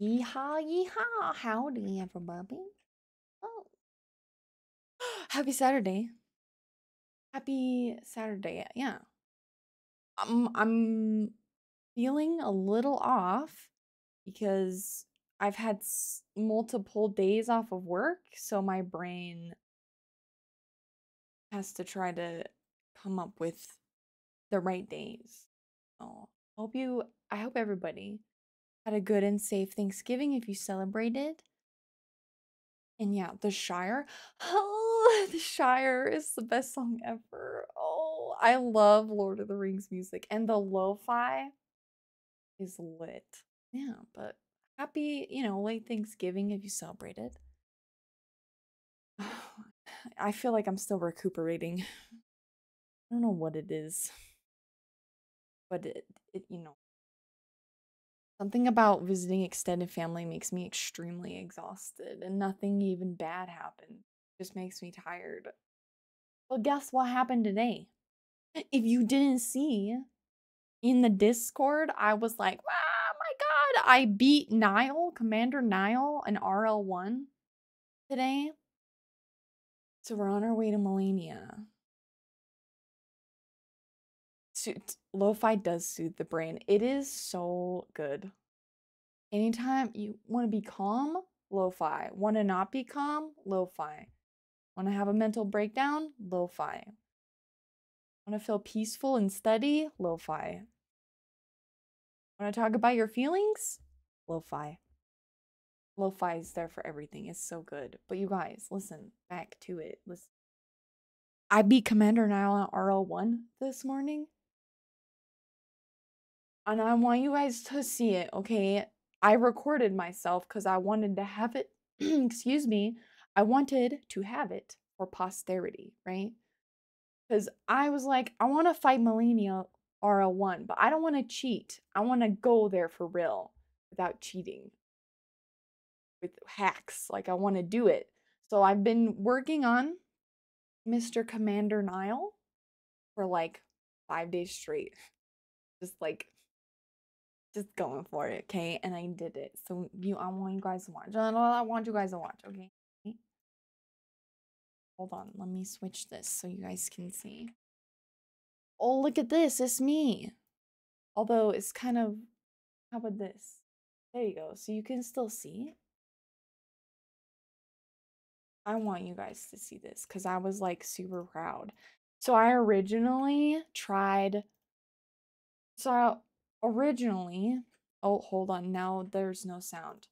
Yeehaw, yeehaw. Howdy, everybody. Oh. Happy Saturday. Happy Saturday. Yeah. I'm I'm feeling a little off because I've had s- multiple days off of work, so my brain has to try to come up with the right days. So, hope you I hope everybody had a good and safe Thanksgiving if you celebrated. And yeah, The Shire. Oh, The Shire is the best song ever. Oh, I love Lord of the Rings music and the lo-fi is lit. Yeah, but happy, you know, late Thanksgiving if you celebrated. I feel like I'm still recuperating. I don't know what it is, but it, it you know, something about visiting extended family makes me extremely exhausted and nothing even bad happened. Just makes me tired. Well, guess what happened today? If you didn't see in the Discord, I was like, oh my god, I beat Niall, Commander Niall, an RL1 today. So we're on our way to Malenia. Suit lo-fi does soothe the brain. It is so good. Anytime you want to be calm, lo-fi. Want to not be calm, lo-fi. Want to have a mental breakdown, lo-fi. Want to feel peaceful and steady, lo-fi. Want to talk about your feelings, lo-fi. Lo-fi is there for everything. It's so good. But you guys, listen, back to it. Listen. I beat Commander Niall on RL1 this morning. And I want you guys to see it, okay? I recorded myself because I wanted to have it, excuse me, I wanted to have it for posterity, right? Because I was like, I want to fight Malenia RL1, but I don't want to cheat. I want to go there for real without cheating with hacks. Like, I want to do it. So I've been working on Mr. Commander Niall for like five days straight. Just like just going for it, okay? And I did it. So you I want you guys to watch. I want you guys to watch, okay? Hold on, let me switch this so you guys can see. Oh, look at this. It's me. Although it's kind of how about this? There you go. So you can still see. I want you guys to see this because I was like super proud. So I originally tried. So originally, oh, hold on. Now there's no sound.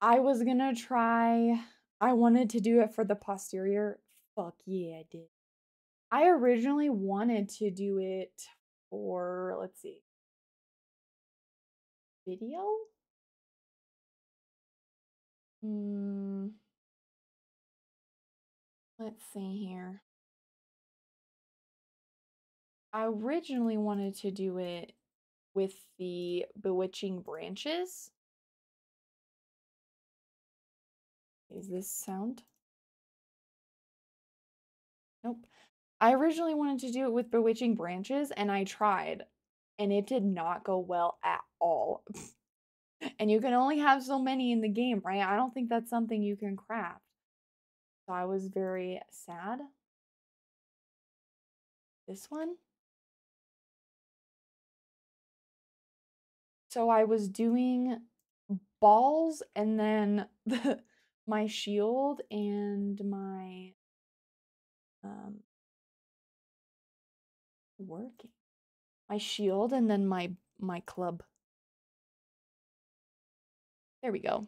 I was gonna try. I wanted to do it for the posterior. Fuck yeah, I did. I originally wanted to do it for, let's see, video? Hmm. Let's see here. I originally wanted to do it with the bewitching branches. Is this sound? Nope. I originally wanted to do it with bewitching branches and I tried and it did not go well at all. and you can only have so many in the game, right? I don't think that's something you can craft. So I was very sad. This one? So I was doing balls and then the my shield and my um working. My shield and then my my club. There we go.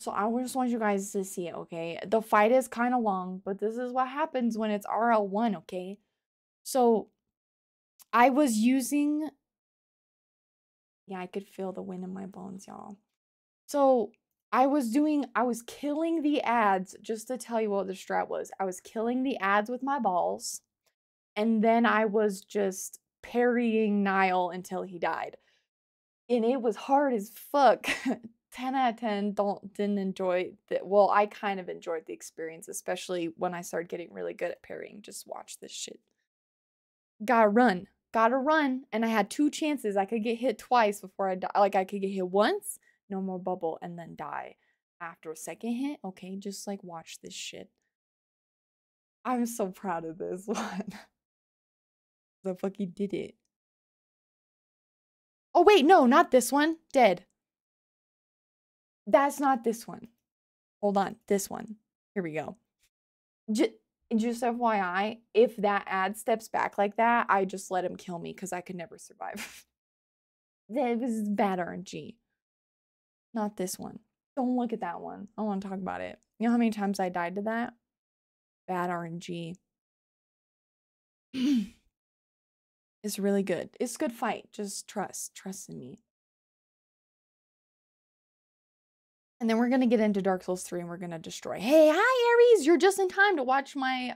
So I just want you guys to see it, okay? The fight is kind of long, but this is what happens when it's RL1, okay? So I was using Yeah, I could feel the wind in my bones, y'all. So I was doing I was killing the ads just to tell you what the strat was. I was killing the ads with my balls and then I was just parrying Niall until he died. And it was hard as fuck. 10 out of 10 don't didn't enjoy the well, I kind of enjoyed the experience, especially when I started getting really good at parrying. Just watch this shit. Gotta run. Gotta run. And I had two chances. I could get hit twice before I die. Like I could get hit once, no more bubble, and then die after a second hit. Okay, just like watch this shit. I'm so proud of this one. the fuck he did it. Oh wait, no, not this one. Dead. That's not this one. Hold on, this one. Here we go. Just FYI, if that ad steps back like that, I just let him kill me because I could never survive. that was bad RNG. Not this one. Don't look at that one. I want to talk about it. You know how many times I died to that? Bad RNG. it's really good. It's good fight. Just trust. Trust in me. And then we're going to get into Dark Souls 3 and we're going to destroy. Hey, hi, Aries. You're just in time to watch my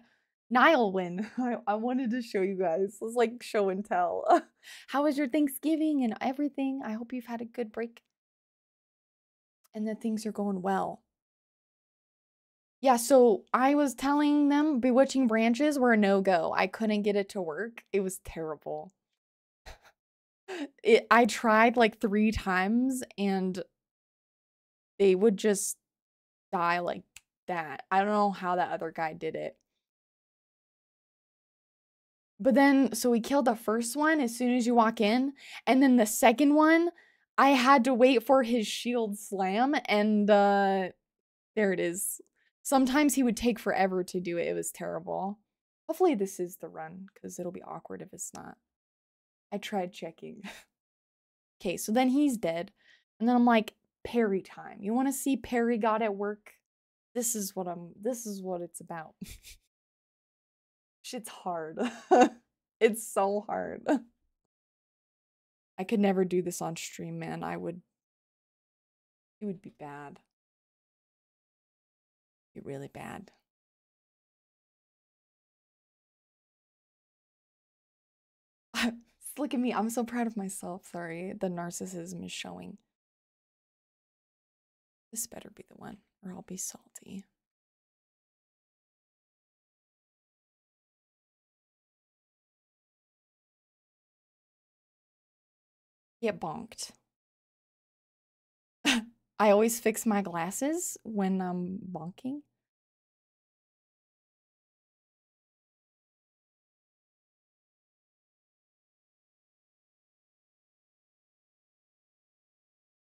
Niall win. I, I wanted to show you guys. It's like show and tell. How was your Thanksgiving and everything? I hope you've had a good break and that things are going well. Yeah, so I was telling them Bewitching Branches were a no go. I couldn't get it to work. It was terrible. it, I tried like three times and they would just die like that. I don't know how that other guy did it. But then, so we killed the first one as soon as you walk in. And then the second one, I had to wait for his shield slam. And uh, there it is. Sometimes he would take forever to do it. It was terrible. Hopefully, this is the run because it'll be awkward if it's not. I tried checking. okay, so then he's dead. And then I'm like, Parry time. You want to see Parry God at work? This is what I'm this is what it's about. Shit's hard. it's so hard. I could never do this on stream, man. I would it would be bad. Be really bad. Look at me. I'm so proud of myself. Sorry. The narcissism is showing. This better be the one, or I'll be salty. Get bonked. I always fix my glasses when I'm bonking.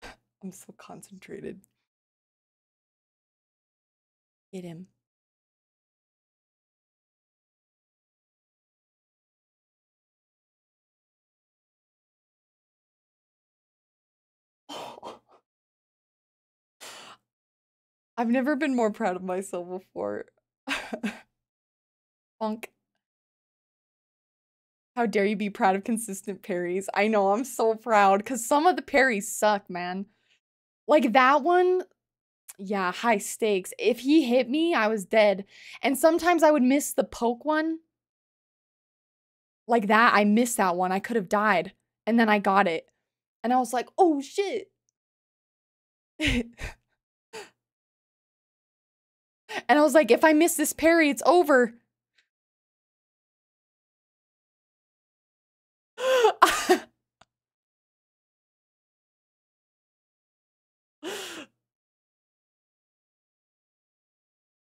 I'm so concentrated. I've never been more proud of myself before. Funk. How dare you be proud of consistent parries? I know, I'm so proud because some of the parries suck, man. Like that one, yeah, high stakes. If he hit me, I was dead. And sometimes I would miss the poke one. Like that, I missed that one. I could have died. And then I got it. And I was like, oh shit. and I was like, if I miss this parry, it's over.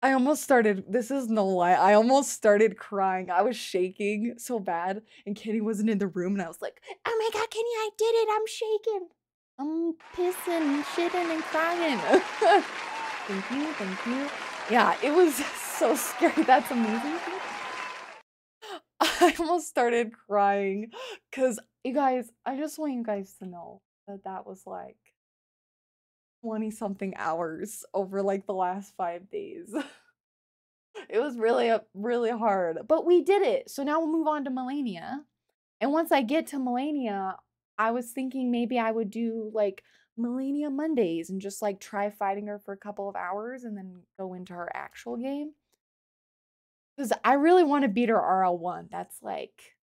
I almost started, this is no lie, I almost started crying. I was shaking so bad, and Kenny wasn't in the room, and I was like, oh my god, Kenny, I did it, I'm shaking. I'm pissing, and shitting, and crying. thank you, thank you. Yeah, it was so scary. That's amazing. I almost started crying because, you guys, I just want you guys to know that that was like 20 something hours over like the last five days. it was really, really hard, but we did it. So now we'll move on to Malenia. And once I get to Malenia, I was thinking maybe I would do like Malenia Mondays and just like try fighting her for a couple of hours and then go into her actual game. Because I really want to beat her RL1. That's like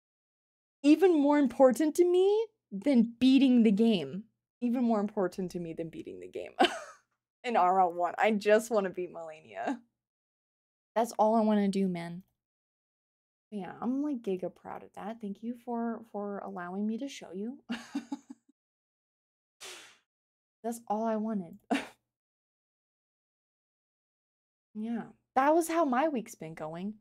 even more important to me than beating the game even more important to me than beating the game in RL1. I just want to beat Malenia. That's all I want to do, man. Yeah, I'm like giga proud of that. Thank you for for allowing me to show you. That's all I wanted. yeah. That was how my week's been going.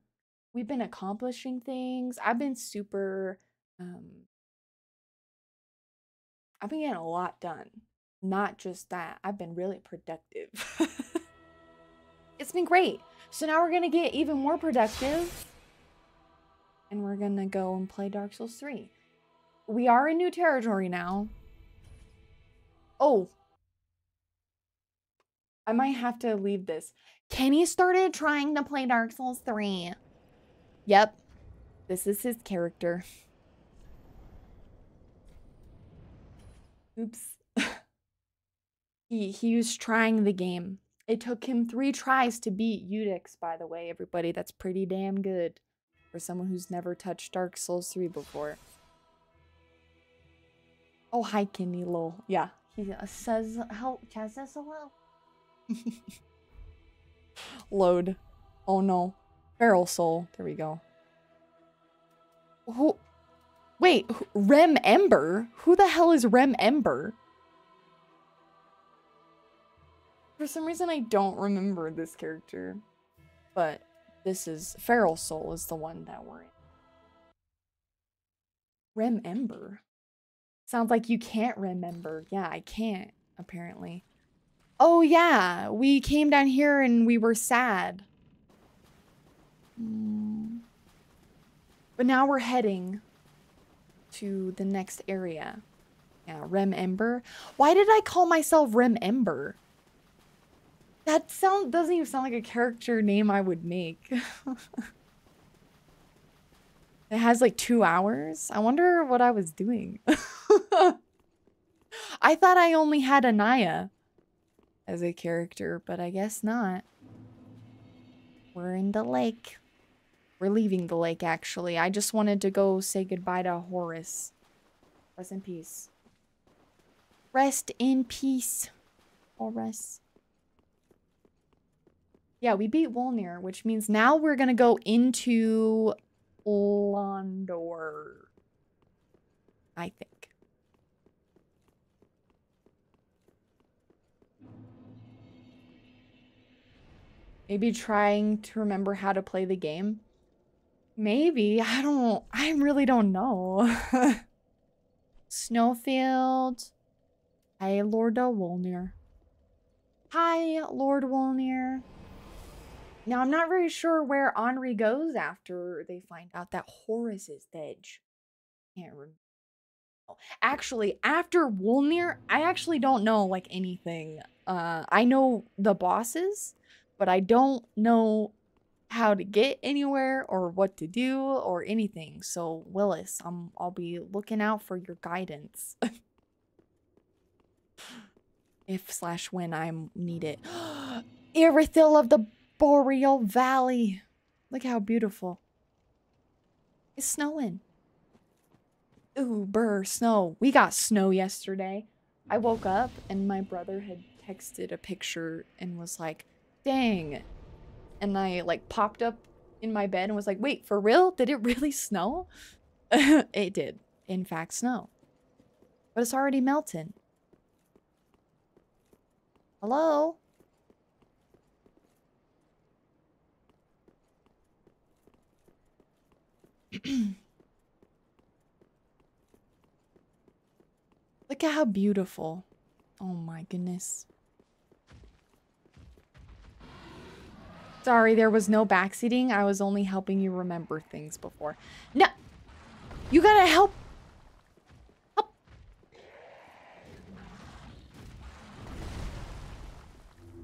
We've been accomplishing things. I've been super um I've been getting a lot done. Not just that, I've been really productive. it's been great. So now we're to get even more productive. And we're to go and play Dark Souls 3. We are in new territory now. Oh. I might have to leave this. Kenny started trying to play Dark Souls 3. Yep. This is his character. Oops. he he was trying the game. It took him three tries to beat Iudex, by the way, everybody. That's pretty damn good for someone who's never touched Dark Souls 3 before. Oh, hi, Kenny Lol. Yeah, he uh, says hello. Chaz says hello. Load. Oh no. Feral Soul. There we go. Who? Wait, Rem Ember? Who the hell is Rem Ember? For some reason, I don't remember this character. But this is... Feral Soul is the one that we're in. Rem Ember? Sounds like you can't remember. Yeah, I can't, apparently. Oh, yeah. We came down here and we were sad. Mm. But now we're heading to the next area. Yeah, Rem Ember. Why did I call myself Rem Ember? That sound doesn't even sound like a character name I would make. it has like two hours. I wonder what I was doing. I thought I only had Anaya as a character, but I guess not. We're in the lake. We're leaving the lake, actually. I just wanted to go say goodbye to Horace. Rest in peace. Rest in peace, Horace. Yeah, we beat Wolnir, which means now we're to go into Londor. I think. Maybe trying to remember how to play the game. Maybe. I don't... I really don't know. Snowfield. Hi, Lord Wolnir. Hi, Lord Wolnir. Now, I'm not very sure where Anri goes after they find out that Horace is dead. Can't remember. Actually, after Wolnir, I actually don't know like anything. Uh, I know the bosses, but I don't know how to get anywhere or what to do or anything. So Willis, I'm I'll be looking out for your guidance. if slash when I need it. Irithyll of the Boreal Valley. Look how beautiful. It's snowing. Ooh, burr, snow. We got snow yesterday. I woke up and my brother had texted a picture and was like, dang. And I like popped up in my bed and was like, wait, for real? Did it really snow? it did, in fact, snow. But it's already melting. Hello? Look at how beautiful. Oh my goodness. Sorry, there was no backseating. I was only helping you remember things before. No! You gotta help! Help!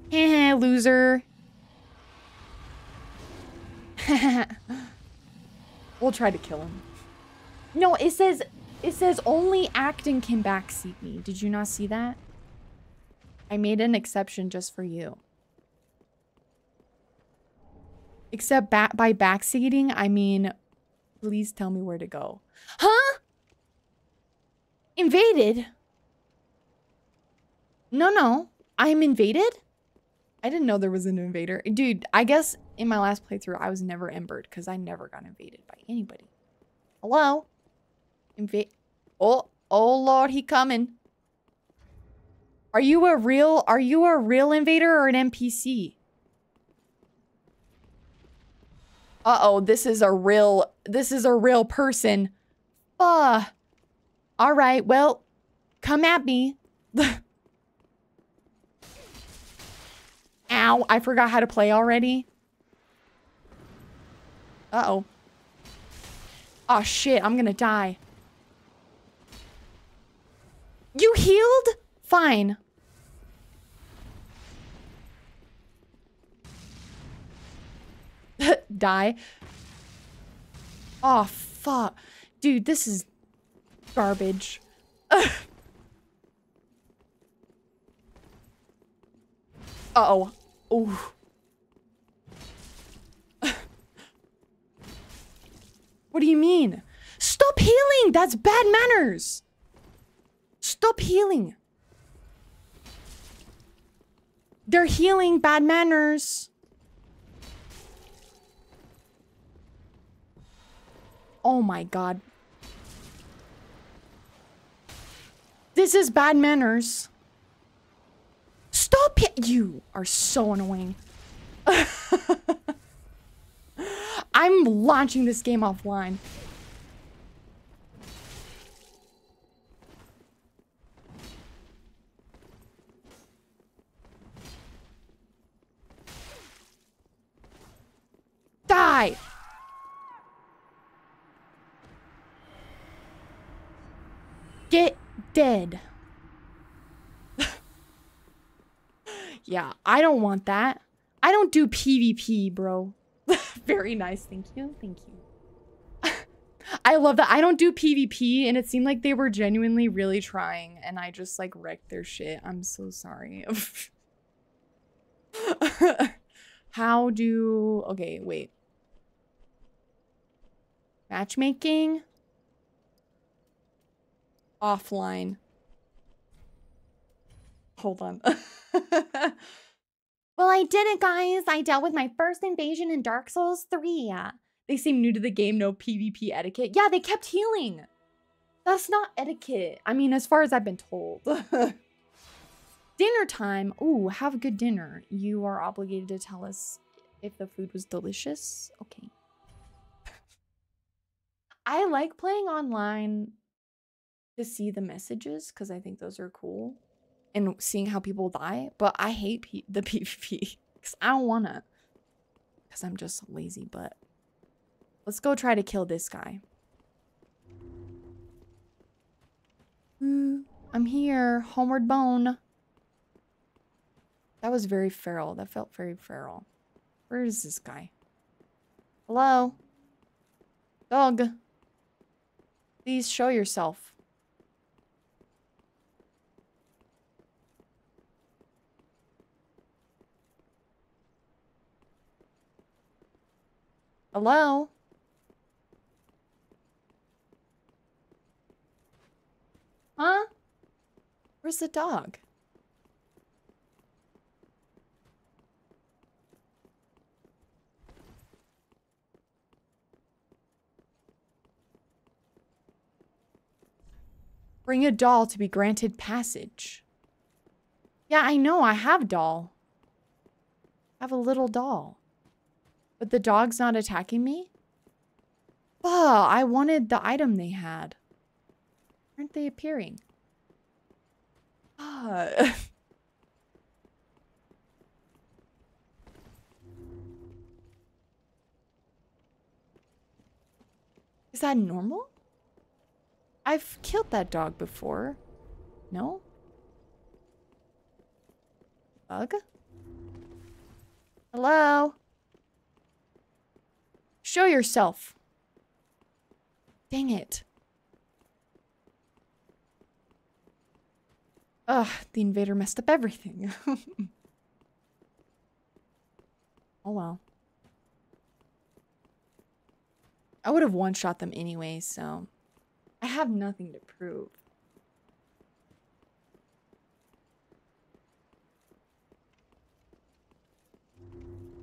Heh loser. We'll try to kill him. No, it says it says only acting can backseat me. Did you not see that? I made an exception just for you. Except ba by backseating, I mean, please tell me where to go. Huh? Invaded? No, no. I'm invaded? I didn't know there was an invader. Dude, I guess in my last playthrough, I was never embered because I never got invaded by anybody. Hello? Invade. Oh, oh Lord, he coming. Are you a real are you a real invader or an NPC? Uh-oh, this is a real this is a real person. Uh all right, well, come at me. Ow, I forgot how to play already. Uh-oh. Oh shit, I'm gonna die. You healed? Fine. die. Oh, fuck. Dude, this is garbage. Uh-oh. Ooh. what do you mean? Stop healing! That's bad manners! Stop healing! They're healing bad manners. Oh my god. This is bad manners. Stop it! You are so annoying. I'm launching this game offline. Die! Get dead. yeah, I don't want that. I don't do PvP, bro. Very nice. Thank you. Thank you. I love that. I don't do PvP, and it seemed like they were genuinely really trying, and I just like wrecked their shit. I'm so sorry. How do... Okay, wait. Matchmaking? Offline. Hold on. well, I did it, guys. I dealt with my first invasion in Dark Souls 3. They seem new to the game, no PvP etiquette. Yeah, they kept healing. That's not etiquette. I mean, as far as I've been told. dinner time. Ooh, have a good dinner. You are obligated to tell us if the food was delicious. Okay. I like playing online to see the messages because I think those are cool and seeing how people die. But I hate P the PvP because I don't want to because I'm just lazy. But let's go try to kill this guy. Ooh, I'm here. Homeward bone. That was very feral. That felt very feral. Where is this guy? Hello? Dog. Please show yourself. Hello? Huh? Where's the dog? Bring a doll to be granted passage. Yeah, I know. I have doll. I have a little doll. But the dog's not attacking me? Oh, I wanted the item they had. Aren't they appearing? Ah. Is that normal? I've killed that dog before. No? Bug? Hello? Show yourself. Dang it. Ugh, the invader messed up everything. oh well. I would have one-shot them anyway, so... I have nothing to prove.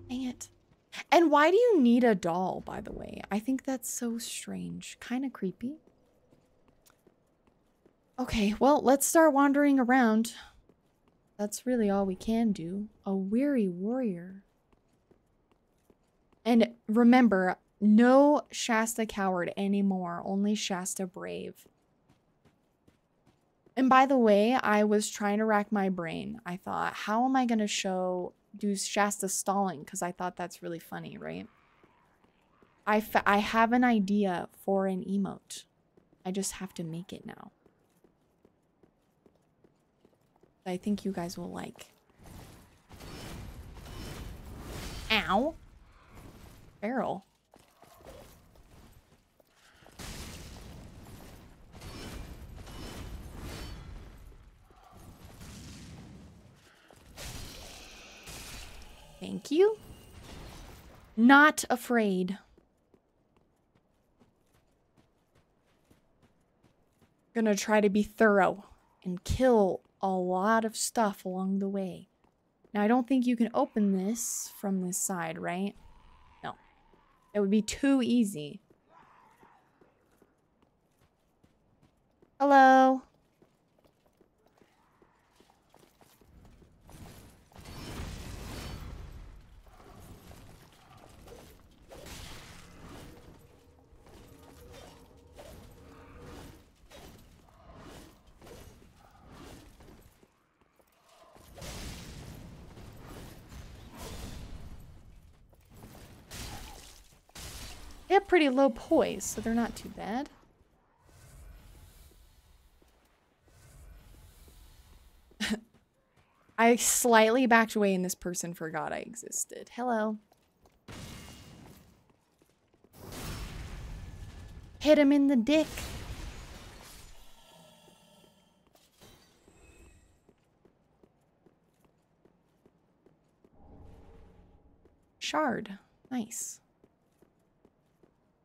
Dang it. And why do you need a doll, by the way? I think that's so strange. Kind of creepy. Okay, well, let's start wandering around. That's really all we can do. A weary warrior. And remember, no Shasta coward anymore, only Shasta brave. And by the way, I was trying to rack my brain. I thought, how am I going to show, do Shasta stalling? Because I thought that's really funny, right? I, I have an idea for an emote. I just have to make it now. I think you guys will like. Ow. Barrel. Thank you. Not afraid. Gonna try to be thorough and kill a lot of stuff along the way. Now, I don't think you can open this from this side, right? No. It would be too easy. Hello? Pretty low poise, so they're not too bad. I slightly backed away and this person forgot I existed. Hello. Hit him in the dick. Shard. Nice.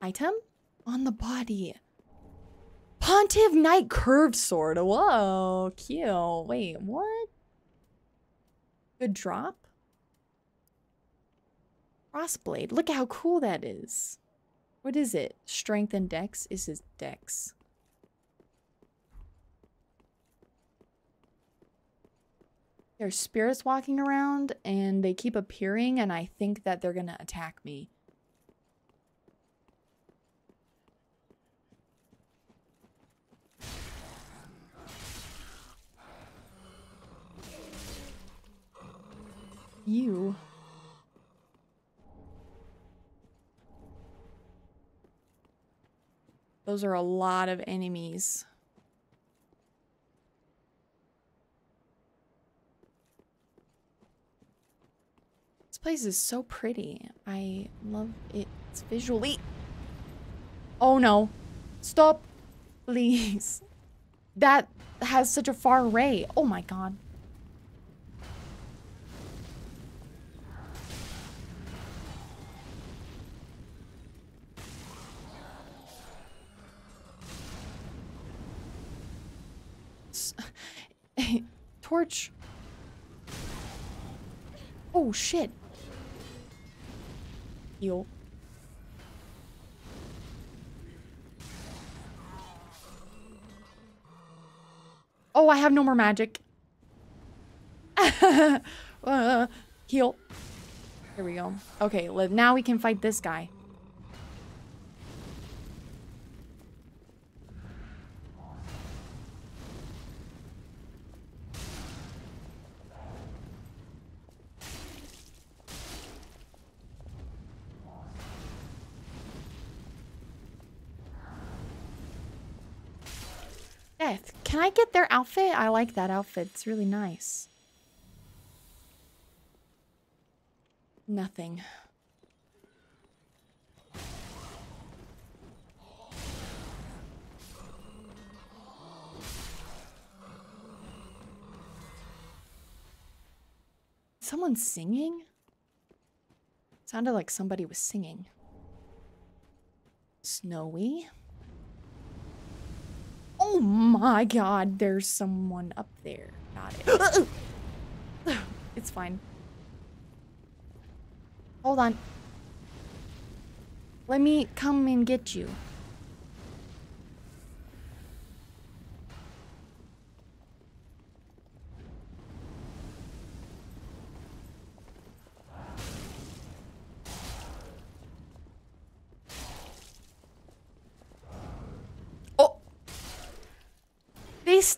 Item? On the body. Pontiff Knight Curved Sword. Whoa, cute. Wait, what? Good drop? Crossblade. Look how cool that is. What is it? Strength and dex? Is his dex? There's spirits walking around and they keep appearing and I think that they're gonna attack me. You. Those are a lot of enemies. This place is so pretty. I love it it's visually. Oh no. Stop. Please. That has such a far array. Oh my god. Torch. Oh, shit. Heal. Oh, I have no more magic. uh, heal. Here we go. Okay, now we can fight this guy. Death. Can I get their outfit? I like that outfit. It's really nice. Nothing. Someone singing? Sounded like somebody was singing. Snowy? Oh my god, there's someone up there. Got it. it's fine. Hold on. Let me come and get you.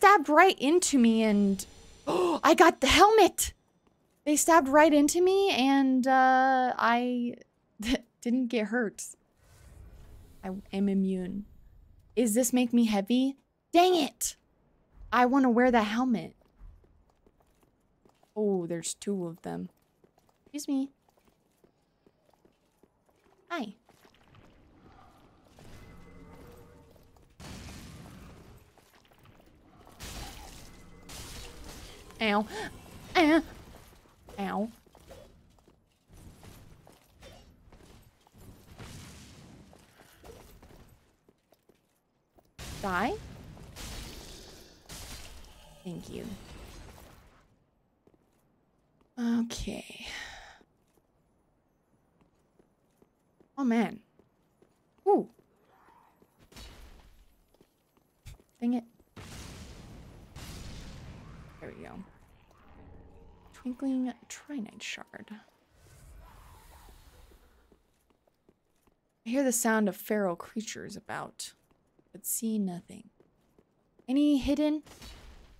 Stabbed right into me and oh, I got the helmet. They stabbed right into me and uh, I didn't get hurt. I am immune. Is this make me heavy? Dang it! I want to wear that helmet. Oh, there's two of them. Excuse me. Hi. Ow. Ow. Ow. Die? Thank you. Okay. Oh man. Ooh. Dang it. There we go. Twinkling Titanite Shard. I hear the sound of feral creatures about, but see nothing. Any hidden?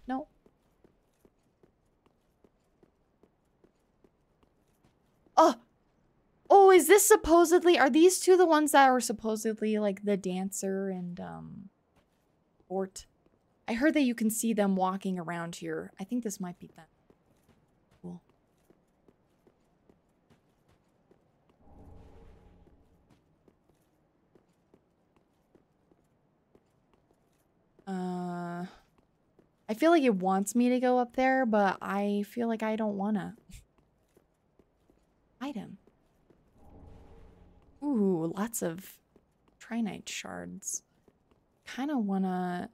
No. Oh! Oh, is this supposedly, are these two the ones that are supposedly like the dancer and, um, Fort? I heard that you can see them walking around here. I think this might be them. Cool. Uh, I feel like it wants me to go up there, but I feel like I don't wanna. Item. Ooh, lots of Titanite shards. Kind of wanna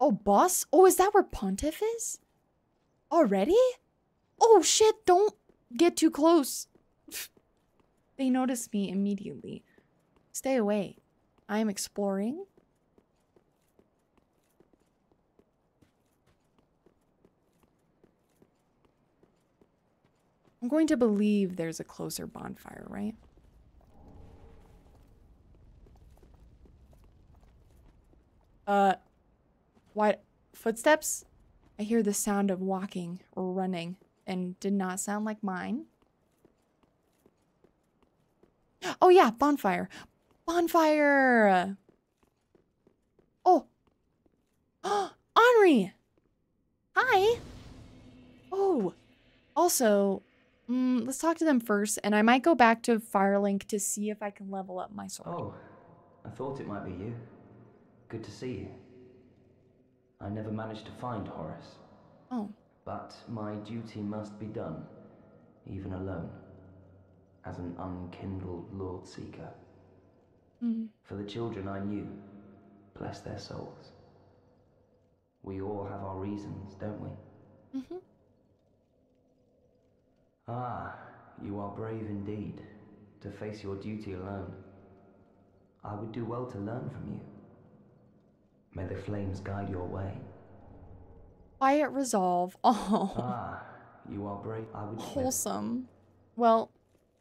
Oh, boss? Oh, is that where Pontiff is? Already? Oh, shit, don't get too close. they notice me immediately. Stay away. I am exploring. I'm going to believe there's a closer bonfire, right? Uh, what? Footsteps? I hear the sound of walking or running and did not sound like mine. Oh yeah, bonfire. Bonfire! Oh! Anri! Hi! Oh! Also, mm, let's talk to them first, and I might go back to Firelink to see if I can level up my sword. Oh, I thought it might be you. Good to see you. I never managed to find Horace. Oh. But my duty must be done, even alone, as an unkindled Lord Seeker. Mm. For the children I knew, bless their souls. We all have our reasons, don't we? Mm -hmm. Ah, you are brave indeed, to face your duty alone. I would do well to learn from you. May the flames guide your way. Quiet resolve. Oh. Ah, you are brave. I would wholesome. Well,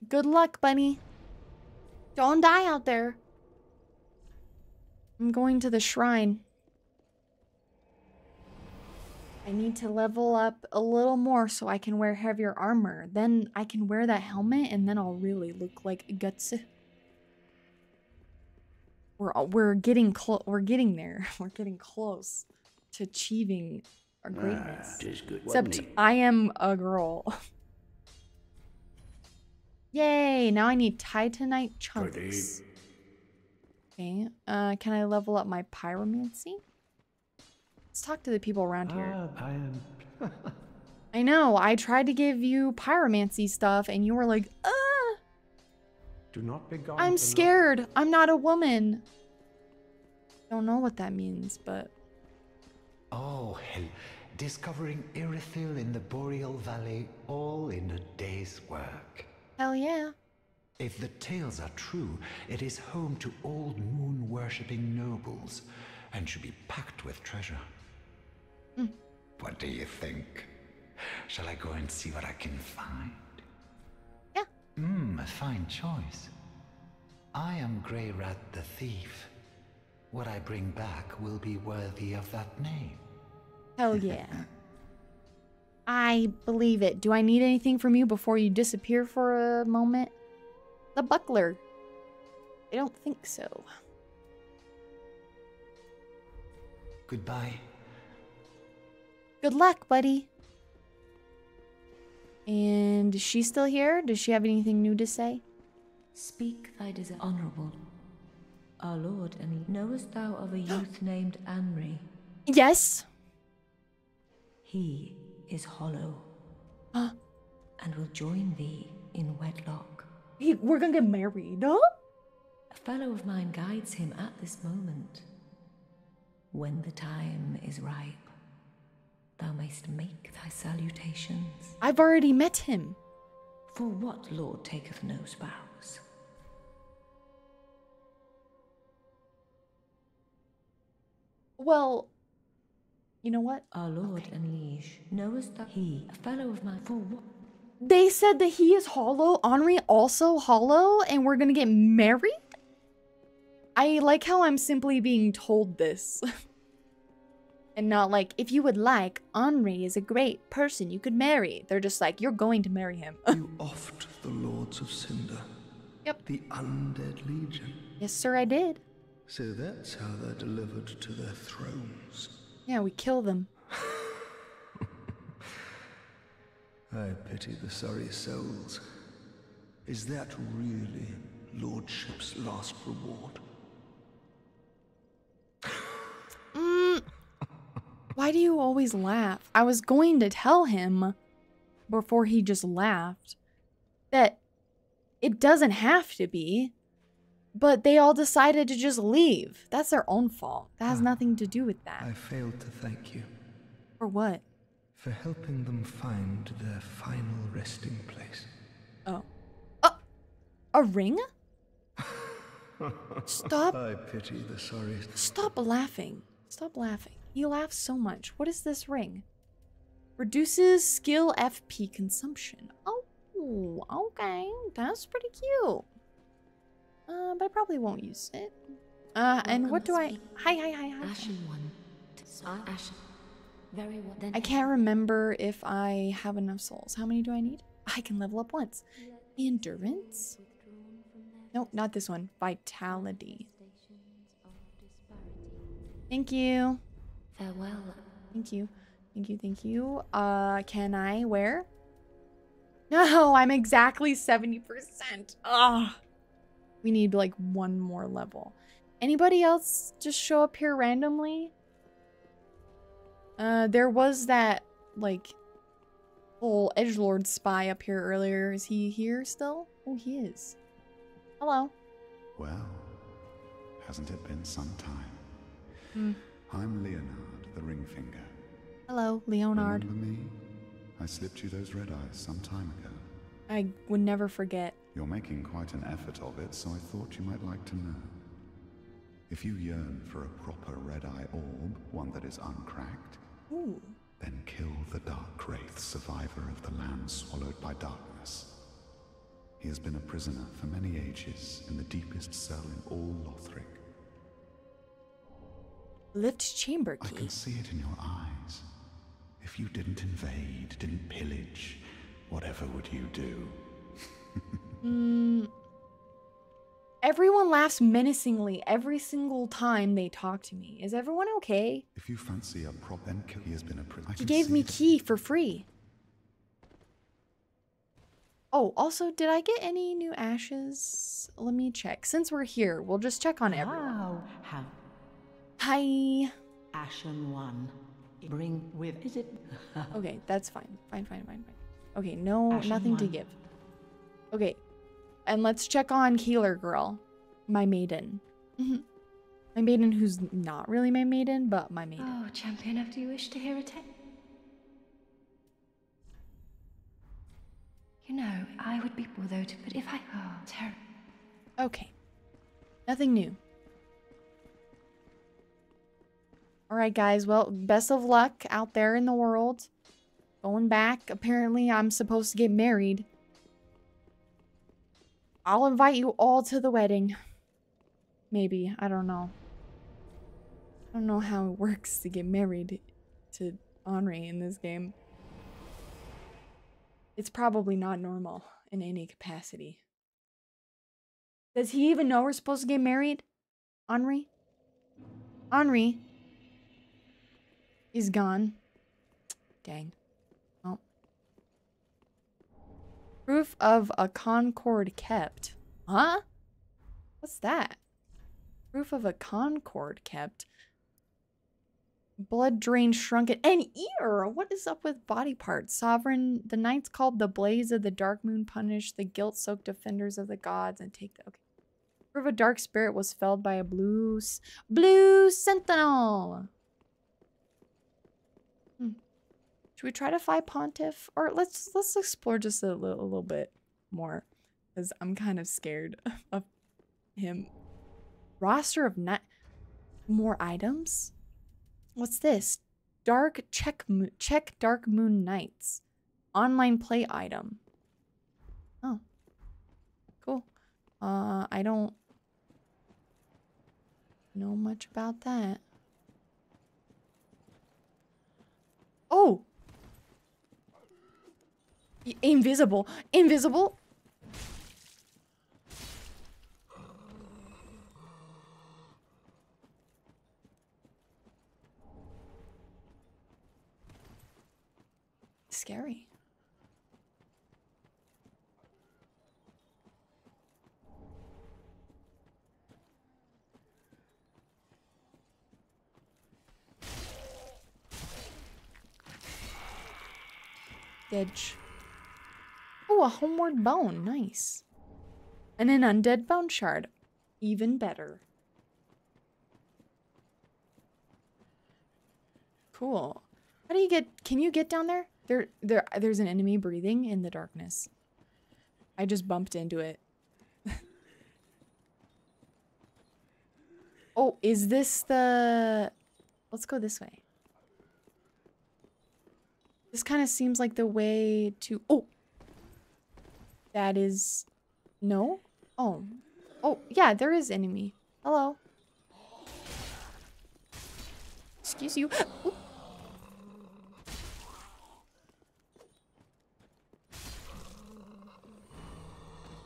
good luck, bunny. Don't die out there. I'm going to the shrine. I need to level up a little more so I can wear heavier armor. Then I can wear that helmet and then I'll really look like guts. We're we're getting close. We're getting there. We're getting close to achieving our greatness. Ah, good, Except I am a girl. Yay! Now I need titanite chunks. Okay. Uh, can I level up my pyromancy? Let's talk to the people around here. Ah, I am. I know. I tried to give you pyromancy stuff, and you were like, "Uh." Do not be gone. I'm scared. I'm not a woman. Don't know what that means, but. Oh, hell. Discovering Irithyll in the Boreal Valley, all in a day's work. Hell yeah. If the tales are true, it is home to old moon worshipping nobles and should be packed with treasure. Mm. What do you think? Shall I go and see what I can find? Yeah. Hmm, a fine choice. I am Greirat the Thief. what I bring back will be worthy of that name. Hell yeah. I believe it. Do I need anything from you before you disappear for a moment? The buckler. I don't think so. Goodbye. Good luck, buddy. And is she still here? Does she have anything new to say? Speak thy desire, honorable. Our lord, and knowest thou of a youth named Anri? Yes. He is hollow Huh? and will join thee in wedlock. He, we're gonna get married, huh? A fellow of mine guides him at this moment. When the time is ripe, thou mayst make thy salutations. I've already met him. For what lord taketh no spouse? Well, you know what? Our lord and liege, knowest thou he, a fellow of mine, for what? They said that he is hollow. Anri also hollow, and we're gonna get married? I like how I'm simply being told this. and not like, if you would like, Anri is a great person you could marry. They're just like, you're going to marry him. you offed the Lords of Cinder. Yep. The Undead Legion. yes, sir, I did. So that's how they're delivered to their thrones. Yeah, we kill them. I pity the sorry souls. Is that really Lordship's last reward? Mm. Why do you always laugh? I was going to tell him before he just laughed that it doesn't have to be, but they all decided to just leave. That's their own fault. That has nothing to do with that. I failed to thank you For what? for helping them find their final resting place. Oh. Uh, a ring? Stop. I pity the sorry. Stop laughing. Stop laughing. He laughs so much. What is this ring? Reduces skill FP consumption. Oh, okay. That's pretty cute. Uh, but I probably won't use it. Uh, and what do I... Hi, hi, hi, hi. Ashen one. Ah, Ashen. Very well. Then I can't remember if I have enough souls. How many do I need? I can level up once. Endurance? Nope, not this one. Vitality. Thank you. Farewell. Thank you. Thank you. Thank you. Uh, can I wear? No, I'm exactly 70%. Ugh. We need like one more level. Anybody else just show up here randomly? Uh, there was that, like, whole edgelord spy up here earlier. Is he here still? Oh, he is. Hello. Well, hasn't it been some time? Hmm. I'm Leonard, the Ringfinger. Hello, Leonard. Remember me? I slipped you those red eyes some time ago. I would never forget. You're making quite an effort of it, so I thought you might like to know. If you yearn for a proper red eye orb, one that is uncracked, Ooh. then kill the Dark Wraith, survivor of the land swallowed by darkness. He has been a prisoner for many ages in the deepest cell in all Lothric. Lift chamber key. I can see it in your eyes. If you didn't invade, didn't pillage, whatever would you do? Mm. Everyone laughs menacingly every single time they talk to me. Is everyone okay? If you fancy a prop, then kill. He has been a prisoner. He gave me key for free. Oh, also, did I get any new ashes? Let me check. Since we're here, we'll just check on everyone. How? How? Hi. Ashen one. Bring with. Is it? Okay, that's fine. Fine, fine, fine, fine. Okay, no, Ashen nothing to give. Okay, and let's check on Keeler Girl, my maiden. Mhm. my maiden who's not really my maiden, but my maiden. Oh, champion, do you wish to hear a tale? You know, I would be though to, but if I oh, terrible. Okay. Nothing new. Alright, guys. Well, best of luck out there in the world. Going back. Apparently, I'm supposed to get married. I'll invite you all to the wedding. Maybe. I don't know. I don't know how it works to get married to Anri in this game. It's probably not normal in any capacity. Does he even know we're supposed to get married? Anri? Anri is gone. Dang. Oh. Proof of a concord kept. Huh? What's that? Proof of a concord kept. Blood drain shrunken. An ear! What is up with body parts? Sovereign, the knights called the blaze of the dark moon punish the guilt-soaked defenders of the gods and take the... Okay. Proof of a dark spirit was felled by a blue... Blue sentinel! Hmm. Should we try to fight Pontiff? Or let's let's explore just a little, a little bit more. Because I'm kind of scared of him. Roster of night... More items? What's this? Dark check check Dark Moon Knights. Online play item. Oh. Cool. Uh I don't know much about that. Oh. Invisible. Invisible. scary. Edge. Oh, a homeward bone. Nice. And an undead bone shard. Even better. Cool. How do you get... Can you get down there? There, there, there's an enemy breathing in the darkness. I just bumped into it. oh, is this the... Let's go this way. This kind of seems like the way to... Oh! That is... No? Oh. Oh, yeah, there is enemy. Hello. Excuse you.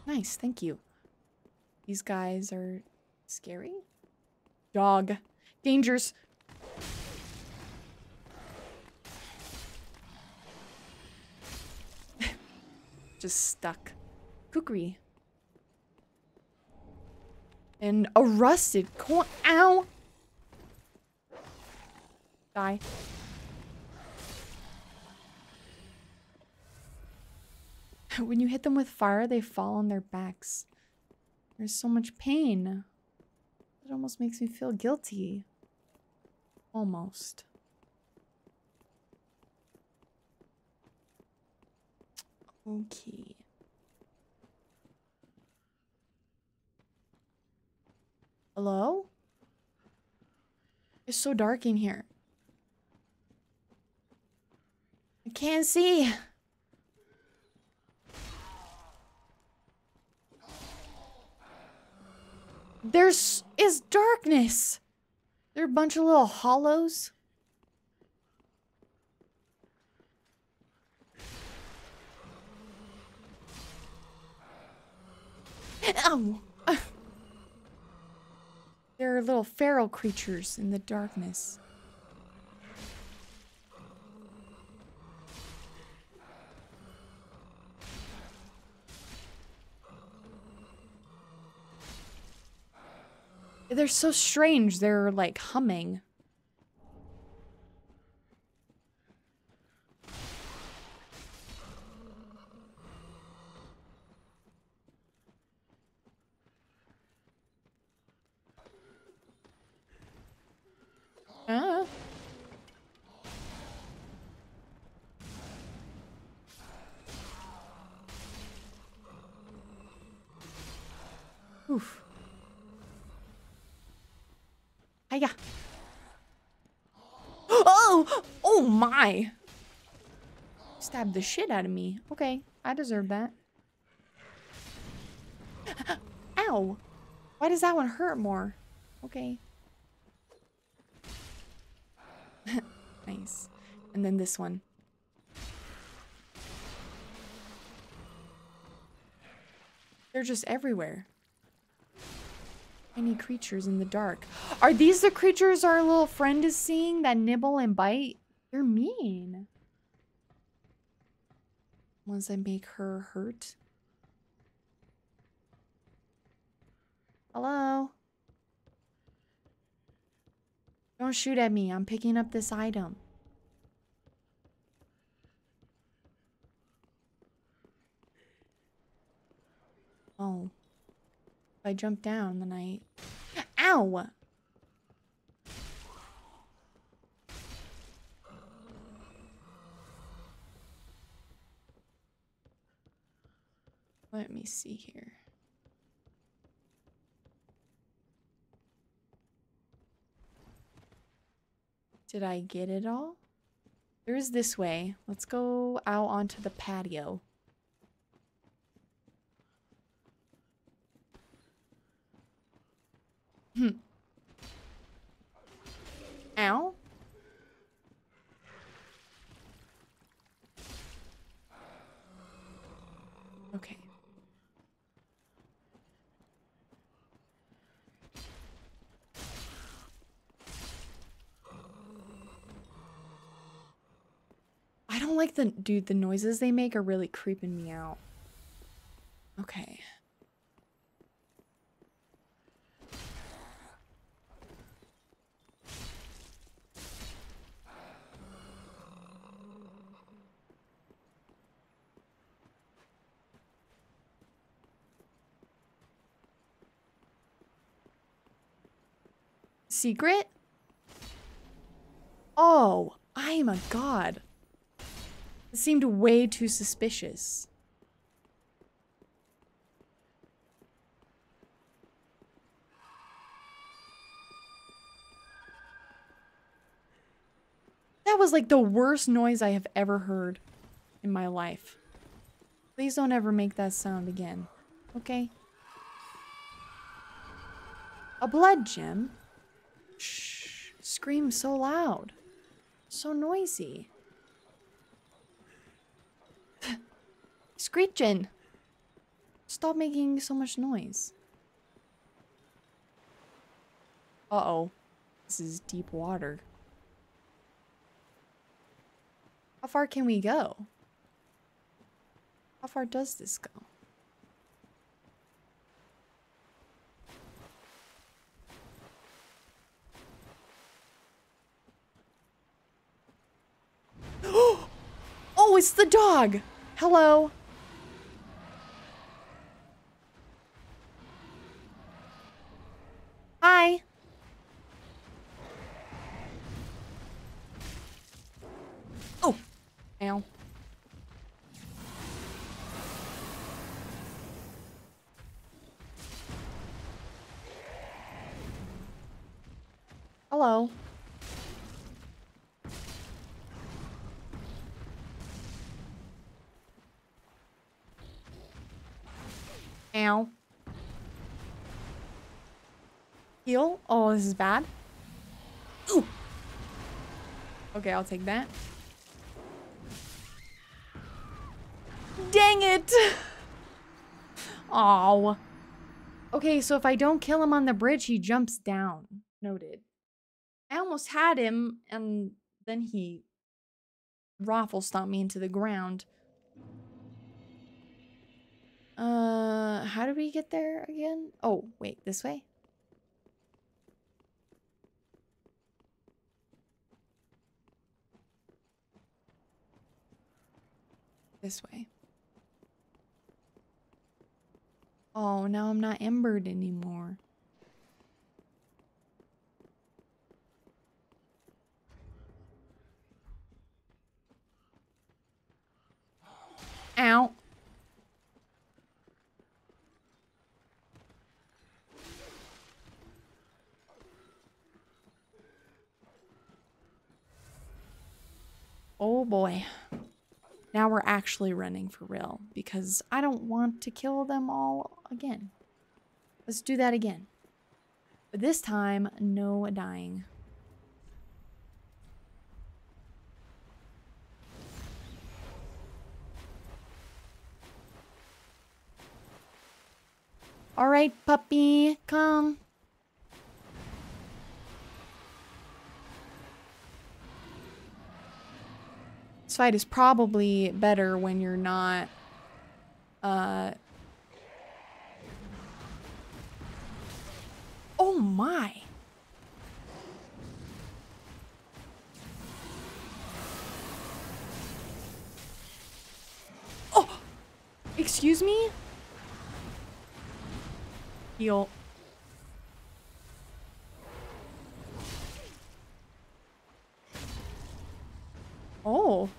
Nice, thank you. These guys are scary. Dog. Dangers. Just stuck. Kukri. And a rusted. Ow! Die. When you hit them with fire, they fall on their backs. There's so much pain. It almost makes me feel guilty. Almost. Okay. Hello? It's so dark in here. I can't see. There's is darkness. There are a bunch of little hollows. Ow! there are little feral creatures in the darkness. They're so strange. They're like humming. Ah. Oof. Hiya. Oh! Oh my! The shit out of me. Okay, I deserve that. Ow! Why does that one hurt more? Okay. nice. And then this one. They're just everywhere. Tiny creatures in the dark. Are these the creatures our little friend is seeing that nibble and bite? They're mean. Ones that make her hurt. Hello? Don't shoot at me. I'm picking up this item. Oh. If I jump down, then I... Ow! Let me see here. Did I get it all? There's this way. Let's go out onto the patio. Hmm. Ow. Okay. I don't like the dude the noises they make are really creeping me out. Okay. Secret? Oh, I am a god. It seemed way too suspicious. That was like the worst noise I have ever heard in my life. Please don't ever make that sound again. Okay? A blood gem? Shh. Scream so loud. So noisy. Screechin'. Stop making so much noise. Uh-oh. This is deep water. How far can we go? How far does this go? oh, it's the dog! Hello. Hi. Oh. Ow. Hello. Ow. Heal? Oh, this is bad. Ooh. Okay, I'll take that. Dang it! Oh. Okay, so if I don't kill him on the bridge, he jumps down. Noted. I almost had him, and then he raffle stomped me into the ground. Uh, how do we get there again? Oh, wait, this way? This way. Oh, now I'm not embered anymore. Ow. Oh boy. Now we're actually running for real because I don't want to kill them all again. Let's do that again. But this time, no dying. All right, puppy, come. Fight is probably better when you're not, uh... Oh my! Oh! Excuse me? Heal. Oh.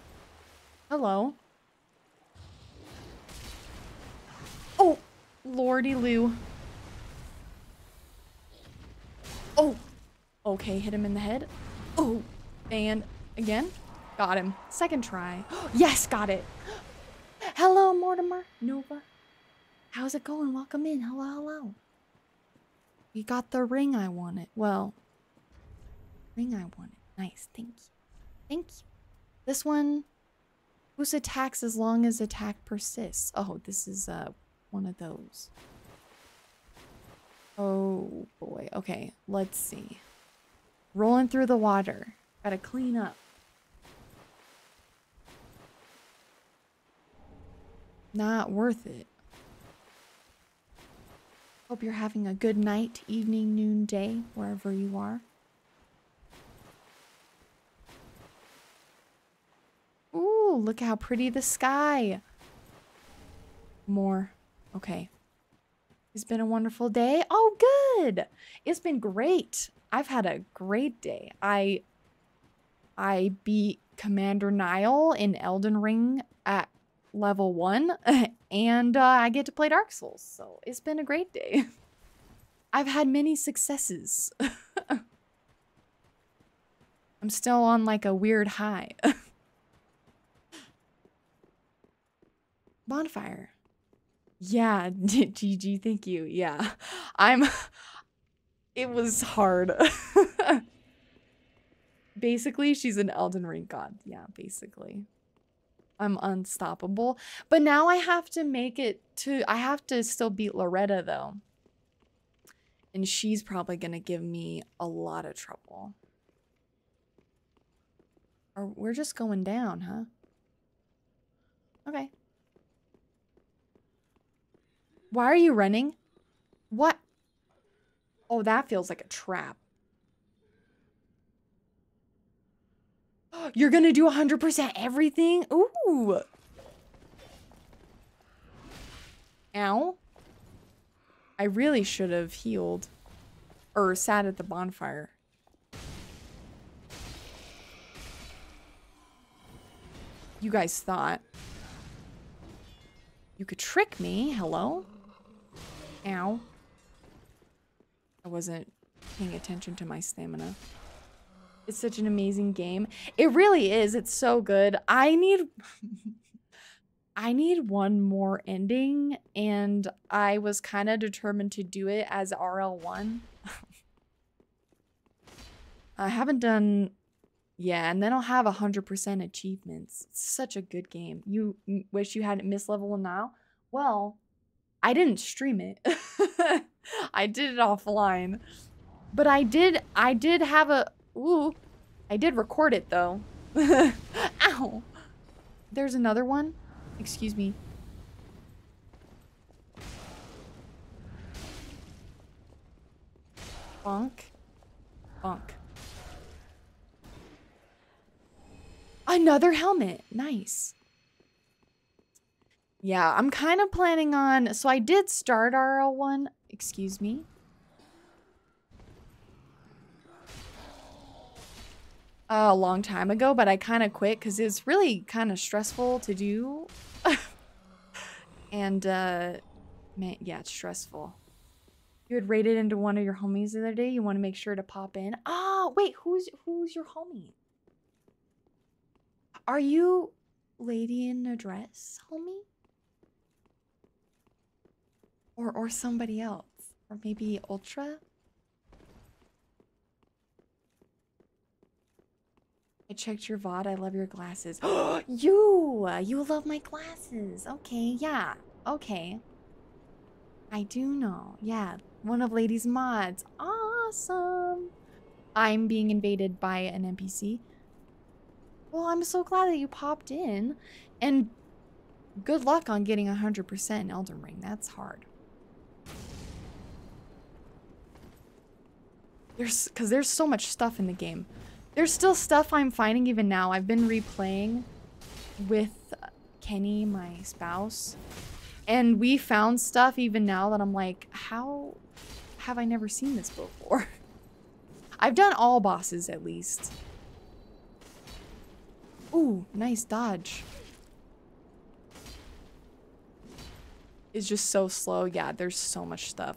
Hello. Oh, lordy Lou. Oh. Okay, hit him in the head. Oh, and again. Got him. Second try. yes, got it. Hello, Mortimer. Nova. How's it going? Welcome in. Hello, hello. We got the ring I wanted. Well, ring I wanted. Nice. Thank you. Thank you. This one attacks as long as attack persists. Oh, this is uh one of those. Oh boy. Okay, let's see. Rolling through the water. Gotta clean up. Not worth it. Hope you're having a good night, evening, noon, day, wherever you are. Look how pretty the sky. More. Okay. It's been a wonderful day. Oh, good. It's been great. I've had a great day. I I beat Commander Niall in Elden Ring at level 1 and uh, I get to play Dark Souls. So, it's been a great day. I've had many successes. I'm still on like a weird high. Bonfire. Yeah, GG, thank you. Yeah. I'm it was hard. basically, she's an Elden Ring god. Yeah, basically. I'm unstoppable. But now I have to make it to I have to still beat Loretta though. And she's probably going to give me a lot of trouble. Or we're just going down, huh? Okay. Why are you running? What? Oh, that feels like a trap. You're gonna do 100% everything? Ooh. Ow. I really should have healed. Or sat at the bonfire. You guys thought. You could trick me. Hello? Ow. I wasn't paying attention to my stamina. It's such an amazing game. It really is. It's so good. I need I need one more ending and I was kind of determined to do it as RL1. I haven't done yeah, and then I'll have 100% achievements. It's such a good game. You wish you hadn't missed level 1 now? Well, I didn't stream it. I did it offline. But I did I did have a ooh. I did record it though. Ow. There's another one. Excuse me. Bonk. Bonk. Another helmet. Nice. Yeah, I'm kind of planning on... So I did start RL1. Excuse me. a long time ago, but I kind of quit because it's really kind of stressful to do. and, uh, man, yeah, it's stressful. You had raided into one of your homies the other day. You want to make sure to pop in. Oh, wait, who's who's your homie? Are you lady in a dress, homie? Or or somebody else? Or maybe Ultra? I checked your VOD. I love your glasses. you! You love my glasses. Okay, yeah. Okay. I do know. Yeah, one of Lady's mods. Awesome. I'm being invaded by an NPC. Well, I'm so glad that you popped in. And good luck on getting 100% in Elden Ring. That's hard. There's because there's so much stuff in the game. There's still stuff I'm finding even now. I've been replaying with Kenny, my spouse, and we found stuff even now that I'm like, how have I never seen this before? I've done all bosses at least. Ooh, nice dodge. Is just so slow. Yeah, there's so much stuff.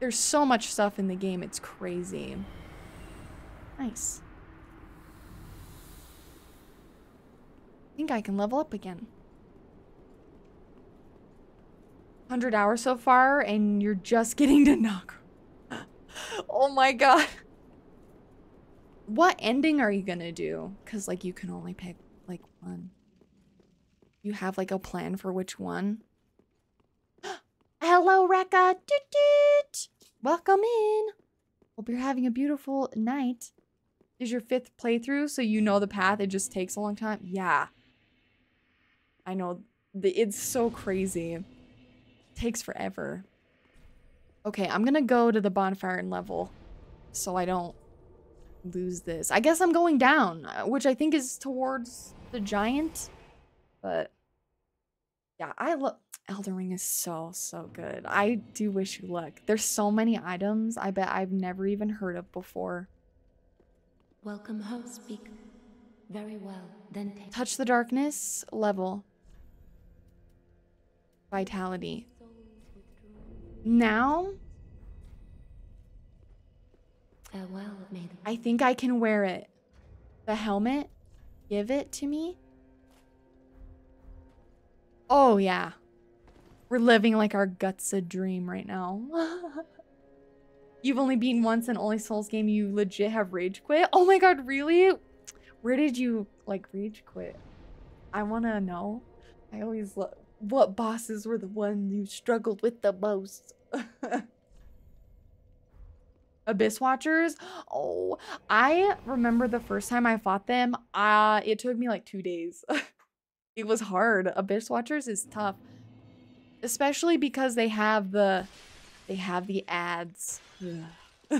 There's so much stuff in the game, it's crazy. Nice. I think I can level up again. 100 hours so far, and you're just getting to knock. oh my god. What ending are you gonna do? Because, like, you can only pick, like, one. You have, like, a plan for which one? Hello, Rekka! Doot doot! Welcome in! Hope you're having a beautiful night. Is your fifth playthrough so you know the path? It just takes a long time? Yeah. I know. The, it's so crazy. It takes forever. Okay, I'm gonna go to the bonfire and level so I don't lose this. I guess I'm going down, uh, which I think is towards the giant. But yeah, I love Elden Ring is so, so good. I do wish you luck. There's so many items I bet I've never even heard of before. Welcome home, speak. Very well, then take Touch the darkness, level. Vitality. Now, Farewell, the I think I can wear it. The helmet, give it to me. Oh, yeah. We're living like our guts a dream right now. You've only beaten once in only Souls game you legit have rage quit? Oh my god, really? Where did you, like, rage quit? I want to know. I always love... What bosses were the one you struggled with the most? Abyss Watchers? Oh, I remember the first time I fought them, uh, it took me like two days. it was hard. Abyss Watchers is tough. Especially because they have the they have the ads.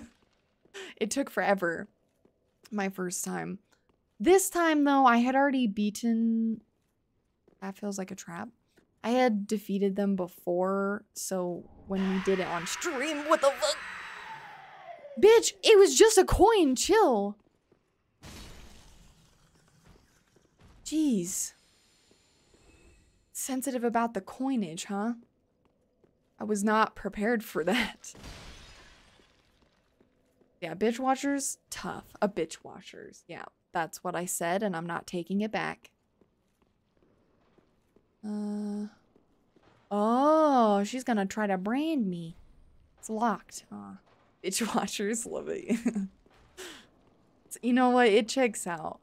it took forever. My first time. This time though, I had already beaten that feels like a trap. I had defeated them before, so when we did it on stream, what the fuck? Bitch, it was just a coin, chill. Jeez. Sensitive about the coinage, huh? I was not prepared for that. Yeah, bitch watchers, tough. A bitch watchers. Yeah, that's what I said, and I'm not taking it back. Uh. Oh, she's gonna try to brand me. It's locked. Aw. Bitch watchers love it. you know what? It checks out.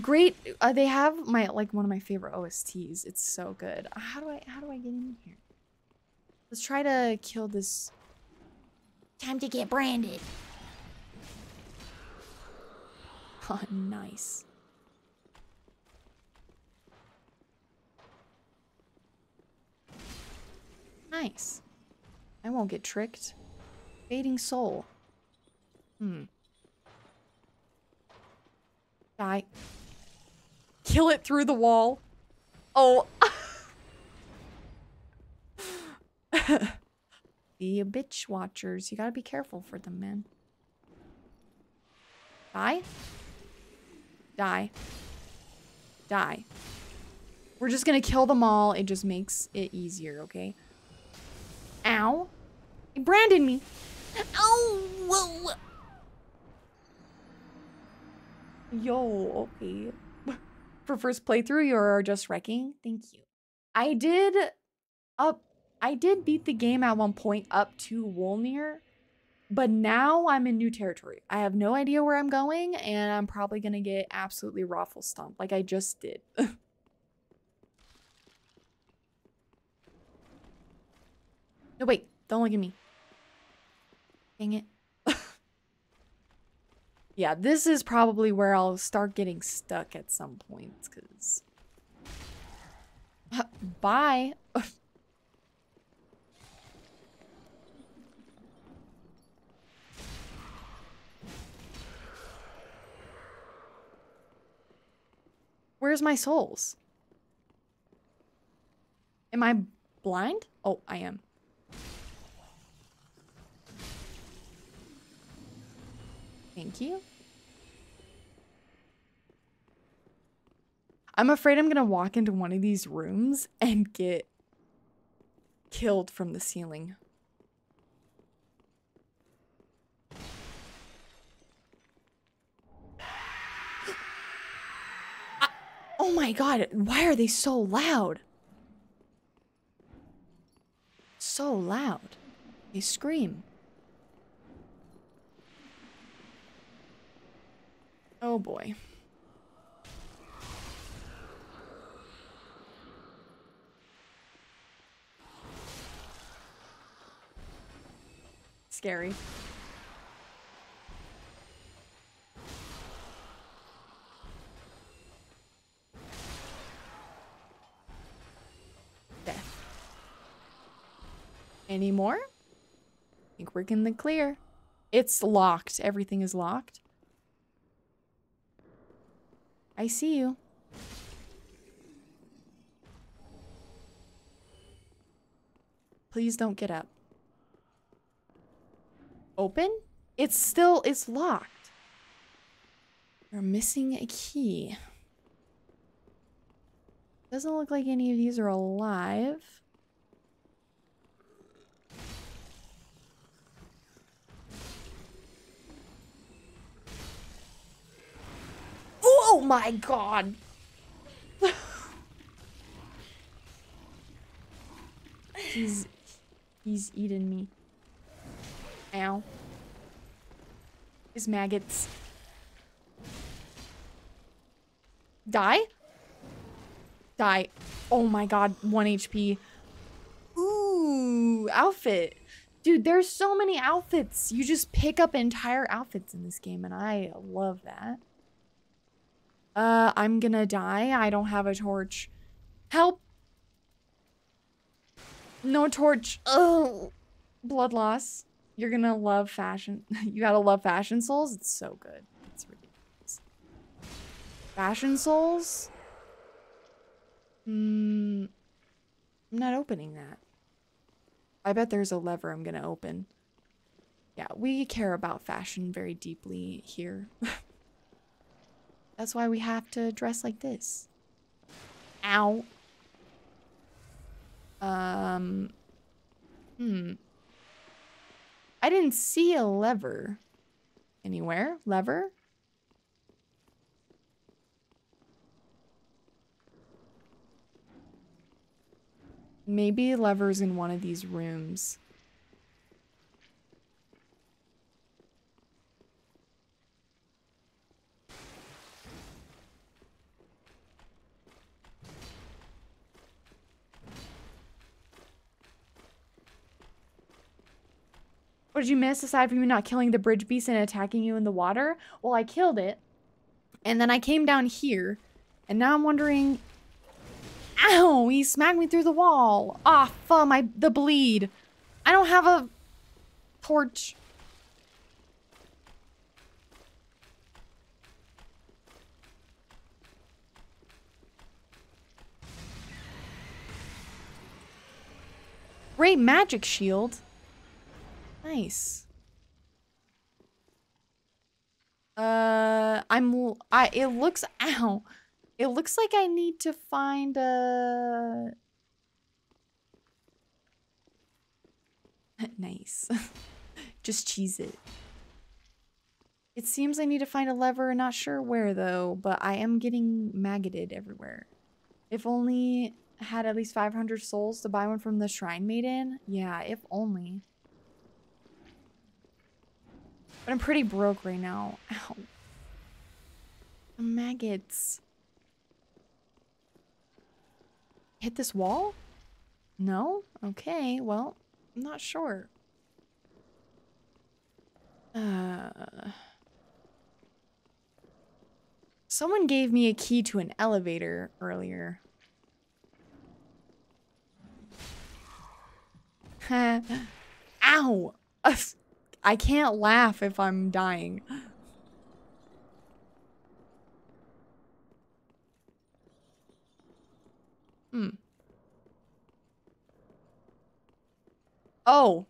Great. Uh, they have my like one of my favorite OSTs. It's so good. How do I how do I get in here? Let's try to kill this. Time to get branded. Oh, nice. Nice. I won't get tricked. Fading soul. Hmm. Die. Kill it through the wall. Oh. a bitch watchers. You gotta be careful for them, man. Die. Die. Die. We're just gonna kill them all. It just makes it easier, okay? Ow. He branded me. Oh, whoa. Yo, okay. For first playthrough, you're just wrecking. Thank you. I did up I did beat the game at one point up to Wolnir, but now I'm in new territory. I have no idea where I'm going, and I'm probably gonna get absolutely raffle stomped like I just did. No, wait. Don't look at me. Dang it. Yeah, this is probably where I'll start getting stuck at some points, because... Uh, bye. Where's my souls? Am I blind? Oh, I am. Thank you. I'm afraid I'm gonna walk into one of these rooms and get killed from the ceiling. Oh my god, why are they so loud? So loud. They scream. Oh boy. Scary. Death. Any more? I think we're in the clear. It's locked. Everything is locked. I see you. Please don't get up. Open? It's still, it's locked. We're missing a key. Doesn't look like any of these are alive. Oh my god! he's... He's eating me. Ow. His maggots. Die? Die. Oh my god, 1 HP. Ooh, outfit. Dude, there's so many outfits. You just pick up entire outfits in this game, and I love that. Uh, I'm gonna die. I don't have a torch. Help! No torch. Oh, blood loss. You're gonna love fashion. you gotta love fashion souls. It's so good. It's ridiculous. Fashion souls? Hmm. I'm not opening that. I bet there's a lever I'm gonna open. Yeah, we care about fashion very deeply here. That's why we have to dress like this. Ow. Um. Hmm. I didn't see a lever anywhere. Lever? Maybe lever's in one of these rooms. What did you miss aside from you not killing the bridge beast and attacking you in the water? Well, I killed it. And then I came down here. And now I'm wondering... Ow! He smacked me through the wall. Ah, oh, my, the bleed. I don't have a torch. Great magic shield. Nice. Uh, I'm, I, it looks, ow. It looks like I need to find a... nice. Just cheese it. It seems I need to find a lever, not sure where though, but I am getting maggoted everywhere. If only had at least 500 souls to buy one from the Shrine Maiden. Yeah, if only. But I'm pretty broke right now. Ow. The maggots. Hit this wall? No? Okay, well, I'm not sure. Uh, someone gave me a key to an elevator earlier. Ow! I can't laugh if I'm dying. Hmm. Oh.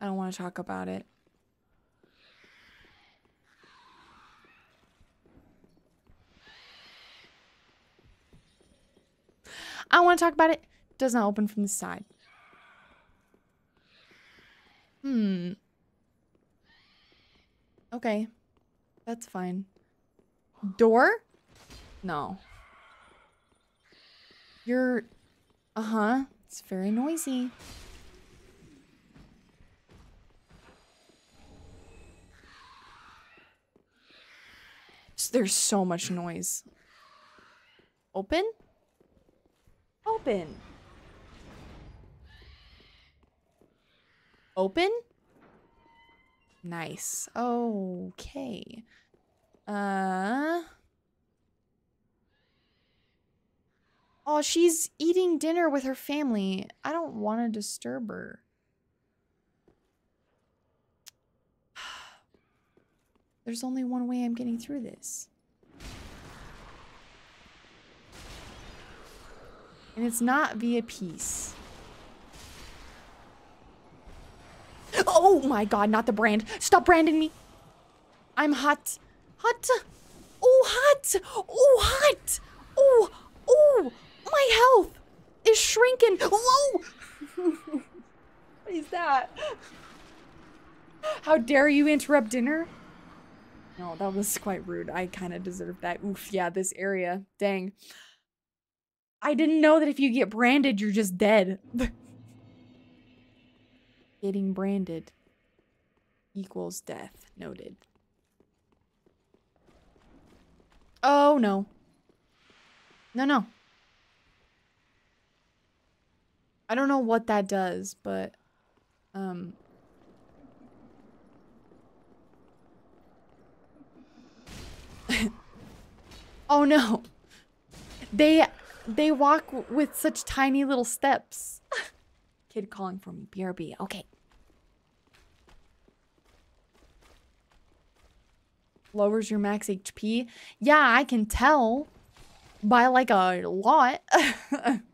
I don't want to talk about it. I want to talk about it. Does not open from the side. Hmm. Okay. That's fine. Door? No. You're... Uh-huh. It's very noisy. There's so much noise. Open? Open. Open? Nice. Okay. Uh... Oh, she's eating dinner with her family. I don't want to disturb her. There's only one way I'm getting through this. And it's not via peace. Oh my god, not the brand. Stop branding me. I'm hot. Hot. Oh, hot. Oh, hot. Oh, oh. My health is shrinking. Whoa. what is that? How dare you interrupt dinner? No, that was quite rude. I kind of deserved that. Oof, yeah, this area. Dang. I didn't know that if you get branded, you're just dead. Getting branded equals death. Noted. Oh, no. No, no. I don't know what that does, but... Um... oh, no. They they walk with such tiny little steps. Kid calling for me. BRB. Okay. Lowers your max HP. Yeah, I can tell. By like a lot.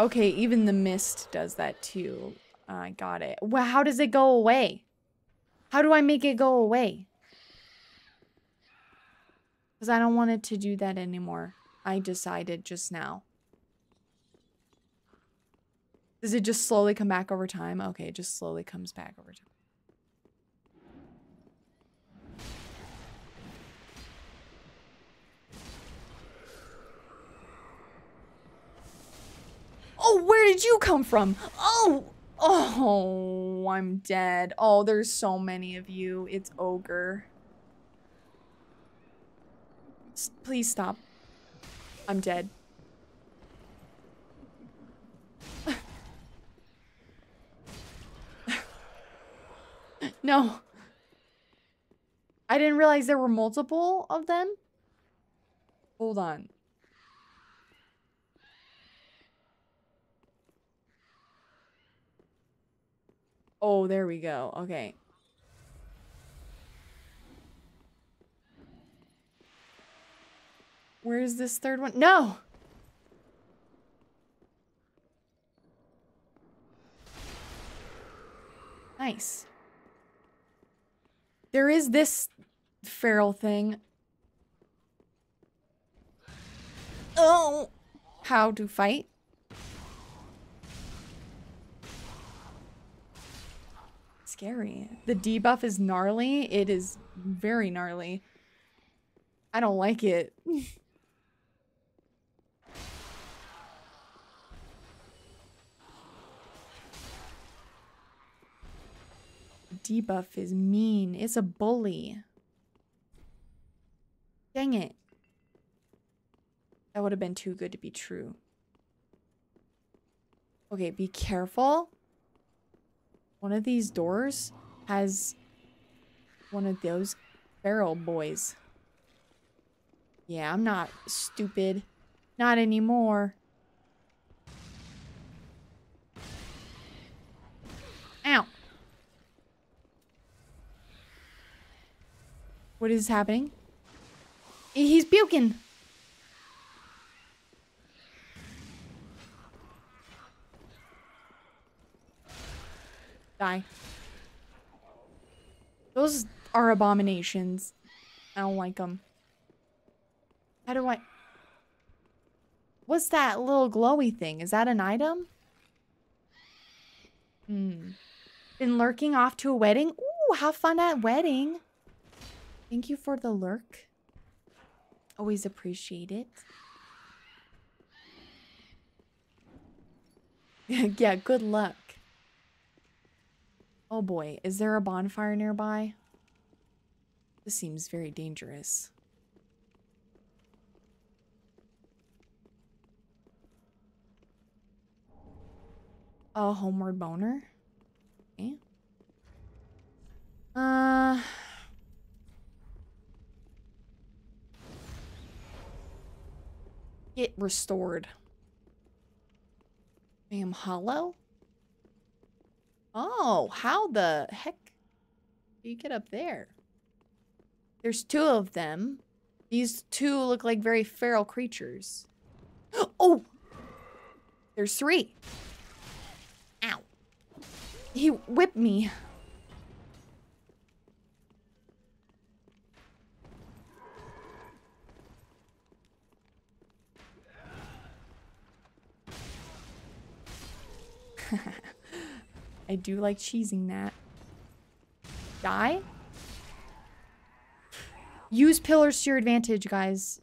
Okay, even the mist does that too. I uh, got it. Well, how does it go away? How do I make it go away? Because I don't want it to do that anymore. I decided just now. Does it just slowly come back over time? Okay, it just slowly comes back over time. Oh, where did you come from? Oh, oh, I'm dead. Oh, there's so many of you. It's ogre. S please stop. I'm dead. no. I didn't realize there were multiple of them. Hold on. Oh, there we go. Okay. Where's this third one? No! Nice. There is this feral thing. Oh! How to fight? scary. The debuff is gnarly. It is very gnarly. I don't like it. debuff is mean. It's a bully. Dang it. That would have been too good to be true. Okay, be careful. One of these doors has one of those barrel boys. Yeah, I'm not stupid. Not anymore. Ow. What is happening? He's puking. Die. Those are abominations. I don't like them. How do I... What's that little glowy thing? Is that an item? Hmm. Been lurking off to a wedding? Ooh, have fun at wedding. Thank you for the lurk. Always appreciate it. yeah, good luck. Oh boy, is there a bonfire nearby? This seems very dangerous. A homeward boner? Okay. Uh... Get restored. I am hollow? Oh, how the heck do you get up there? There's two of them. These two look like very feral creatures. Oh! There's three. Ow. He whipped me. I do like cheesing that. Die? Use pillars to your advantage, guys.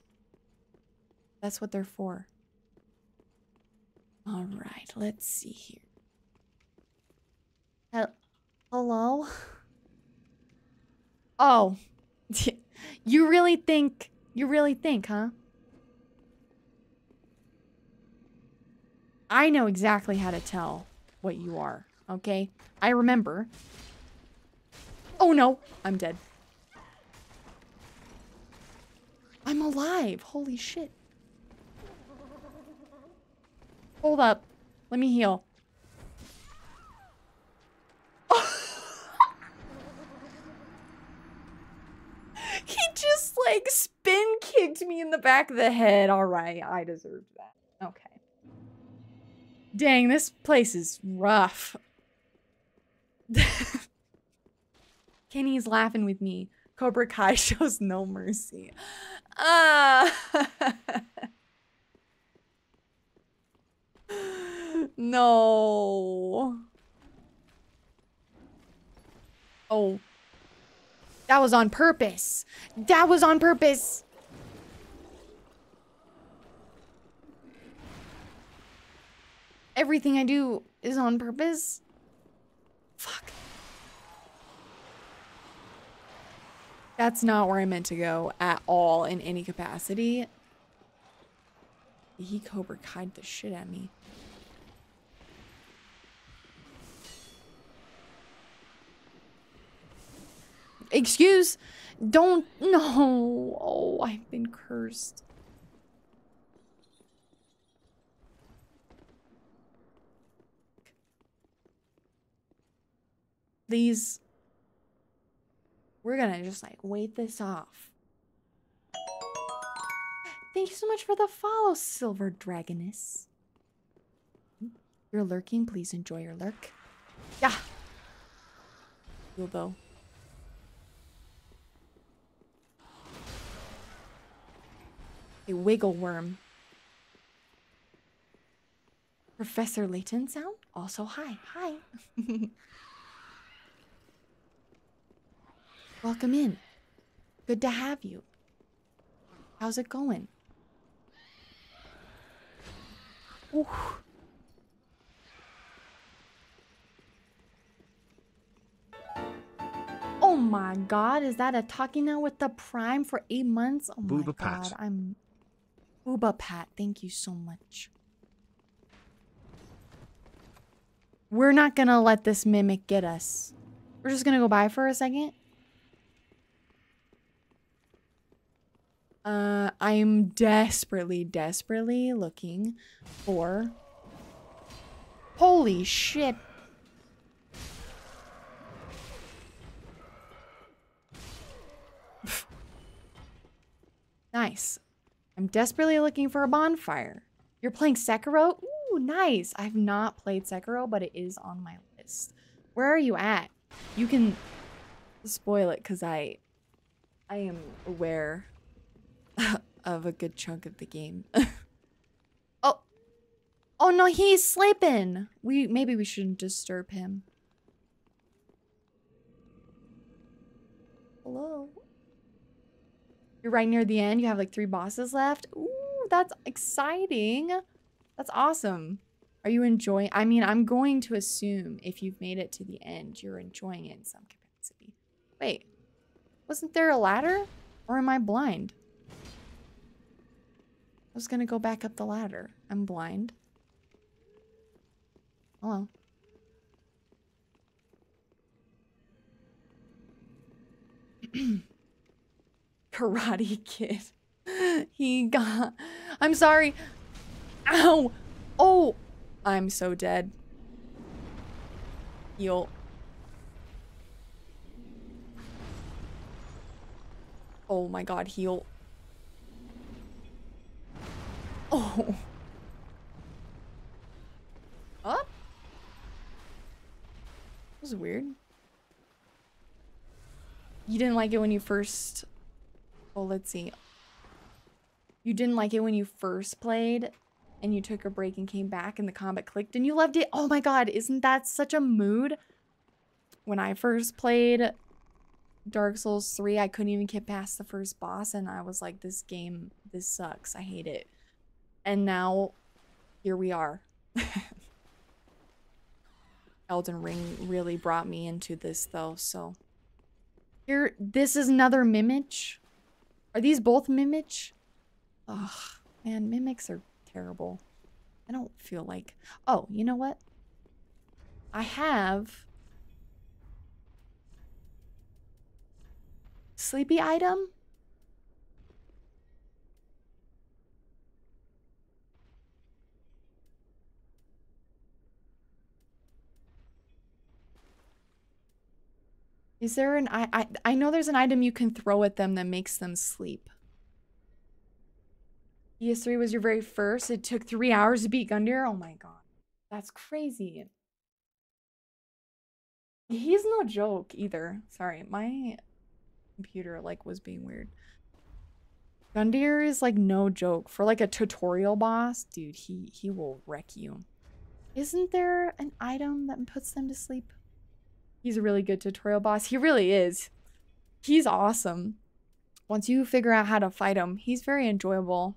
That's what they're for. All right, let's see here. Hello? Oh. you really think, you really think, huh? I know exactly how to tell what you are, okay? I remember. Oh no, I'm dead. I'm alive. Holy shit. Hold up. Let me heal. he just like spin kicked me in the back of the head. All right, I deserved that. Okay. Dang, this place is rough. Kenny's laughing with me. Cobra Kai shows no mercy. Ah. no. Oh. That was on purpose. That was on purpose. Everything I do is on purpose. Fuck. That's not where I meant to go at all in any capacity. He Cobra Kai'd the shit at me. Excuse? Don't. No. Oh, I've been cursed. These we're gonna just like wait this off. Thank you so much for the follow, Silver Dragoness. You're lurking. Please enjoy your lurk. Yeah. Bilbo. A wiggle worm. Professor Layton sound? Also, hi. Hi. Welcome in. Good to have you. How's it going? Ooh. Oh my god, is that a Takina with the prime for eight months? Oh my Pat. god, I'm Booba Pat, thank you so much. We're not gonna let this mimic get us. We're just gonna go by for a second. Uh, I'm desperately, desperately looking for... Holy shit. nice. I'm desperately looking for a bonfire. You're playing Sekiro? Ooh, nice. I've not played Sekiro, but it is on my list. Where are you at? You can spoil it because I I am aware of a good chunk of the game. oh. Oh no, he's sleeping. We maybe we shouldn't disturb him. Hello. You're right near the end. You have like three bosses left. Ooh, that's exciting. That's awesome. Are you enjoying? I mean, I'm going to assume if you've made it to the end, you're enjoying it in some capacity. Wait, wasn't there a ladder? Or am I blind? I was gonna go back up the ladder. I'm blind. Hello. Karate Kid. he got... I'm sorry. Ow! Oh! I'm so dead. Heal. Oh my god, heal. Oh. Up? That was weird. You didn't like it when you first... Oh, let's see. You didn't like it when you first played and you took a break and came back and the combat clicked and you loved it. Oh my god, isn't that such a mood? When I first played Dark Souls 3, I couldn't even get past the first boss and I was like, this game, this sucks. I hate it. And now, here we are. Elden Ring really brought me into this though, so. Here, this is another Mimich. Are these both Mimich? Ugh, man, Mimics are terrible. I don't feel like... Oh, you know what? I have... Sleepy item? Is there an I, I I know there's an item you can throw at them that makes them sleep. PS3 was your very first. It took three hours to beat Gundyr. Oh my god. That's crazy. He's no joke either. Sorry, my computer like was being weird. Gundyr is like no joke. For like a tutorial boss, dude, he he will wreck you. Isn't there an item that puts them to sleep? He's a really good tutorial boss. He really is. He's awesome. Once you figure out how to fight him, he's very enjoyable.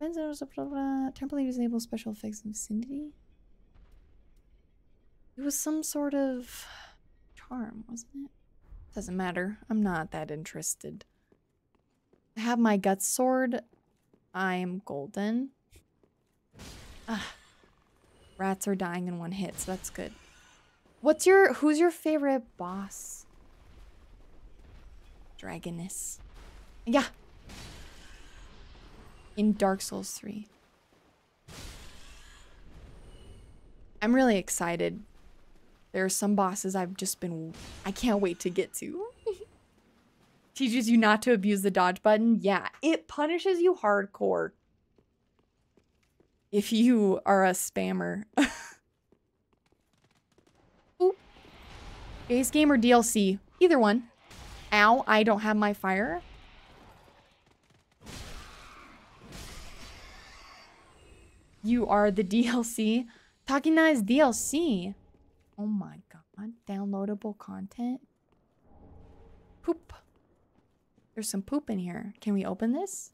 Temple disable special effects in vicinity. It was some sort of charm, wasn't it? Doesn't matter. I'm not that interested. I have my gut sword. I am golden. Ah. Rats are dying in one hit, so that's good. What's your who's your favorite boss? Dragoness. Yeah, in Dark Souls 3. I'm really excited. There are some bosses I've just been... I can't wait to get to. Teaches you not to abuse the dodge button. Yeah, it punishes you hardcore. If you are a spammer. Ooh. Base game or DLC? Either one. Ow, I don't have my fire. You are the DLC. Takina is DLC. Oh my god. Downloadable content. Poop. There's some poop in here. Can we open this?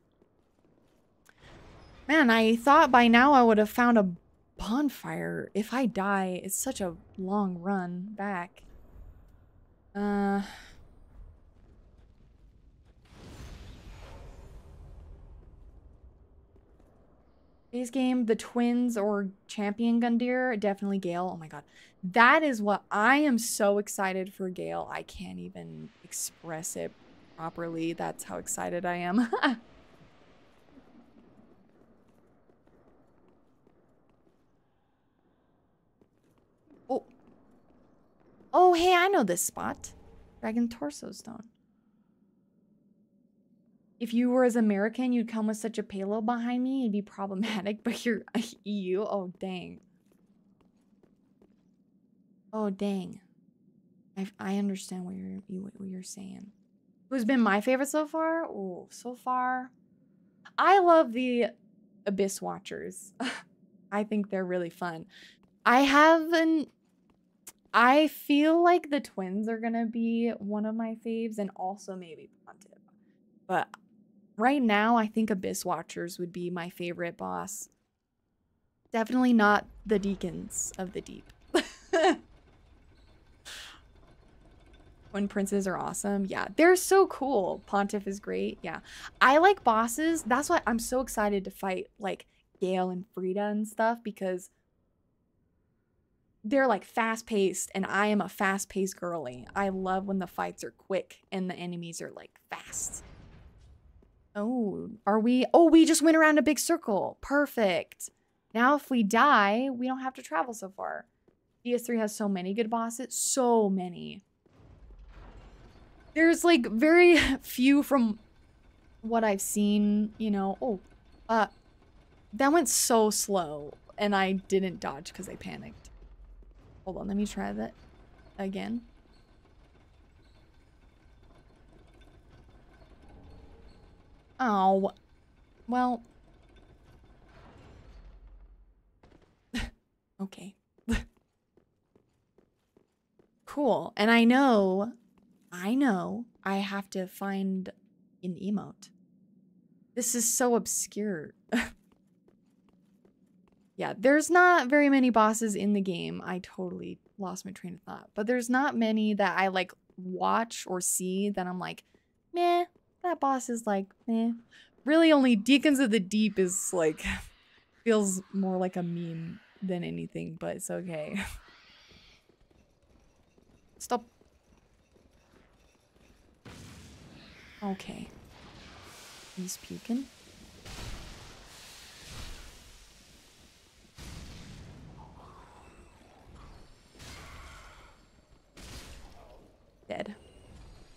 Man, I thought by now I would have found a bonfire. If I die, it's such a long run back. Uh... Base game, the twins or champion Gundyr, definitely Gael. Oh my god. That is what I am so excited for Gael. I can't even express it properly. That's how excited I am. Oh, hey, I know this spot. Dragon Torso Stone. If you were as American, you'd come with such a payload behind me, it'd be problematic, but you're EU? Oh, dang. Oh, dang. I, I understand what you're, you, what you're saying. Who's been my favorite so far? Oh, so far. I love the Abyss Watchers. I think they're really fun. I haven't. I feel like the twins are gonna be one of my faves, and also maybe Pontiff. But right now, I think Abyss Watchers would be my favorite boss. Definitely not the Deacons of the Deep. Twin Princes are awesome. Yeah, they're so cool. Pontiff is great. Yeah. I like bosses. That's why I'm so excited to fight like Gael and Friede and stuff because they're like fast paced and I am a fast paced girly. I love when the fights are quick and the enemies are like fast. Oh, are we? Oh, we just went around a big circle. Perfect. Now, if we die, we don't have to travel so far. DS3 has so many good bosses. So many. There's like very few from what I've seen, you know. Oh, uh, that went so slow and I didn't dodge because I panicked. Hold on, let me try that again. Oh, well. okay. cool. And I know, I know I have to find an emote. This is so obscure. yeah, there's not very many bosses in the game. I totally lost my train of thought. But there's not many that I like watch or see that I'm like, meh, that boss is like, eh. Really, only Deacons of the Deep is like, feels more like a meme than anything, but it's okay. Stop. Okay. He's puking.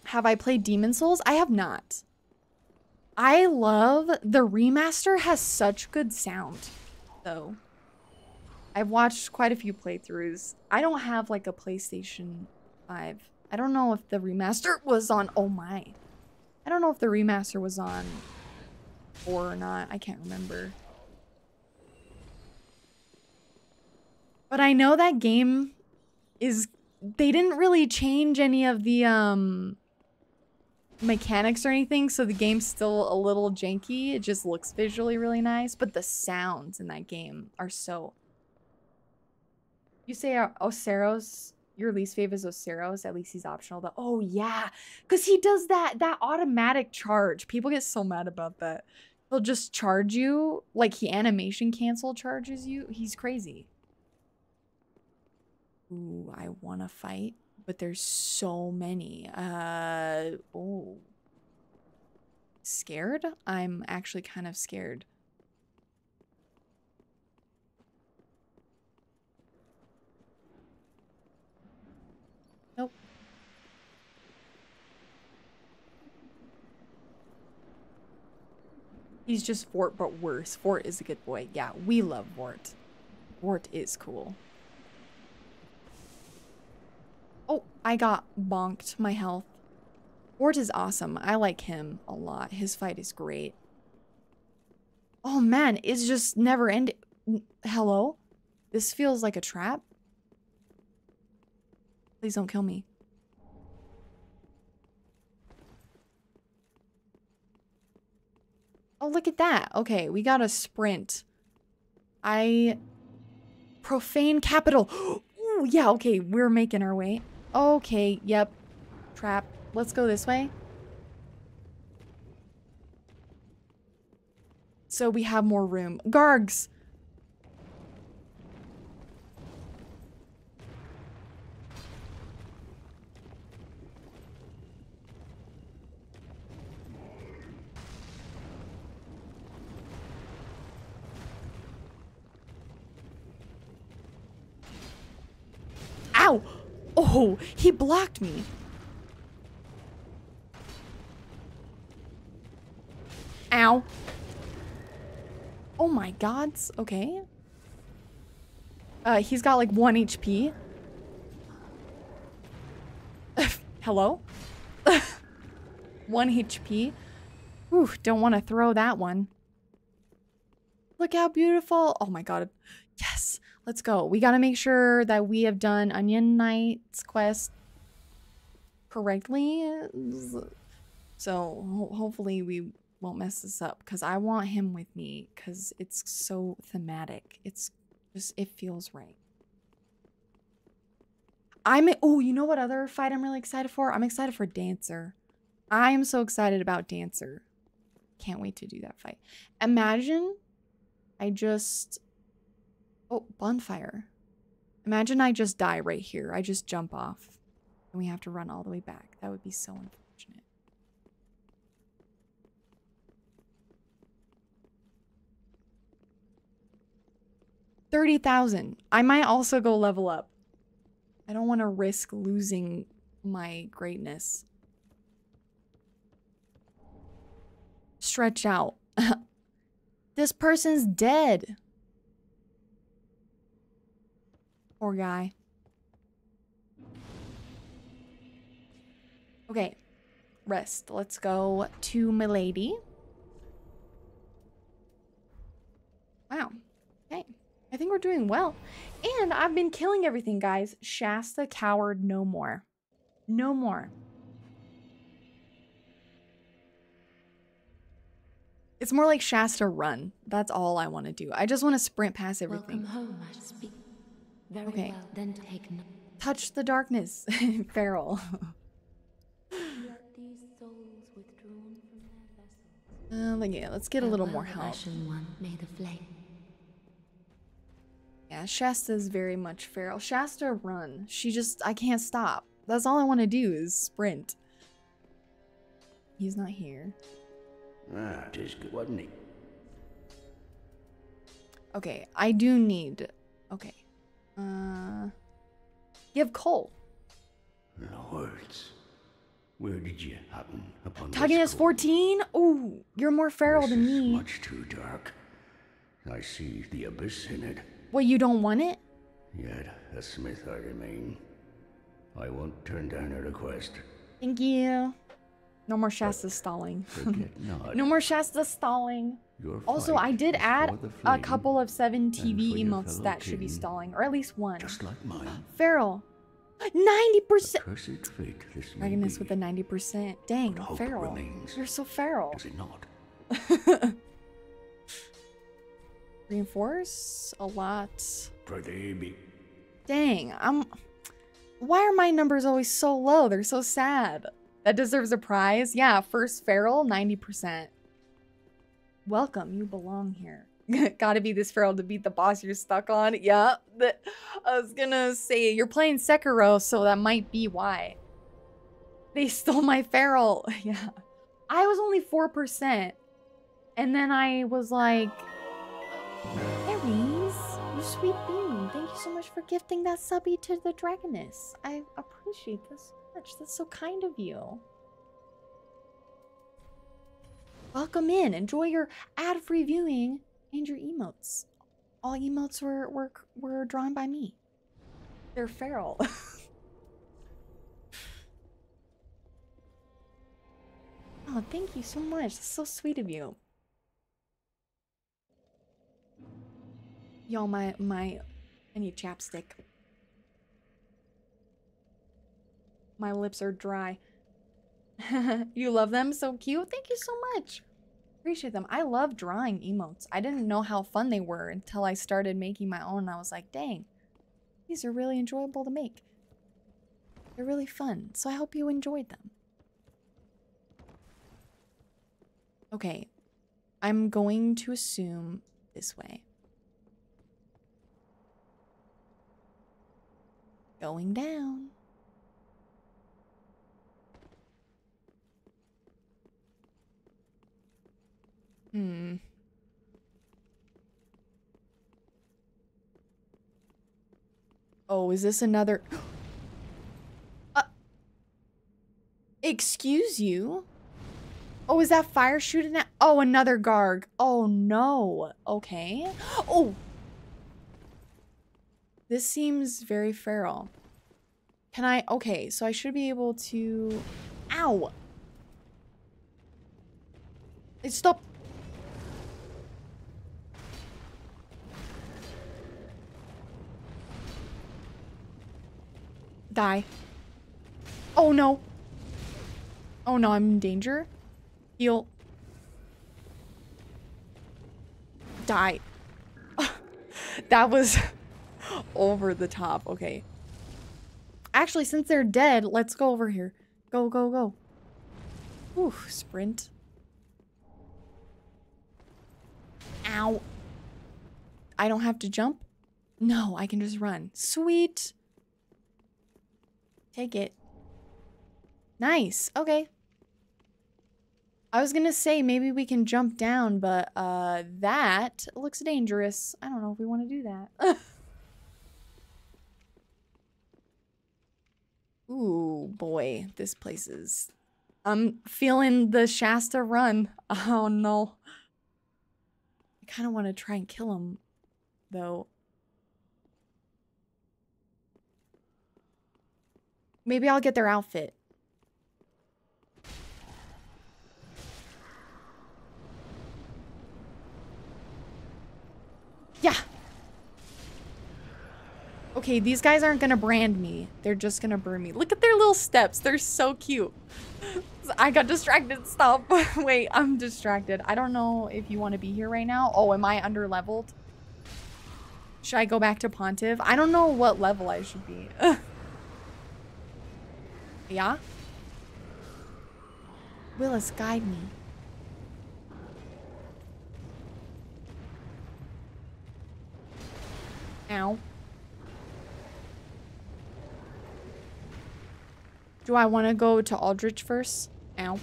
Have I played Demon's Souls? I have not. I love the remaster has such good sound though. I've watched quite a few playthroughs. I don't have like a PlayStation 5. I don't know if the remaster was on oh my. I don't know if the remaster was on 4 or not. I can't remember. But I know that game is they didn't really change any of the um mechanics or anything, so the game's still a little janky. It just looks visually really nice, but the sounds in that game are so... You say uh, Oceiros, your least favorite is Oceiros, at least he's optional. But oh yeah, because he does that, that automatic charge. People get so mad about that. He'll just charge you, like he animation cancel charges you. He's crazy. Ooh, I want to fight but there's so many. Uh, oh. Scared? I'm actually kind of scared. Nope. He's just Vordt, but worse. Vordt is a good boy. Yeah, we love Vordt. Vordt is cool. Oh, I got bonked my health. Fort is awesome. I like him a lot. His fight is great. Oh man, it's just never ending. Hello? This feels like a trap. Please don't kill me. Oh, look at that. Okay, we got a sprint. I... Profane capital. Ooh, yeah, okay, we're making our way. Okay, yep. Trap. Let's go this way. So we have more room. Gargs! Ow! Oh, he blocked me. Ow. Oh my gods. Okay. Uh, he's got like one HP. Hello? one HP. Ooh, don't want to throw that one. Look how beautiful. Oh my god. Yes. Let's go. We got to make sure that we have done Onion Knight's quest correctly. So ho hopefully we won't mess this up because I want him with me because it's so thematic. It's just, it feels right. I'm, oh, you know what other fight I'm really excited for? I'm excited for Dancer. I am so excited about Dancer. Can't wait to do that fight. Imagine I just Oh, bonfire. Imagine I just die right here. I just jump off. And we have to run all the way back. That would be so unfortunate. Thirty thousand. I might also go level up. I don't want to risk losing my greatness. Stretch out. this person's dead. Poor guy. Okay. Rest. Let's go to Milady. Wow. Okay. I think we're doing well. And I've been killing everything, guys. Shasta coward no more. No more. It's more like Shasta run. That's all I want to do. I just want to sprint past everything. Welcome home. Very Okay. well, then take no Touch the darkness, Feral. Let these souls withdrawn from their vessels. Uh, like, yeah, let's get a little more Farewell, help. Ashen one, may the flame. Yeah, Shasta's very much feral. Shasta run. She just I can't stop. That's all I want to do is sprint. He's not here. Ah, tis good, wasn't he? Okay, I do need okay. Uh give coal. Lords, where did you happen upon this Tugging us 14? Ooh, you're more feral This than is much too dark. I see the abyss in it. What, you don't want it? Yet a smith I remain. I won't turn down a request. Thank you. No more Shasta stalling. Forget not. no more Shasta stalling. Also, I did add a couple of seven TV emotes that should be stalling, or at least one. Just like mine. Feral. 90%. Cursed fate this with the 90%. Dang, feral. remains. You're so feral. Does it not? Reinforce a lot. Dang, I'm. Why are my numbers always so low? They're so sad. That deserves a prize. Yeah, first feral, 90%. Welcome, you belong here. Gotta be this feral to beat the boss you're stuck on. Yeah, the, I was gonna say, you're playing Sekiro, so that might be why. They stole my feral. Yeah. I was only 4%. And then I was like, Aries, you sweet bean. Thank you so much for gifting that subby to the Dragoness. I appreciate this so much. That's so kind of you. Welcome in. Enjoy your ad-free viewing and your emotes. All emotes were were were drawn by me. They're feral. oh, thank you so much. That's so sweet of you. Y'all, my my I need chapstick. My lips are dry. you love them? So cute. Thank you so much. Appreciate them. I love drawing emotes. I didn't know how fun they were until I started making my own. And I was like, dang, these are really enjoyable to make. They're really fun, so I hope you enjoyed them. Okay, I'm going to assume this way. Going down. Hmm. Oh, is this another... uh, excuse you? Oh, is that fire shooting at... Oh, another Garg. Oh, no. Okay. Oh! This seems very feral. Can I... Okay, so I should be able to... Ow! It stopped Die. Oh no. Oh no, I'm in danger. Heal. Die. that was over the top. Okay. Actually, since they're dead, let's go over here. Go, go, go. Ooh, sprint. Ow. I don't have to jump? No, I can just run. Sweet. Take it. Nice. Okay. I was gonna say maybe we can jump down, but uh, that looks dangerous. I don't know if we want to do that. Ooh, boy, this place is... I'm feeling the Shasta run. Oh, no. I kind of want to try and kill him, though. Maybe I'll get their outfit. Yeah. Okay, these guys aren't gonna brand me. They're just gonna burn me. Look at their little steps. They're so cute. I got distracted. Stop. Wait, I'm distracted. I don't know if you want to be here right now. Oh, am I under leveled? Should I go back to Pontiff? I don't know what level I should be. Yeah? Willis, guide me. Ow. Do I want to go to Aldrich first? Ow.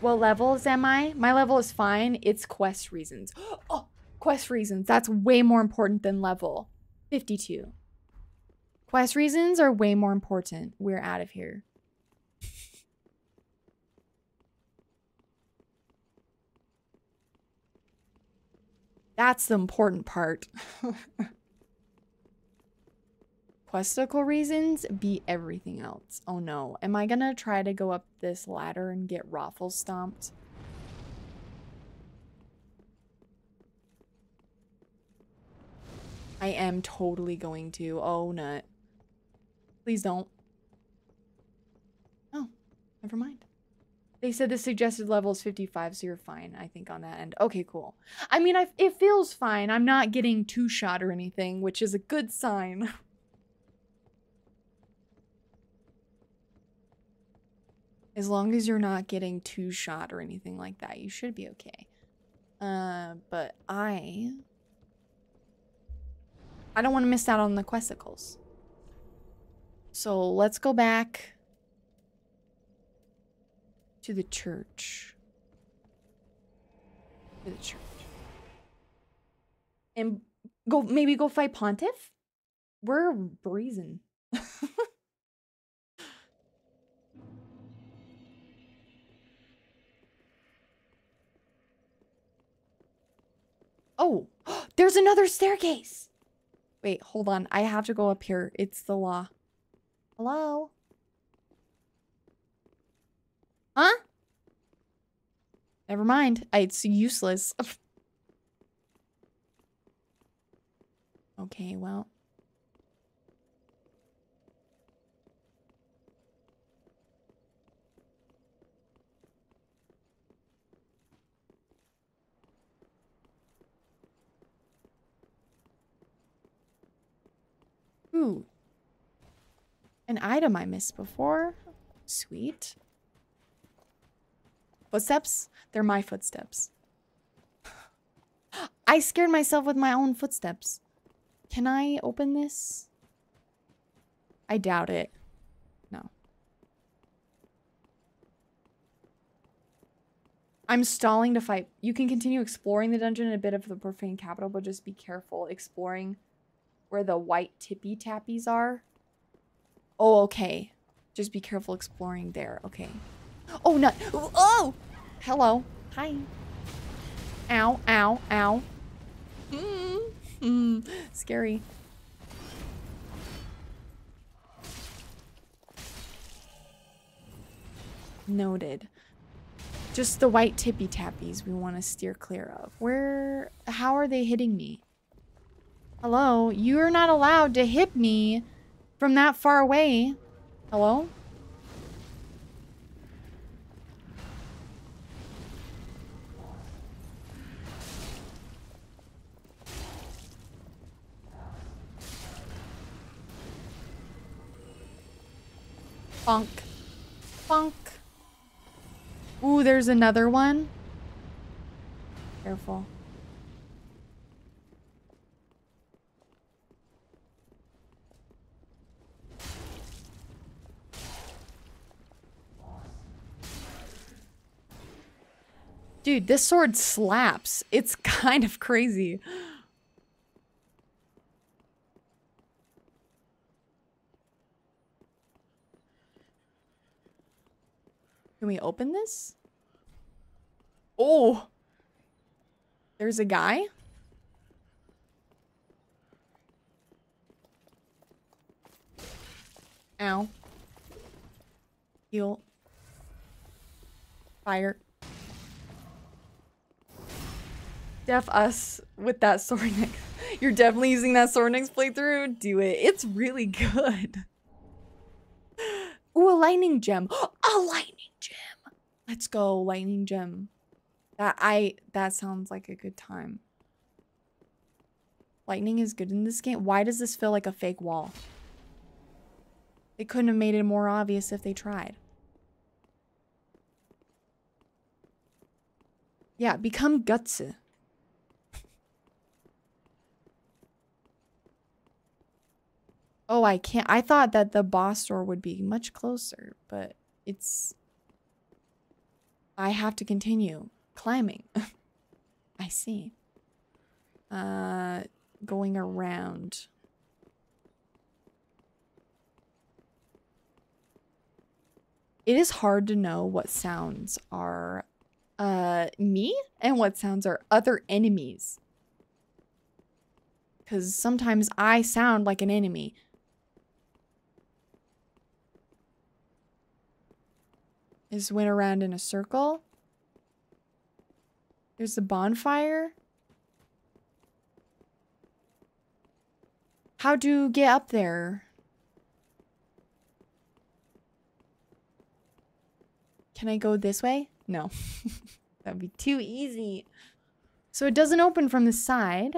What levels am I? My level is fine. It's quest reasons. Oh, Quest reasons, that's way more important than level. 52. Quest reasons are way more important. We're out of here. That's the important part. Questical reasons beat everything else. Oh no. Am I gonna try to go up this ladder and get Raffles stomped? I am totally going to. Oh, nut. Please don't. Oh, never mind. They said the suggested level is 55, so you're fine, I think, on that end. Okay, cool. I mean, I, it feels fine. I'm not getting two-shot or anything, which is a good sign. as long as you're not getting two-shot or anything like that, you should be okay. Uh, but I I don't want to miss out on the questicles. So let's go back to the church. To the church. And go maybe go fight Pontiff? We're breezing. oh, there's another staircase. Wait, hold on. I have to go up here. It's the law. Hello? Huh? Never mind. It's useless. okay, well. Ooh. An item I missed before. Sweet. Footsteps? They're my footsteps. I scared myself with my own footsteps. Can I open this? I doubt it. No. I'm stalling to fight. You can continue exploring the dungeon in a bit of the profane capital, but just be careful exploring where the white tippy tappies are. Oh, okay. Just be careful exploring there. Okay. Oh, no. Oh! Hello. Hi. Ow, ow, ow. Mm, mm, scary. Noted. Just the white tippy tappies we want to steer clear of. Where, how are they hitting me? Hello? You're not allowed to hit me from that far away. Hello? Funk. Funk. Ooh, there's another one. Careful. Dude, this sword slaps. It's kind of crazy. Can we open this? Oh! There's a guy? Ow. Heal. Fire. Def us with that sword next. You're definitely using that sword next playthrough? Do it. It's really good. Ooh, a lightning gem. a lightning gem. Let's go, lightning gem. That I that sounds like a good time. Lightning is good in this game. Why does this feel like a fake wall? They couldn't have made it more obvious if they tried. Yeah, become Gutsu. Oh, I can't. I thought that the boss door would be much closer, but it's... I have to continue climbing. I see. Uh, going around. It is hard to know what sounds are uh, me and what sounds are other enemies. Because sometimes I sound like an enemy. Is went around in a circle. There's the bonfire. How to get up there? Can I go this way? No. That'd be too easy. So it doesn't open from the side.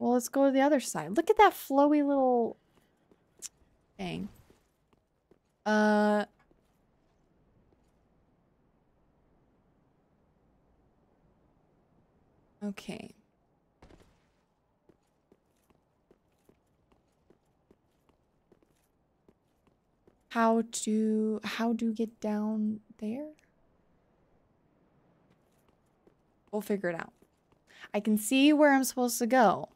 Well, let's go to the other side. Look at that flowy little thing. Uh... Okay. How to how to get down there? We'll figure it out. I can see where I'm supposed to go.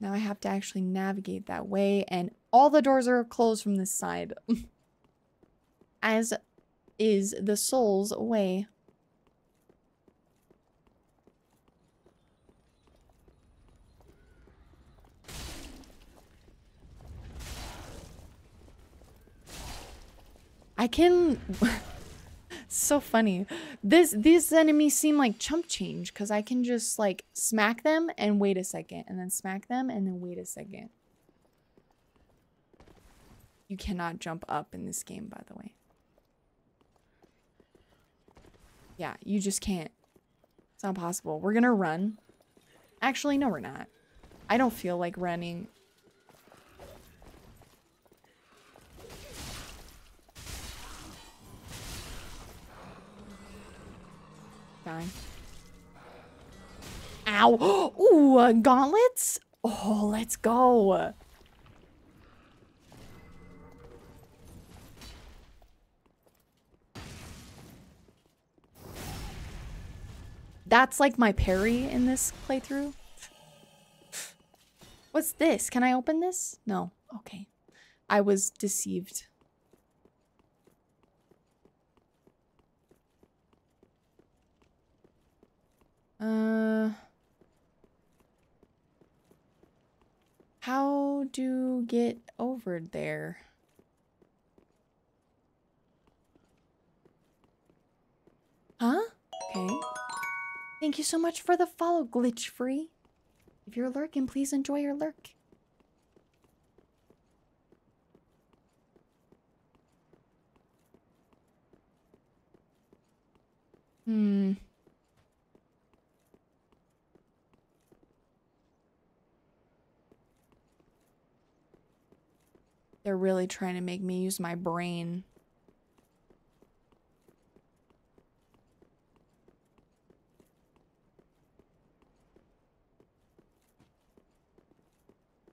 Now I have to actually navigate that way and all the doors are closed from this side. As is the soul's way. I can... so funny. This These enemies seem like chump change because I can just like smack them and wait a second and then smack them and then wait a second. You cannot jump up in this game, by the way. Yeah, you just can't. It's not possible. We're gonna run. Actually, no, we're not. I don't feel like running. Ow. Ooh, uh, gauntlets? Oh, let's go. That's like my parry in this playthrough. What's this? Can I open this? No. Okay. I was deceived. Uh... How do you get over there? Huh? Okay. Thank you so much for the follow, glitch free. If you're lurking, please enjoy your lurk. Hmm. They're really trying to make me use my brain.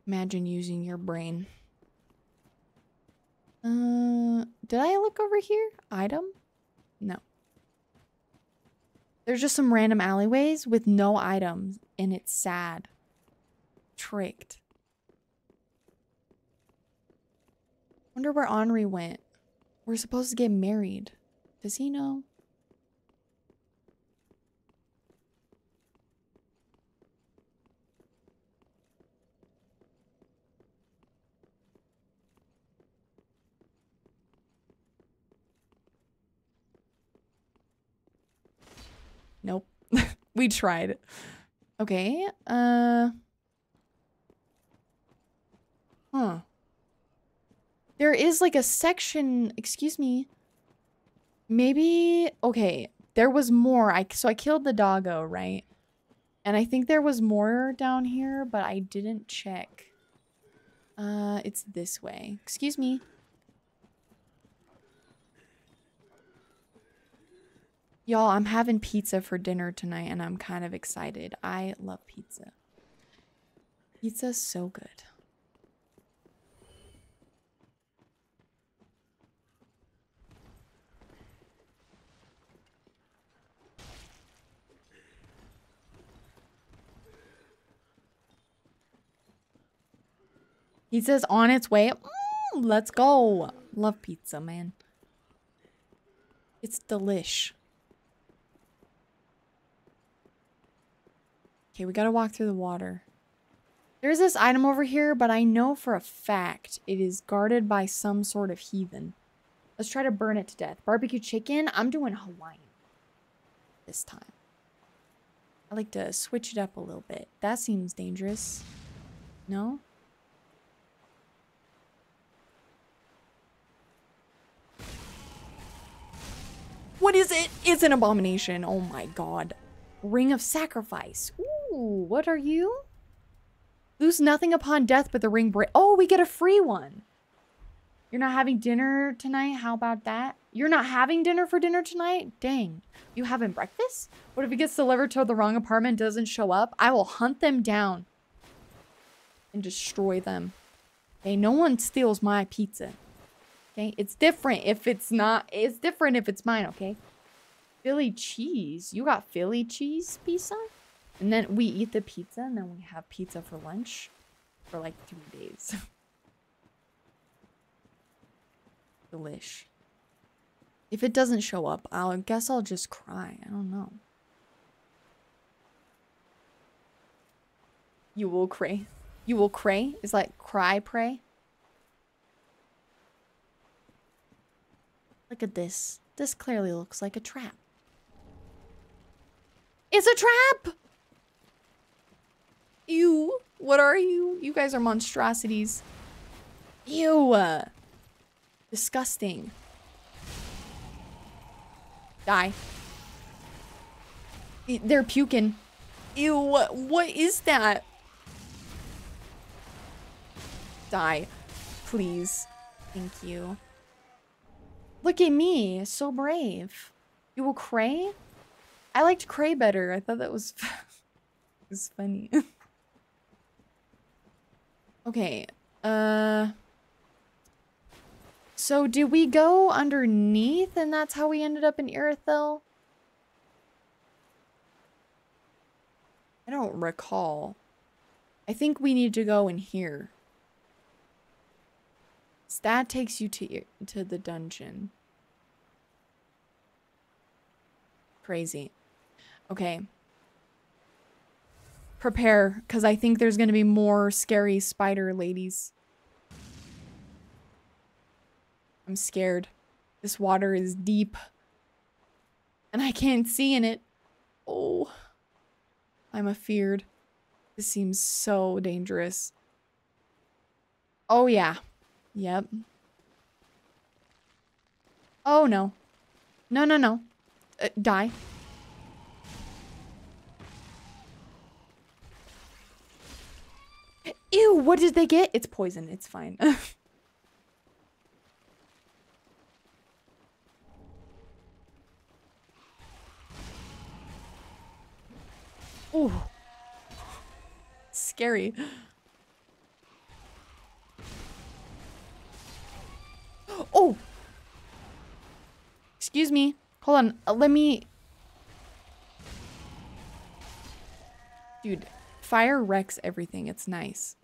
Imagine using your brain. Uh, did I look over here? Item? No. There's just some random alleyways with no items, and it's sad. Tricked. Wonder where Anri went. We're supposed to get married. Does he know? Nope. we tried. Okay. Uh. Huh. There is like a section, excuse me. Maybe, okay, there was more. I So I killed the doggo, right? And I think there was more down here, but I didn't check. Uh, it's this way. Excuse me. Y'all, I'm having pizza for dinner tonight and I'm kind of excited. I love pizza. Pizza's so good. Pizza's on its way. Mm, let's go. Love pizza, man. It's delish. Okay, we gotta walk through the water. There's this item over here, but I know for a fact it is guarded by some sort of heathen. Let's try to burn it to death. Barbecue chicken? I'm doing Hawaiian this time. I like to switch it up a little bit. That seems dangerous. No? What is it? It's an abomination. Oh my god. Ring of sacrifice. Ooh, what are you? Lose nothing upon death but the ring break. Oh, we get a free one. You're not having dinner tonight? How about that? You're not having dinner for dinner tonight? Dang. You having breakfast? What if it gets delivered to the wrong apartment doesn't show up? I will hunt them down and destroy them. Hey, no one steals my pizza. Okay, it's different if it's not, it's different if it's mine, okay? Philly cheese. You got Philly cheese pizza? And then we eat the pizza and then we have pizza for lunch for like three days. Delish. If it doesn't show up, I'll guess I'll just cry. I don't know. You will cray. You will cray? Is like cry pray? Look at this. This clearly looks like a trap. It's a trap! Ew. What are you? You guys are monstrosities. Ew. Disgusting. Die. They're puking. Ew. What is that? Die. Please. Thank you. Look at me, so brave. You will cray? I liked Cray better. I thought that was was funny. okay. Uh So do we go underneath and that's how we ended up in Irithyll? I don't recall. I think we need to go in here. That takes you to to the dungeon. Crazy. Okay. Prepare, because I think there's going to be more scary spider ladies. I'm scared. This water is deep. And I can't see in it. Oh. I'm afeared. This seems so dangerous. Oh, yeah. Yep. Oh, no. No, no, no. Uh, die. Ew, what did they get? It's poison. It's fine. Ooh. Scary. Oh! Excuse me. Hold on. Uh, let me... Dude, fire wrecks everything. It's nice.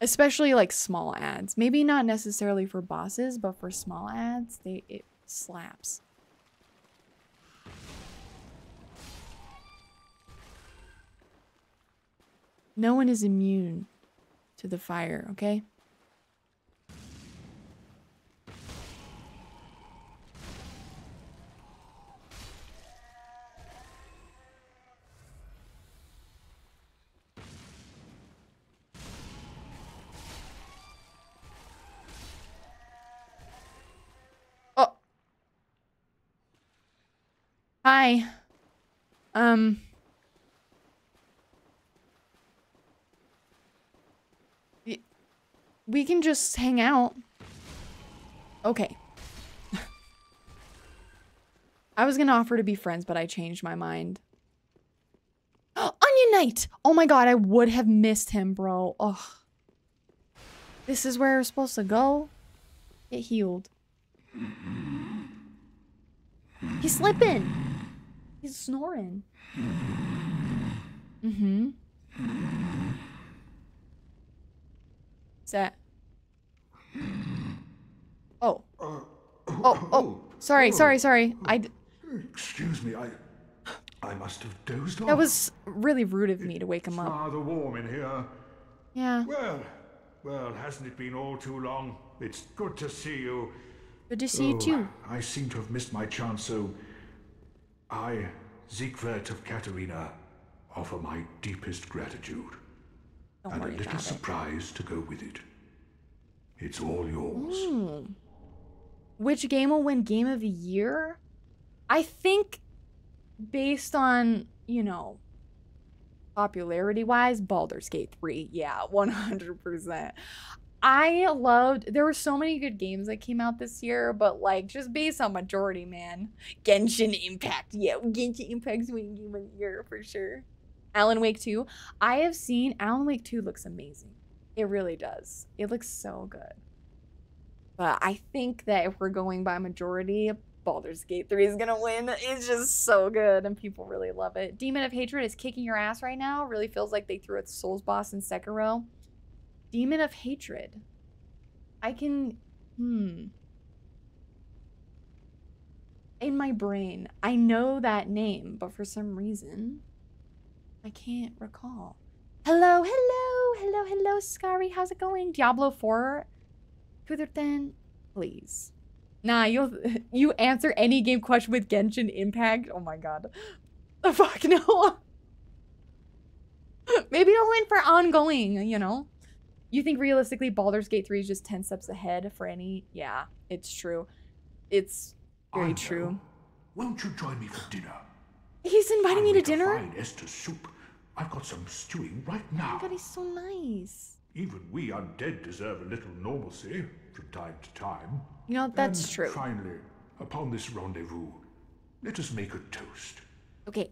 Especially like small ads. Maybe not necessarily for bosses, but for small ads, they it slaps. No one is immune to the fire, okay? Hi. Um. We can just hang out. Okay. I was gonna offer to be friends, but I changed my mind. Onion Knight! Oh my god, I would have missed him, bro. Ugh. This is where we're supposed to go? Get healed. He's slipping! He's snoring. Mm-hmm. What's that? Oh. Oh, oh, sorry, sorry, sorry. I. Excuse me, I. I must have dozed off. that was really rude of me to wake him up. Rather warm in here. Yeah. Well, well, hasn't it been all too long? It's good to see you. Good to see you Oh, too. I seem to have missed my chance, so I, Siegward of Catarina, offer my deepest gratitude. Don't and a little about it. surprise to go with it. It's all yours. Hmm. Which game will win Game of the Year? I think, based on, you know, popularity wise, Baldur's Gate 3. Yeah, 100%. I loved, there were so many good games that came out this year, but like, just based on majority, man. Genshin Impact. Yeah, Genshin Impact's winning Game of the Year for sure. Alan Wake 2. I have seen Alan Wake 2 looks amazing. It really does. It looks so good. But I think that if we're going by majority, Baldur's Gate 3 is gonna win. It's just so good and people really love it. Demon of Hatred is kicking your ass right now. Really feels like they threw a Souls boss in Sekiro. Demon of Hatred. I can hmm. In my brain, I know that name, but for some reason, I can't recall. Hello, hello, hello, hello, Scary. How's it going? Diablo 4? Kudurten, please. Nah, you'll you answer any game question with Genshin Impact. Oh my god. The fuck no. Maybe it'll win for ongoing, you know? You think realistically Baldur's Gate 3 is just 10 steps ahead for any? Yeah, it's true. It's very I true. Won't you join me for dinner? He's inviting me to I'll make a dinner? Fine Estus soup. I've got some stewing right Oh now. my god, he's so nice. Even we undead deserve a little normalcy from time to time. You know, that's And true. Finally, upon this rendezvous, let us make a toast. Okay.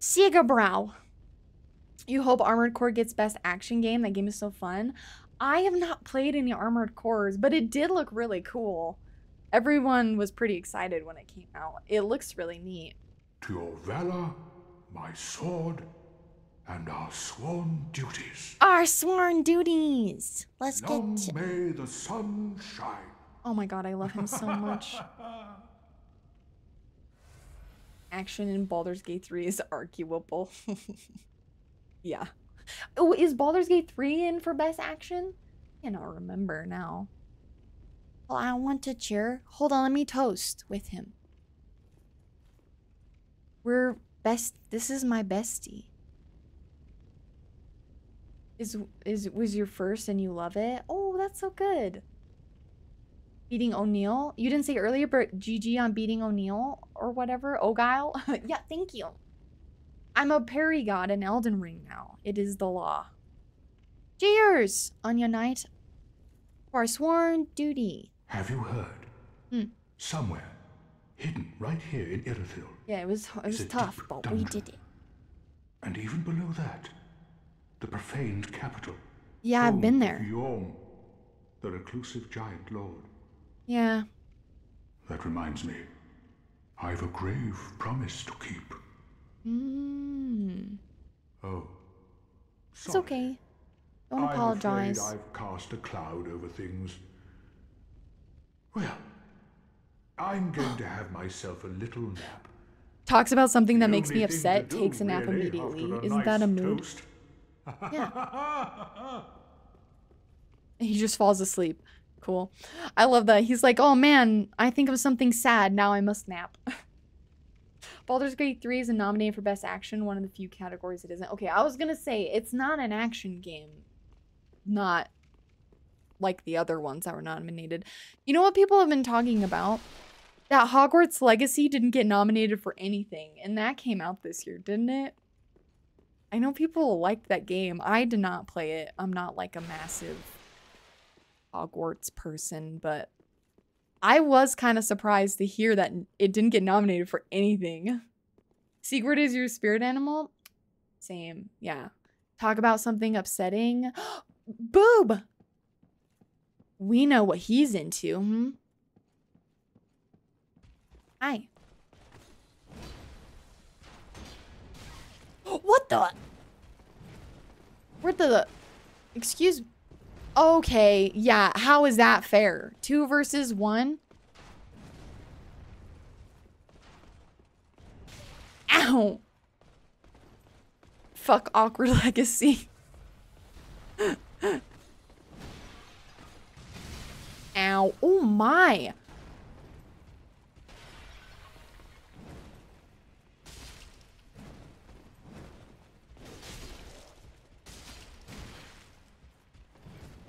Sega Brow. You hope Armored Core gets best action game. That game is so fun. I have not played any Armored Cores, but it did look really cool. Everyone was pretty excited when it came out. It looks really neat. To your valor, my sword, and our sworn duties. Our sworn duties. Let's Long get. To... may the sun shine. Oh my god, I love him so much. Action in Baldur's Gate 3 is arguable. yeah. Oh, is Baldur's Gate 3 in for best action? I cannot remember now. Well, I want to cheer. Hold on, let me toast with him. We're best. This is my bestie. Is is was your first and you love it? Oh, that's so good. Beating O'Neill. You didn't say earlier, but GG on beating O'Neill or whatever. Ogile. yeah, thank you. I'm a parry god in Elden Ring now. It is the law. Cheers, Onion Knight. For our sworn duty. Have you heard? Hmm. Somewhere, hidden right here in Irithyll, Yeah, it was it was tough, but we did it. and even below that, the profaned capital. Yeah, I've been there. Yhorm, the reclusive giant lord. Yeah. That reminds me, I've a grave promise to keep. Mm. Oh, It's okay. Don't I'm apologize. afraid I've cast a cloud over things. Well, I'm going to have myself a little nap. Talks about something that makes me upset, takes a nap really, immediately. a Isn't that a mood? Yeah. He just falls asleep. Cool. I love that. He's like, oh man, I think of something sad. Now I must nap. Baldur's Gate 3 is a nominated for Best Action, one of the few categories it isn't. Okay, I was gonna say, it's not an action game. Not like the other ones that were nominated. You know what people have been talking about? That Hogwarts Legacy didn't get nominated for anything, and that came out this year, didn't it? I know people liked that game. I did not play it. I'm not like a massive Hogwarts person, but I was kind of surprised to hear that it didn't get nominated for anything. Secret is your spirit animal? Same. Yeah. Talk about something upsetting. Boob! We know what he's into. Hmm? Hi. What the? Where the? Excuse. Okay, yeah. How is that fair? Two versus one. Ow. Fuck awkward legacy. Ow. Oh my.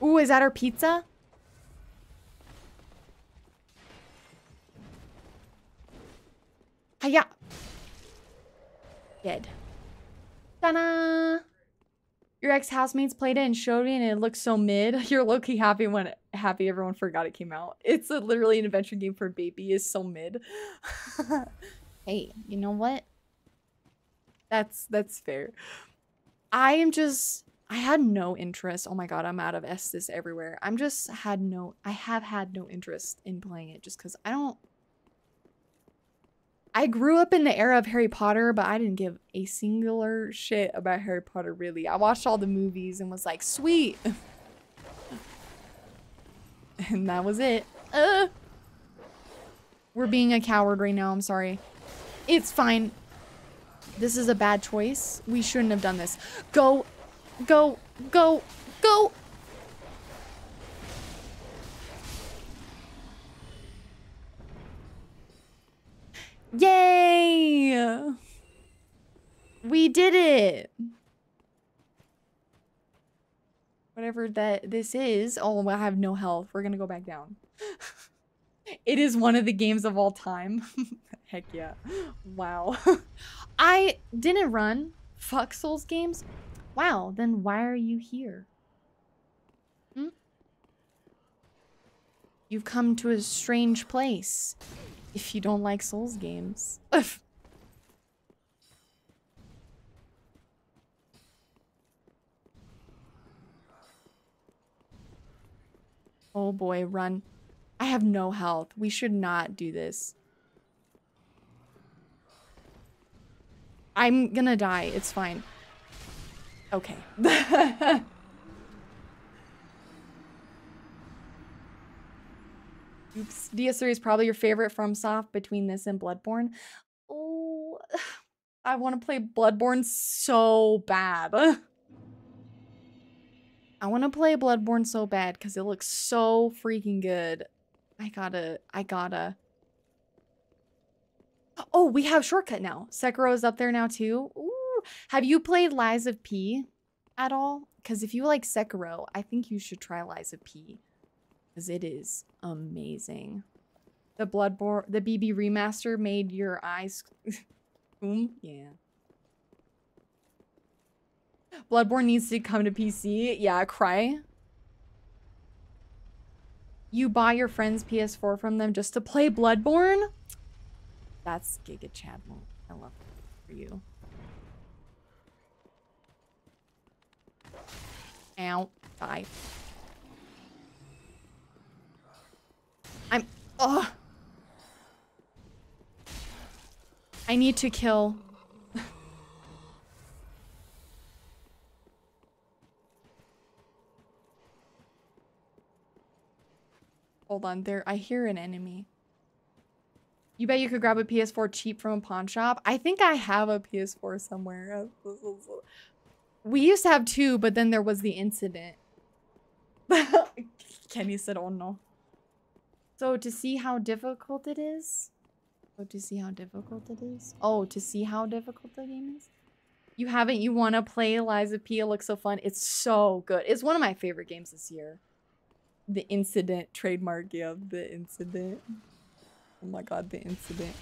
Ooh, is that our pizza? Hiya. Dead. Ta-da! Your ex-housemates played it and showed me and it looked so mid. You're low-key happy when happy everyone forgot it came out. It's a, literally an adventure game for a baby is so mid. hey, you know what? That's that's fair. I am just I had no interest. Oh my god, I'm out of Estus everywhere. I'm just had no I have had no interest in playing it just cuz I don't I grew up in the era of Harry Potter, but I didn't give a singular shit about Harry Potter really. I watched all the movies and was like, "Sweet." and that was it. Uh. We're being a coward right now. I'm sorry. It's fine. This is a bad choice. We shouldn't have done this. Go, go, go, go. Yay! We did it. Whatever that this is. Oh, I have no health. We're gonna go back down. it is one of the games of all time. Heck yeah. Wow. I didn't run fuck Souls games. Wow, then why are you here? Hmm? You've come to a strange place. If you don't like Souls games. oh boy, run. I have no health. We should not do this. I'm gonna die. It's fine. Okay. Oops. DS3 is probably your favorite FromSoft between this and Bloodborne. Oh, I want to play Bloodborne so bad. I want to play Bloodborne so bad because it looks so freaking good. I gotta, I gotta. Oh, we have shortcut now. Sekiro is up there now too. Ooh. Have you played Lies of P at all? Because if you like Sekiro, I think you should try Lies of P. Because it is amazing. The Bloodborne, the BB remaster made your eyes... Boom? Yeah. Bloodborne needs to come to PC. Yeah, cry. You buy your friend's PS4 from them just to play Bloodborne? That's Giga Chad. I love that for you. Ow. Die. I'm... Oh. I need to kill... Hold on, there- I hear an enemy. You bet you could grab a PS4 cheap from a pawn shop? I think I have a PS4 somewhere. We used to have two, but then there was the incident. Kenny said, oh no. So to see how difficult it is? Oh, to see how difficult it is? Oh, to see how difficult the game is? You haven't, you want to play of P? It looks so fun. It's so good. It's one of my favorite games this year. The incident trademark, yeah, the incident. Oh my god, the incident.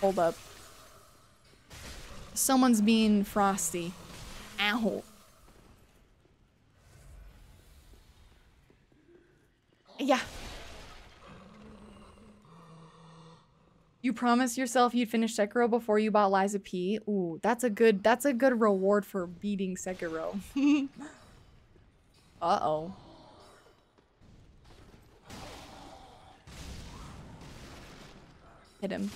Hold up. Someone's being frosty. Ow. Yeah. You promised yourself you'd finish Sekiro before you bought Lies of P. Ooh, that's a good that's a good reward for beating Sekiro. Uh-oh. Hit him.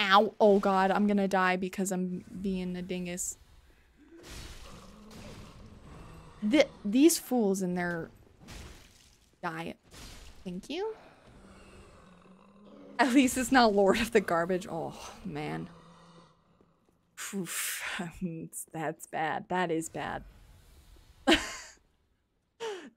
Ow. Oh god, I'm gonna die because I'm being a dingus. The, these fools in their diet. Thank you. At least it's not Lord of the Garbage. Oh, man. Oof. That's bad. That is bad.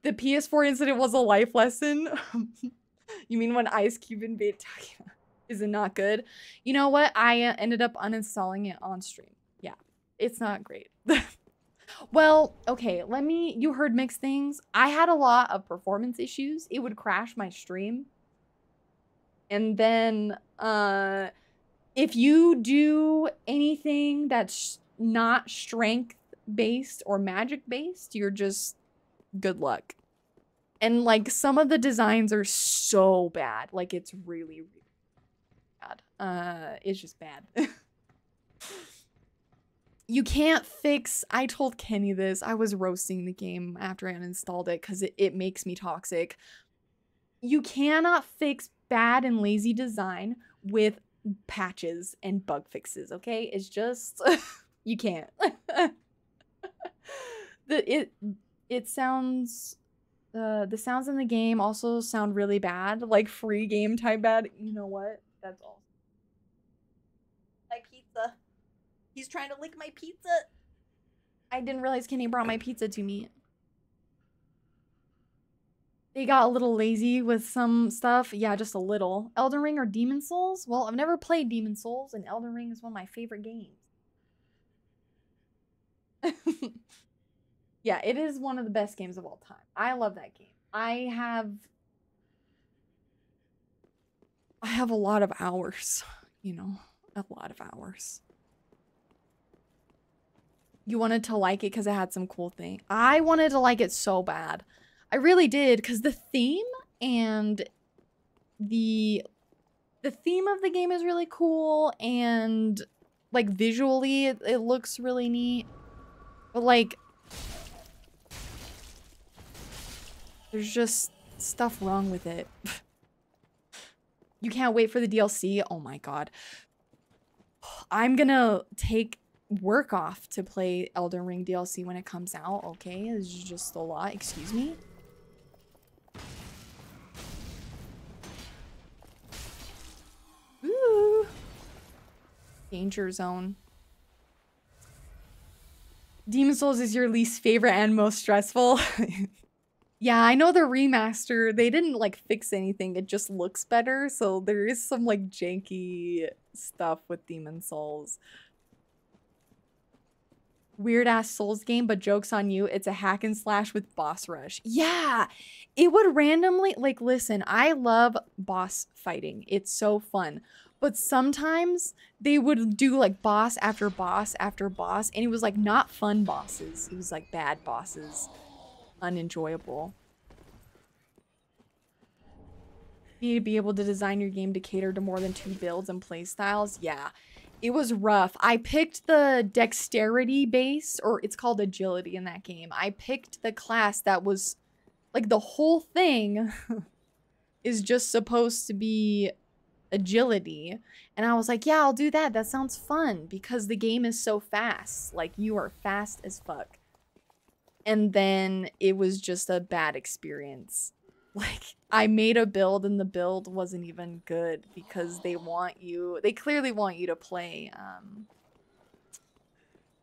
the PS4 incident was a life lesson. you mean when Ice Cube and Bait is it not good? You know what? I uh, ended up uninstalling it on stream. Yeah, it's not great. well, okay, let me. You heard mixed things. I had a lot of performance issues. It would crash my stream. And then, uh, if you do anything that's not strength based or magic based, you're just good luck. And like some of the designs are so bad. Like it's really, really bad. Uh it's just bad. you can't fix I told Kenny this. I was roasting the game after I uninstalled it because it, it makes me toxic. You cannot fix bad and lazy design with patches and bug fixes, okay? It's just you can't. the it it sounds uh the sounds in the game also sound really bad, like free game type bad. You know what? That's all. My pizza. He's trying to lick my pizza. I didn't realize Kenny brought my pizza to me. They got a little lazy with some stuff. Yeah, just a little. Elden Ring or Demon's Souls? Well, I've never played Demon's Souls, and Elden Ring is one of my favorite games. yeah, it is one of the best games of all time. I love that game. I have I have a lot of hours, you know, a lot of hours. You wanted to like it because it had some cool thing. I wanted to like it so bad. I really did because the theme and the the theme of the game is really cool and like visually it, it looks really neat. But like there's just stuff wrong with it. you can't wait for the DLC. Oh my god. I'm gonna take work off to play Elden Ring DLC when it comes out, okay? It's just a lot. Excuse me? Ooh. Danger zone. Demon's Souls is your least favorite and most stressful. yeah, I know the remaster, they didn't like fix anything. It just looks better. So there is some like janky stuff with Demon's Souls weird ass Souls game, but jokes on you, it's a hack and slash with boss rush. Yeah, it would randomly, like, listen, I love boss fighting, it's so fun. But sometimes they would do like boss after boss after boss, and it was like not fun bosses. It was like bad bosses. Unenjoyable. You need to be able to design your game to cater to more than two builds and playstyles. Yeah it was rough. I picked the dexterity base, or it's called agility in that game. I picked the class that was like the whole thing is just supposed to be agility. And I was like, yeah, I'll do that. That sounds fun because the game is so fast. Like, you are fast as fuck. And then it was just a bad experience. Like, I made a build and the build wasn't even good because they want you, they clearly want you to play, um,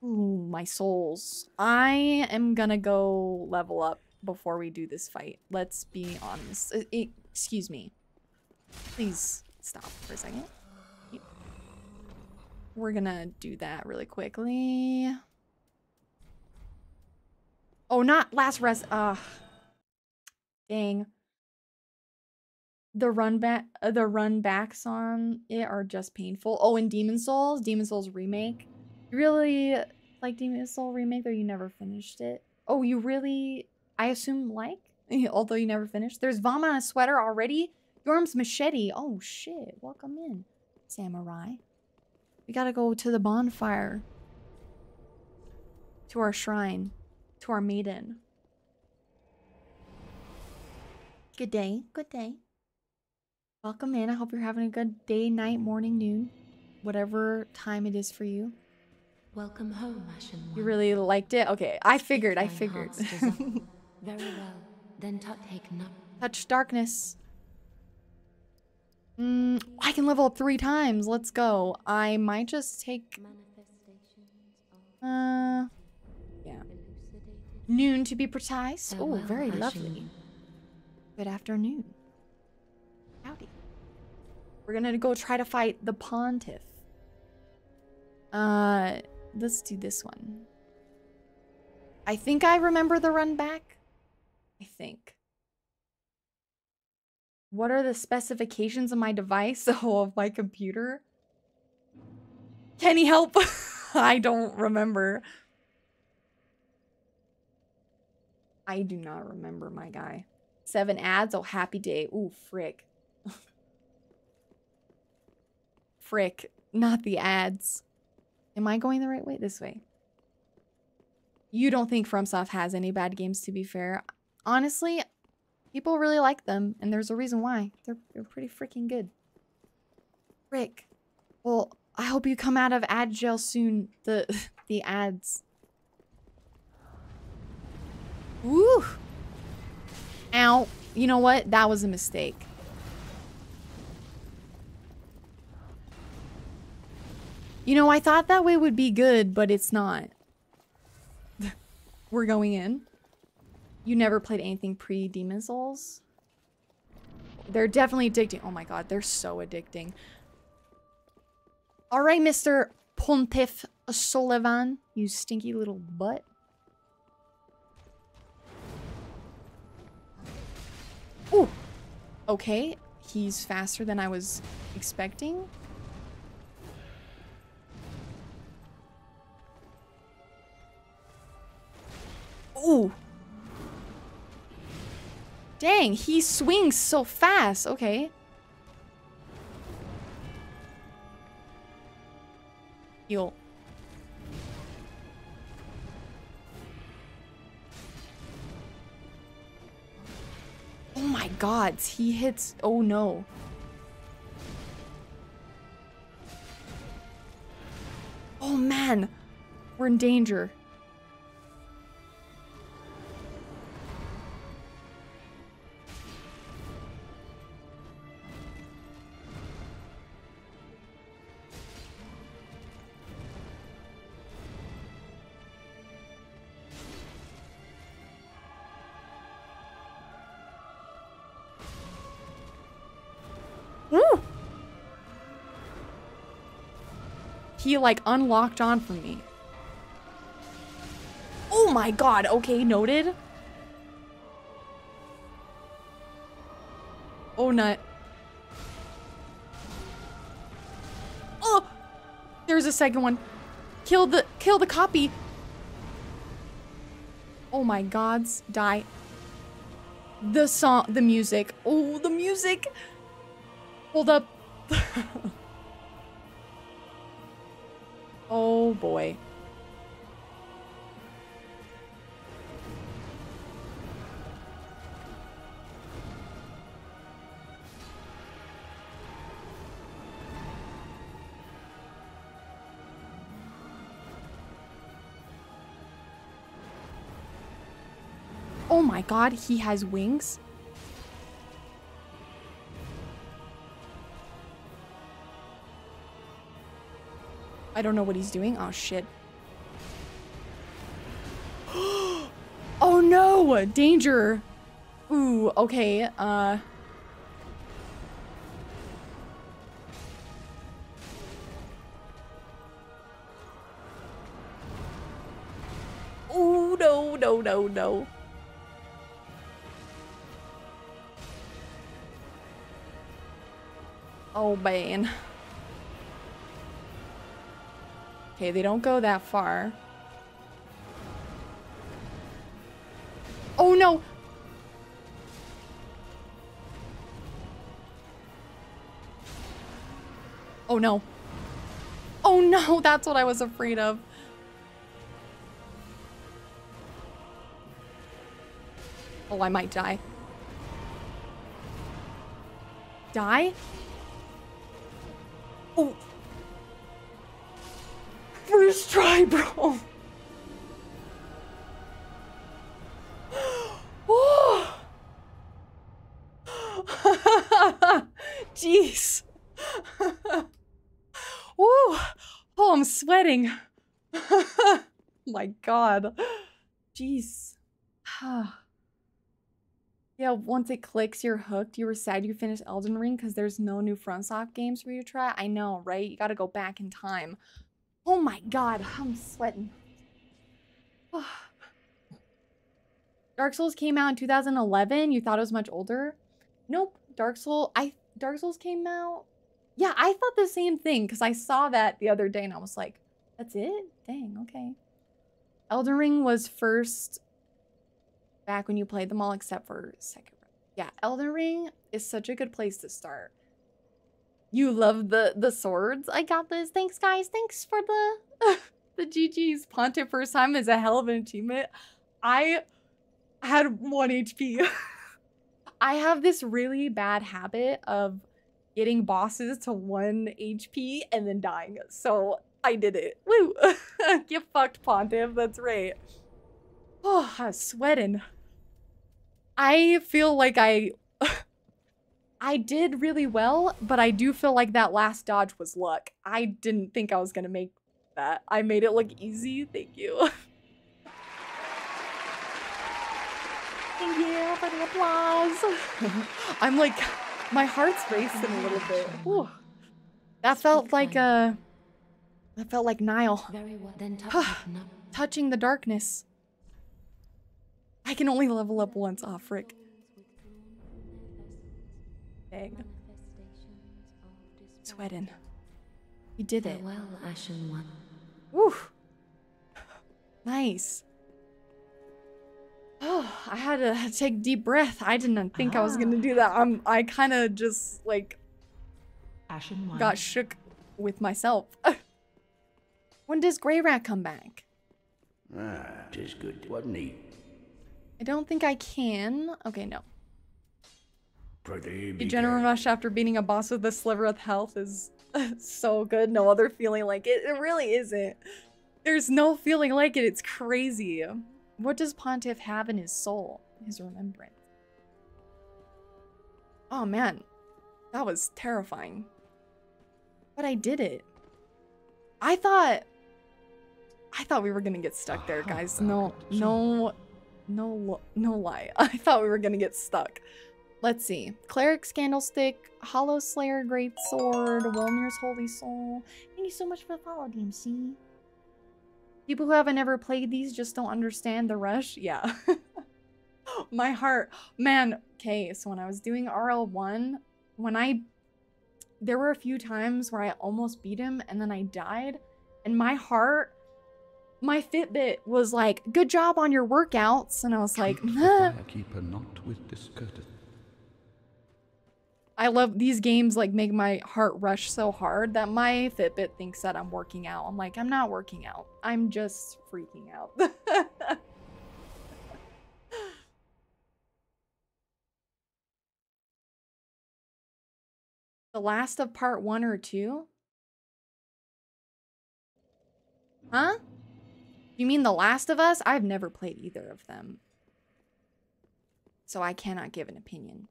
ooh, my souls. I am gonna go level up before we do this fight. Let's be honest. Uh, excuse me. Please stop for a second. We're gonna do that really quickly. Oh, not last rest. Ugh. Dang the run back uh, the run backs on it are just painful. Oh, and Demon's Souls, Demon's Souls remake. You really like Demon Soul remake, though you never finished it. Oh, you really? I assume like, although you never finished. There's vomit on a sweater already. Yhorm's machete. Oh shit! Welcome in, samurai. We gotta go to the bonfire. To our shrine. To our maiden. Good day. Good day. Welcome in. I hope you're having a good day, night, morning, noon, whatever time it is for you. Welcome home, Ashen You really liked it? Okay, I figured, I figured. Very well. Then take. Touch darkness. Mm, I can level up three times. Let's go. I might just take... Uh, yeah. Noon to be precise. Oh, very lovely. Good afternoon. Howdy. We're gonna go try to fight the Pontiff. Uh, let's do this one. I think I remember the run back. I think. What are the specifications of my device? Oh, of my computer? Can he help? I don't remember. I do not remember my guy. Seven ads? Oh, happy day. Ooh, frick. Frick, not the ads. Am I going the right way? This way. You don't think FromSoft has any bad games, to be fair. Honestly, people really like them, and there's a reason why. They're, they're pretty freaking good. Frick. Well, I hope you come out of ad jail soon. The, the ads. Woo! Ow. You know what? That was a mistake. You know, I thought that way would be good, but it's not. We're going in. You never played anything pre-Demon's Souls? They're definitely addicting. Oh my god, they're so addicting. Alright, Mr. Pontiff Sulyvahn, you stinky little butt. Ooh. Okay. he's faster than I was expecting. Ooh. Dang, he swings so fast. Okay. Heal. My god, he hits. Oh no. Oh man, we're in danger. He like unlocked on for me. Oh my god, okay, noted. Oh nut. Oh! There's a second one. Kill the kill the copy. Oh my gods, die. The song the music. Oh the music. Hold up. Boy. Oh my god, he has wings? I don't know what he's doing. Oh, shit. oh, no! Danger! Ooh, okay, uh... Oh, no, no, no, no. Oh, man. Okay, they don't go that far. Oh no! Oh no. Oh no, that's what I was afraid of. Oh, I might die. Die? Oh. Try, bro. oh. Jeez. Woo. Oh, I'm sweating. My god. Jeez. yeah, once it clicks, you're hooked. You were sad you finished Elden Ring because there's no new FromSoft games for you to try. I know, right? You gotta go back in time. Oh my god, I'm sweating. Dark Souls came out in 2011. You thought it was much older? Nope. Dark Soul I Dark Souls came out. Yeah, I thought the same thing because I saw that the other day and I was like, that's it? Dang, okay. Elden Ring was first back when you played them all except for second. Yeah, Elden Ring is such a good place to start. You love the the swords. I got this. Thanks, guys. Thanks for the the GG's. Pontiff first time is a hell of an achievement. I had one HP. I have this really bad habit of getting bosses to one HP and then dying. So I did it. Woo! Get fucked, Pontiff. That's right. Oh, I'm sweating. I feel like I I did really well, but I do feel like that last dodge was luck. I didn't think I was gonna make that. I made it look easy. Thank you. Thank you for the applause. I'm like, my heart's racing a little bit. Ooh. That felt like uh that felt like Niall. Very well. Then touching the darkness. I can only level up once off, Rick. Dang. Sweating. We did it. Well, Ashen One. Woo! Nice. Oh, I had to take deep breath. I didn't think I was gonna do that. I'm I kind of just like Ashen One. got shook with myself. when does Greirat come back? Ah, tis good, wasn't he? I don't think I can. Okay, no. The general rush after beating a boss with a sliver of health is so good. No other feeling like it. It really isn't. There's no feeling like it. It's crazy. What does Pontiff have in his soul? His remembrance. Oh man, that was terrifying. But I did it. I thought... I thought we were gonna get stuck there, guys. No, no, no, no lie. I thought we were gonna get stuck. Let's see. Cleric's Candlestick, Hollow Slayer Great Sword, Wolnir's Holy Soul. Thank you so much for the follow, DMC. People who haven't ever played these just don't understand the rush. Yeah. My heart. Man, okay, so when I was doing RL1, when I... There were a few times where I almost beat him and then I died. And my heart... My Fitbit was like, good job on your workouts. And I was like, Keeper not with discourtesy. I love these games like make my heart rush so hard that my Fitbit thinks that I'm working out. I'm like, I'm not working out. I'm just freaking out. the last of part one or two? Huh? You mean The Last of Us? I've never played either of them. So I cannot give an opinion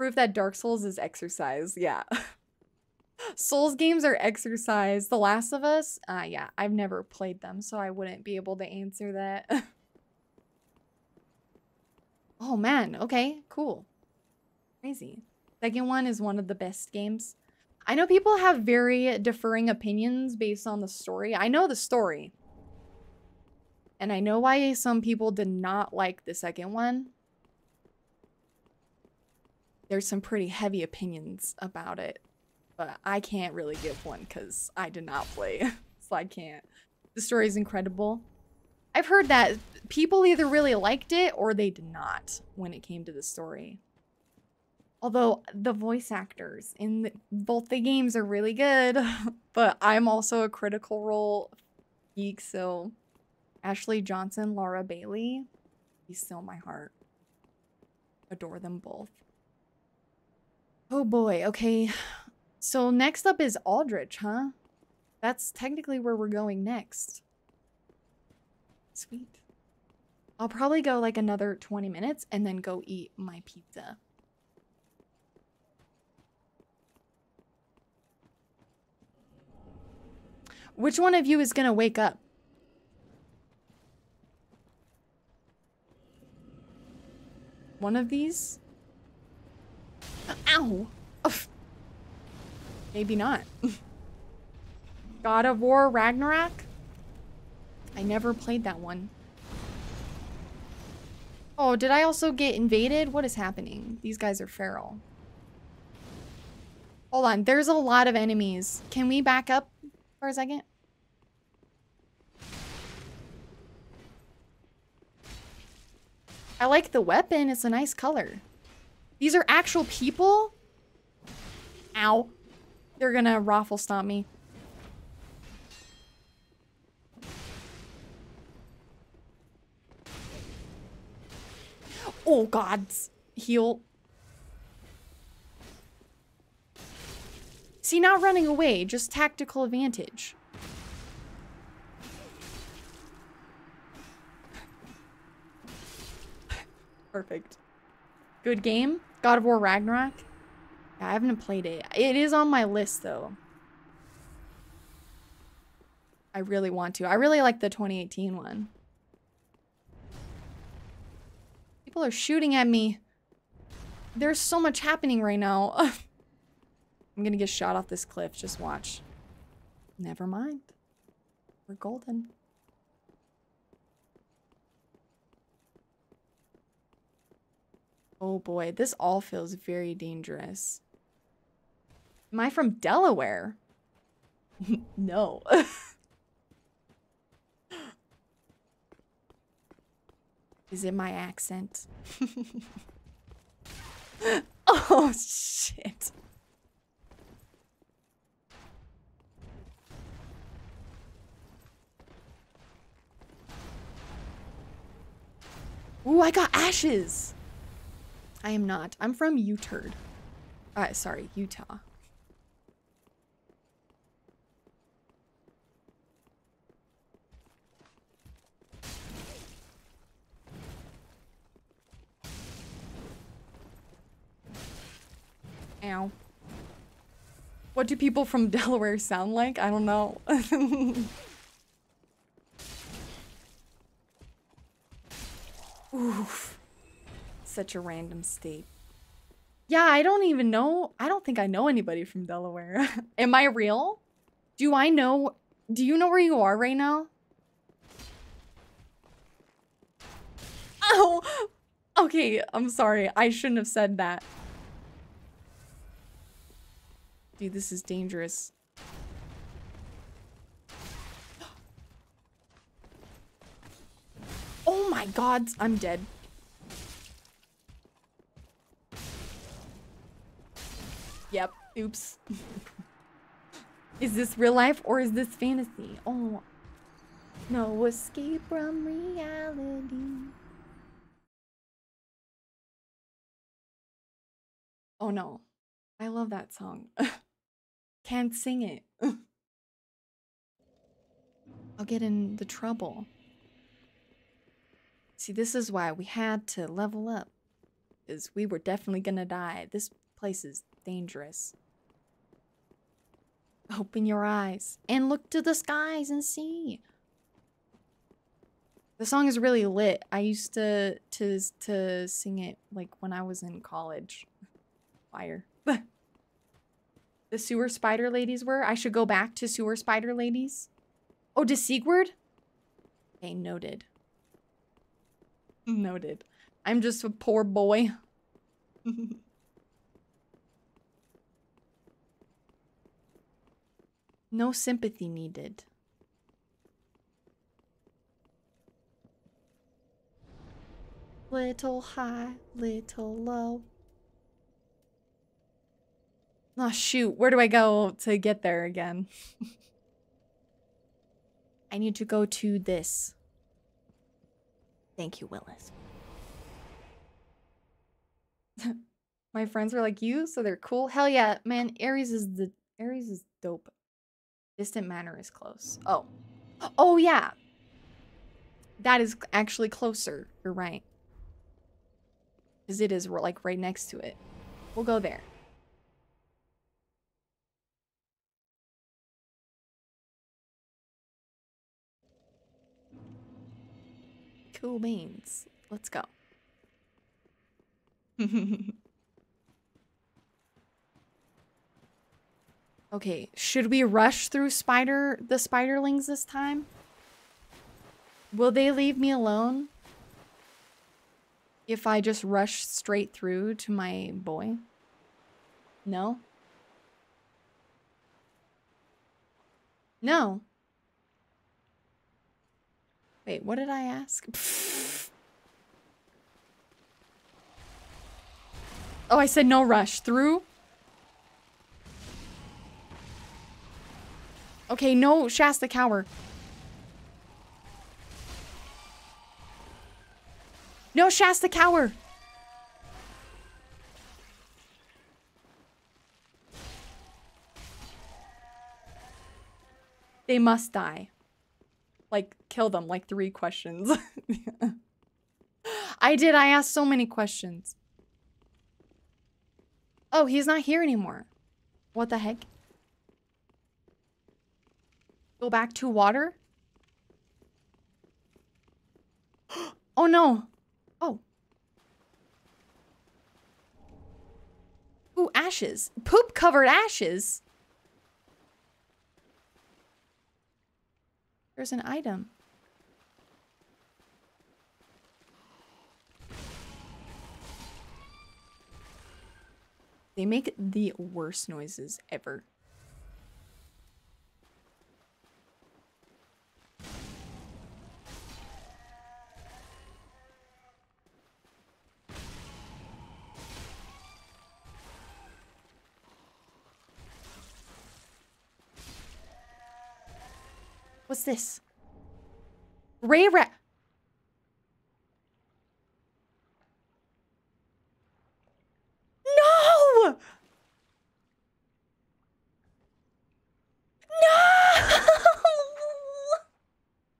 prove that Dark Souls is exercise. Yeah. Souls games are exercise. The Last of Us, uh, yeah, I've never played them, so I wouldn't be able to answer that. oh man, okay, cool. Crazy. Second one is one of the best games. I know people have very differing opinions based on the story. I know the story. And I know why some people did not like the second one there's some pretty heavy opinions about it, but I can't really give one because I did not play, so I can't. The story is incredible. I've heard that people either really liked it or they did not when it came to the story. Although the voice actors in the, both the games are really good, but I'm also a critical role geek, so Ashley Johnson, Laura Bailey, he's still my heart. Adore them both. Oh boy, okay. So next up is Aldrich, huh? That's technically where we're going next. Sweet. I'll probably go like another 20 minutes and then go eat my pizza. Which one of you is gonna wake up? One of these? Ow! Maybe not. God of War Ragnarok? I never played that one. Oh, did I also get invaded? What is happening? These guys are feral. Hold on, there's a lot of enemies. Can we back up for a second? I like the weapon, it's a nice color. These are actual people? Ow. They're gonna raffle stomp me. Oh god. Heal. See, not running away, just tactical advantage. Perfect. Good game. God of War Ragnarok? Yeah, I haven't played it. It is on my list, though. I really want to. I really like the 2018 one. People are shooting at me. There's so much happening right now. I'm gonna get shot off this cliff. Just watch. Never mind. We're golden. Oh boy, this all feels very dangerous. Am I from Delaware? no. Is it my accent? oh, shit. Ooh, I got ashes. I am not. I'm from Utah. Uh, sorry, Utah. Ow. What do people from Delaware sound like? I don't know. Oof. Such a random state. Yeah, I don't even know. I don't think I know anybody from Delaware. Am I real? Do I know? Do you know where you are right now? Oh, okay. I'm sorry. I shouldn't have said that. Dude, this is dangerous. Oh my god, I'm dead. Yep, oops. is this real life or is this fantasy? Oh, no escape from reality. Oh no, I love that song. Can't sing it. I'll get in the trouble. See, this is why we had to level up. Because we were definitely gonna die. This place is dangerous. Open your eyes and look to the skies and see. The song is really lit. I used to to to sing it like when I was in college. Fire. the sewer spider ladies were. I should go back to sewer spider ladies. Oh, to Siegward? Okay, noted. Noted. I'm just a poor boy. no sympathy needed. Little high, little low. Oh, shoot. Where do I go to get there again? I need to go to this. Thank you, Willis. My friends are like you, so they're cool. Hell yeah, man. Aries is the Ares is dope. Distant Manor is close. Oh. Oh yeah. That is actually closer. You're right. Because it is like right next to it. We'll go there. Cool beans. Let's go. okay, should we rush through spider the spiderlings this time? Will they leave me alone? If I just rush straight through to my boy? No? No. Wait, what did I ask? oh, I said no rush. Through? Okay, no Shasta Cower. No Shasta Cower. They must die like kill them like three questions. I did. I asked so many questions. Oh, he's not here anymore. What the heck? Go back to water? oh no. Oh. Ooh, ashes. Poop covered ashes. There's an item. They make the worst noises ever. What's this? Greirat. No! No!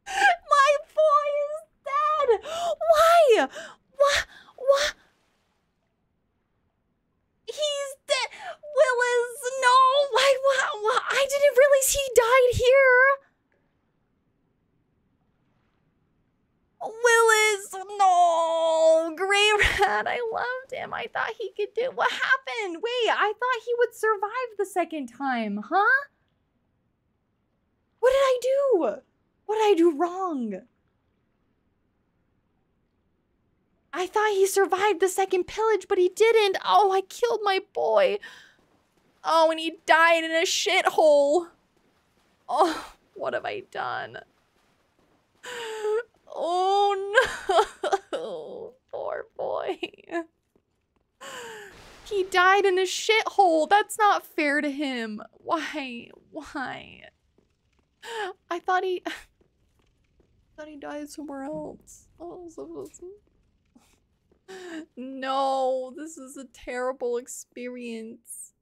My boy is dead! Why? What? What? He's dead! Willis, no! Why? Why? why? I didn't realize he died here! Willis, no, Greirat, I loved him. I thought he could do. What happened? Wait, I thought he would survive the second time, huh? What did I do? What did I do wrong? I thought he survived the second pillage, but he didn't. Oh, I killed my boy. Oh, and he died in a shithole. Oh, what have I done? Oh no! Poor boy. He died in a shithole. That's not fair to him. Why? Why? I thought he I thought he died somewhere else. Oh. No, this is a terrible experience.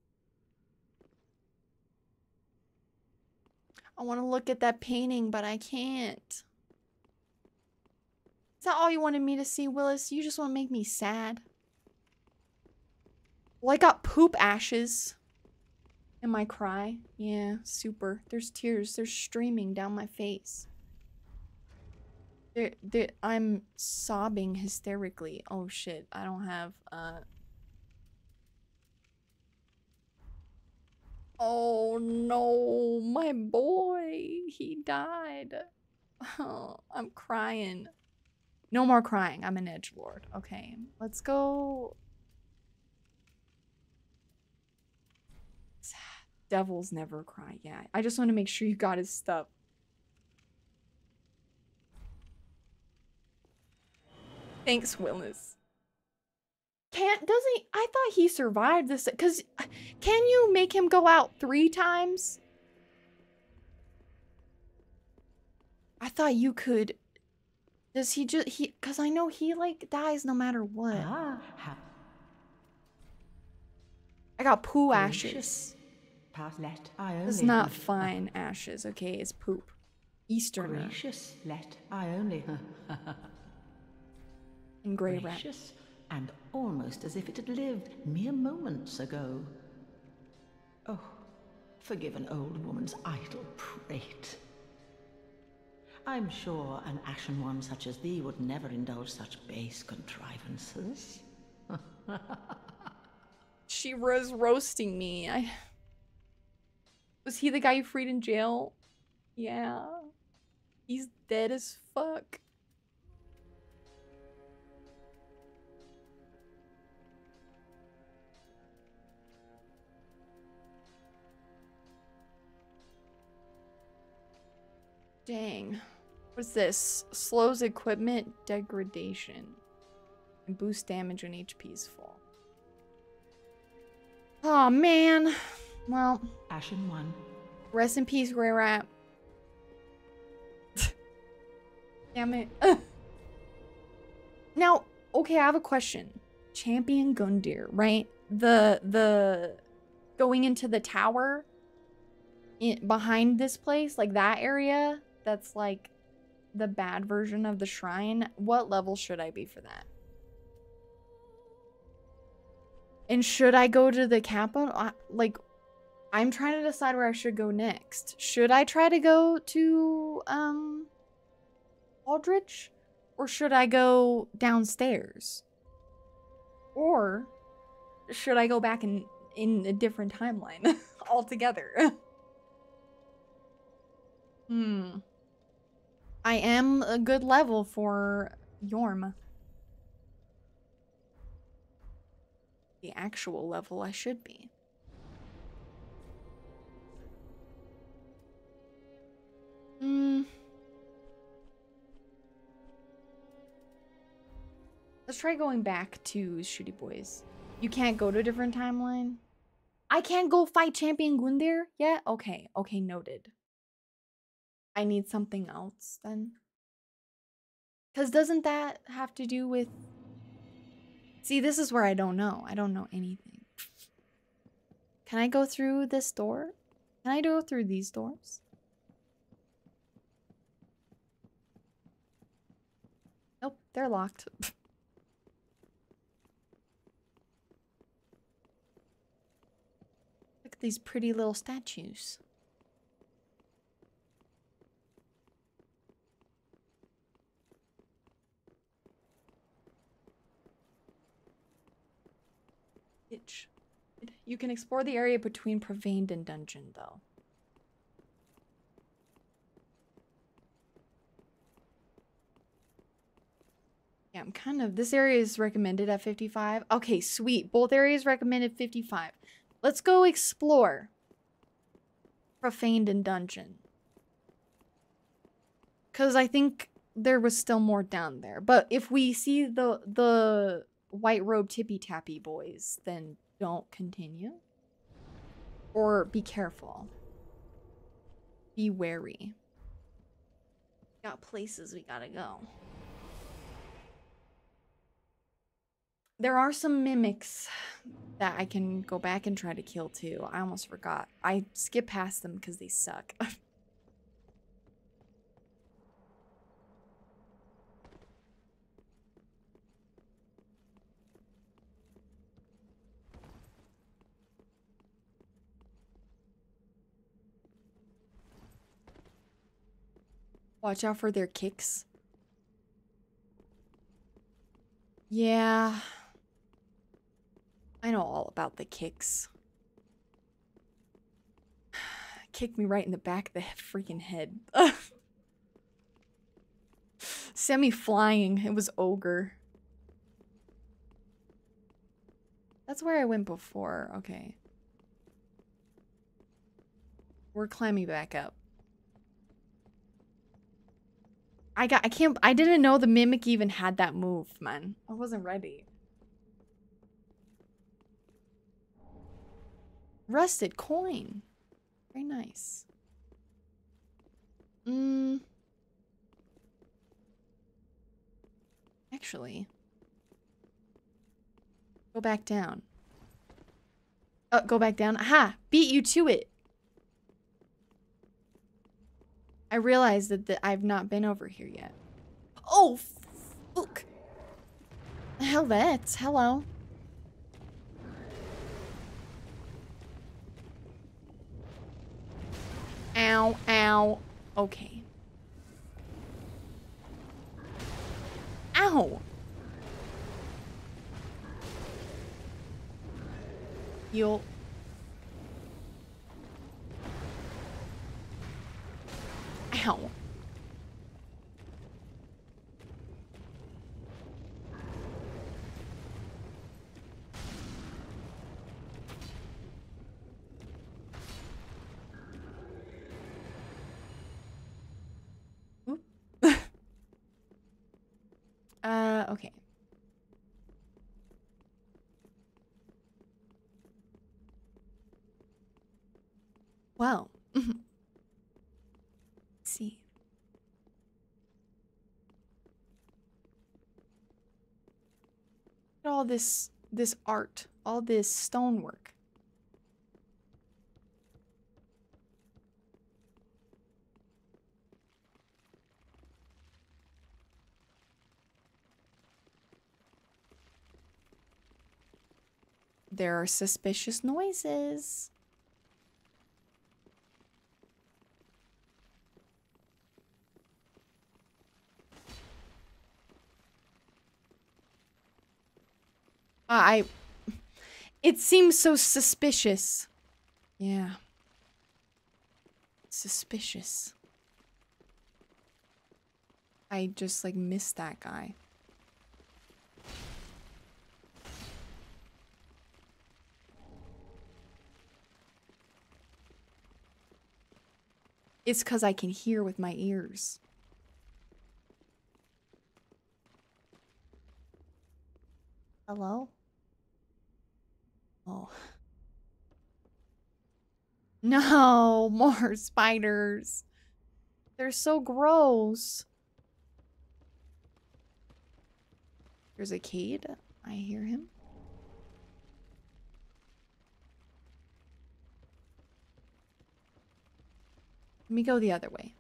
I want to look at that painting, but I can't. Is that all you wanted me to see, Willis? You just want to make me sad? Well, I got poop ashes. in my cry? Yeah, super. There's tears. They're streaming down my face. They're, they're, I'm sobbing hysterically. Oh shit, I don't have, uh... Oh no, my boy, he died. Oh, I'm crying. No more crying. I'm an edge lord. Okay, let's go. Devils never cry. Yeah, I just want to make sure you got his stuff. Thanks, Willis. Can't doesn't he? I thought he survived this. Cause can you make him go out three times? I thought you could does he just he? Cause I know he like dies no matter what. Ah, I got poo ashes. It's not fine ashes, okay? It's poop. Easterner. Gracious, let I only. and Greirat. and almost as if it had lived mere moments ago. Oh, forgive an old woman's idle prate. I'm sure an ashen one such as thee would never indulge such base contrivances. she was roasting me. I Was he the guy you freed in jail? Yeah. He's dead as fuck. Dang. What's this? Slows equipment degradation. And boosts damage when HP is full. Oh man. Well. Ashen one. Rest in peace, Greirat. Damn it. now, okay, I have a question. Champion Gundyr, right? The the going into the tower in, behind this place, like that area that's like the bad version of the shrine, what level should I be for that? And should I go to the Kappa? Like, I'm trying to decide where I should go next. Should I try to go to, um, Aldrich? Or should I go downstairs? Or should I go back in, in a different timeline altogether? hmm. I am a good level for Yhorm. the actual level I should be. Hmm. Let's try going back to Shooty Boys. You can't go to a different timeline? I can't go fight Champion Gundyr yet? Okay, okay, noted. I need something else then. Because doesn't that have to do with... See, this is where I don't know. I don't know anything. Can I go through this door? Can I go through these doors? They're locked. Look at these pretty little statues. Itch. You can explore the area between Profaned and Dungeon, though. Yeah, I'm kind of... This area is recommended at 55. Okay, sweet. Both areas recommended 55. Let's go explore. Profaned and Dungeon. Because I think there was still more down there. But if we see the the white robe tippy tappy boys, then don't continue. Or be careful. Be wary. Got places we gotta go. There are some mimics that I can go back and try to kill too. I almost forgot. I skip past them because they suck. Watch out for their kicks. Yeah. I know all about the kicks. Kicked me right in the back of the freaking head. Semi flying. It was ogre. That's where I went before. Okay. We're climbing back up. I got I can't I didn't know the mimic even had that move, man. I wasn't ready. Rusted coin. Very nice. Mm. Actually. Go back down. Oh, go back down. Aha! Beat you to it. I realize that, that I've not been over here yet. Oh. Hell, that's hello. Ow, ow. Okay. Ow. You'll Ow. uh, okay. Well. see. all this this art, all this stonework. There are suspicious noises. I... It seems so suspicious. Yeah. Suspicious. I just, like, missed that guy. It's because I can hear with my ears. Hello? Oh. No, more spiders. They're so gross. There's a Cade. I hear him. Let me go the other way.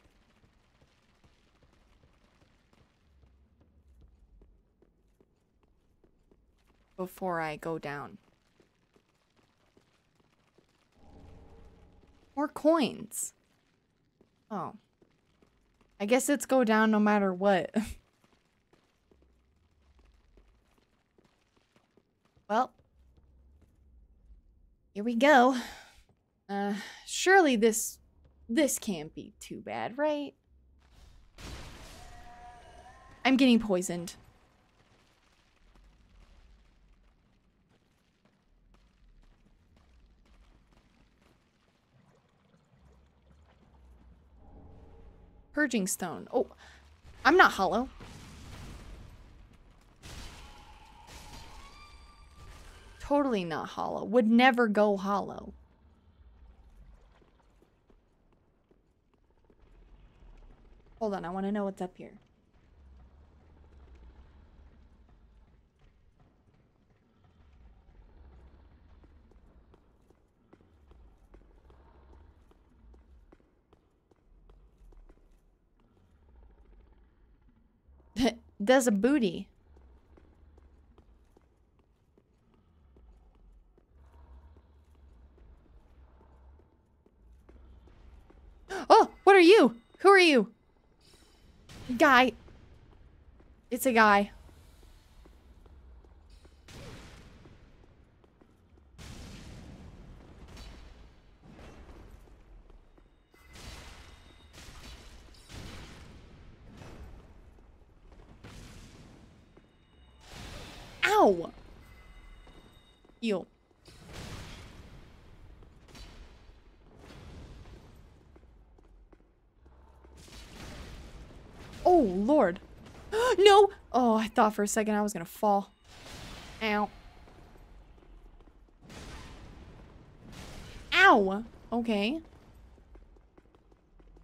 Before I go down. More coins. Oh. I guess it's go down no matter what. well. Here we go. Uh, surely this this can't be too bad, right? I'm getting poisoned. Purging stone. Oh, I'm not hollow. Totally not hollow. Would never go hollow. Hold on, I want to know what's up here. There's a booty. Oh, what are you? Who are you? Guy. It's a guy. Ow! Heal. Oh, Lord. no! Oh, I thought for a second I was gonna fall. Ow. Ow! Okay.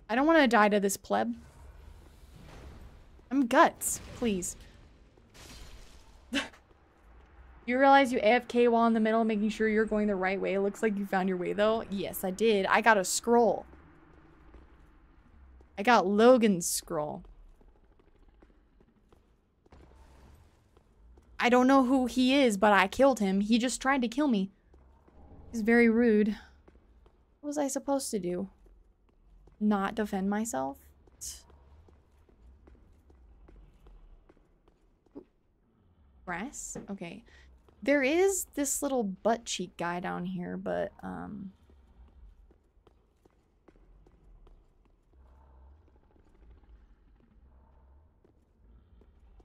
I don't want to die to this pleb. I'm guts, please. You realize you AFK while in the middle, making sure you're going the right way. It looks like you found your way, though. Yes, I did. I got a scroll. I got Logan's scroll. I don't know who he is, but I killed him. He just tried to kill me. He's very rude. What was I supposed to do? Not defend myself? Grass? Okay. There is this little butt cheek guy down here, but, um...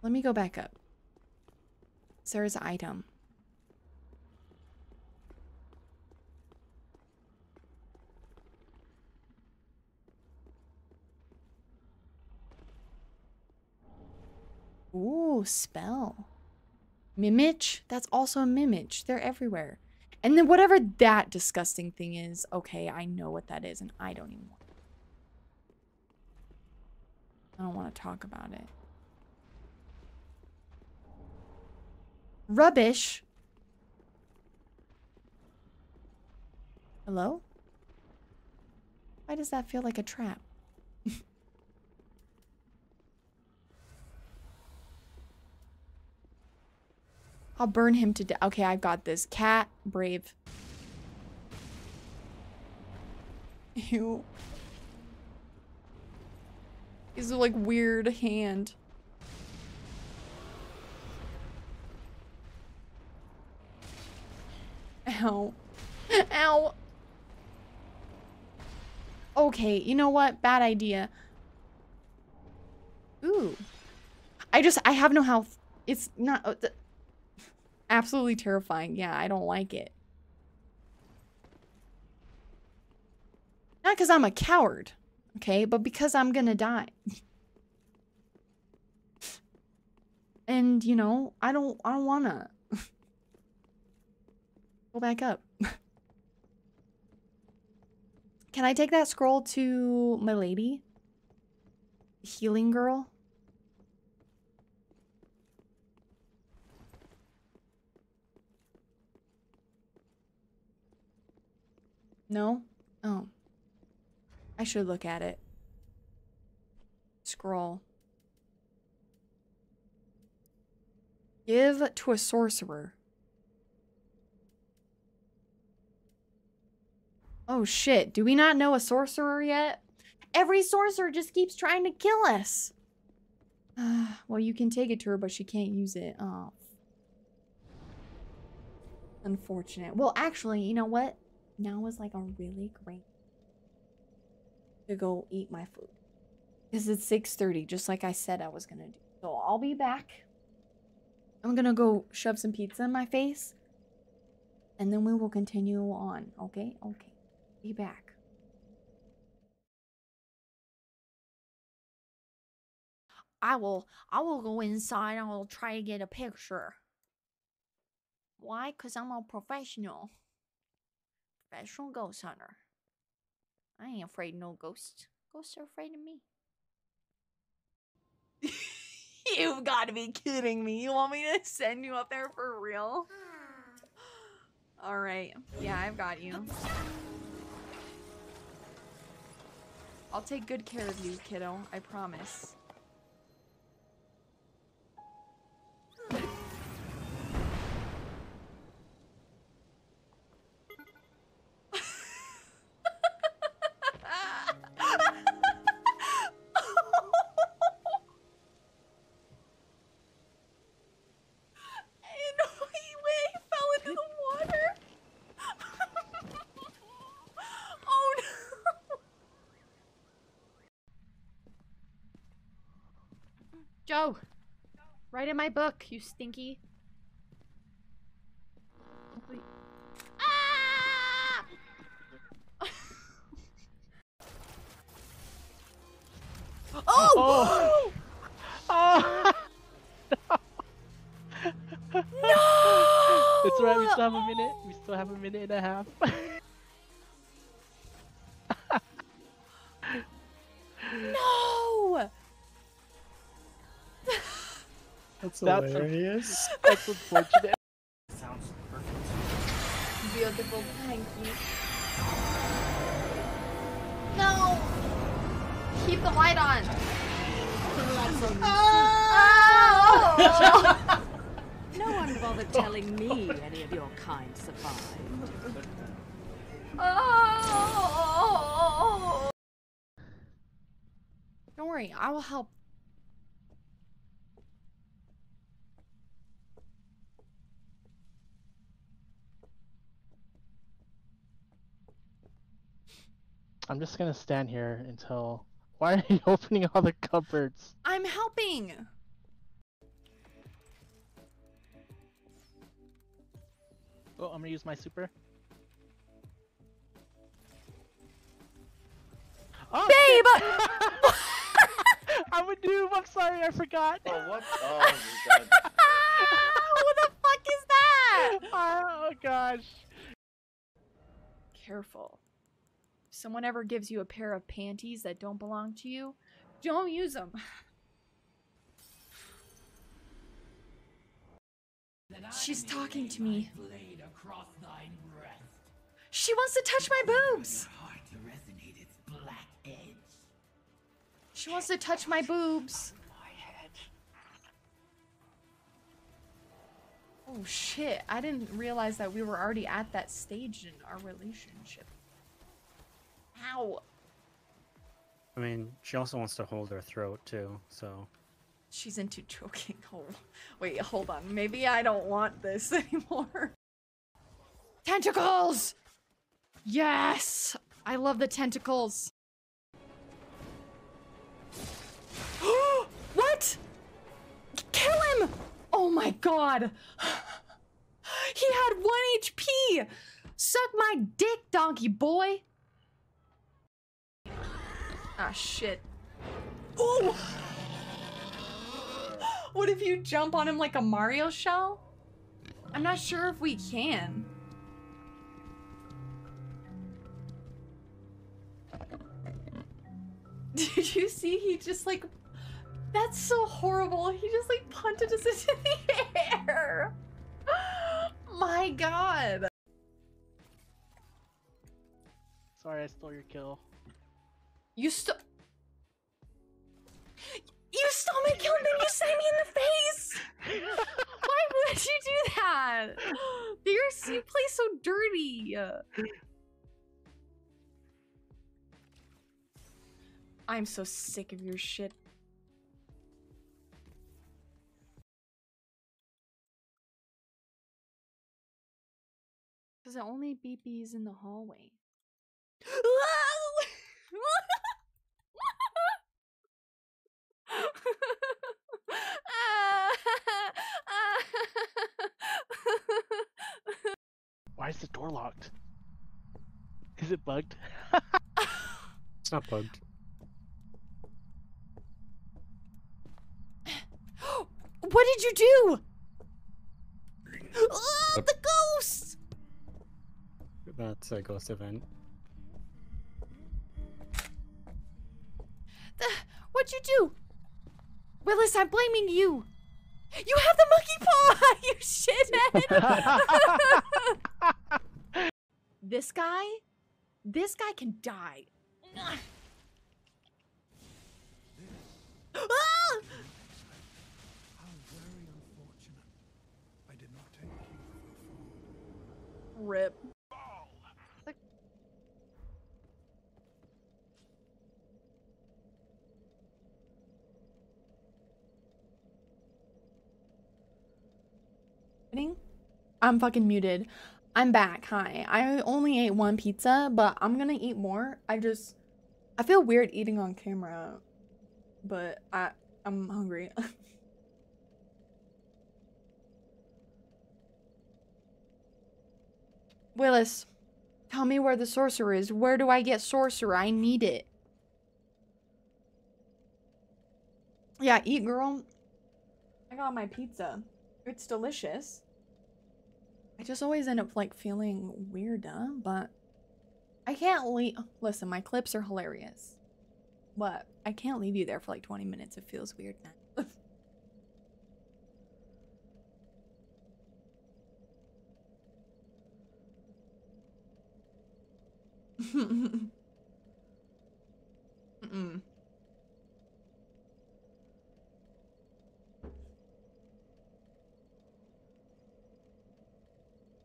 Let me go back up. Sarah's item. Ooh, spell. Mimich? That's also a Mimich. They're everywhere. And then whatever that disgusting thing is, okay, I know what that is, and I don't even want I don't want to talk about it. Rubbish. Hello? Why does that feel like a trap? I'll burn him to death. Okay, I've got this. Cat, brave. Ew. He's like weird hand. Ow. Ow. Okay, you know what? Bad idea. Ooh. I just, I have no health. It's not, uh, absolutely terrifying. Yeah, I don't like it. Not because I'm a coward. Okay, but because I'm gonna die. and you know, I don't I don't wanna go back up. Can I take that scroll to my lady? Healing girl? No? Oh. I should look at it. Scroll. Give to a sorcerer. Oh shit, do we not know a sorcerer yet? Every sorcerer just keeps trying to kill us. well, you can take it to her, but she can't use it. Oh. Unfortunate. Well, actually, you know what? Now is like a really great to go eat my food. Because it's 6.30, just like I said I was to do. So I'll be back. I'm to go shove some pizza in my face. And then we will continue on, okay? Okay. Be back. I will I will go inside I will try to get a picture. Why? Cause I'm a professional. Professional ghost hunter. I ain't afraid no ghosts. Ghosts are afraid of me. You've got to be kidding me. You want me to send you up there for real? Alright. Yeah, I've got you. I'll take good care of you, kiddo. I promise. My book, you stinky. Ah! oh! Oh! oh! no! It's right, we still have a minute. We still have a minute and a half. That's, That's hilarious. A, that's unfortunate. Sounds perfect. Beautiful, thank you. No! Keep the light on. Oh! no one bothered telling me any of your kind survived. Oh! Don't worry, I will help. I'm just gonna stand here until. Why are you opening all the cupboards? I'm helping. Oh, I'm gonna use my super. Oh, Babe! I'm a noob. I'm sorry. I forgot. Oh what? Oh my god. what the fuck is that? Oh gosh. Careful. Someone ever gives you a pair of panties that don't belong to you, don't use them. She's talking to me. She wants to touch my boobs. She wants to touch my boobs. Oh shit, I didn't realize that we were already at that stage in our relationship. Ow. I mean, she also wants to hold her throat too, so. She's into choking. Oh, wait, hold on. Maybe I don't want this anymore. Tentacles! Yes! I love the tentacles. what? Kill him! Oh my god! He had 1 HP! Suck my dick, donkey boy! Ah, shit. Oh! What if you jump on him like a Mario shell? I'm not sure if we can. Did you see he just like that's so horrible. He just like punted us into the air. My god. Sorry, I stole your kill. You stole You stole my kill and then you stabbed me in the face! Why would you do that? You're, you play so dirty. I'm so sick of your shit. Because it only BP's in the hallway. Why is the door locked? Is it bugged? It's not bugged. What did you do? Oh, the ghost! That's a ghost event. The, what'd you do? Willis, I'm blaming you. You have the monkey paw, you shithead. this guy, this guy can die. Ah! Rip. I'm fucking muted. I'm back. Hi. I only ate one pizza, but I'm gonna eat more. I just I feel weird eating on camera, but I I'm hungry. Willis, tell me where the sorcerer is. Where do I get sorcerer? I need it. Yeah, eat, girl. I got my pizza. It's delicious. I just always end up like feeling weird, huh? But I can't leave. Listen, my clips are hilarious. But I can't leave you there for like 20 minutes. It feels weird now. Mm-mm.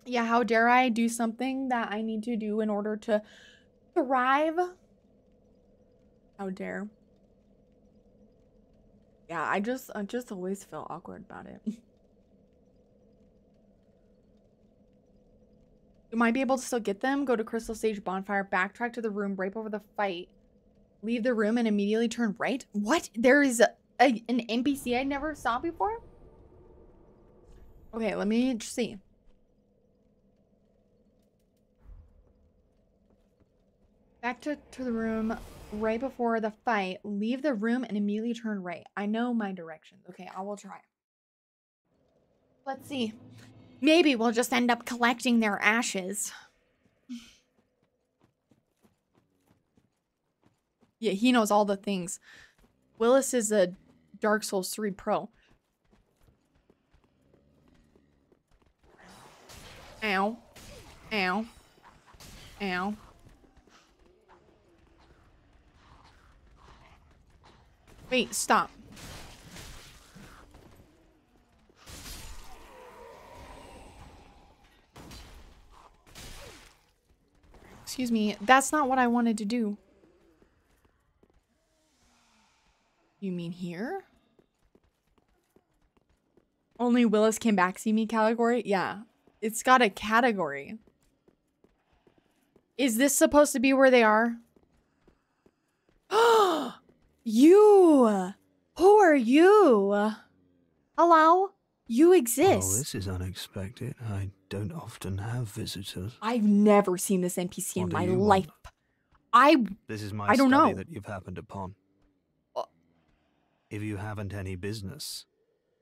Yeah, how dare I do something that I need to do in order to thrive? How dare. Yeah, I just I just always feel awkward about it. You might be able to still get them. Go to Crystal Sage Bonfire, backtrack to the room right before the fight, leave the room, and immediately turn right. What? There is a, a, an NPC I never saw before? Okay, let me see. Back to, to the room right before the fight. Leave the room and immediately turn right. I know my directions. Okay, I will try. Let's see. Maybe we'll just end up collecting their ashes. Yeah, he knows all the things. Willis is a Dark Souls 3 pro. Ow. Ow. Ow. Wait, stop. Excuse me, that's not what I wanted to do. You mean here? Only Willis came back see me category? Yeah. It's got a category. Is this supposed to be where they are? you! Who are you? Hello? You exist. Oh, this is unexpected. I don't often have visitors. I've never seen this NPC in What do my you want? life. I This is my I don't study know. that you've happened upon. Uh. If you haven't any business,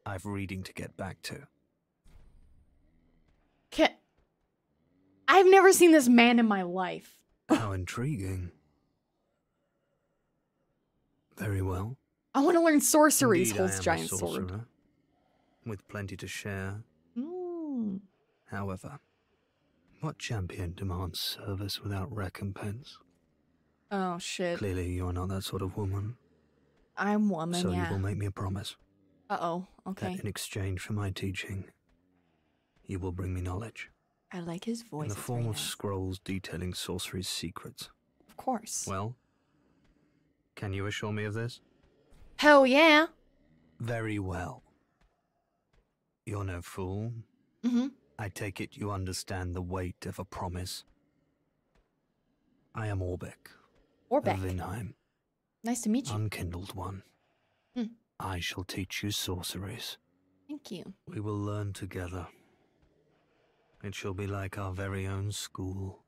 I've reading to get back to. can I've never seen this man in my life. How intriguing. Very well. I want to learn sorceries, Indeed, holds giant sword. with plenty to share. Mm. However, what champion demands service without recompense? Oh shit. Clearly, you are not that sort of woman. I'm woman, so yeah. you will make me a promise Uh oh. Okay. that in exchange for my teaching, you will bring me knowledge I like his voice. in the form of nice. scrolls detailing sorcery's secrets. Of course. Well, can you assure me of this? Hell yeah. Very well. You're no fool. Mm-hmm. I take it you understand the weight of a promise. I am Orbeck. Orbeck. Of Vinheim. Nice to meet you. Unkindled one. Hmm. I shall teach you sorceries. Thank you. We will learn together. It shall be like our very own school.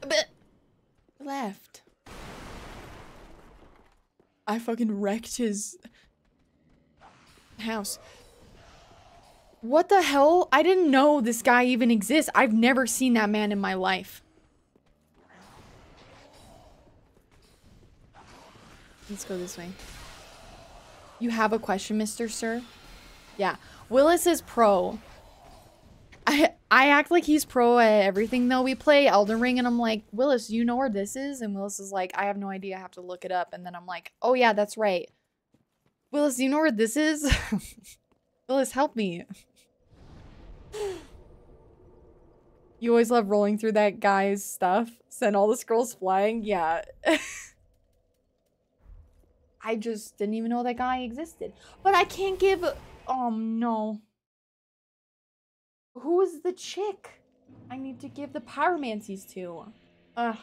But left. I fucking wrecked his house. What the hell? I didn't know this guy even exists. I've never seen that man in my life. Let's go this way. You have a question, Mr. Sir? Yeah. Willis is pro. I I act like he's pro at everything though. We play Elden Ring and I'm like, Willis, you know where this is? And Willis is like, I have no idea. I have to look it up. And then I'm like, oh yeah, that's right. Willis, you know where this is? Willis, help me. You always love rolling through that guy's stuff. Send all the scrolls flying. Yeah. I just didn't even know that guy existed. But I can't give. Um, no. Who is the chick? I need to give the pyromancies to. Ugh.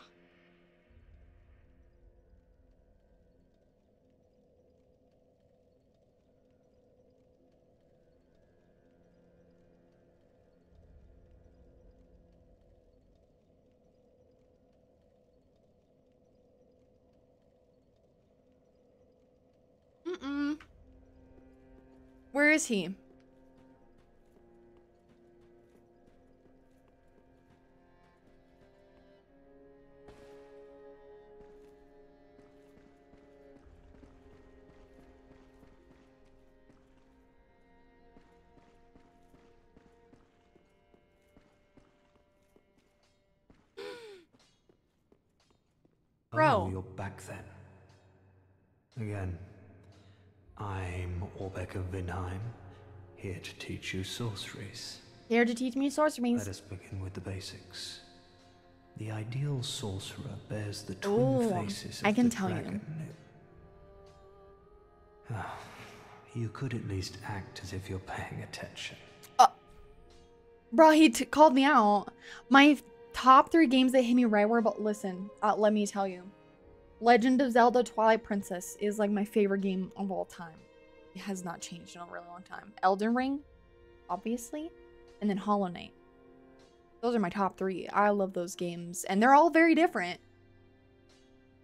Where is he? Back then. Again, I'm Orbeck of Vinheim, here to teach you sorceries. Here to teach me sorceries. Let us begin with the basics. The ideal sorcerer bears the twin Ooh, faces of I can the tell you. dragon. Ah, you could at least act as if you're paying attention. Bro, he t- called me out. My top three games that hit me right were, but listen, uh, let me tell you. Legend of Zelda Twilight Princess is like my favorite game of all time. It has not changed in a really long time. Elden Ring, obviously, and then Hollow Knight. Those are my top three. I love those games, and they're all very different.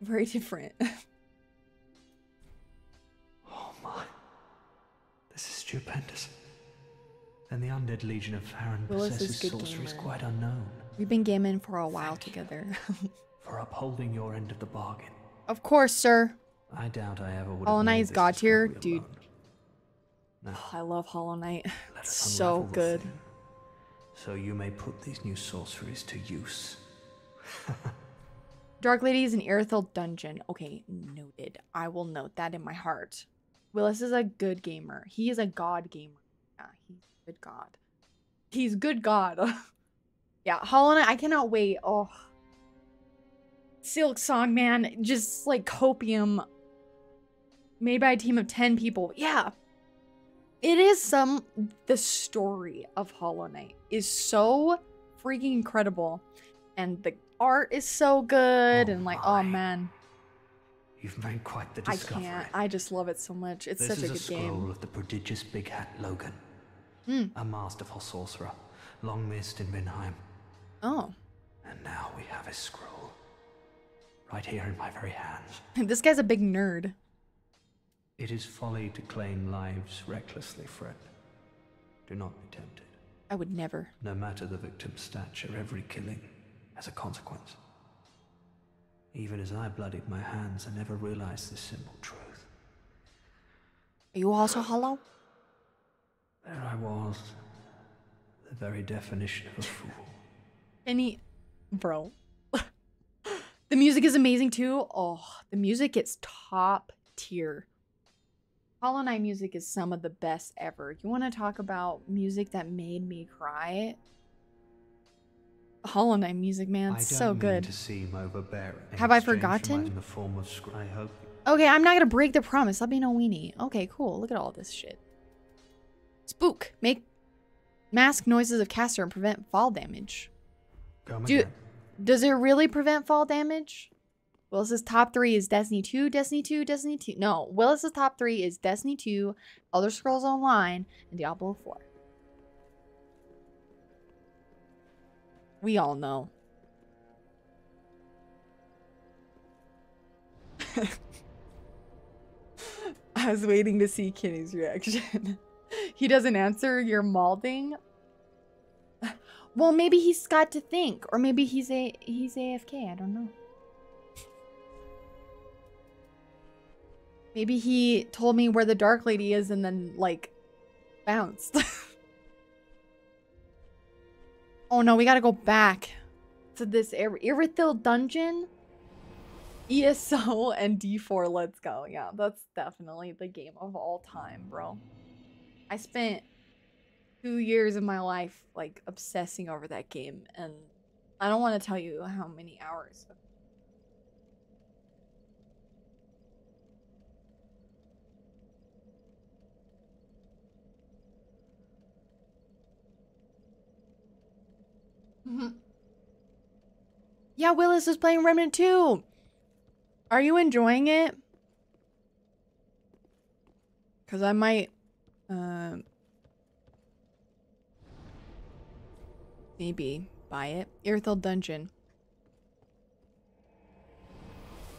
Very different. Oh my. This is stupendous. Then the undead legion of Farron possesses good sorceries gamer. quite unknown. We've been gaming for a while together. For upholding your end of the bargain. Of course, sir. I doubt I ever would Hollow have Knight is god tier, dude. Now, Oh, I love Hollow Knight. so good. thing, So you may put these new sorceries to use. Dark Lady is an Irithyll dungeon. Okay, noted. I will note that in my heart. Willis is a good gamer. He is a god gamer. Yeah, he's a good god. He's good god. yeah, Hollow Knight, I cannot wait. Oh. Silk Song, man. Just like copium. Made by a team of 10 people. Yeah. It is some. The story of Hollow Knight is so freaking incredible. And the art is so good. and like, oh man. You've made quite the discovery. I can't. I just love it so much. It's this such is a a scroll game. of the prodigious Big Hat Logan, Hmm. a masterful sorcerer, long missed in Vinheim. Oh. And now we have his scroll. Right here in my very hands. this guy's a big nerd. It is folly to claim lives recklessly, friend. Do not be tempted. I would never. No matter the victim's stature, every killing has a consequence. Even as I bloodied my hands, I never realized this simple truth. Are you also hollow? There I was, the very definition of a fool. Any, bro. The music is amazing too. Oh, the music is top tier. Hollow Knight music is some of the best ever. You want to talk about music that made me cry? Hollow Knight music, man, it's so good. To seem overbearing. Have I forgotten? In the form of I hope. Okay, I'm not gonna break the promise. I'll be no weenie. Okay, cool. Look at all this shit. Spook. Make mask noises of caster and prevent fall damage. Come Do, again. Does it really prevent fall damage? Willis's top three is Destiny 2, Destiny 2, Destiny 2. No, Willis's top three is Destiny 2, Elder Scrolls Online, and Diablo 4. We all know. I was waiting to see Kenny's reaction. he doesn't answer, you're malding. Well, maybe he's got to think, or maybe he's a he's AFK. I don't know. Maybe he told me where the Dark Lady is and then like bounced. oh no, we gotta go back to this Ir Irithyll dungeon. ESO and D4, let's go. Yeah, that's definitely the game of all time, bro. I spent two years of my life like obsessing over that game and I don't want to tell you how many hours. Mhm. Yeah, Willis is playing Remnant 2. Are you enjoying it? Cause I might um maybe buy it. Irithyll Dungeon.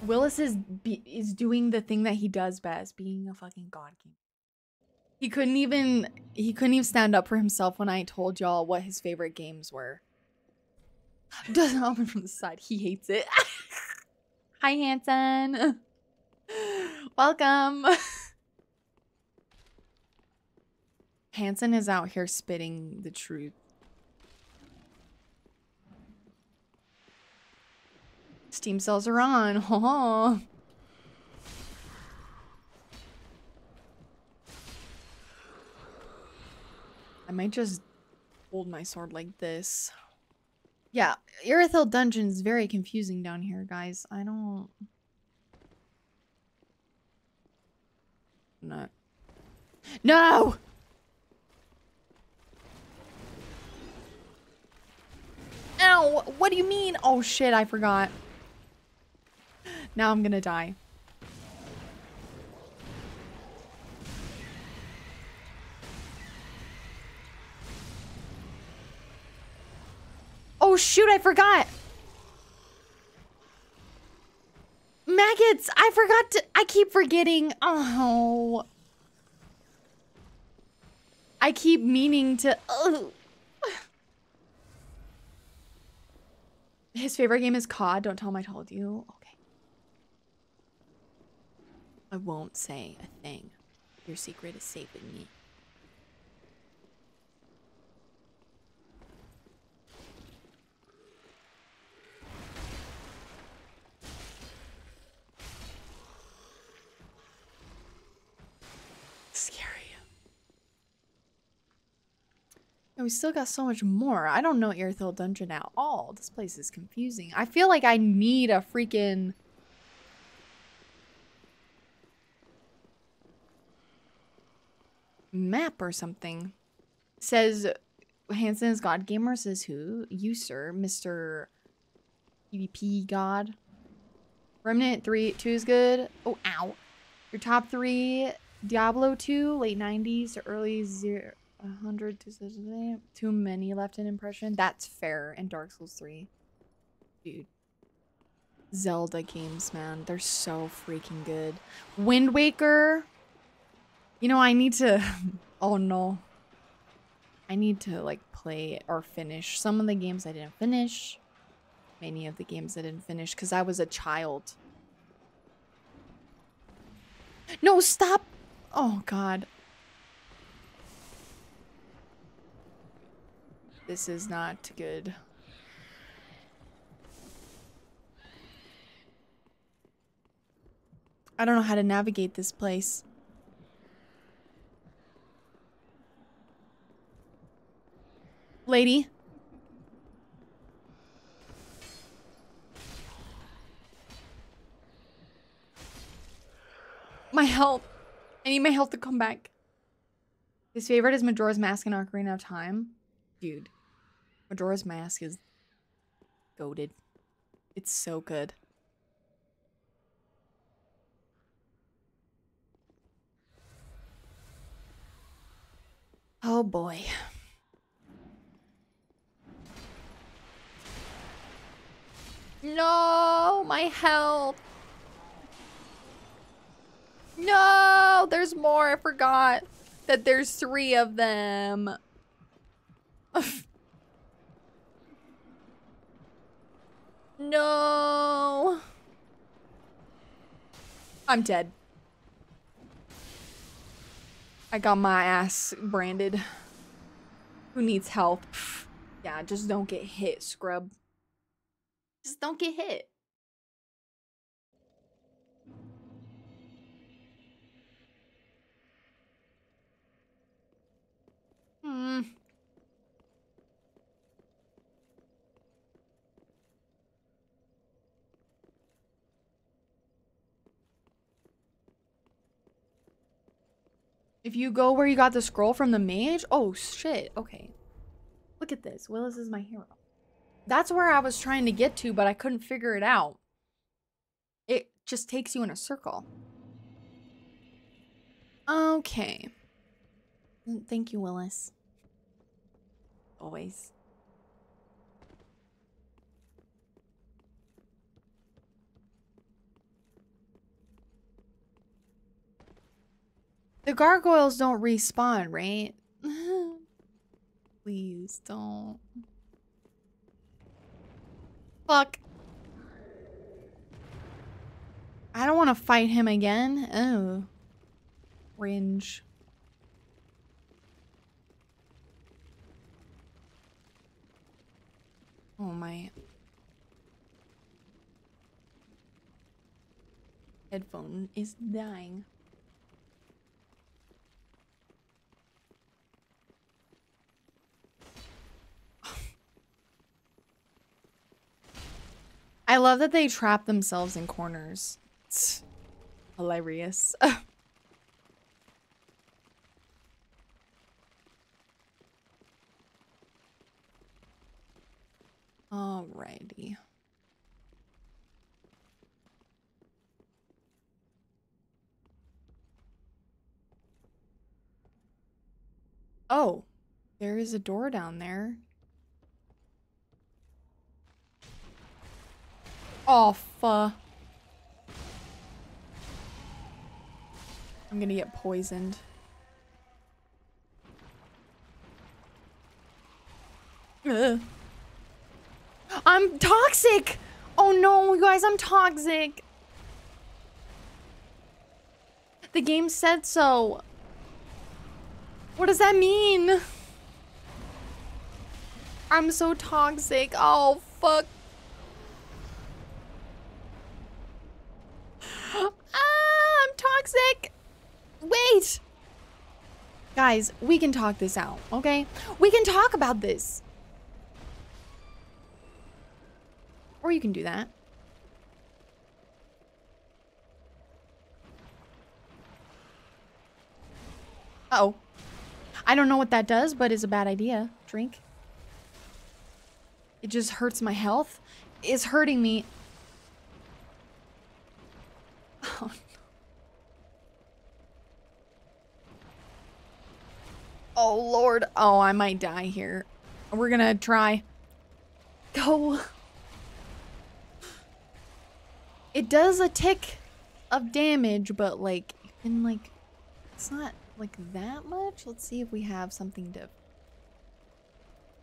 Willis is is doing the thing that he does best, being a fucking god king. He couldn't even he couldn't even stand up for himself when I told y'all what his favorite games were. Doesn't open from the side. He hates it. Hi, Hanson. Welcome. Hanson is out here spitting the truth. Steam cells are on. I might just hold my sword like this. Yeah, Irithyll Dungeon's very confusing down here, guys. I don't... No. No! Ow! What do you mean? Oh shit, I forgot. Now I'm gonna die. Oh shoot, I forgot. Maggots, I forgot to I keep forgetting. Oh. I keep meaning to oh. His favorite game is COD. Don't tell him I told you. I won't say a thing. Your secret is safe with me. Scary. And we still got so much more. I don't know Irithyll Dungeon at all. This place is confusing. I feel like I need a freaking... map or something. Says Hanson is God Gamer. Says who? You, sir. Mr. PvP God. Remnant 3, 2 is good. Oh, ow. Your top three Diablo 2, late 90s to early zero, 100 to too many left in impression. That's fair. And Dark Souls 3. Dude. Zelda games, man. They're so freaking good. Wind Waker. You know, I need to... oh, no. I need to, like, play or finish some of the games I didn't finish. Many of the games I didn't finish because I was a child. No, stop! Oh, God. This is not good. I don't know how to navigate this place. Lady? My health. I need my health to come back. His favorite is Majora's Mask and Ocarina of Time. Dude, Majora's Mask is goaded. It's so good. Oh boy. No, my health. No, there's more. I forgot that there's three of them. no. I'm dead. I got my ass branded. Who needs help? Yeah, just don't get hit, scrub. Just don't get hit. Hmm. If you go where you got the scroll from the mage? Oh, shit. Okay. Look at this. Willis is my hero. That's where I was trying to get to, but I couldn't figure it out. It just takes you in a circle. Okay. Mm, thank you, Willis. Always. The gargoyles don't respawn, right? Please don't. Fuck. I don't want to fight him again. Oh. Cringe. Oh my. Headphone is dying. I love that they trap themselves in corners. It's hilarious. Alrighty. Oh, there is a door down there. Off. Uh, I'm gonna get poisoned. Ugh. I'm toxic! Oh no, you guys, I'm toxic! The game said so. What does that mean? I'm so toxic. Oh, fuck. Toxic. Wait. Guys, we can talk this out, okay? We can talk about this. Or you can do that. Uh oh I don't know what that does, but it's a bad idea. Drink. It just hurts my health. It's hurting me. Oh, Oh, Lord. Oh, I might die here. We're gonna try. Go. It does a tick of damage, but like, in like, it's not like that much. Let's see if we have something to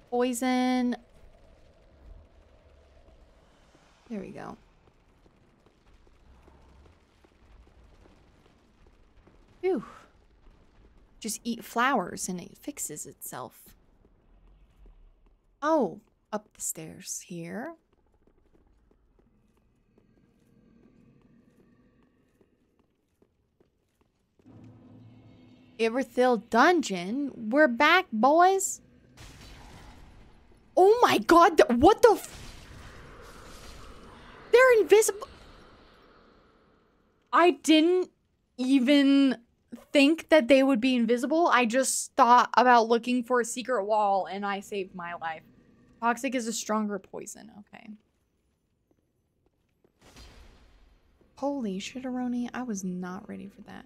poison. There we go. Phew. Just eat flowers and it fixes itself. Oh, up the stairs here. Irithyll Dungeon. We're back, boys. Oh my god, what the They're invisible. I didn't even think that they would be invisible. I just thought about looking for a secret wall and I saved my life. Toxic is a stronger poison. Okay. Holy shitteroni. I was not ready for that.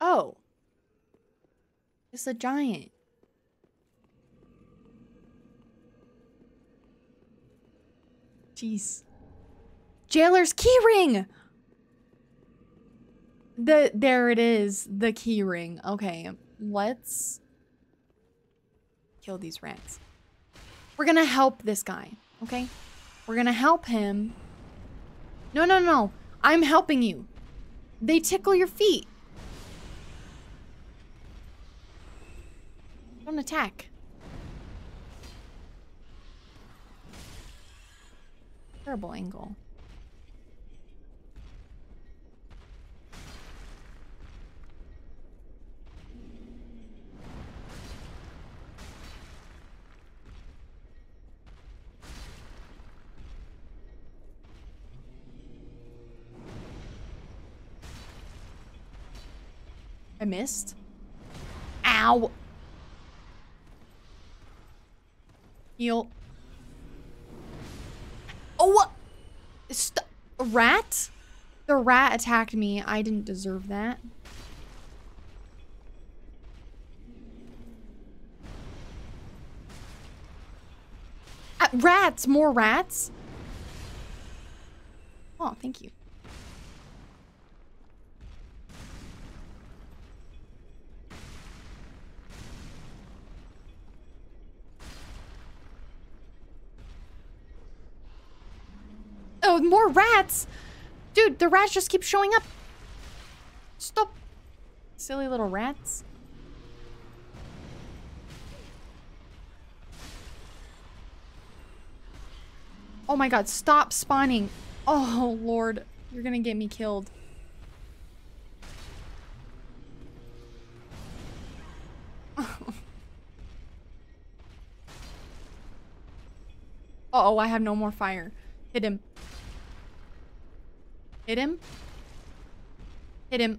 Oh. It's a giant. Jeez. Jailer's keyring! The there it is, the keyring. Okay, let's kill these rats. We're gonna help this guy, okay? We're gonna help him. No, no, no. I'm helping you. They tickle your feet. Don't attack. Terrible angle. I missed. Ow. Heal. Oh, what? St rat? The rat attacked me. I didn't deserve that. Uh, rats! More rats? Oh, thank you. Oh, more rats! Dude, the rats just keep showing up. Stop. Silly little rats. Oh my god, stop spawning. Oh, lord. You're gonna get me killed. Uh oh, I have no more fire. Hit him. Hit him. Hit him.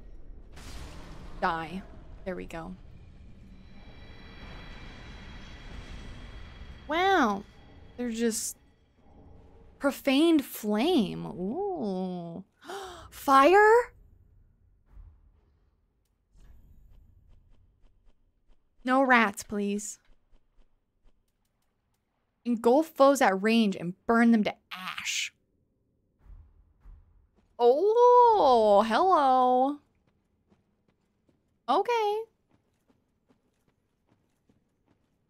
Die. There we go. Wow. They're just profaned flame. Ooh. Fire? No rats, please. Engulf foes at range and burn them to ash. Oh, hello. Okay.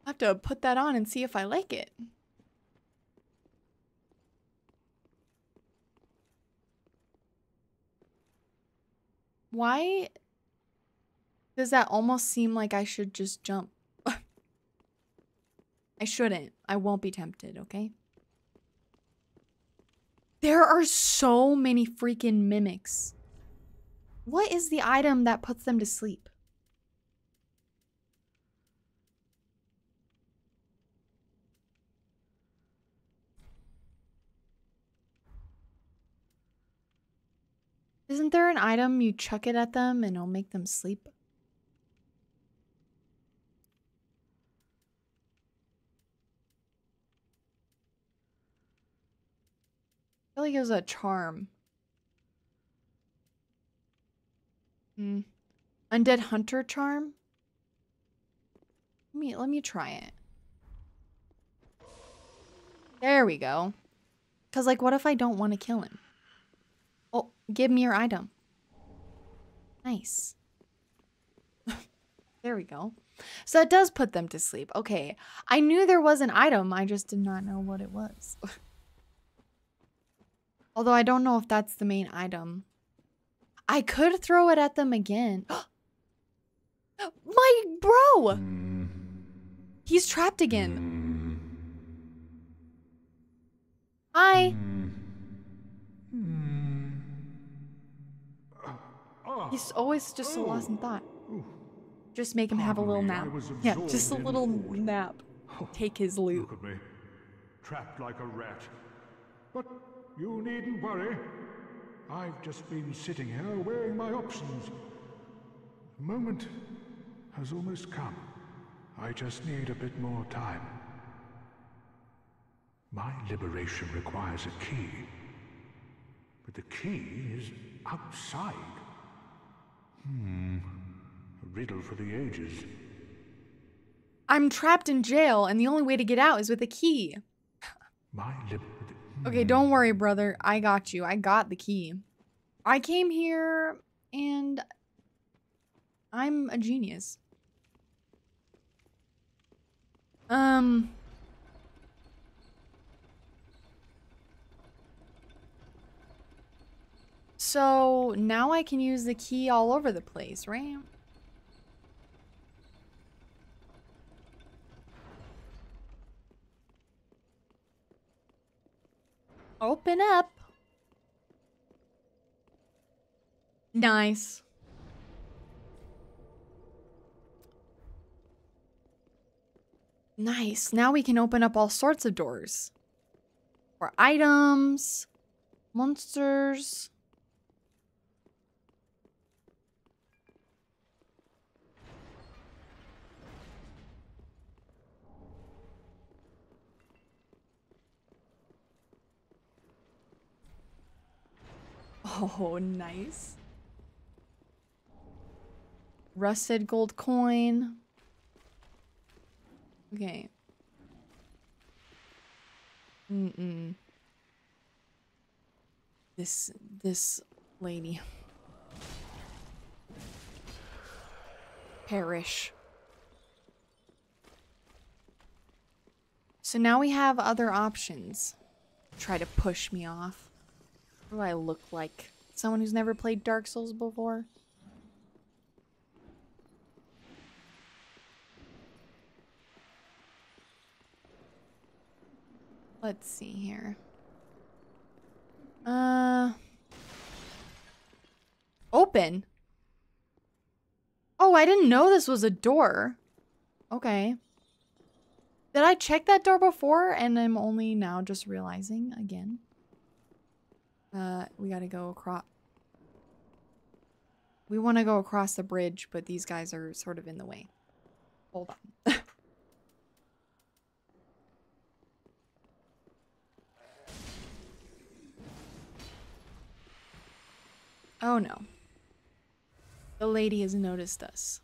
I have to put that on and see if I like it. Why does that almost seem like I should just jump? I shouldn't. I won't be tempted, okay? There are so many freaking mimics. What is the item that puts them to sleep? Isn't there an item you chuck it at them and it'll make them sleep? It was a charm. Hmm. Undead Hunter charm? Let me let me try it. There we go. Cause like what if I don't want to kill him? Oh, give me your item. Nice. there we go. So it does put them to sleep. Okay. I knew there was an item. I just did not know what it was. Although I don't know if that's the main item. I could throw it at them again. My bro! He's trapped again. Hi. He's always just so lost in thought. Just make him have a little nap. Yeah, just a little nap. Take his loot. Look at me. Trapped like a rat. But you needn't worry. I've just been sitting here weighing my options. The moment has almost come. I just need a bit more time. My liberation requires a key. But the key is outside. Hmm. A riddle for the ages. I'm trapped in jail, and the only way to get out is with a key. My lib. Okay, don't worry, brother. I got you. I got the key. I came here and I'm a genius. Um So now I can use the key all over the place, right? Open up. Nice. Nice. Now we can open up all sorts of doors. For items, monsters. Oh, nice. Rusted gold coin. Okay. Mm-mm. This, this lady. Perish. So now we have other options. Try to push me off. What do I look like? Someone who's never played Dark Souls before? Let's see here. Uh Open. Oh, I didn't know this was a door. Okay. Did I check that door before and I'm only now just realizing again? Uh, we gotta go across. We want to go across the bridge, but these guys are sort of in the way. Hold on. oh no. The lady has noticed us.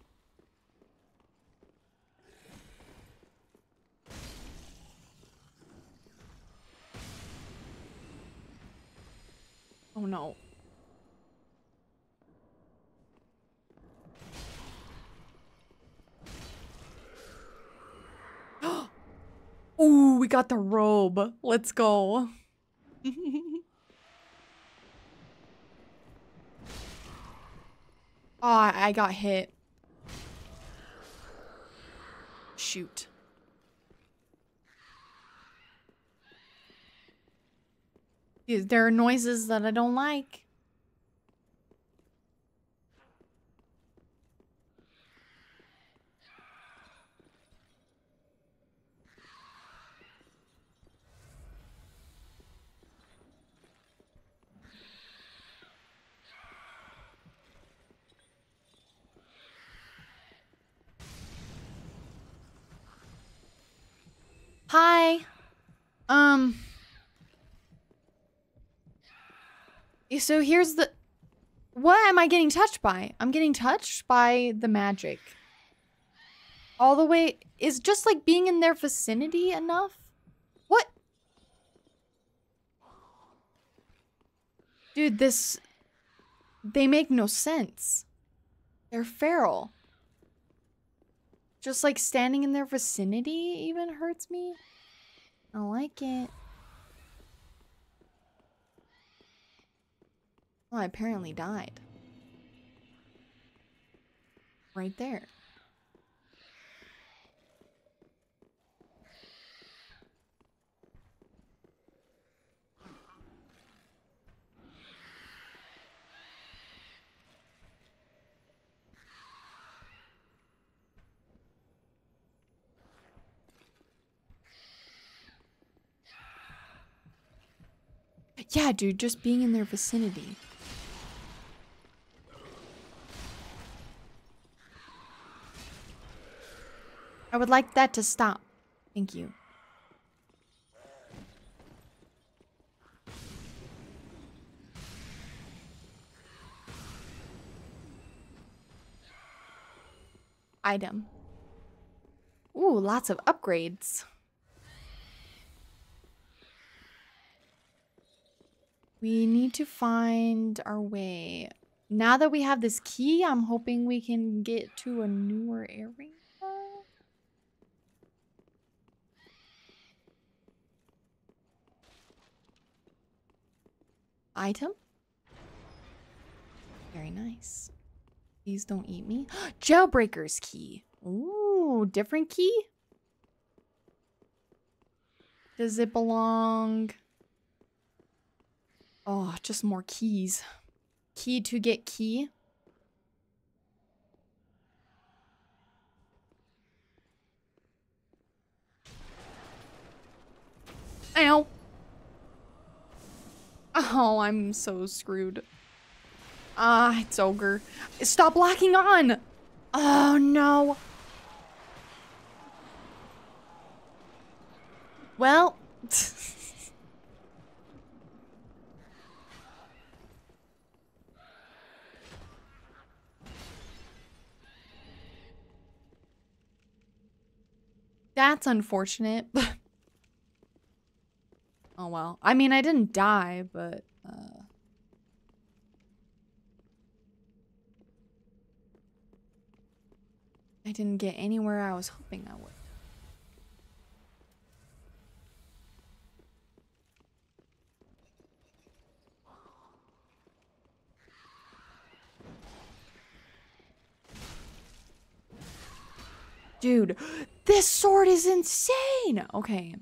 Oh no. Ooh, we got the robe. Let's go. oh, I got hit. Shoot. There are noises that I don't like. Hi. Um. So here's the... What am I getting touched by? I'm getting touched by the magic. All the way... Is just like being in their vicinity enough? What? Dude, this... They make no sense. They're feral. Just like standing in their vicinity even hurts me. I don't like it. Well, I apparently died. Right there. Yeah, dude, just being in their vicinity. I would like that to stop. Thank you. Item. Ooh, lots of upgrades. We need to find our way. Now that we have this key, I'm hoping we can get to a newer area. Item? Very nice. Please don't eat me. Jailbreaker's key. Ooh, different key? Does it belong... Oh, just more keys. Key to get key. Ow. Oh, I'm so screwed. Ah, it's ogre. Stop locking on! Oh, no. Well... That's unfortunate. Oh well. I mean, I didn't die, but... Uh... I didn't get anywhere I was hoping I would. Dude, this sword is insane! Okay.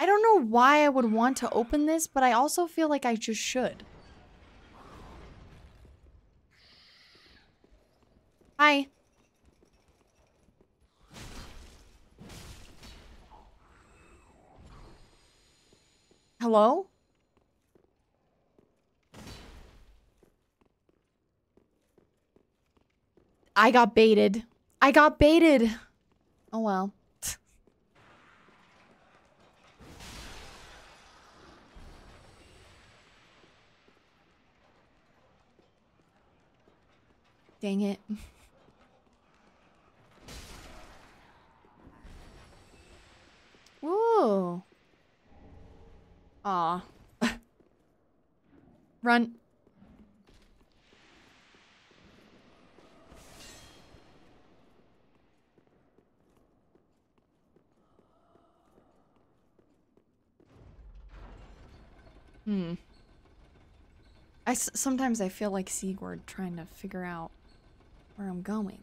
I don't know why I would want to open this, but I also feel like I just should. Hi. Hello? I got baited. I got baited. Oh well. Dang it. Whoa. Aw. Run. Hmm. I s sometimes I feel like Siegward trying to figure out where I'm going.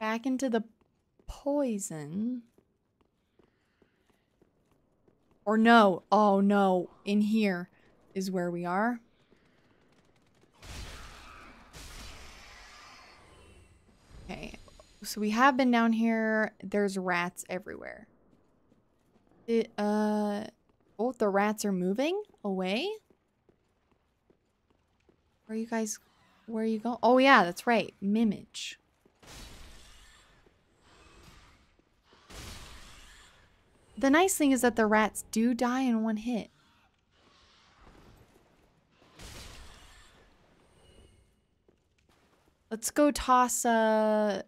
Back into the poison. Or no. Oh no. In here is where we are. So we have been down here. There's rats everywhere. It, uh, oh, the rats are moving away? Where are you guys, where are you going? Oh yeah, that's right. Mimage. The nice thing is that the rats do die in one hit. Let's go toss uh,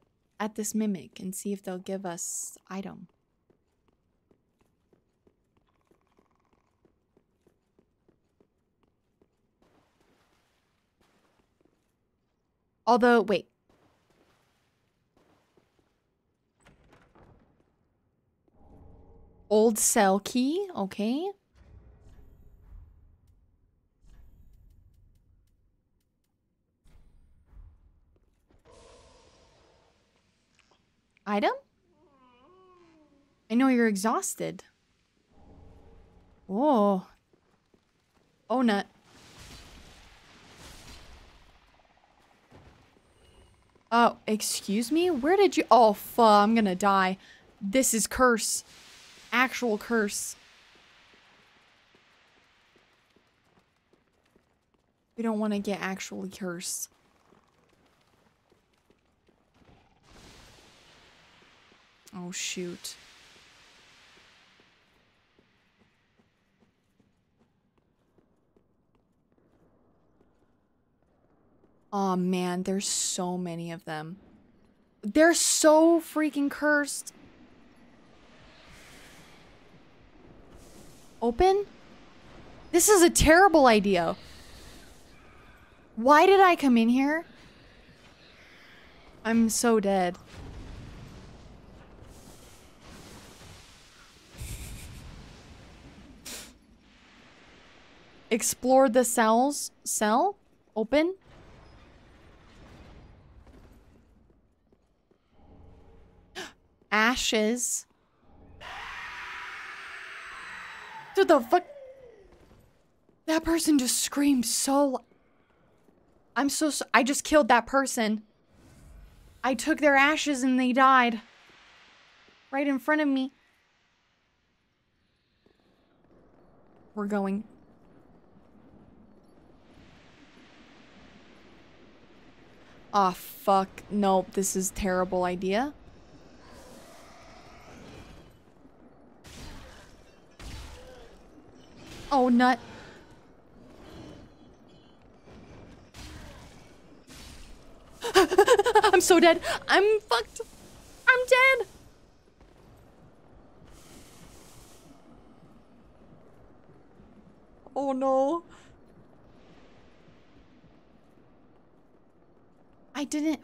at this mimic and see if they'll give us item. Although, wait. Old cell key, okay. Item? I know you're exhausted. Whoa. Oh, nut. Oh, excuse me? Where did you- Oh, fuck, I'm gonna die. This is curse. Actual curse. We don't want to get actually cursed. Oh, shoot. Oh man, there's so many of them. They're so freaking cursed. Open? This is a terrible idea. Why did I come in here? I'm so dead. Explore the cells. Cell? Open? Ashes. Dude, the fuck? That person just screamed so. I'm so, so. I just killed that person. I took their ashes and they died. Right in front of me. We're going. Ah, oh, fuck. Nope, this is terrible idea. Oh, nut. I'm so dead. I'm fucked. I'm dead. Oh no. I didn't.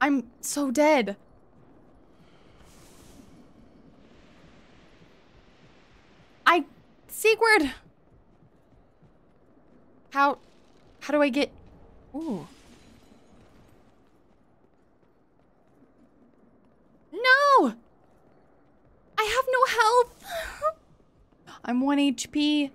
I'm so dead. I Siegward! How... How do I get... Ooh. No! I have no health! I'm 1 HP.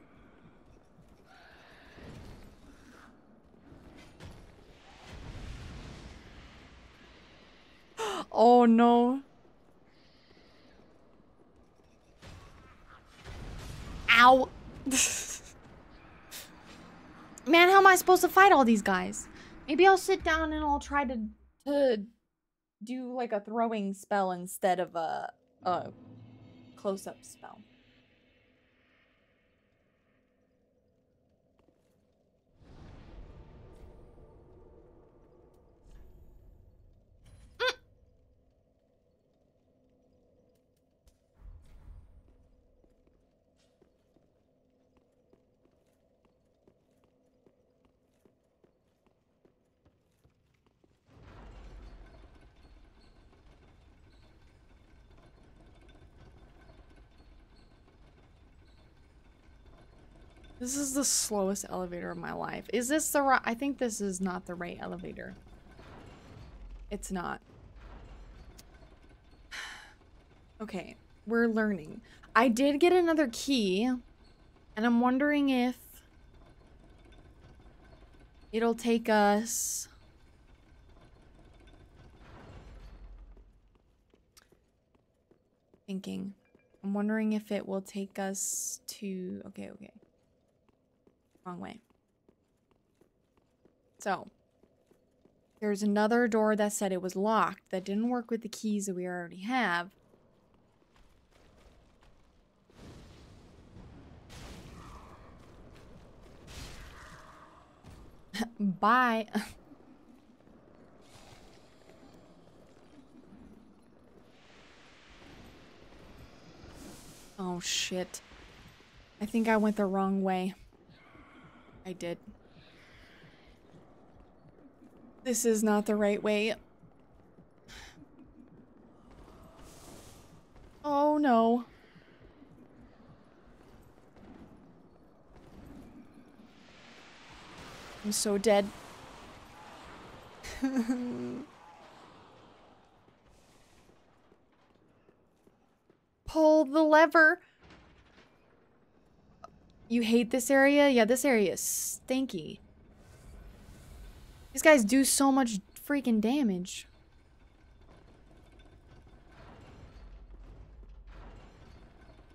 Oh no. Ow. Man, how am I supposed to fight all these guys? Maybe I'll sit down and I'll try to to do like a throwing spell instead of a a close-up spell. This is the slowest elevator of my life. Is this the right? I think this is not the right elevator. It's not. Okay, we're learning. I did get another key, and I'm wondering if it'll take us... Thinking. I'm wondering if it will take us to... Okay, okay. Wrong way. So, there's another door that said it was locked that didn't work with the keys that we already have. Bye. oh, shit. I think I went the wrong way. I did. This is not the right way. Oh no. I'm so dead. Pull the lever. You hate this area? Yeah, this area is stinky. These guys do so much freaking damage.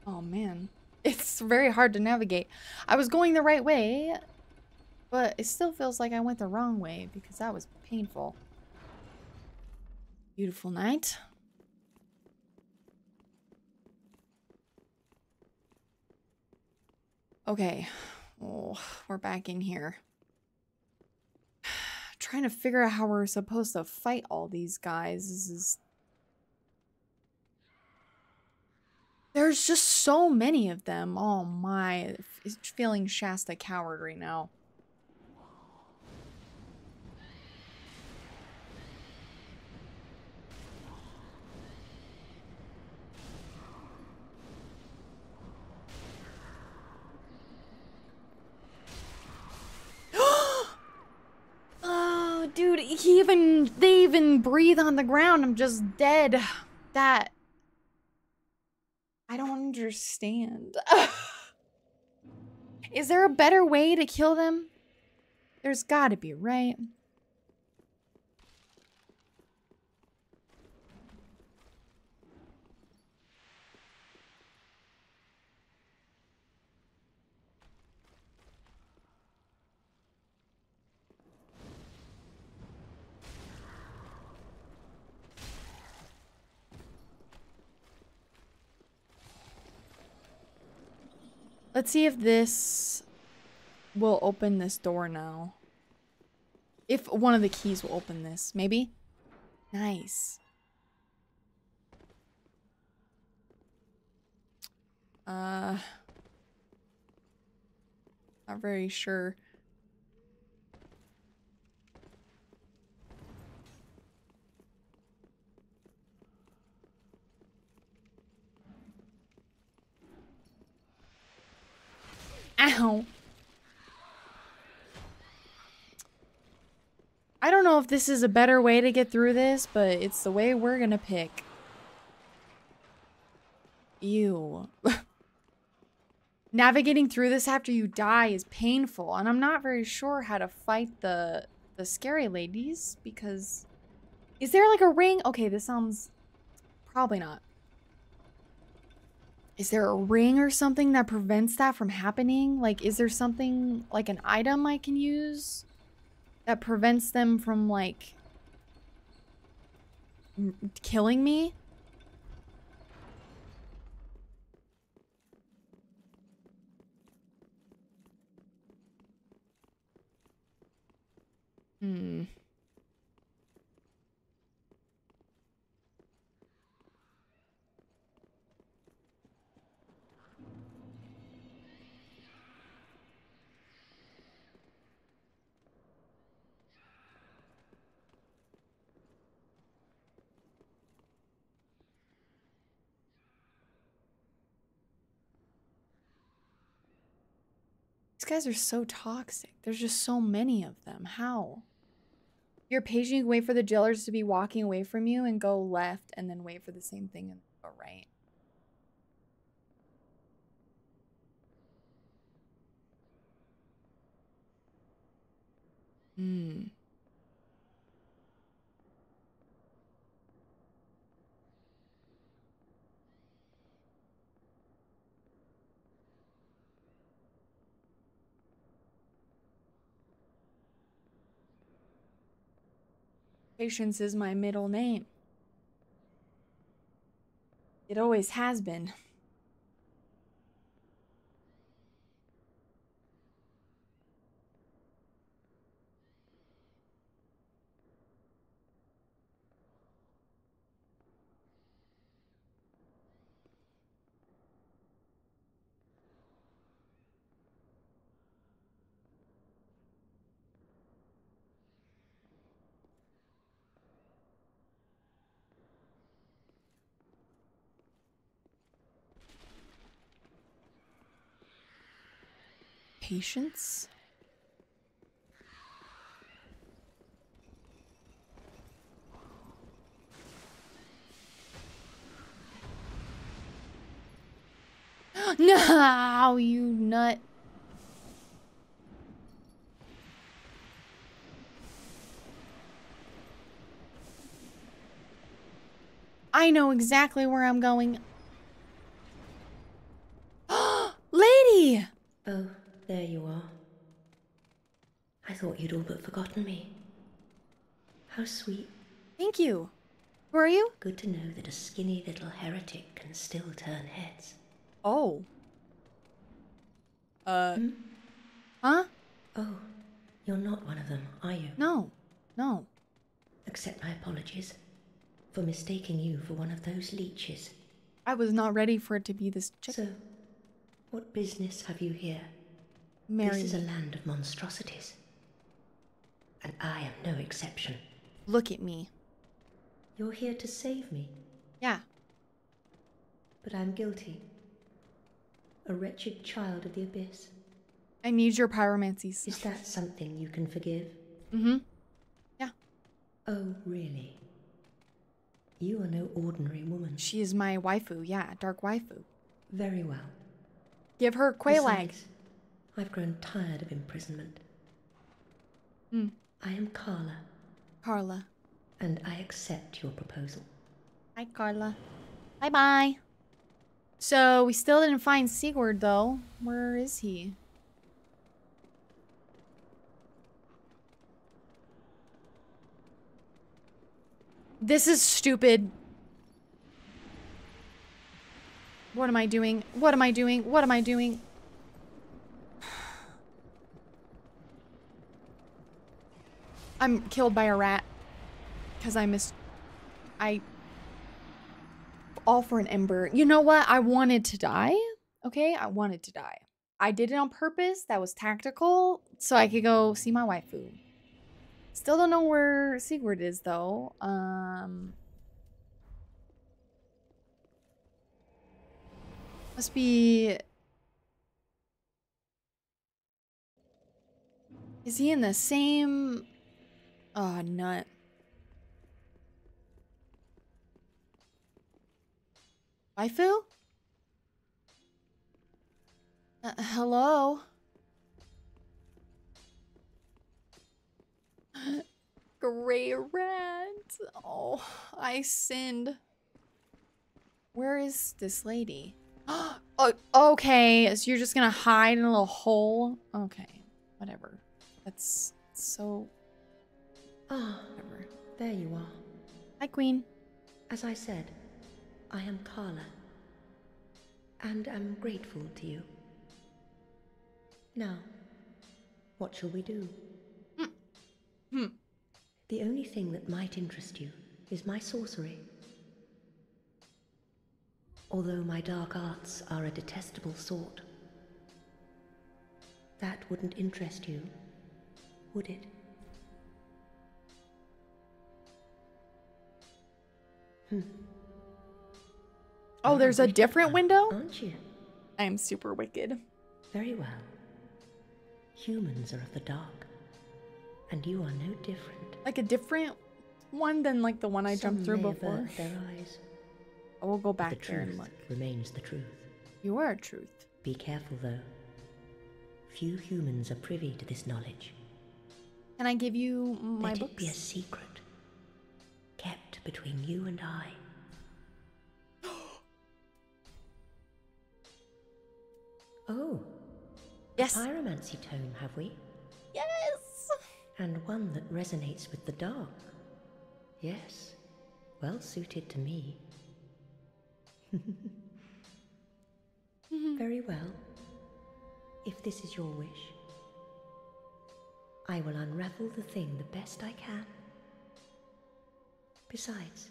Oh man. It's very hard to navigate. I was going the right way, but it still feels like I went the wrong way because that was painful. Beautiful night. Okay. Oh, we're back in here. Trying to figure out how we're supposed to fight all these guys. This is... There's just so many of them. Oh my. It's feeling Shasta coward right now. oh, dude, he even they even breathe on the ground. I'm just dead. That I don't understand. Is there a better way to kill them? There's gotta be, right? Let's see if this will open this door now. If one of the keys will open this. Maybe? Nice. Uh... Not very sure. Ow. I don't know if this is a better way to get through this, but it's the way we're gonna pick. Ew. Navigating through this after you die is painful, and I'm not very sure how to fight the the scary ladies because is there like a ring? Okay, this sounds probably not. Is there a ring or something that prevents that from happening? Like, is there something, like an item I can use that prevents them from, like, killing me? Hmm. These guys are so toxic. There's just so many of them. How? You're paging wait for the jailers to be walking away from you and go left and then wait for the same thing and go right. Hmm. Patience is my middle name. It always has been. Patience. no, you nut. I know exactly where I'm going. Lady! Oh, there you are. I thought you'd all but forgotten me. How sweet. Thank you. Who are you? Good to know that a skinny little heretic can still turn heads. Oh. Uh. Hmm? Huh? Oh, you're not one of them, are you? No. No. Accept my apologies for mistaking you for one of those leeches. I was not ready for it to be this chick. So, what business have you here? Marry This is a land of monstrosities. And I am no exception. Look at me. You're here to save me. Yeah. But I'm guilty. A wretched child of the abyss. I need your pyromancies. Is that something you can forgive? Mm-hmm. Yeah. Oh, really? You are no ordinary woman. She is my waifu, yeah, dark waifu. Very well. Give her Quelaag. Besides, I've grown tired of imprisonment. Hmm. I am Karla, Karla. and I accept your proposal. Hi, Karla. Bye bye. So we still didn't find Siegward though. Where is he? This is stupid. What am I doing? What am I doing? What am I doing? I'm killed by a rat. Because I missed... I... All for an ember. You know what? I wanted to die. Okay? I wanted to die. I did it on purpose. That was tactical. So I could go see my waifu. Still don't know where Siegward is, though. Um... Must be... Is he in the same... Oh, nut. Waifu? Uh, hello? Gray rat. Oh, I sinned. Where is this lady? oh, okay. So you're just gonna hide in a little hole? Okay, whatever. That's so. Ah, there you are. Hi, Queen. As I said, I am Karla, and am grateful to you. Now, what shall we do? Hmm. The only thing that might interest you is my sorcery. Although my dark arts are a detestable sort. That wouldn't interest you, would it? Hmm. Oh, there's a different window? Aren't you? I'm super wicked. Very well. Humans are of the dark, and you are no different. Like a different one than like the one I Some jumped through before. their eyes. I will go back the there and truth look. remains the truth. You are a truth. Be careful, though. Few humans are privy to this knowledge. Can I give you my Let books? it be a secret, between you and I. oh, Yes. a pyromancy tome, have we? Yes. And one that resonates with the dark. Yes, well suited to me. Mm-hmm. Very well. If this is your wish, I will unravel the thing the best I can. Besides,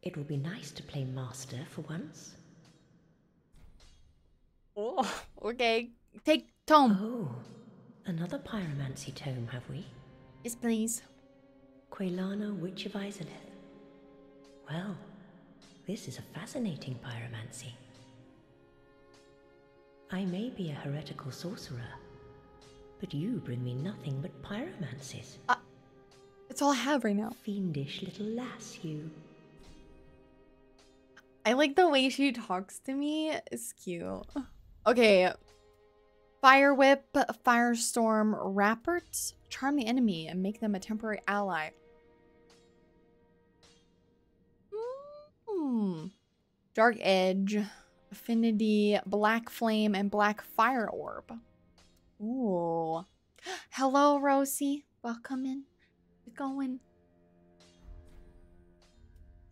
it will be nice to play master for once. Oh, okay. Take tome. Oh, another pyromancy tome, have we? Yes, please. Quelana, Witch of Izalith. Well, this is a fascinating pyromancy. I may be a heretical sorcerer, but you bring me nothing but pyromancies. Uh, it's all I have right now. Fiendish little lass, you. I like the way she talks to me. It's cute. Okay. Fire Whip, Firestorm, Rapport. Charm the enemy and make them a temporary ally. Hmm. Dark Edge, Affinity, Black Flame, and Black Fire Orb. Ooh. Hello, Rosie. Welcome in. Going?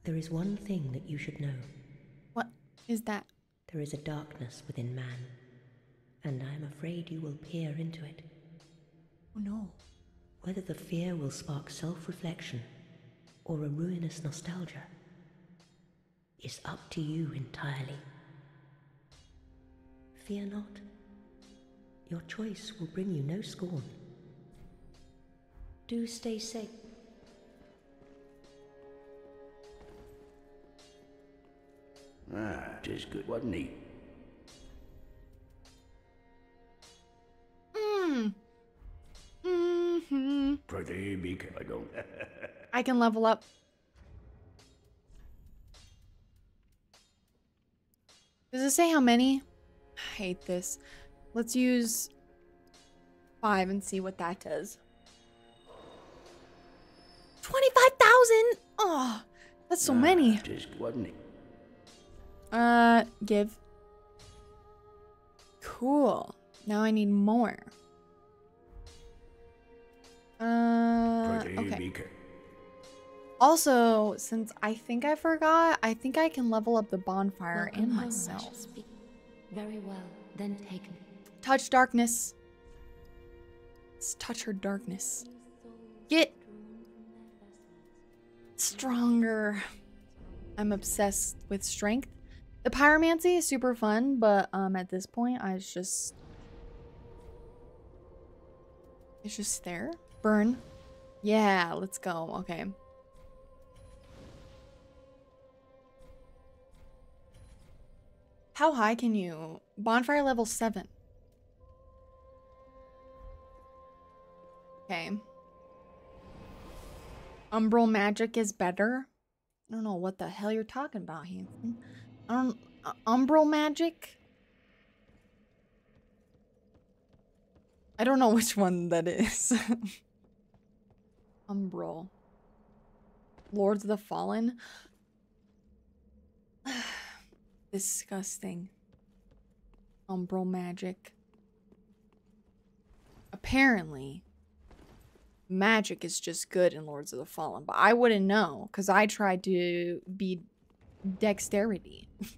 There is one thing that you should know. What is that? There is a darkness within man, and I am afraid you will peer into it. Oh no. Whether the fear will spark self reflection or a ruinous nostalgia is up to you entirely. Fear not. Your choice will bring you no scorn. Do stay safe. Ah, tis good, wasn't he? Hmm. Mm-hmm. Pretty big, I don't. I can level up. Does it say how many? I hate this. Let's use five and see what that does. 25,000! Oh, that's so many. Tis good, wasn't he? Uh, give. Cool. Now I need more. Uh, okay. Also, since I think I forgot, I think I can level up the bonfire Welcome and home, myself. speak. Very well, then take me. Touch darkness. Let's touch her darkness. Get stronger. I'm obsessed with strength. The pyromancy is super fun, but um at this point I just It's just there. Burn. Yeah, let's go. Okay. How high can you? Bonfire level 7. Okay. Umbral magic is better. I don't know what the hell you're talking about, Hanson. Uh, umbral magic? I don't know which one that is. Umbral. Lords of the Fallen? Disgusting. Umbral magic. Apparently, magic is just good in Lords of the Fallen, but I wouldn't know because I tried to be dexterity.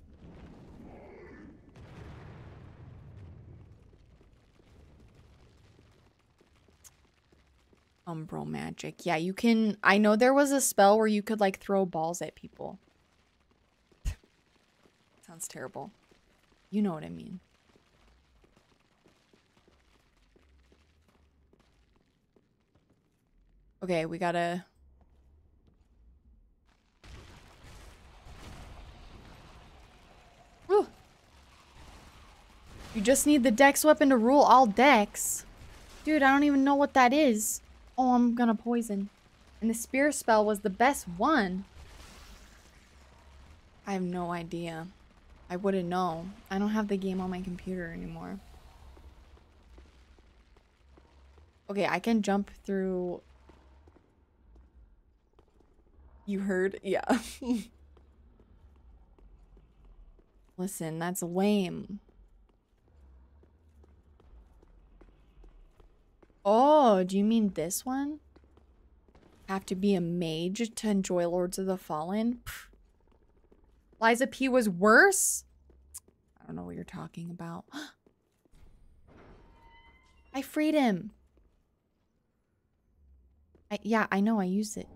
Umbral magic. Yeah, you can. I know there was a spell where you could like throw balls at people. Sounds terrible. You know what I mean. Okay, we gotta. Whew. You just need the dex weapon to rule all decks. Dude, I don't even know what that is. Oh, I'm gonna poison. And the spear spell was the best one. I have no idea. I wouldn't know. I don't have the game on my computer anymore. Okay, I can jump through. You heard? Yeah. Listen, that's lame. Oh, do you mean this one? Have to be a mage to enjoy Lords of the Fallen? Pff. Lies of P was worse? I don't know what you're talking about. I freed him. I, yeah, I know. I used it.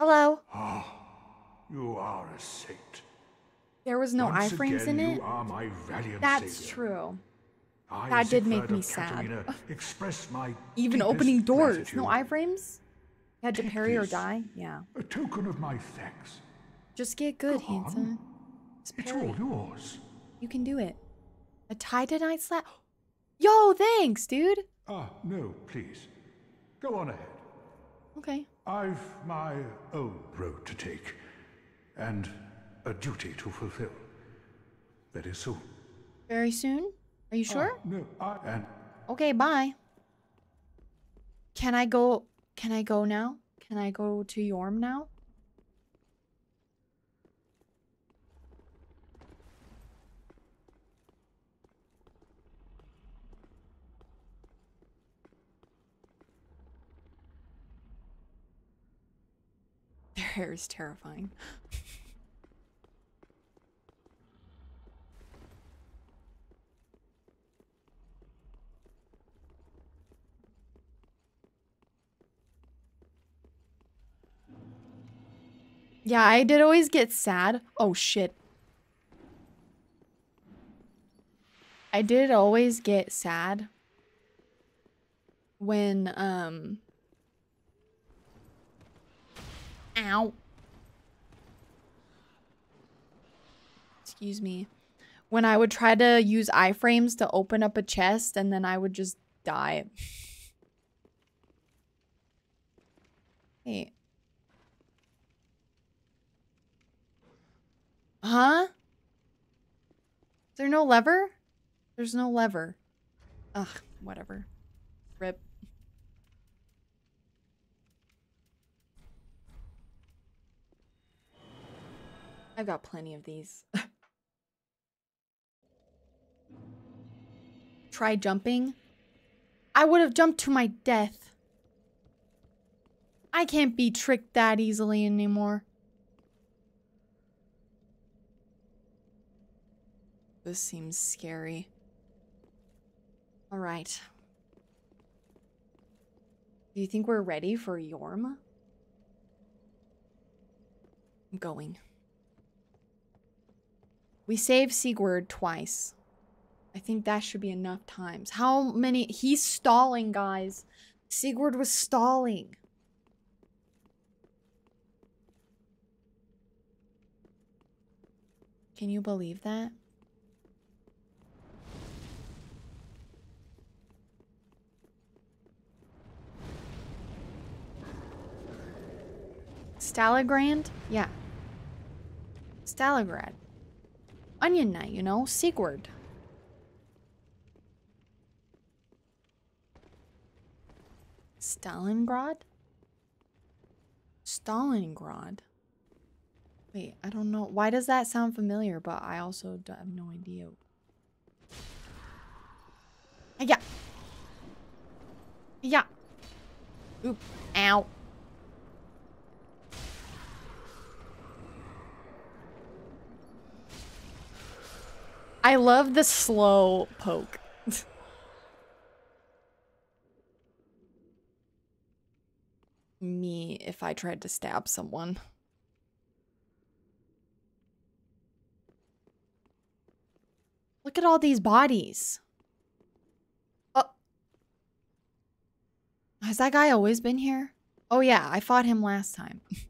Hello. Ah, you are a saint. There was no Once iframes again, in you it. are my valiant That's savior. true. I, That did make me sad. Express my Even opening doors. gratitude. No iframes? You had to Take parry or die? Yeah. A token of my thanks. Just get good, Go. Hanson. It's all yours. You can do it. A titanite slab. Yo, thanks, dude. Ah, no, please. Go on ahead. Okay. I've my own road to take, and a duty to fulfill. Very soon. Very soon? Are you sure? Ah, no, I and Okay, bye. Can I go can I go now? Can I go to Yhorm now? Hair is terrifying. Yeah, I did always get sad. Oh shit. I did always get sad when um ow excuse me when I would try to use iframes to open up a chest and then I would just die. Hey. Huh? Is there no lever? There's no lever. Ugh, whatever. Rip. I've got plenty of these. Try jumping. I would have jumped to my death. I can't be tricked that easily anymore. This seems scary. Alright. Do you think we're ready for Yhorm? I'm going. We saved Siegward twice. I think that should be enough times. How many? He's stalling, guys. Siegward was stalling. Can you believe that? Stalagrand? Yeah. Stalagrad. Onion Knight, you know? Siegward. Stalingrad? Stalingrad? Wait, I don't know. Why does that sound familiar, but I also have no idea. Yeah. Yeah. Oop. Ow. I love the slow poke. Me if I tried to stab someone. Look at all these bodies. Oh. Has that guy always been here? Oh yeah, I fought him last time.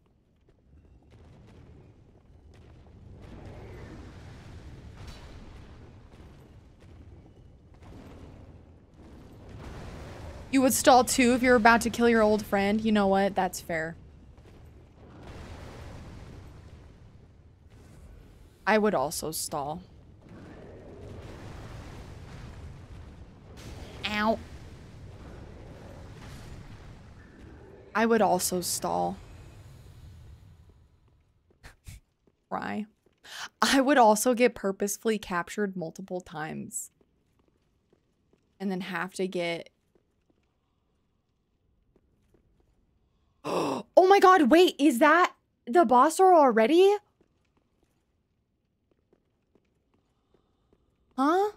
You would stall too if you're about to kill your old friend. You know what? That's fair. I would also stall. Ow. I would also stall. Cry. I would also get purposefully captured multiple times. And then have to get oh my god, wait, is that the boss already? Huh?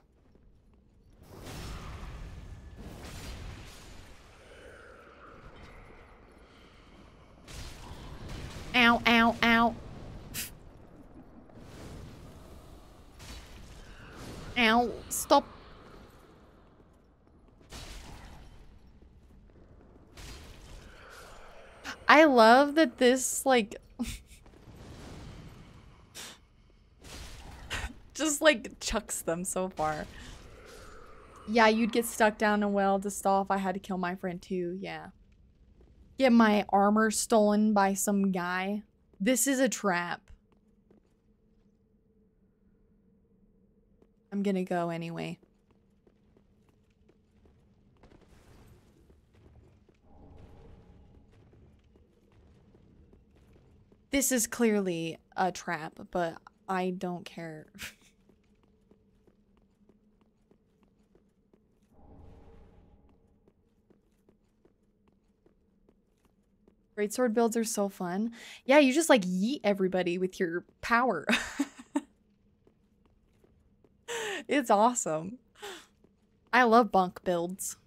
Ow, ow, ow. Ow, stop. I love that this, like... Just like chucks them so far. Yeah, you'd get stuck down a well to stall if I had to kill my friend too. Yeah. Get my armor stolen by some guy. This is a trap. I'm gonna go anyway. This is clearly a trap, but I don't care. Greatsword builds are so fun. Yeah, you just like yeet everybody with your power. it's awesome. I love bunk builds.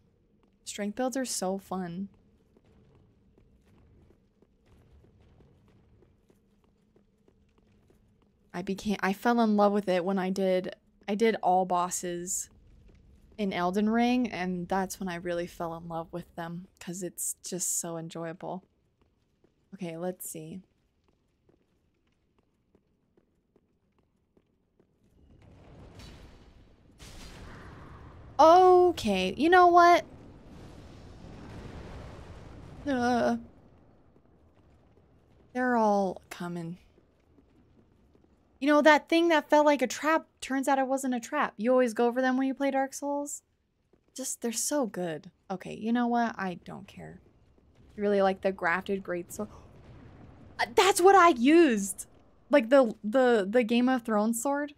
Strength builds are so fun. I became I fell in love with it when I did I did all bosses in Elden Ring and that's when I really fell in love with them cuz it's just so enjoyable. Okay, let's see. Okay, you know what? Uh, they're all coming. You know, that thing that felt like a trap, turns out it wasn't a trap. You always go for them when you play Dark Souls? Just, they're so good. Okay, you know what? I don't care. Really like the grafted great sword? Uh, that's what I used! Like the, the, the Game of Thrones sword?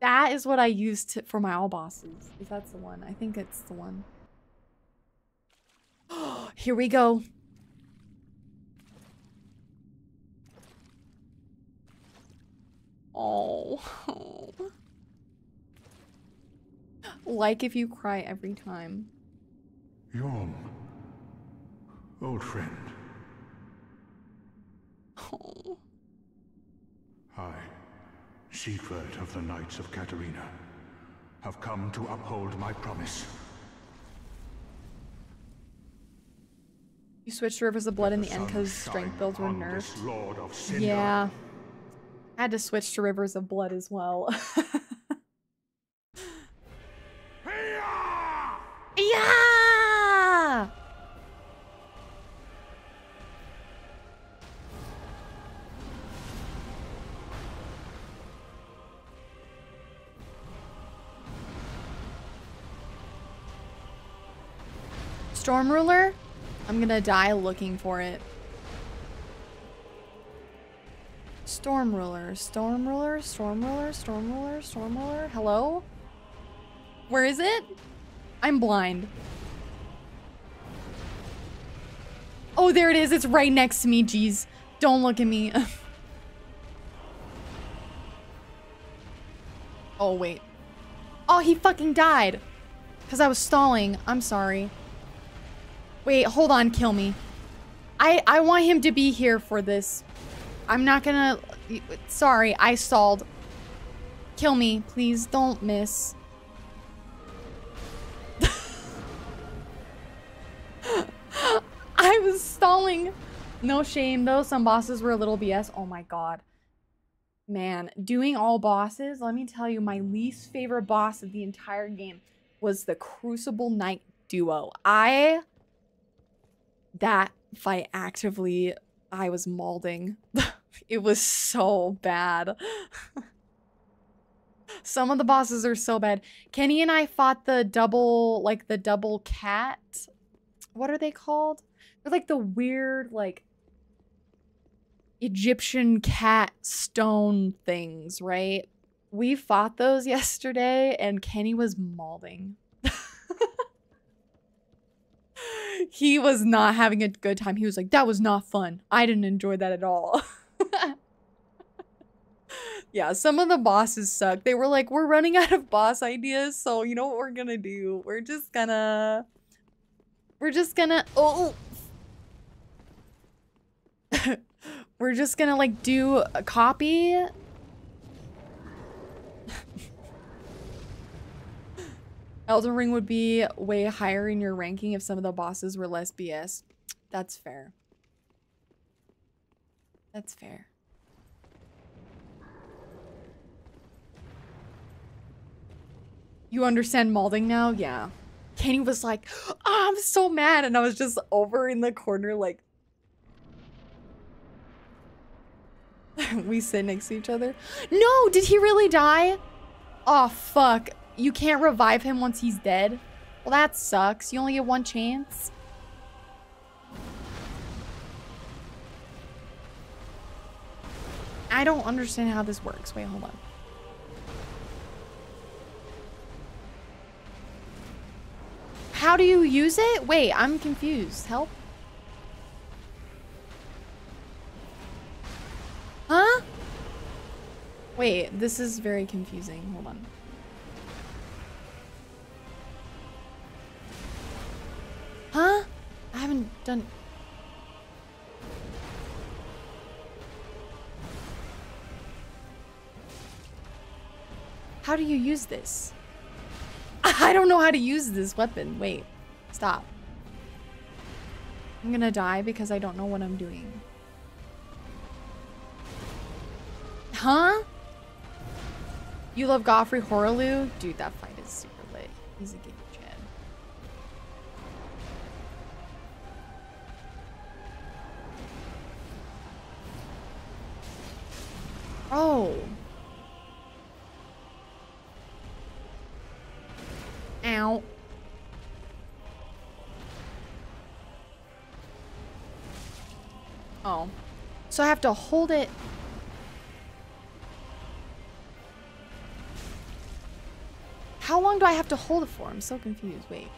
That is what I used to, for my all bosses. If that's the one. I think it's the one. Here we go. Oh. like if you cry every time. Yhorm. Old friend. Oh. I, Siegward of the Knights of Catarina, have come to uphold my promise. You switched Rivers of Blood in the end because strength builds were nerfed. Yeah. I had to switch to Rivers of Blood as well. yeah! Storm Ruler? I'm gonna die looking for it. Storm Ruler, Storm Ruler, Storm Ruler, Storm Ruler, Storm Ruler. Hello? Where is it? I'm blind. Oh, there it is. It's right next to me. Jeez. Don't look at me. oh, wait. Oh, he fucking died. Because I was stalling. I'm sorry. Wait, hold on. Kill me. I, I want him to be here for this. I'm not gonna... Sorry, I stalled. Kill me, please. Don't miss. I was stalling. No shame, though. Some bosses were a little BS. Oh my god. Man, doing all bosses, let me tell you, my least favorite boss of the entire game was the Crucible Knight duo. I... That fight actively... I was mauling. It was so bad. Some of the bosses are so bad. Kenny and I fought the double, like the double cat. What are they called? They're like the weird, like Egyptian cat stone things, right? We fought those yesterday and Kenny was mauling. he was not having a good time. He was like, that was not fun. I didn't enjoy that at all. yeah, some of the bosses suck. They were like, we're running out of boss ideas, so you know what we're gonna do? We're just gonna... We're just gonna... Oh! we're just gonna, like, do a copy... Elden Ring would be way higher in your ranking if some of the bosses were less BS. That's fair. That's fair. You understand molding now? Yeah. Kenny was like, oh, I'm so mad. And I was just over in the corner, like. we sit next to each other. No, did he really die? Oh, fuck. You can't revive him once he's dead? Well, that sucks. You only get one chance. I don't understand how this works. Wait, hold on. How do you use it? Wait, I'm confused. Help. Huh? Wait, this is very confusing. Hold on. Huh? I haven't done... How do you use this? I don't know how to use this weapon. Wait. Stop. I'm gonna die because I don't know what I'm doing. Huh? You love Godfrey Hoarah Loux? Dude, that fight is super lit. He's a game Chad. Oh. Ow. Oh. So I have to hold it. How long do I have to hold it for? I'm so confused. Wait.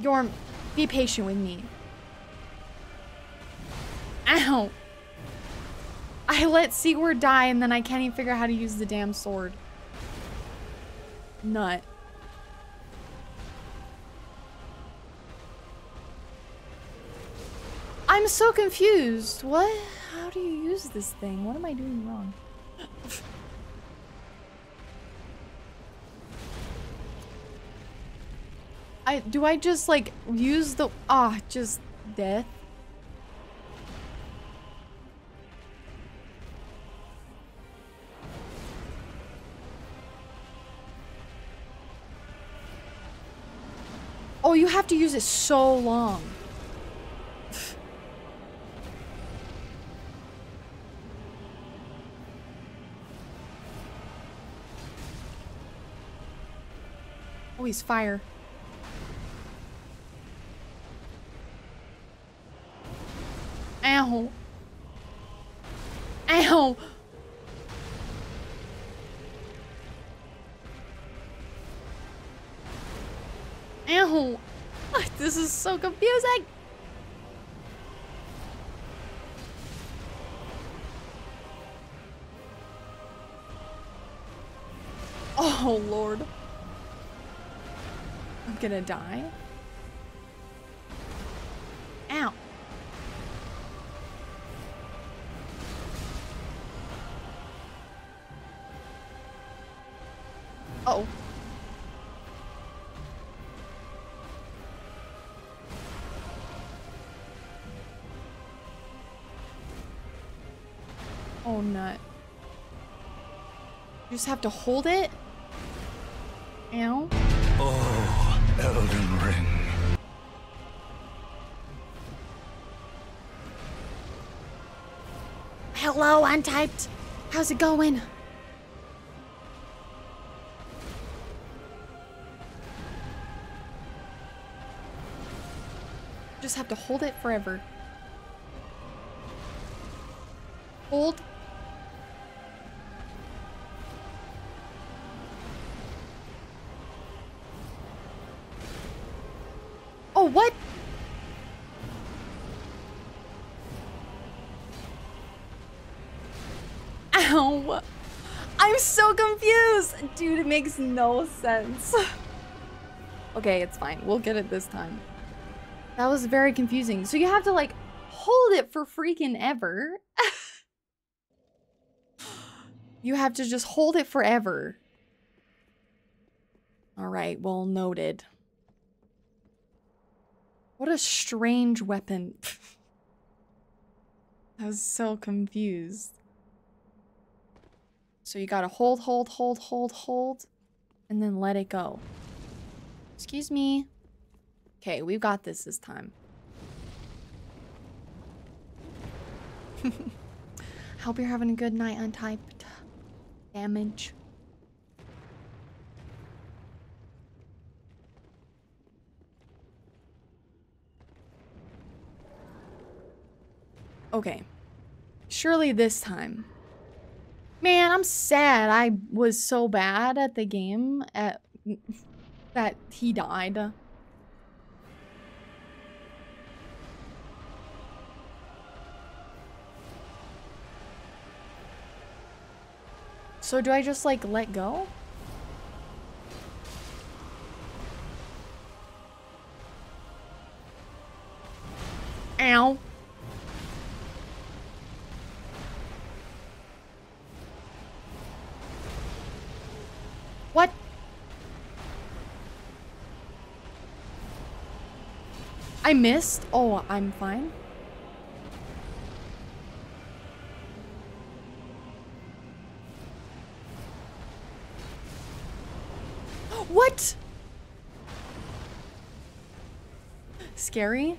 Yhorm, be patient with me. Ow. I let Siegward die and then I can't even figure out how to use the damn sword. Nut. I'm so confused. What? How do you use this thing? What am I doing wrong? I do I just like use the ah just death? You have to use it so long. oh, he's fire. Ow. Confusing. Oh, Lord. I'm gonna die. Just have to hold it? Ow. Oh, Elden Ring. Hello, untyped. How's it going? Just have to hold it forever. Hold. No sense. okay, it's fine. We'll get it this time. That was very confusing. So you have to like hold it for freaking ever. you have to just hold it forever. All right, well noted. What a strange weapon. I was so confused. So you gotta hold, hold, hold, hold, hold, and then let it go. Excuse me. Okay, we've got this this time. Hope you're having a good night, untyped. Damage. Okay. Surely this time. Man, I'm sad I was so bad at the game at that he died. So do I just like let go? Ow. What? I missed? Oh, I'm fine. What? Scary?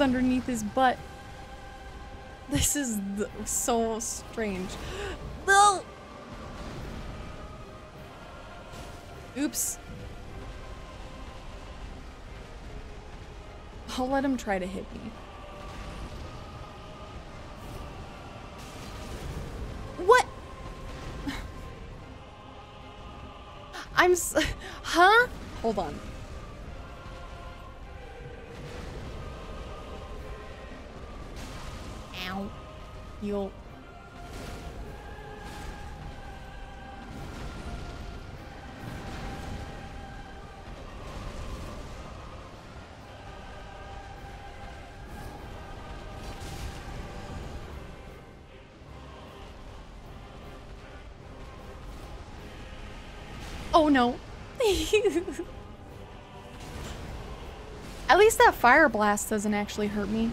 Underneath his butt. This is so strange. Oops. I'll let him try to hit me. What? I'm s- Huh? Hold on. Oh no. At least that fire blast doesn't actually hurt me.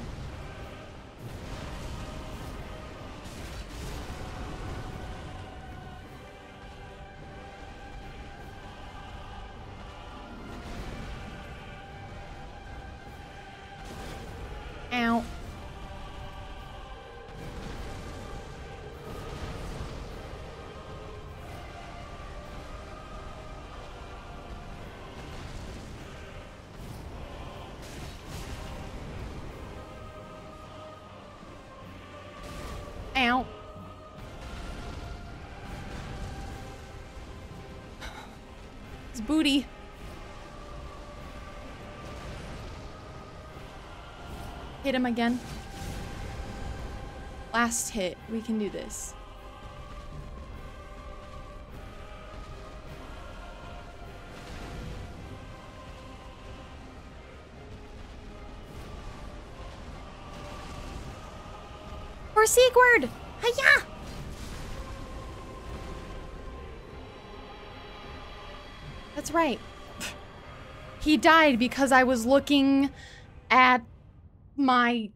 Hit him again. Last hit. We can do this. For Siegward! Hiya! That's right. He died because I was looking at my...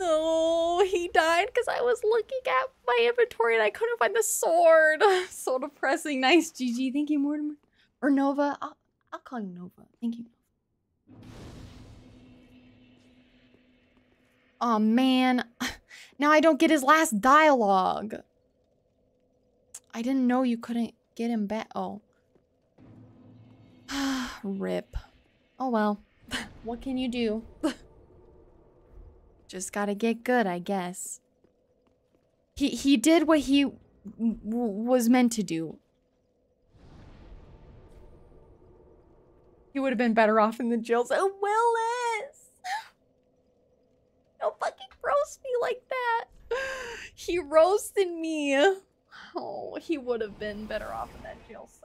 Oh, he died because I was looking at my inventory and I couldn't find the sword. so depressing. Nice, GG. Thank you, Mortimer. Or Nova. I'll, I'll call you Nova. Thank you. Oh man, now I don't get his last dialogue. I didn't know you couldn't get him back. Oh. Rip. Oh well. What can you do? Just gotta get good, I guess. He he did what he was meant to do. He would have been better off in the jail. So oh, Willis! Don't fucking roast me like that. he roasted me. Oh, he would have been better off in that jail cell.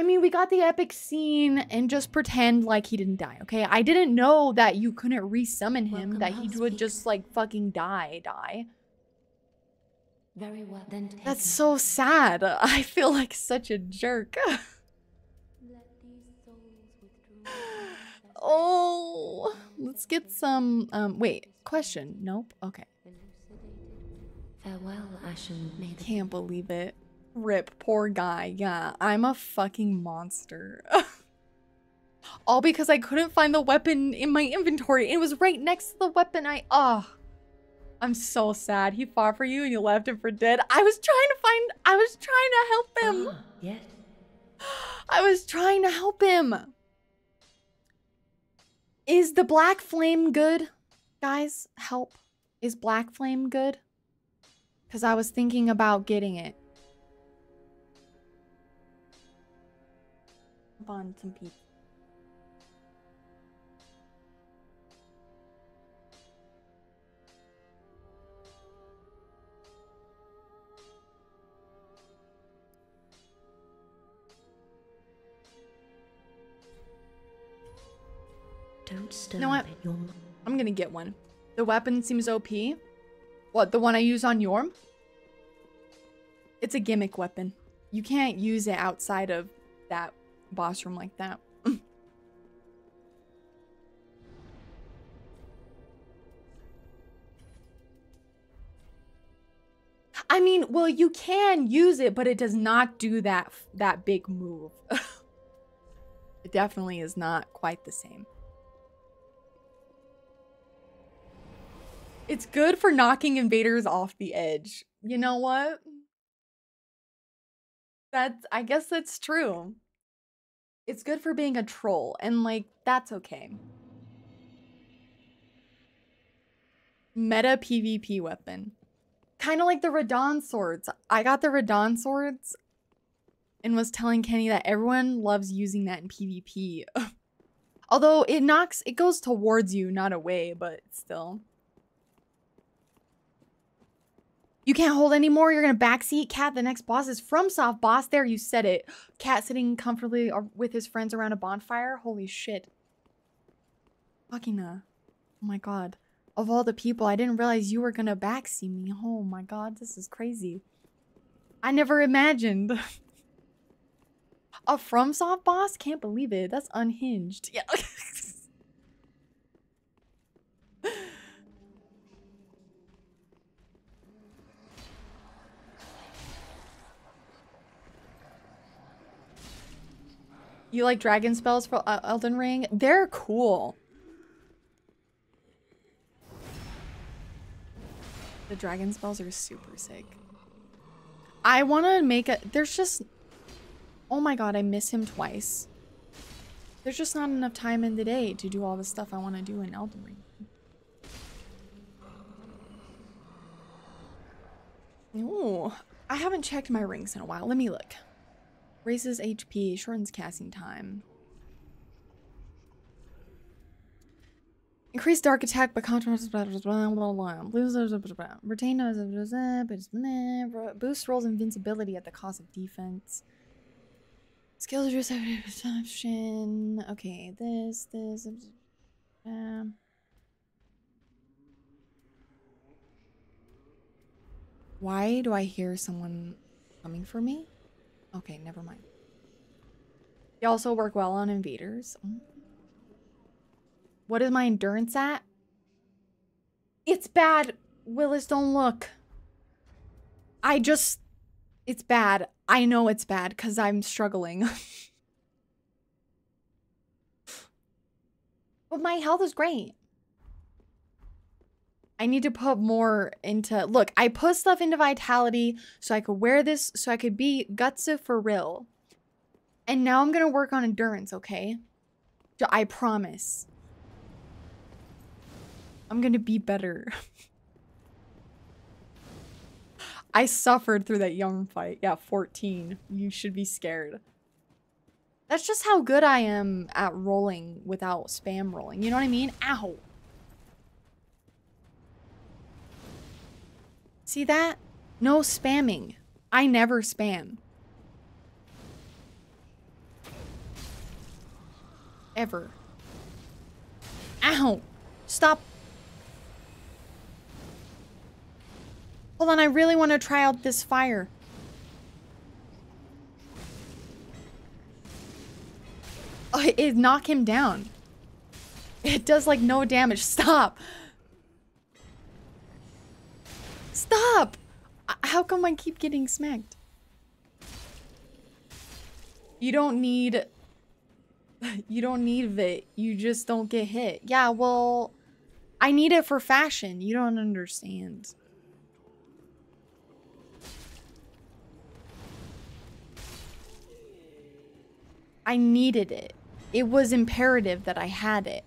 I mean, we got the epic scene and just pretend like he didn't die, okay? I didn't know that you couldn't resummon him, that he would just like fucking die, die. Very well, then That's so sad. I feel like such a jerk. oh, let's get some. Um, wait, question. Nope. Okay. Farewell, Ashen. Can't believe it. Rip, poor guy. Yeah, I'm a fucking monster. All because I couldn't find the weapon in my inventory. It was right next to the weapon I. Oh. I'm so sad. He fought for you and you left him for dead. I was trying to find. I was trying to help him. yes. I was trying to help him. Is the black flame good? Guys, help. Is black flame good? Because I was thinking about getting it. On some people. Don't stir You know what? your I'm gonna get one. The weapon seems OP. What, the one I use on Yhorm? It's a gimmick weapon. You can't use it outside of that boss room like that. I mean, well, you can use it, but it does not do that that big move. it definitely is not quite the same. It's good for knocking invaders off the edge. You know what? That's I guess that's true. It's good for being a troll and like that's okay. Meta PvP weapon. Kind of like the Radahn swords. I got the Radahn swords and was telling Kenny that everyone loves using that in PvP. Although it knocks it goes towards you, not away, but still. You can't hold anymore. You're gonna backseat. Cat, the next boss is FromSoft boss. There, you said it. Cat sitting comfortably with his friends around a bonfire. Holy shit. Fucking uh. Oh my god. Of all the people, I didn't realize you were gonna backseat me. Oh my god, this is crazy. I never imagined. a FromSoft boss? Can't believe it. That's unhinged. Yeah. You like dragon spells for Elden Ring? They're cool. The dragon spells are super sick. I want to make a... There's just... Oh my god, I miss him twice. There's just not enough time in the day to do all the stuff I want to do in Elden Ring. Ooh, I haven't checked my rings in a while. Let me look. Raises HP, shortens casting time. Increase dark attack by contrast retain boost rolls invincibility at the cost of defense. Skills perception. Okay, this, this. Um. Why do I hear someone coming for me? Okay, never mind. They also work well on invaders. What is my endurance at? It's bad. Willis, don't look. I just... It's bad. I know it's bad because I'm struggling. but my health is great. I need to put more into... Look, I put stuff into Vitality so I could wear this, so I could be Gutsa for real. And now I'm to work on Endurance, okay? I promise. I'm to be better. I suffered through that young fight. Yeah, 14. You should be scared. That's just how good I am at rolling without spam rolling. You know what I mean? Ow. See that? No spamming. I never spam. Ever. Ow! Stop. Hold on, I really want to try out this fire. Oh, it knock him down. It does like no damage. Stop. Stop! Uh, how come I keep getting smacked? You don't need... You don't need Vit. You just don't get hit. Yeah, well... I need it for fashion. You don't understand. I needed it. It was imperative that I had it.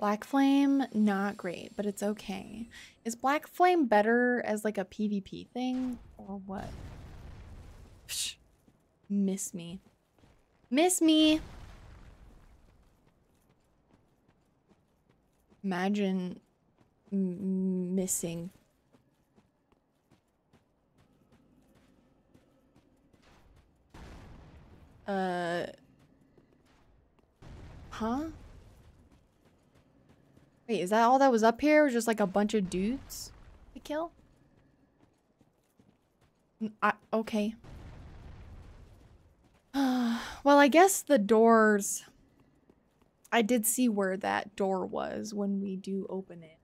Black Flame, not great, but it's okay. Is Black Flame better as like a PvP thing or what? Psh, miss me. Miss me! Imagine missing. Uh. Huh? Wait, is that all that was up here? Was just like a bunch of dudes to kill? I, okay. well, I guess the doors... I did see where that door was when we do open it.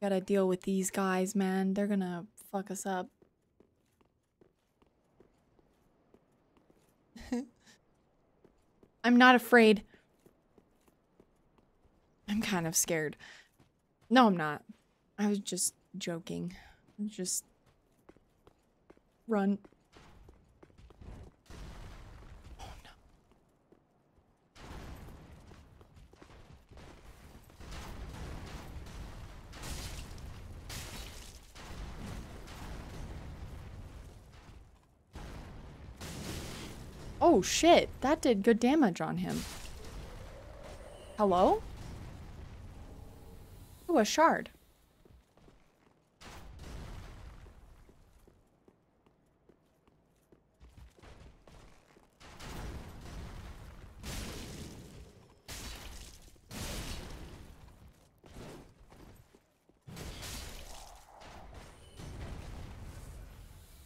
Gotta deal with these guys, man. They're gonna fuck us up. I'm not afraid. I'm kind of scared. No, I'm not. I was just joking. Just run. Oh shit, that did good damage on him. Hello? Oh, a shard.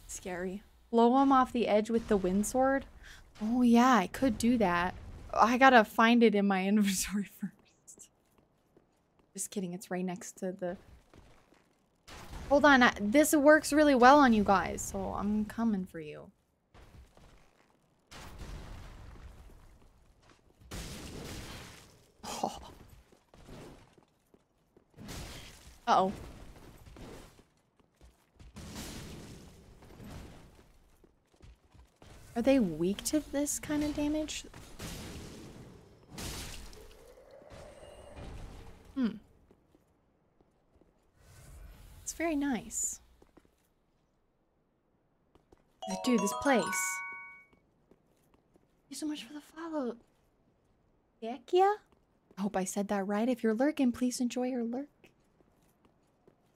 Scary. Blow him off the edge with the wind sword? Oh yeah, I could do that. I gotta find it in my inventory first. Just kidding, it's right next to the... Hold on, I, this works really well on you guys, so I'm coming for you. Oh. Uh oh Are they weak to this kind of damage? Hmm. It's very nice. Dude, this place. Thank you so much for the follow. Yeah? I hope I said that right. If you're lurking, please enjoy your lurk.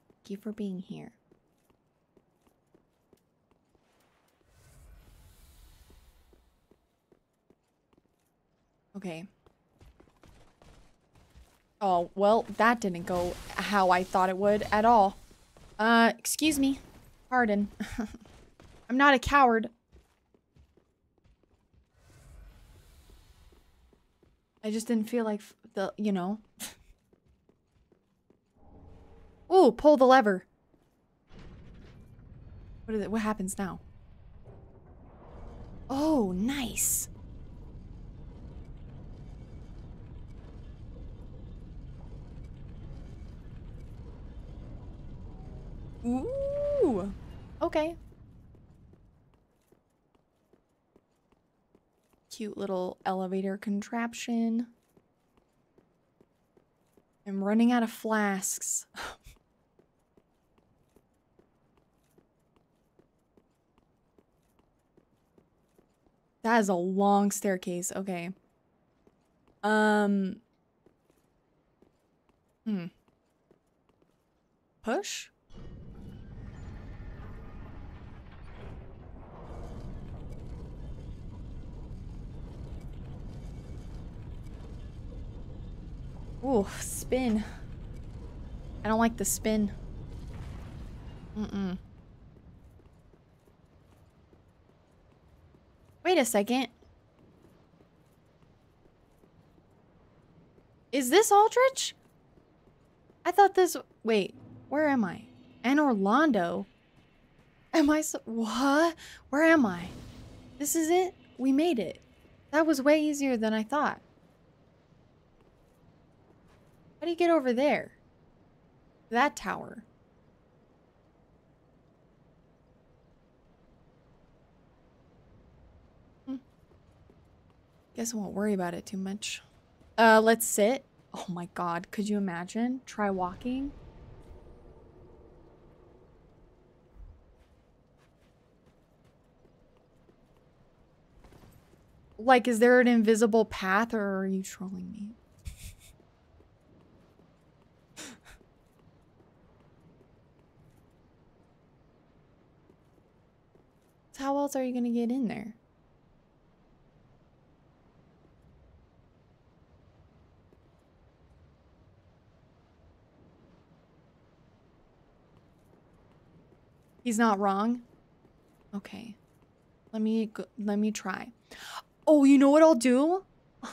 Thank you for being here. Okay. Oh, well, that didn't go how I thought it would at all. Uh, excuse me. Pardon. I'm not a coward. I just didn't feel like the, you know. Ooh, pull the lever. What is it? What happens now? Oh, nice. Ooh. Okay. Cute little elevator contraption. I'm running out of flasks. that is a long staircase. Okay. Um. Hmm. Push? Ooh, spin. I don't like the spin. Mm-mm. Wait a second. Is this Aldrich? I thought this... Wait, where am I? Anor Londo? Am I so... What? Where am I? This is it? We made it. That was way easier than I thought. How do you get over there? That tower. Hmm. Guess I won't worry about it too much. Uh, let's sit. Oh my god, could you imagine? Try walking. Like, is there an invisible path or are you trolling me? How else are you gonna get in there? He's not wrong? Okay. Let me go, let me try. Oh, you know what I'll do?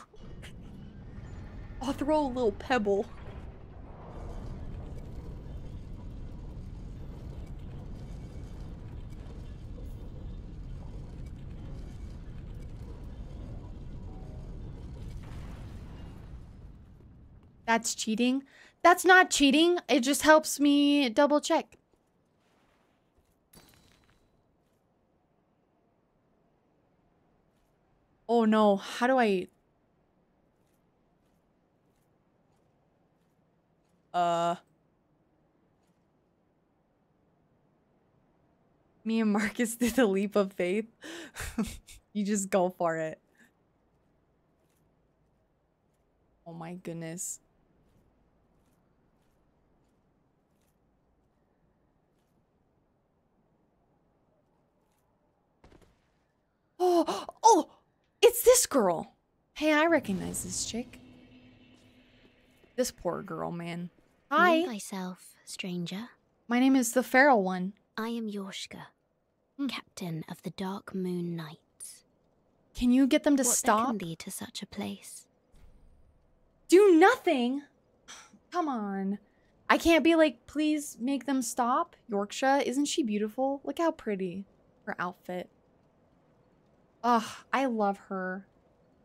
I'll throw a little pebble. That's cheating. That's not cheating. It just helps me double check. Oh no, how do I... Uh... Me and Marcus did the leap of faith. you just go for it. Oh my goodness. Oh, oh, it's this girl. Hey, I recognize this chick. This poor girl, man. Hi. Name thyself, stranger. My name is the feral one. I am Yorshka, hmm. captain of the Dark Moon Knights. Can you get them to what stop? beckoned thee to such a place? Do nothing. Come on. I can't be like, please make them stop. Yorshka, isn't she beautiful? Look how pretty her outfit. Ugh, I love her.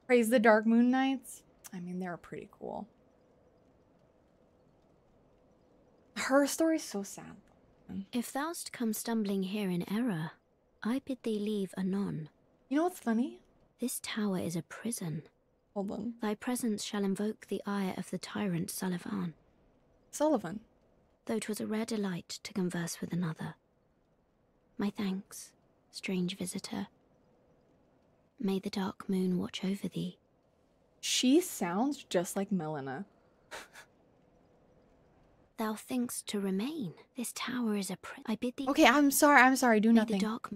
Praise the Dark Moon Knights. I mean, they're pretty cool. Her story's so sad. If thou'st come stumbling here in error, I bid thee leave anon. You know what's funny? This tower is a prison. Hold on. Thy presence shall invoke the ire of the tyrant Sulyvahn. Sulyvahn? Though 'twas a rare delight to converse with another. My thanks, strange visitor. May the dark moon watch over thee. She sounds just like Melina. Thou thinkst to remain. This tower is a pri- I bid thee. Okay, I'm sorry. I'm sorry. Do May nothing. The dark.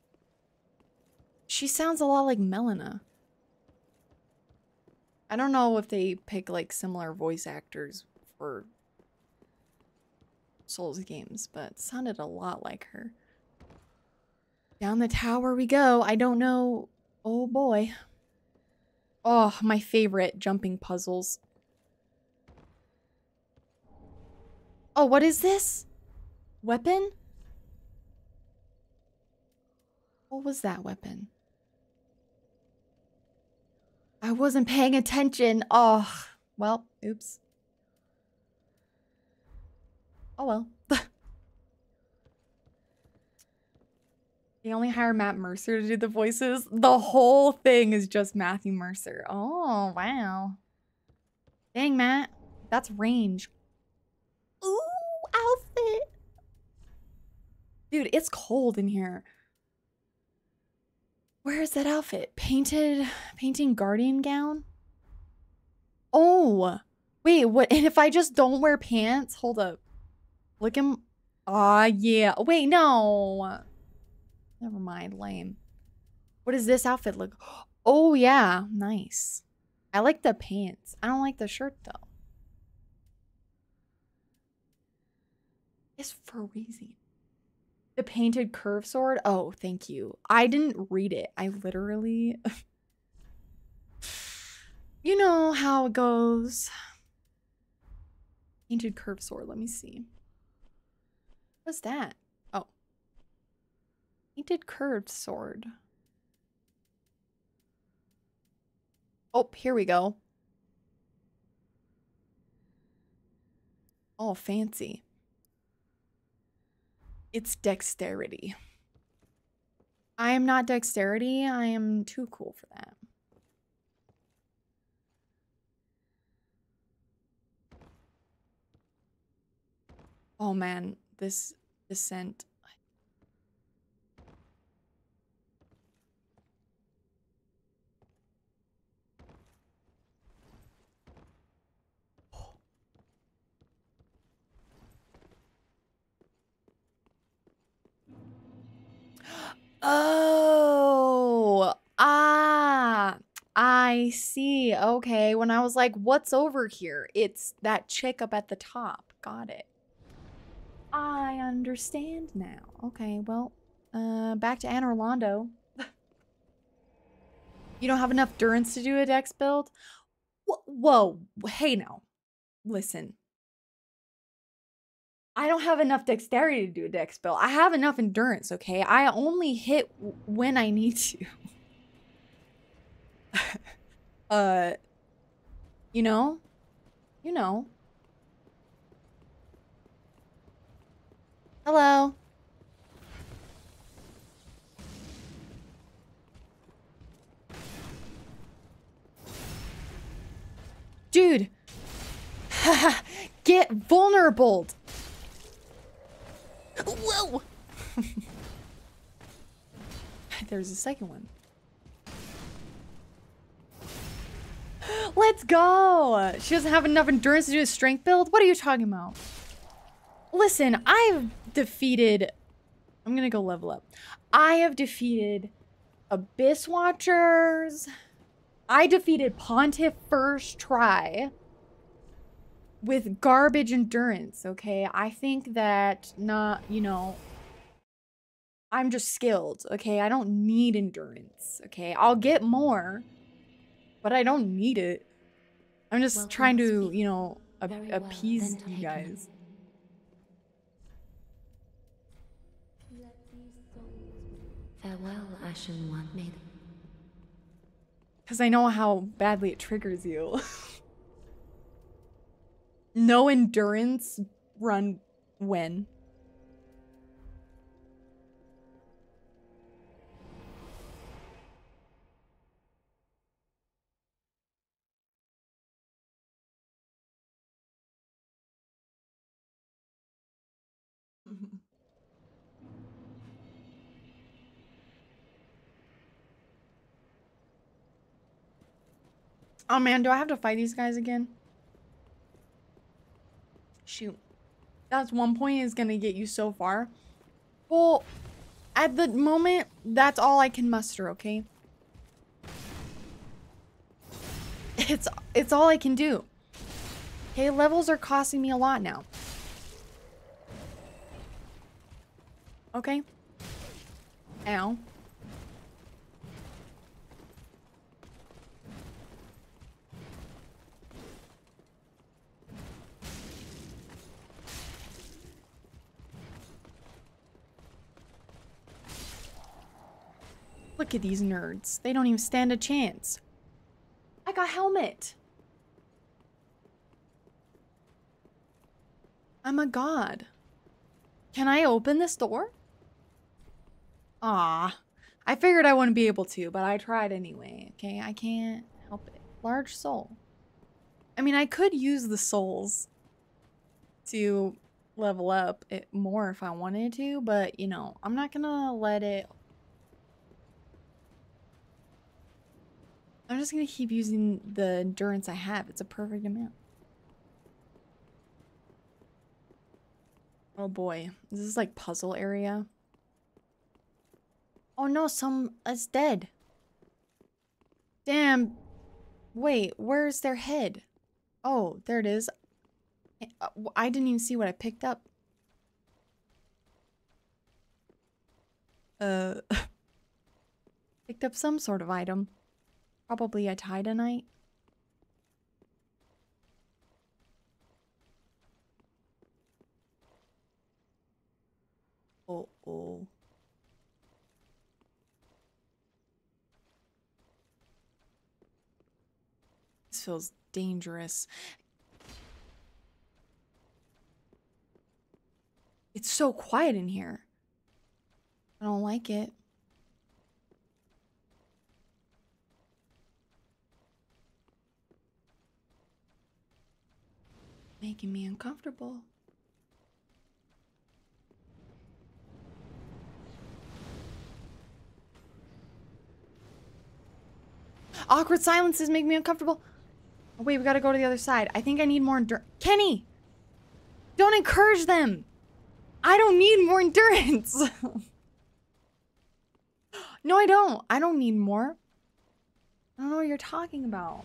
She sounds a lot like Melina. I don't know if they pick like similar voice actors for Souls games, but sounded a lot like her. Down the tower we go. I don't know. Oh boy. Oh, my favorite jumping puzzles. Oh, what is this? Weapon? What was that weapon? I wasn't paying attention. Oh, well, oops. Oh well. They only hire Matt Mercer to do the voices. The whole thing is just Matthew Mercer. Oh, wow. Dang, Matt. That's range. Ooh, outfit. Dude, it's cold in here. Where is that outfit? Painted, painting guardian gown? Oh, wait, what? And if I just don't wear pants? Hold up. Look him. Ah, yeah. Wait, no. Never mind, lame. What does this outfit look? Oh, yeah, nice. I like the pants. I don't like the shirt, though. It's for freezing. The painted curve sword? Oh, thank you. I didn't read it. I literally... you know how it goes. Painted curve sword. Let me see. What's that? Painted curved sword. Oh, here we go. Oh, fancy. It's dexterity. I am not dexterity. I am too cool for that. Oh man, this descent. Oh, ah, I see. Okay, when I was like, what's over here? It's that chick up at the top. Got it. I understand now. Okay, well, uh, back to Anor Londo. you don't have enough durance to do a dex build? Wh- Whoa, hey now. Listen. I don't have enough dexterity to do a dex build. I have enough endurance, okay? I only hit when I need to. uh, you know? You know. Hello. Dude. Get vulnerable. Whoa. There's a second one. Let's go. She doesn't have enough endurance to do a strength build. What are you talking about? Listen, I've defeated... I'm gonna go level up. I have defeated Abyss Watchers. I defeated Pontiff first try with garbage endurance, okay? I think that not, you know, I'm just skilled, okay? I don't need endurance, okay? I'll get more, but I don't need it. I'm just Welcome trying to you know, ap- well, appease you guys. Farewell, Ashen One. May Because I know how badly it triggers you. no endurance run when? Oh man, do I have to fight these guys again? Shoot. That's one point is gonna get you so far. Well, at the moment, that's all I can muster, okay? It's it's all I can do. Okay, levels are costing me a lot now. Okay. Ow. At these nerds. They don't even stand a chance. like a helmet. I'm a god. Can I open this door? Ah, I figured I wouldn't be able to, but I tried anyway. Okay, I can't help it. Large soul. I mean, I could use the souls to level up it more if I wanted to, but you know, I'm not gonna let it. I'm just gonna keep using the endurance I have. It's a perfect amount. Oh boy, this is like puzzle area. Oh no, some is dead. Damn. Wait, where's their head? Oh, there it is. Eh, uh, I didn't even see what I picked up. Uh, picked up some sort of item. Probably a titanite. Oh, oh. This feels dangerous. It's so quiet in here. I don't like it. Making me uncomfortable. Awkward silences make me uncomfortable. Oh, wait, we gotta go to the other side. I think I need more endurance. Kenny! Don't encourage them! I don't need more endurance! no, I don't. I don't need more. I don't know what you're talking about.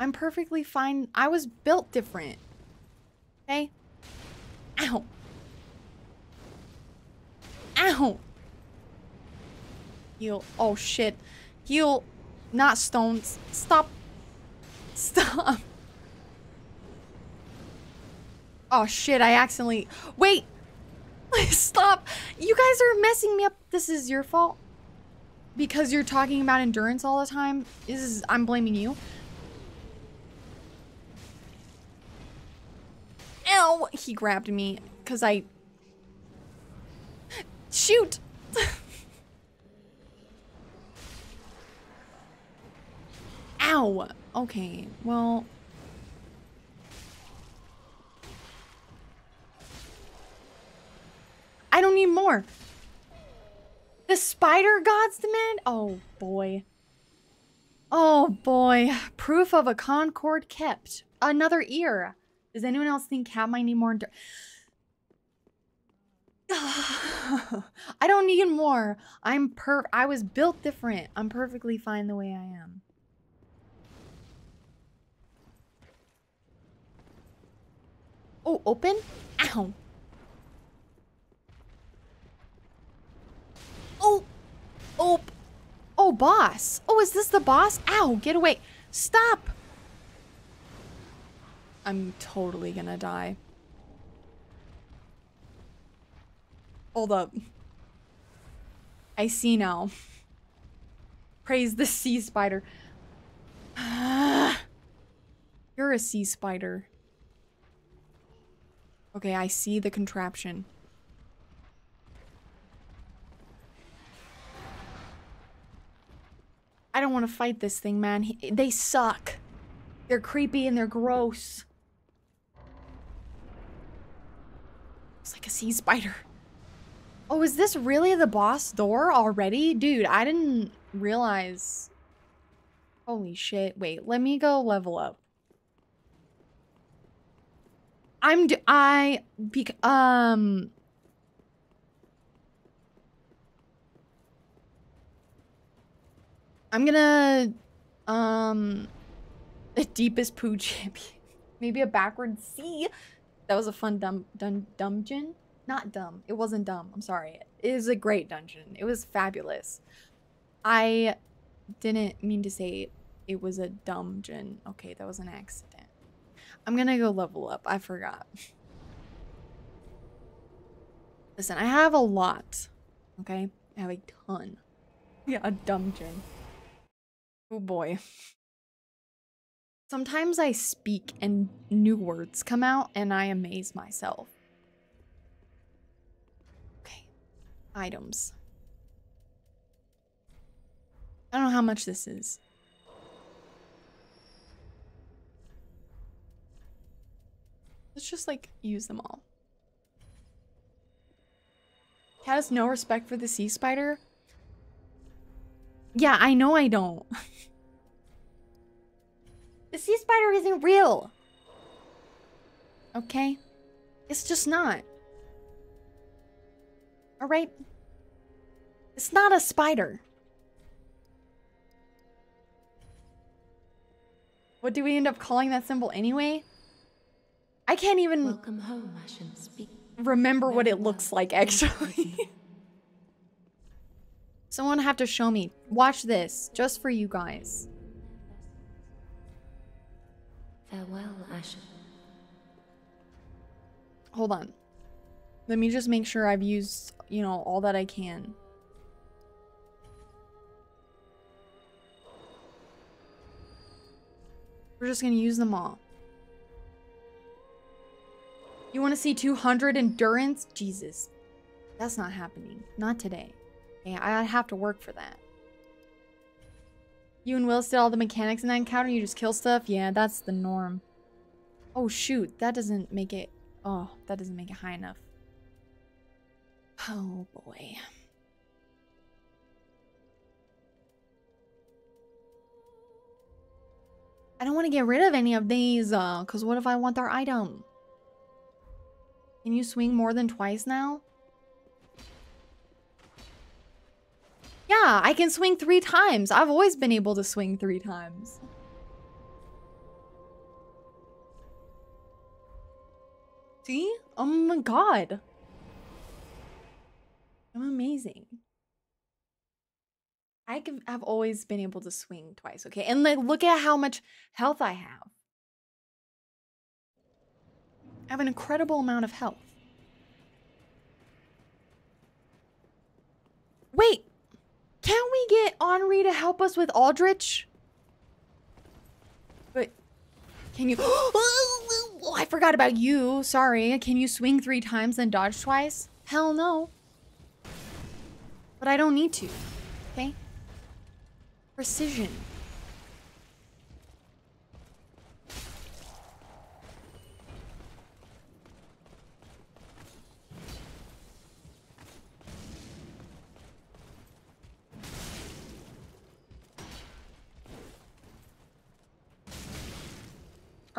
I'm perfectly fine. I was built different. Okay? Ow. Ow. Heal. Oh, shit. Heal. Not stones. Stop. Stop. Oh shit, I accidentally- Wait! Stop! You guys are messing me up. This is your fault. Because you're talking about endurance all the time. This is- I'm blaming you. Ow! He grabbed me. Because I- Shoot! Ow! Okay, well... I don't need more. The spider gods demand? Oh, boy. Oh, boy. Proof of a concord kept. Another ear. Does anyone else think Cat might need more? I don't need more. I'm per- I was built different. I'm perfectly fine the way I am. Oh, open? Ow. Oh. Oh. Oh, boss. Oh, is this the boss? Ow, get away. Stop. I'm totally gonna die. Hold up. I see now. Praise the sea spider. You're a sea spider. Okay, I see the contraption. I don't want to fight this thing, man. He, they suck. They're creepy and they're gross. It's like a sea spider. Oh, is this really the boss door already? Dude, I didn't realize. Holy shit. Wait, let me go level up. I'm d I bec um I'm gonna um the deepest poo champion. Maybe a backward C. That was a fun dumb dun dungeon. Not dumb. It wasn't dumb. I'm sorry. It is a great dungeon. It was fabulous. I didn't mean to say it was a dungeon. Okay, that was an accident. I'm gonna go level up. I forgot. Listen, I have a lot. Okay? I have a ton. Yeah, a dungeon. Oh boy. Sometimes I speak and new words come out and I amaze myself. Okay. Items. I don't know how much this is. Let's just like use them all. Cat has no respect for the sea spider. Yeah, I know I don't. the sea spider isn't real. Okay? It's just not. Alright? It's not a spider. What do we end up calling that symbol anyway? I can't even Welcome home. Speak. remember what it looks like actually. Someone have to show me. Watch this, just for you guys. Farewell, Ashen. Hold on. Let me just make sure I've used, you know, all that I can. We're just gonna use them all. You want to see 200 endurance? Jesus. That's not happening. Not today. I have to work for that. You and Will did all the mechanics in that encounter? You just kill stuff? Yeah, that's the norm. Oh shoot, that doesn't make it... Oh, that doesn't make it high enough. Oh boy. I don't want to get rid of any of these, uh, because what if I want their item? Can you swing more than twice now? Yeah, I can swing three times. I've always been able to swing three times. See? Oh my god. I'm amazing. I can, I've always been able to swing twice, okay? And like, look at how much health I have. I have an incredible amount of health. Wait, can we get Anri to help us with Aldrich? But can you? Oh, I forgot about you. Sorry. Can you swing three times and dodge twice? Hell no. But I don't need to. Okay. Precision.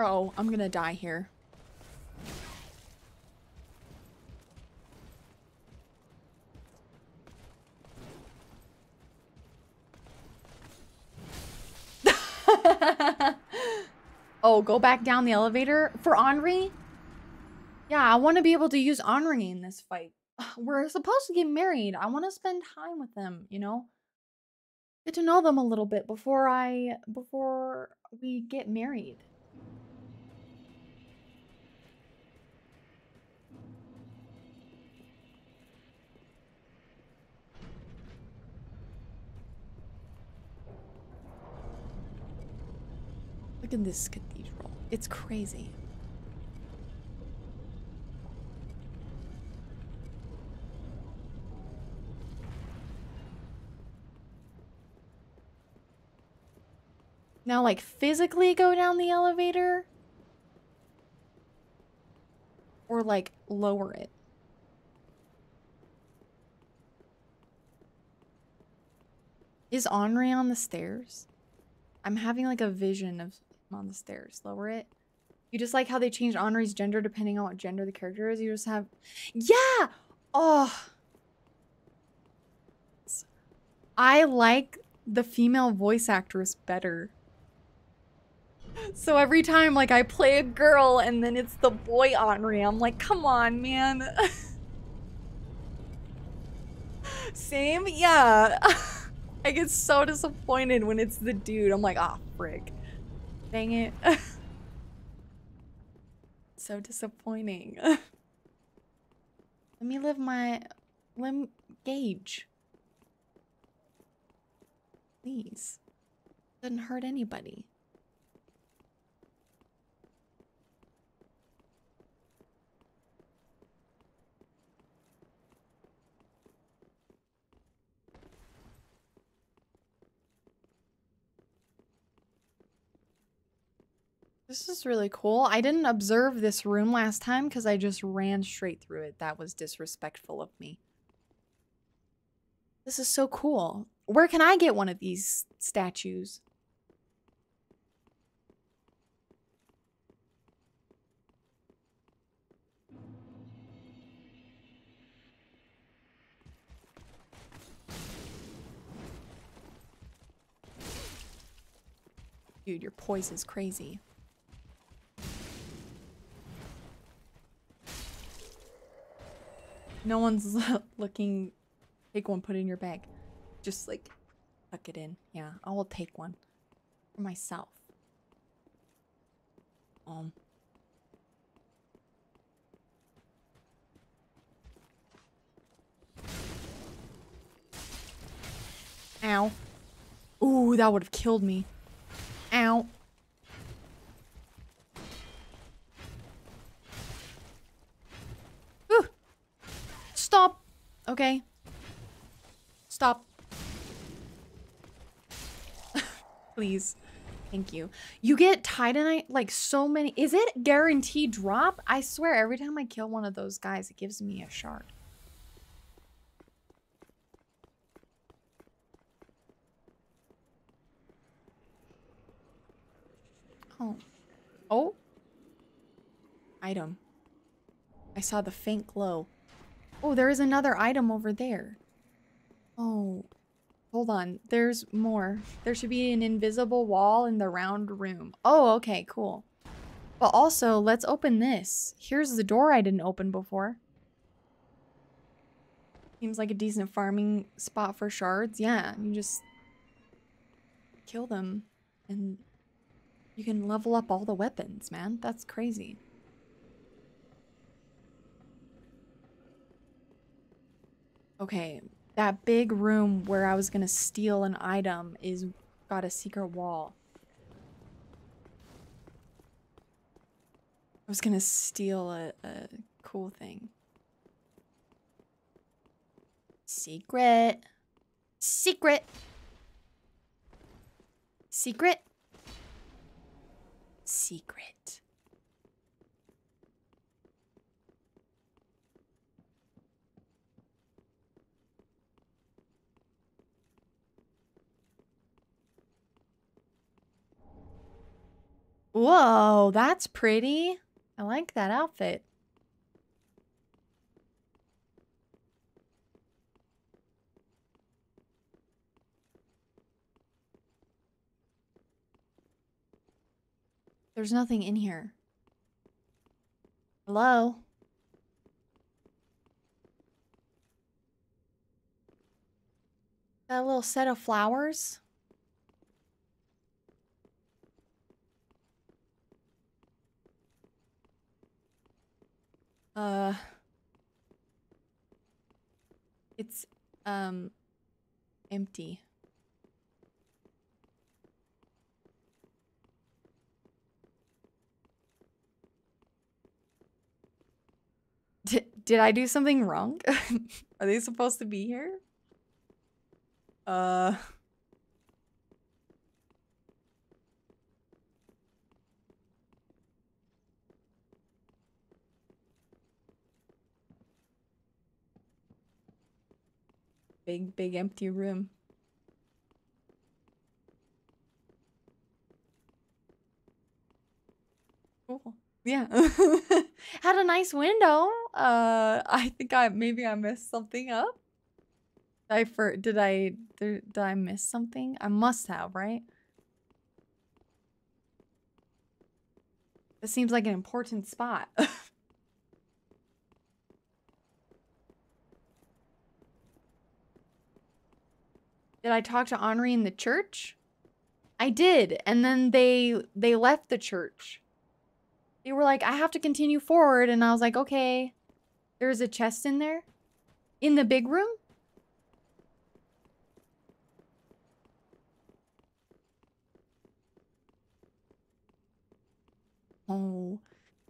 Oh, I'm gonna die here. oh, go back down the elevator for Anri? Yeah, I want to be able to use Anri in this fight. We're supposed to get married. I want to spend time with them, you know? Get to know them a little bit before I before we get married. Look at this cathedral. It's crazy. Now, like, physically go down the elevator? Or, like, lower it? Is Anri on the stairs? I'm having, like, a vision of on the stairs. Lower it. You just like how they changed Anri's gender depending on what gender the character is. You just have... Yeah! Oh! I like the female voice actress better. So every time, like, I play a girl and then it's the boy Anri, I'm like, come on, man. Same? Yeah. I get so disappointed when it's the dude. I'm like, ah, oh, frick. Dang it. so disappointing. Let me live my... Let me gauge. Please. Doesn't hurt anybody. This is really cool. I didn't observe this room last time because I just ran straight through it. That was disrespectful of me. This is so cool. Where can I get one of these statues? Dude, your poison's crazy. No one's looking. Take one, put it in your bag. Just like tuck it in. Yeah, I will take one for myself. Um. Ow. Ooh, that would have killed me. Ow. Ooh. Stop. Okay. Stop. Please. Thank you. You get Titanite, like so many. Is it guaranteed drop? I swear every time I kill one of those guys, it gives me a shard. Oh. Oh? Item. I saw the faint glow. Oh, there is another item over there. Oh. Hold on. There's more. There should be an invisible wall in the round room. Oh, okay, cool. But also, let's open this. Here's the door I didn't open before. Seems like a decent farming spot for shards. Yeah, you just kill them and you can level up all the weapons, man. That's crazy. Okay, that big room where I was gonna steal an item is got a secret wall. I was gonna steal a, a cool thing. Secret. Secret. Secret. Secret. Whoa, that's pretty. I like that outfit. There's nothing in here. Hello? That little set of flowers? Uh... It's, um, empty. Did, did I do something wrong? Are they supposed to be here? Uh... Big, big empty room. Cool. Yeah. Had a nice window. Uh, I think I maybe I messed something up. I for did I did, did I miss something? I must have, right? This seems like an important spot. did I talk to Anri in the church? I did, and then they they left the church. They were like, I have to continue forward. And I was like, okay. There's a chest in there? In the big room? Oh.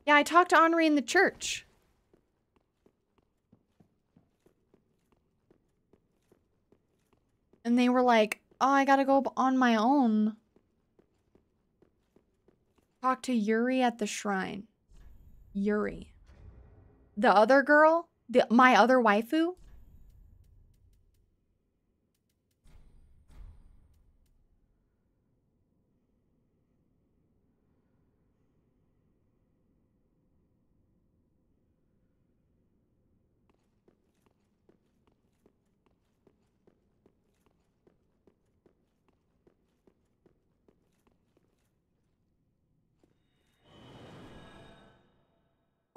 Yeah, I talked to Anri in the church. And they were like, oh, I gotta go on my own. Talk to Yuri at the shrine. Yuri. The other girl? The my other waifu?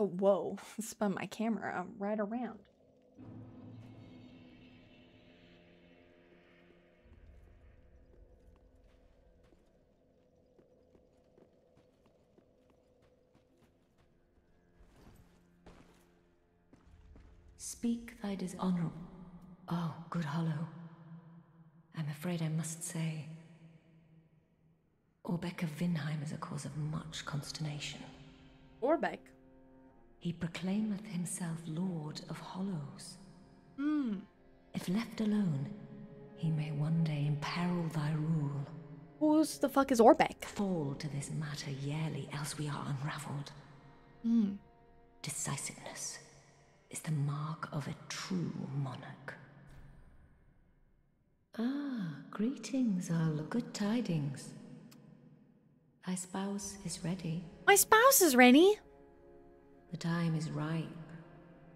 Oh, whoa. Spun my camera right around. Speak thy dishonorable. Oh, good hollow. I'm afraid I must say. Orbeck of Vinheim is a cause of much consternation. Orbeck? He proclaimeth himself Lord of Hollows. Hmm. If left alone, he may one day imperil thy rule. Who's the fuck is Orbeck? Fall to this matter yearly, else we are unraveled. Hmm. Decisiveness is the mark of a true monarch. Ah, greetings, Arlo. Good tidings. Thy spouse is ready. My spouse is ready. The time is ripe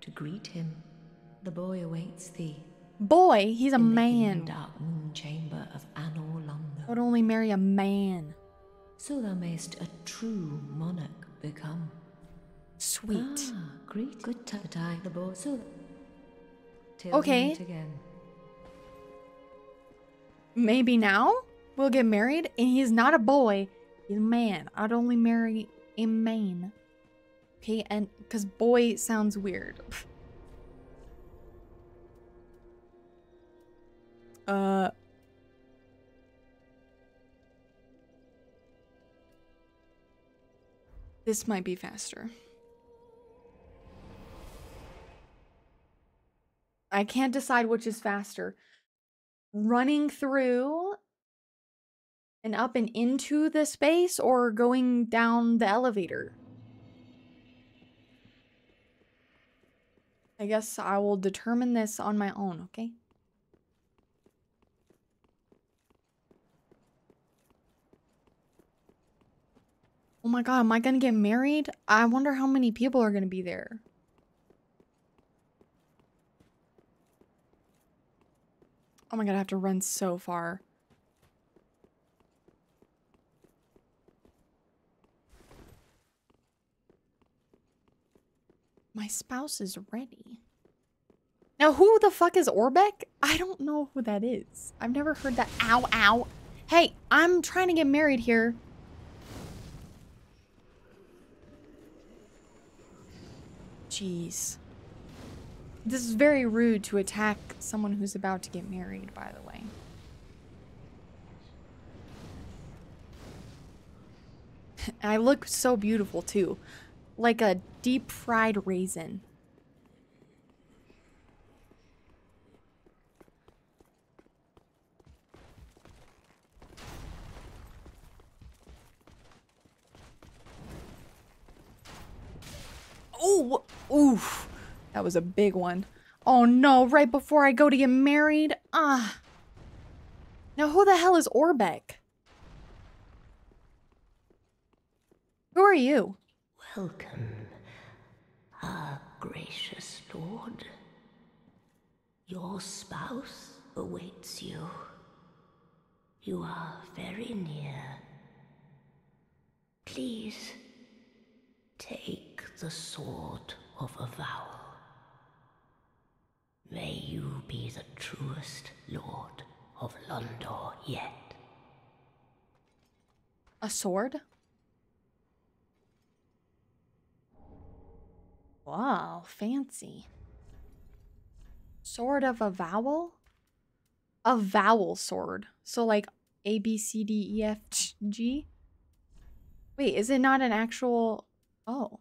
to greet him. The boy awaits thee. Boy, he's a in man. The dark moon chamber of Anor Londo. Would only marry a man. So thou mayst a true monarch become. Sweet. Ah, great. Good ti- time. The boy. So. Okay. again. Maybe now we'll get married and he's not a boy. He's a man. I'd only marry a man. Okay, and because boy sounds weird. uh. This might be faster. I can't decide which is faster. Running through and up and into the space or going down the elevator. I guess I will determine this on my own, okay? Oh my god, am I gonna get married? I wonder how many people are gonna be there. Oh my god, I have to run so far. My spouse is ready. Now, who the fuck is Orbeck? I don't know who that is. I've never heard that. Ow, ow. Hey, I'm trying to get married here. Jeez. This is very rude to attack someone who's about to get married, by the way. I look so beautiful too. Like a deep fried raisin. Oh, oof. That was a big one. Oh no, right before I go to get married? Ah. Now who the hell is Orbeck? Who are you? Welcome, our ah, gracious lord. Your spouse awaits you. You are very near. Please take the sword of avowal. May you be the truest lord of Londor yet. A sword? Wow, fancy. Sword of a vowel? A vowel sword. So like A, B, C, D, E, F, G? Wait, is it not an actual... Oh.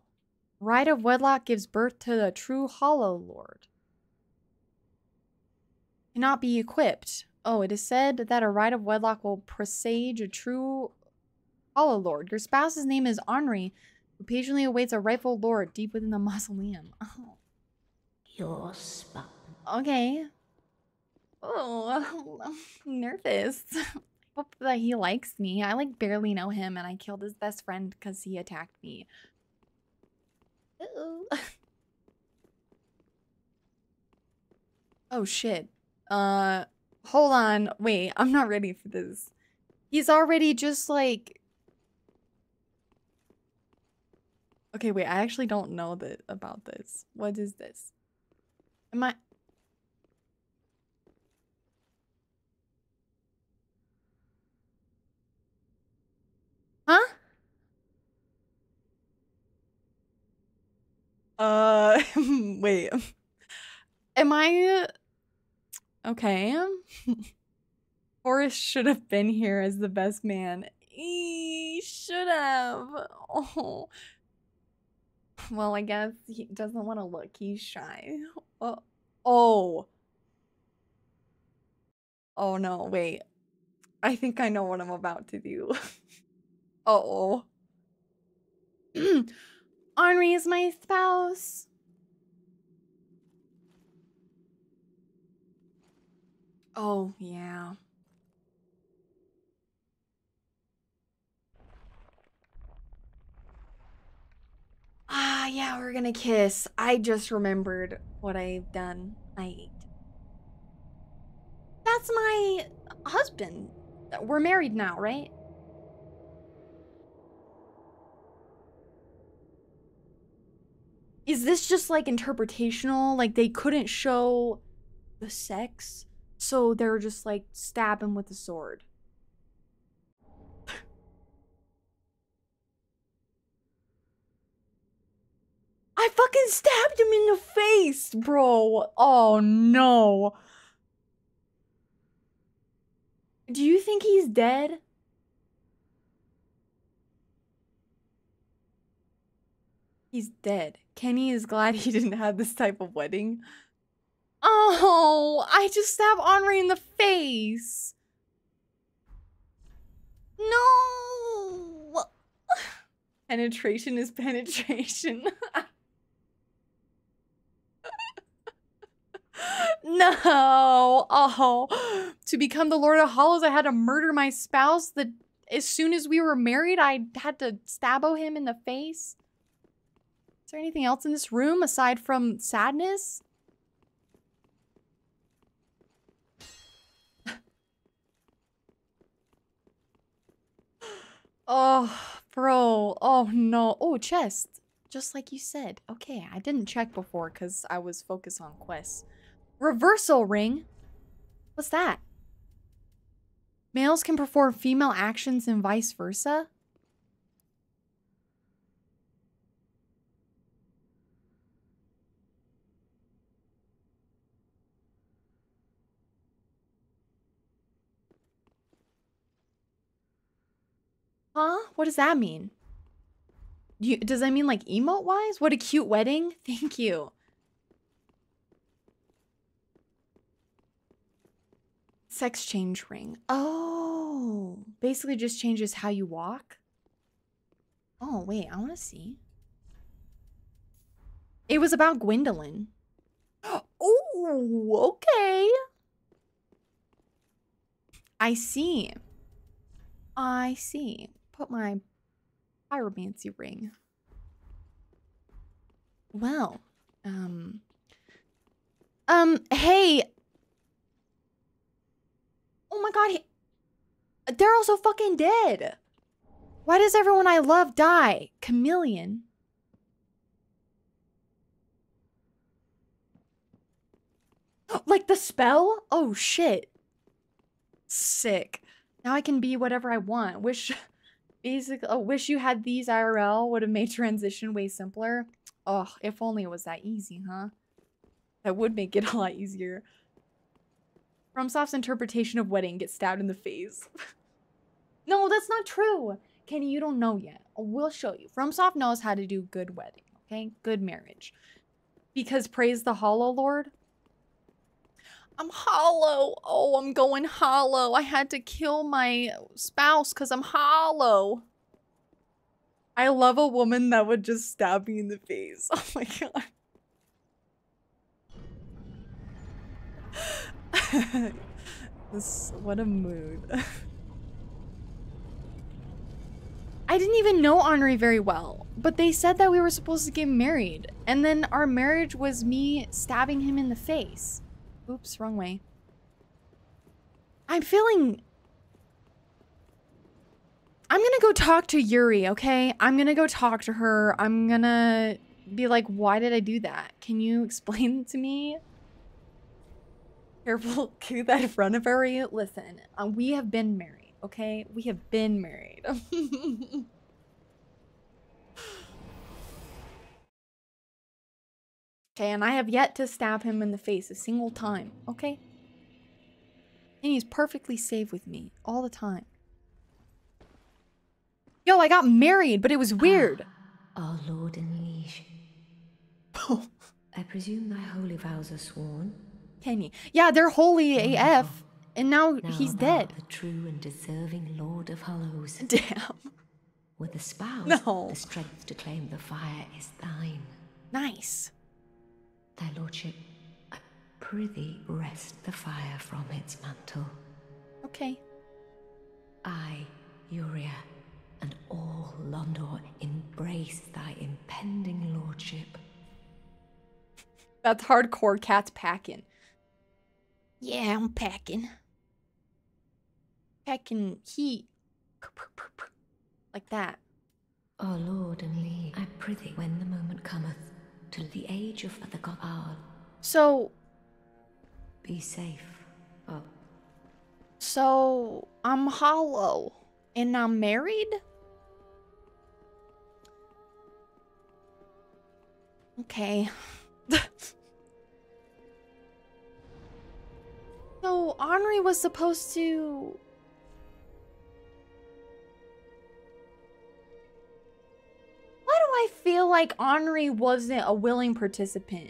Right of wedlock gives birth to the true hollow lord. Cannot be equipped. Oh, it is said that a right of wedlock will presage a true Hollow Lord. Your spouse's name is Anri, patiently awaits a rightful lord deep within the mausoleum. Oh. Your spouse. Okay. Oh, I'm nervous. I hope that he likes me. I like barely know him and I killed his best friend because he attacked me. Uh-oh. oh shit. Uh hold on. Wait, I'm not ready for this. He's already just like Okay, wait, I actually don't know that about this. What is this? Am I Huh? Uh, wait. Am I okay? Forrest should have been here as the best man. He should have. Oh. Well, I guess he doesn't want to look. He's shy. Oh. Oh. Oh no, wait. I think I know what I'm about to do. oh. Anri is my spouse. Oh, yeah. Ah, yeah, we're gonna kiss. I just remembered what I've done. I ate. That's my husband. We're married now, right? Is this just like interpretational? Like they couldn't show the sex, so they're just like stab him with a sword. I fucking stabbed him in the face, bro. Oh no. Do you think he's dead? He's dead. Kenny is glad he didn't have this type of wedding. Oh, I just stabbed Anri in the face. No. Penetration is penetration. no. Oh. To become the Lord of Hollows, I had to murder my spouse. The as soon as we were married, I had to stabbo him in the face. Is there anything else in this room aside from sadness? oh, bro. Oh, no. Oh, chest. Just like you said. Okay, I didn't check before because I was focused on quests. Reversal ring? What's that? Males can perform female actions and vice versa? Huh? What does that mean? You, does that mean like emote wise? What a cute wedding. Thank you. Sex change ring. Oh, basically just changes how you walk. Oh, wait, I want to see. It was about Gwyndolin. Oh, okay. I see. I see. Put my pyromancy ring. Well, um, um, hey. Oh my god, he, they're also fucking dead. Why does everyone I love die? Chameleon. like the spell? Oh shit. Sick. Now I can be whatever I want. Wish basically oh, wish you had these IRL would have made transition way simpler. Oh, if only it was that easy, huh? That would make it a lot easier. FromSoft's interpretation of wedding gets stabbed in the face. no, that's not true. Kenny, you don't know yet. We'll show you. FromSoft knows how to do good wedding, okay? Good marriage. Because praise the Hollow Lord. I'm hollow. Oh, I'm going hollow. I had to kill my spouse because I'm hollow. I love a woman that would just stab me in the face. Oh my god. this, what a mood. I didn't even know Anri very well, but they said that we were supposed to get married, and then our marriage was me stabbing him in the face. Oops, wrong way. I'm feeling... I'm gonna go talk to Yuri, okay? I'm gonna go talk to her. I'm gonna be like, why did I do that? Can you explain to me? Careful, keep that in front of her. Listen, uh, we have been married okay? We have been married. okay, and I have yet to stab him in the face a single time, okay? And he's perfectly safe with me all the time. Yo, I got married, but it was weird. Ah, our lord and liege. I presume thy holy vows are sworn? Kenny. Yeah, they're holy AF. And now, Now he's dead. The true and deserving Lord of Hollows. Damn. With the spouse, No. the strength to claim the fire is thine. Nice. Thy lordship, I prithee wrest the fire from its mantle. Okay. I, Yuria, and all Londor embrace thy impending lordship. That's hardcore cats packing. Yeah, I'm packing. Packing heat. Like that. Our lord and liege, I prithee, when the moment cometh, till the age of the god So, be safe. Oh, so I'm hollow and I'm married? Okay. so Anri was supposed to Why do I feel like Anri wasn't a willing participant?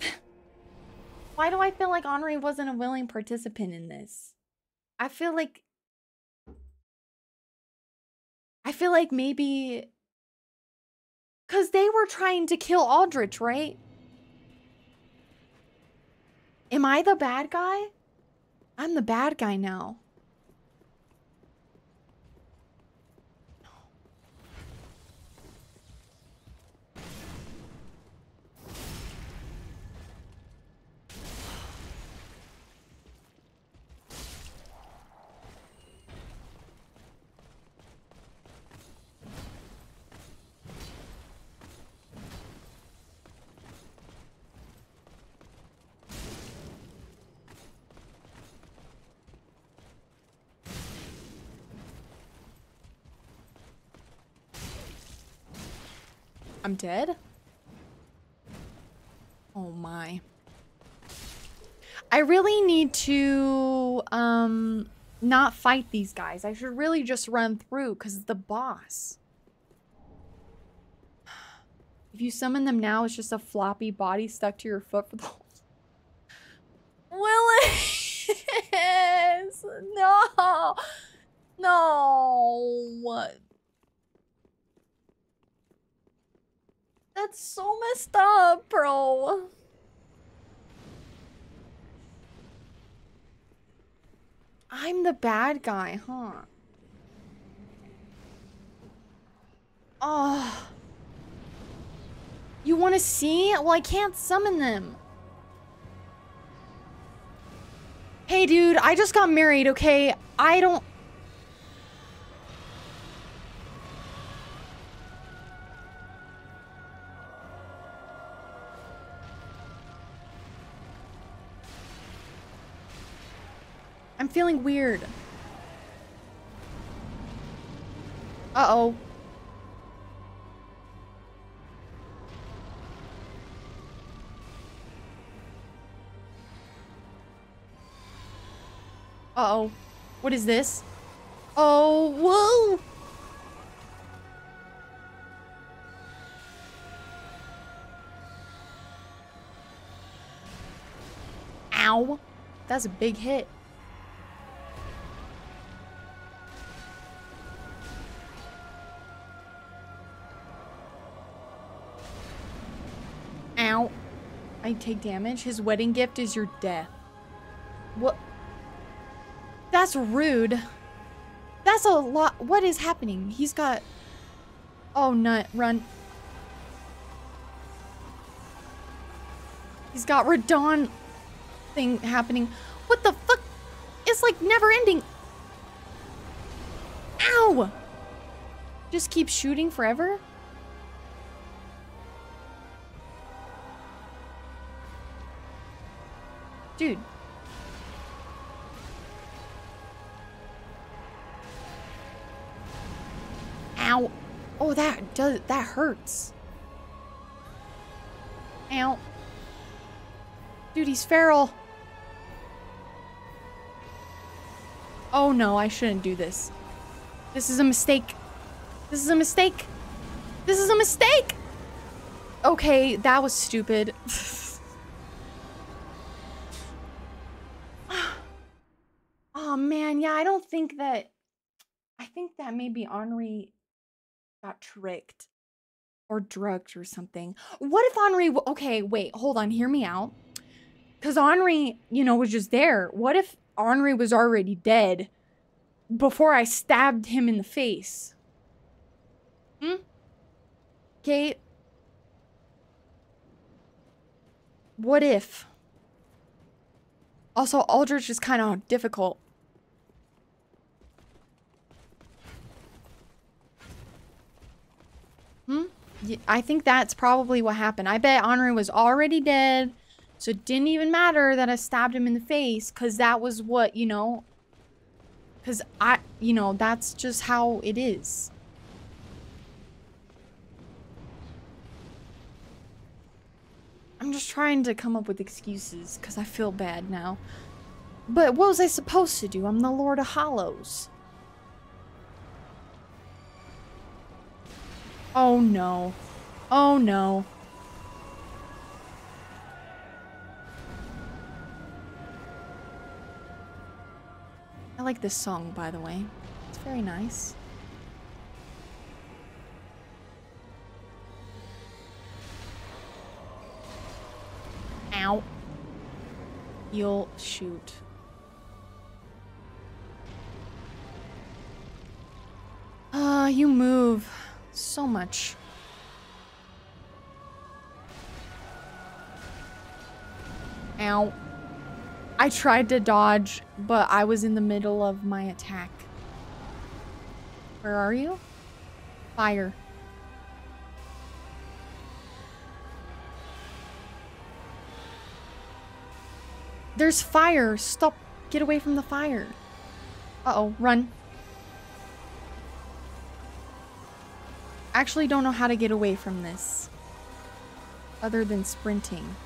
Why do I feel like Anri wasn't a willing participant in this? I feel like I feel like maybe cuz they were trying to kill Aldrich, right? Am I the bad guy? I'm the bad guy now. I'm dead? Oh my. I really need to um not fight these guys. I should really just run through cuz the boss. If you summon them now, it's just a floppy body stuck to your foot for the whole Willis! No! No! What? That's so messed up, bro. I'm the bad guy, huh? Oh. You want to see? Well, I can't summon them. Hey, dude, I just got married, okay? I don't... I'm feeling weird. Uh-oh. Uh-oh. What is this? Oh, whoa! Ow. That's a big hit. I take damage. His wedding gift is your death. What? That's rude. That's a lot. What is happening? He's got... Oh, nut. Run. He's got Radahn thing happening. What the fuck? It's like never ending. Ow! Just keep shooting forever? Dude. Ow. Oh, that does that hurts. Ow. Dude, he's feral. Oh no, I shouldn't do this. This is a mistake. This is a mistake. This is a mistake! Okay, that was stupid. oh man, yeah, I don't think that... I think that maybe Anri got tricked or drugged or something. What if Anri... Okay, wait, hold on, hear me out. Because Anri, you know, was just there. What if Anri was already dead before I stabbed him in the face? Hmm? Okay. What if? Also, Aldrich is kind of difficult. Hmm? I think that's probably what happened. I bet Anri was already dead. So it didn't even matter that I stabbed him in the face because that was what, you know, because I, you know, that's just how it is. I'm just trying to come up with excuses because I feel bad now. But what was I supposed to do? I'm the Lord of Hollows. Oh no. Oh no. I like this song, by the way. It's very nice. Ow. You'll shoot. Ah, uh, you move so much. Ow. I tried to dodge, but I was in the middle of my attack. Where are you? Fire. There's fire. Stop. Get away from the fire. Uh-oh. Run. Actually don't know how to get away from this. Other than sprinting.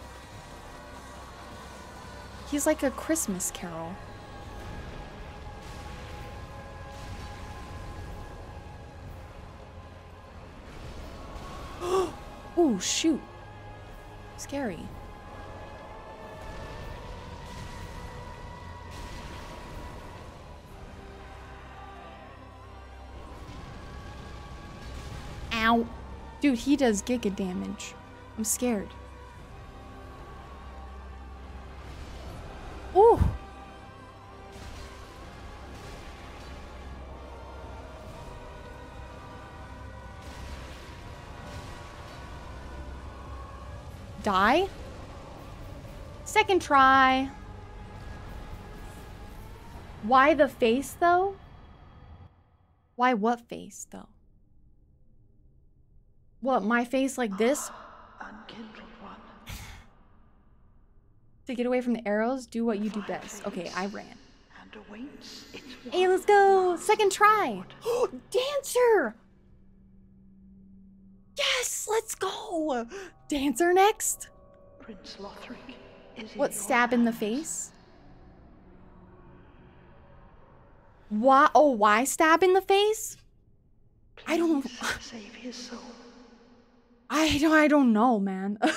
He's like a Christmas carol. oh, shoot. Scary. Ow. Dude, he does giga damage. I'm scared. Ooh. Die? Second try. Why the face, though? Why what face, though? What, my face like this? to get away from the arrows, do what you do best. Okay, I ran. Hey, let's go! Second try! Dancer! Yes, let's go! Dancer next? Prince Lothric is What, stab in the face? Why? Oh, why stab in the face? I don't. Save his soul. I don't. I don't know, man. I'm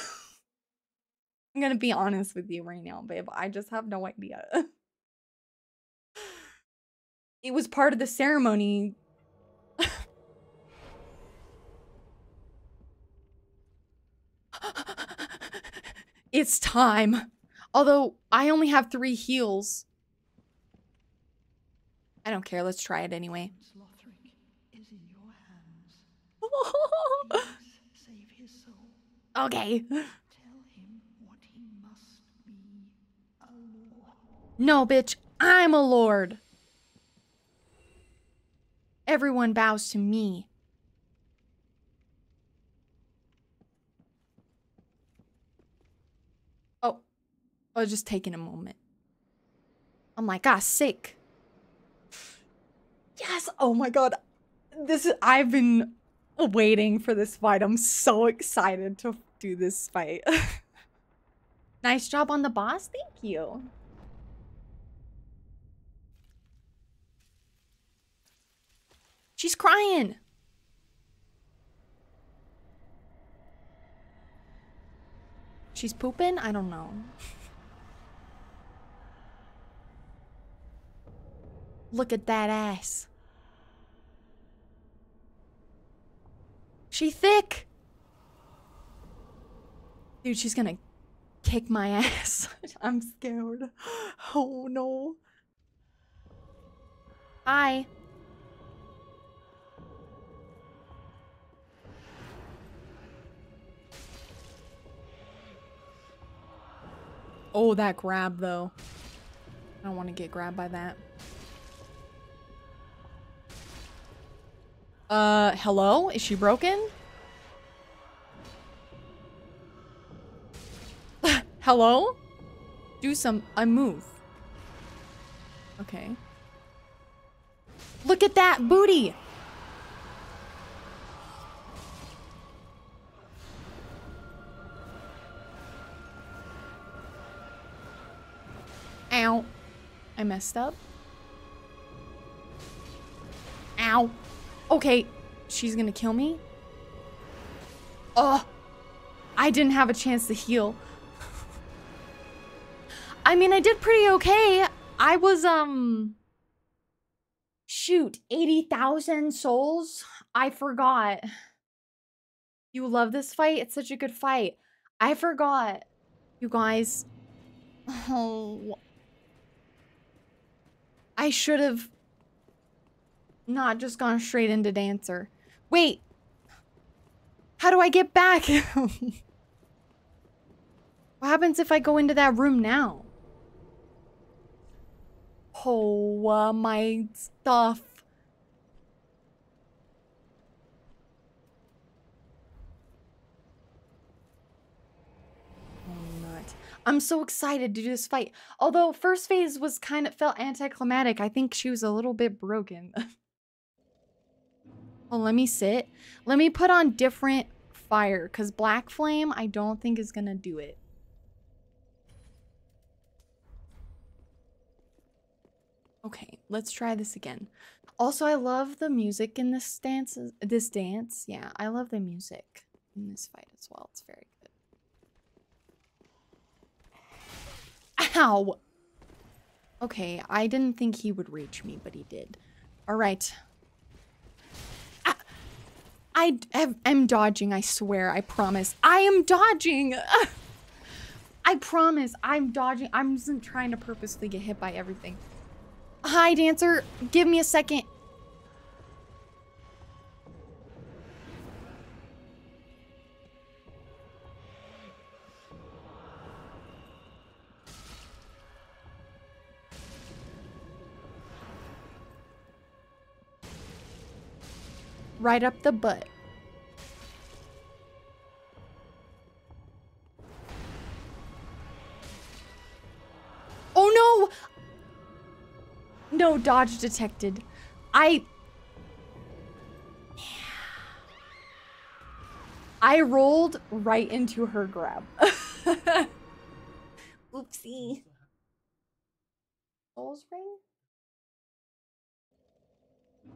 gonna be honest with you right now, babe. I just have no idea. it was part of the ceremony. It's time. Although I only have three heals. I don't care. Let's try it anyway. Okay. No, bitch. I'm a lord. Everyone bows to me. Oh. I was just taking a moment. I'm like, ah, sick. Yes! Oh my god. This is I've been waiting for this fight. I'm so excited to do this fight. nice job on the boss. Thank you. She's crying. She's pooping? I don't know. Look at that ass. She thick. Dude, she's gonna kick my ass. I'm scared. Oh no. Hi. Oh, that grab though. I don't want to get grabbed by that. Uh, hello? Is she broken? Hello? Do some, I move. Okay. Look at that booty! Ow. I messed up. Ow. Okay, she's gonna kill me. Oh, I didn't have a chance to heal. I mean, I did pretty okay. I was, um... Shoot, 80,000 souls? I forgot. You love this fight? It's such a good fight. I forgot. You guys. Oh, I should have not just gone straight into dancer. Wait. How do I get back? what happens if I go into that room now? Oh, uh, my stuff. I'm so excited to do this fight. Although first phase was kind of felt anticlimactic. I think she was a little bit broken. oh, let me sit. Let me put on different fire because black flame I don't think is gonna do it. Okay, let's try this again. Also, I love the music in this dance. This dance, yeah, I love the music in this fight as well. It's very good. Ow! Okay, I didn't think he would reach me, but he did. Alright. Ah, I have, am dodging, I swear, I promise. I am dodging! I promise, I'm dodging. I'm just trying to purposely get hit by everything. Hi, Dancer. Give me a second. right up the butt. No! Dodge detected. I... I rolled right into her grab. Oopsie. Souls ring?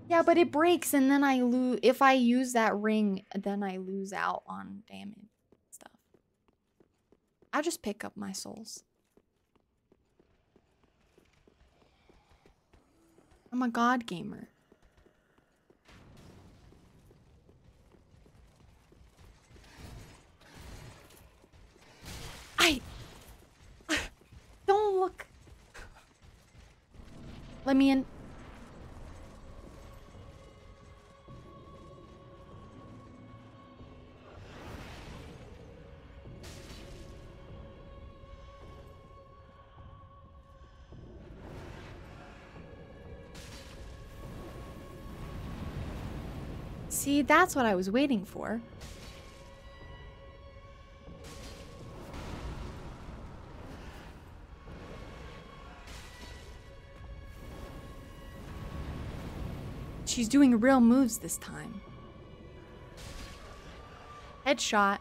Yeah, but it breaks and then I lose. If I use that ring, then I lose out on damage stuff. I just pick up my souls. I'm a god gamer. I... Don't look. Let me in. See, that's what I was waiting for. She's doing real moves this time. Headshot.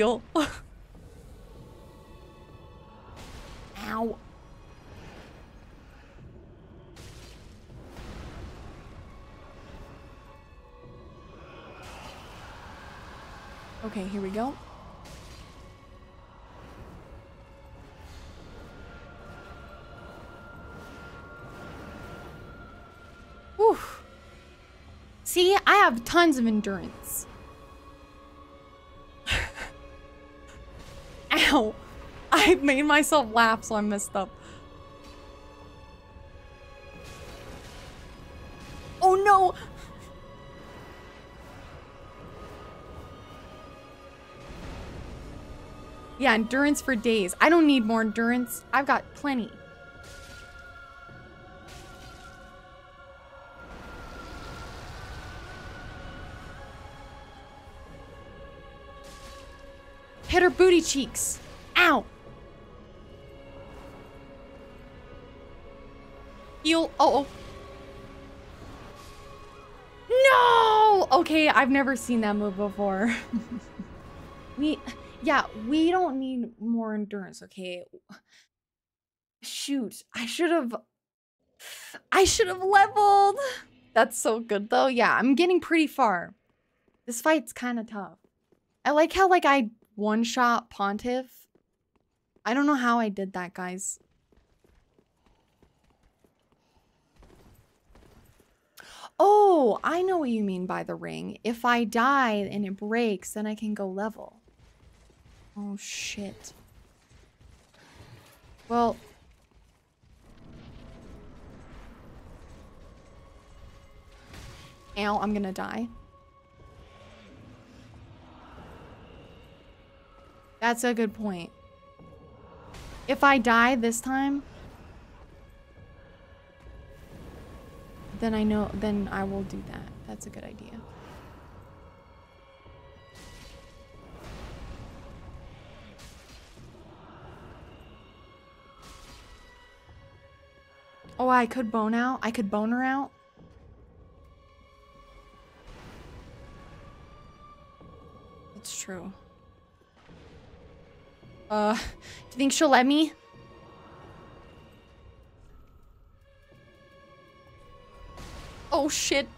Heal. Ow. Okay, here we go. Whew. See, I have tons of endurance. I made myself laugh, so I messed up. Oh no! Yeah, endurance for days. I don't need more endurance. I've got plenty. Hit her booty cheeks. Oh, oh. No! Okay, I've never seen that move before. we, yeah, we don't need more endurance, okay? Shoot, I should have, I should have leveled. That's so good though. Yeah, I'm getting pretty far. This fight's kind of tough. I like how like I one-shot Pontiff. I don't know how I did that, guys. Oh, I know what you mean by the ring. If I die and it breaks, then I can go level. Oh, shit. Well... Ow, I'm gonna die. That's a good point. If I die this time, then I know, then I will do that. That's a good idea. Oh, I could bone out? I could bone her out? That's true. Uh, do you think she'll let me? Oh, shit.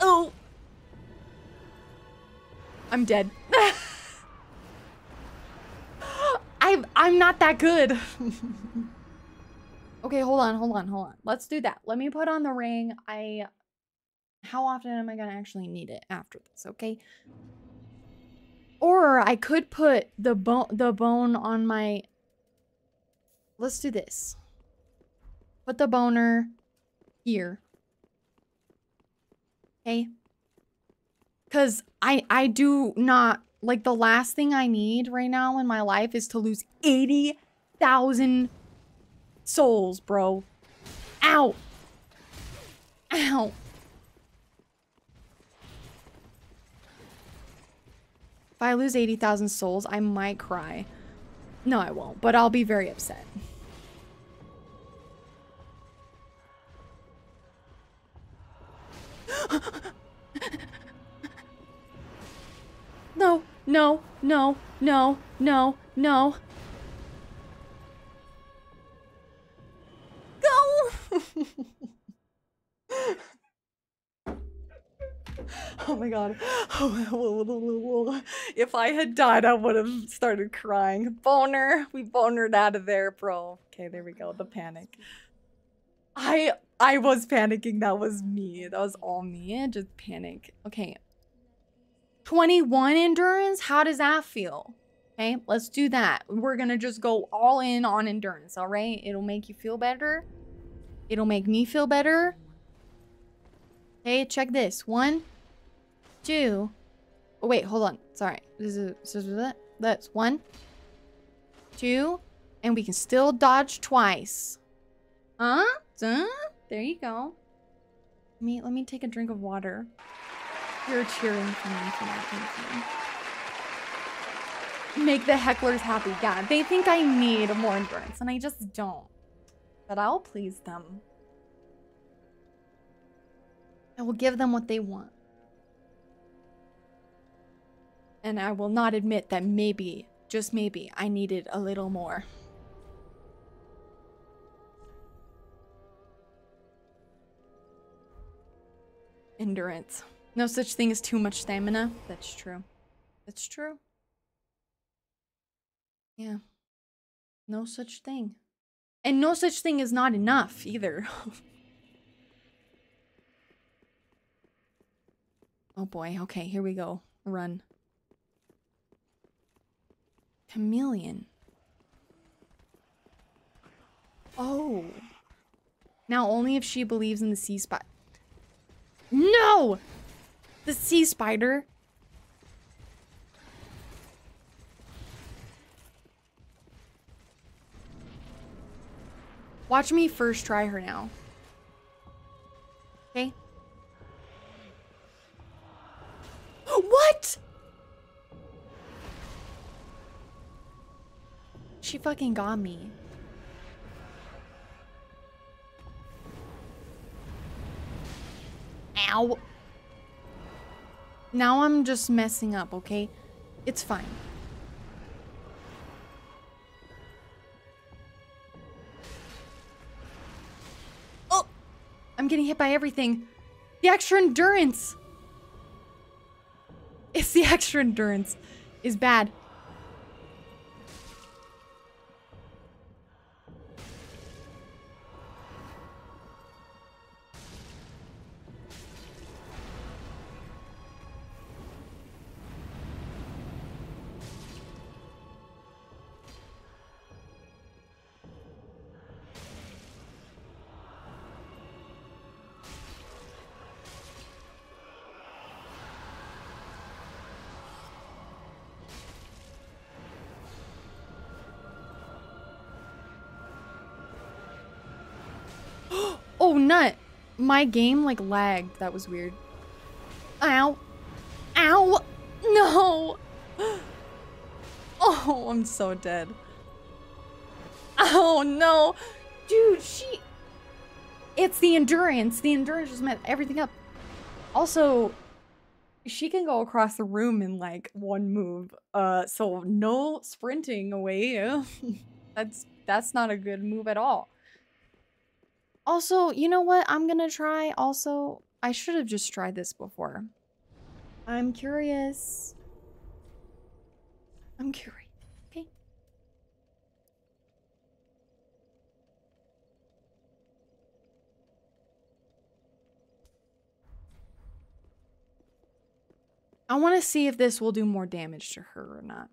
Oh. I'm dead. I'm, I'm not that good. okay, hold on, hold on, hold on. Let's do that. Let me put on the ring. I... How often am I going to actually need it after this, okay? Or I could put the bone the bone on my Let's do this. Put the boner here. Okay? Cuz I I do not like the last thing I need right now in my life is to lose 80,000 souls, bro. Ow. Ow. If I lose 80,000 souls, I might cry. No, I won't, but I'll be very upset. No, no, no, no, no, no. Go! Oh my god. If I had died, I would have started crying. Boner. We bonered out of there, bro. Okay, there we go. The panic. I I was panicking. That was me. That was all me. Just panic. Okay. 21 endurance. How does that feel? Okay, let's do that. We're gonna just go all in on endurance, all right? It'll make you feel better. It'll make me feel better. Okay, check this. One, two. Oh, wait, hold on. Sorry. This is, this is that. That's one, two, and we can still dodge twice. Huh? Huh? There you go. Let me let me take a drink of water. You're cheering for me that. Thank you. Make the hecklers happy. Yeah, they think I need more endurance, and I just don't. But I'll please them. I will give them what they want. And I will not admit that maybe, just maybe, I needed a little more. Endurance. No such thing as too much stamina. That's true. That's true. Yeah. No such thing. And no such thing is not enough either. oh boy. Okay, here we go. Run. Chameleon. Oh. Now only if she believes in the sea spider. No! The sea spider. Watch me first try her now. Okay? What? She fucking got me. Ow. Now I'm just messing up, okay? It's fine. Oh! I'm getting hit by everything. The extra endurance! It's the extra endurance is bad. My game, like, lagged. That was weird. Ow. Ow. No. Oh, I'm so dead. Oh, no. Dude, she... It's the endurance. The endurance just met everything up. Also, she can go across the room in, like, one move. Uh, so no sprinting away. that's, that's not a good move at all. Also, you know what I'm gonna try? Also, I should have just tried this before. I'm curious. I'm curious. Okay. I want to see if this will do more damage to her or not.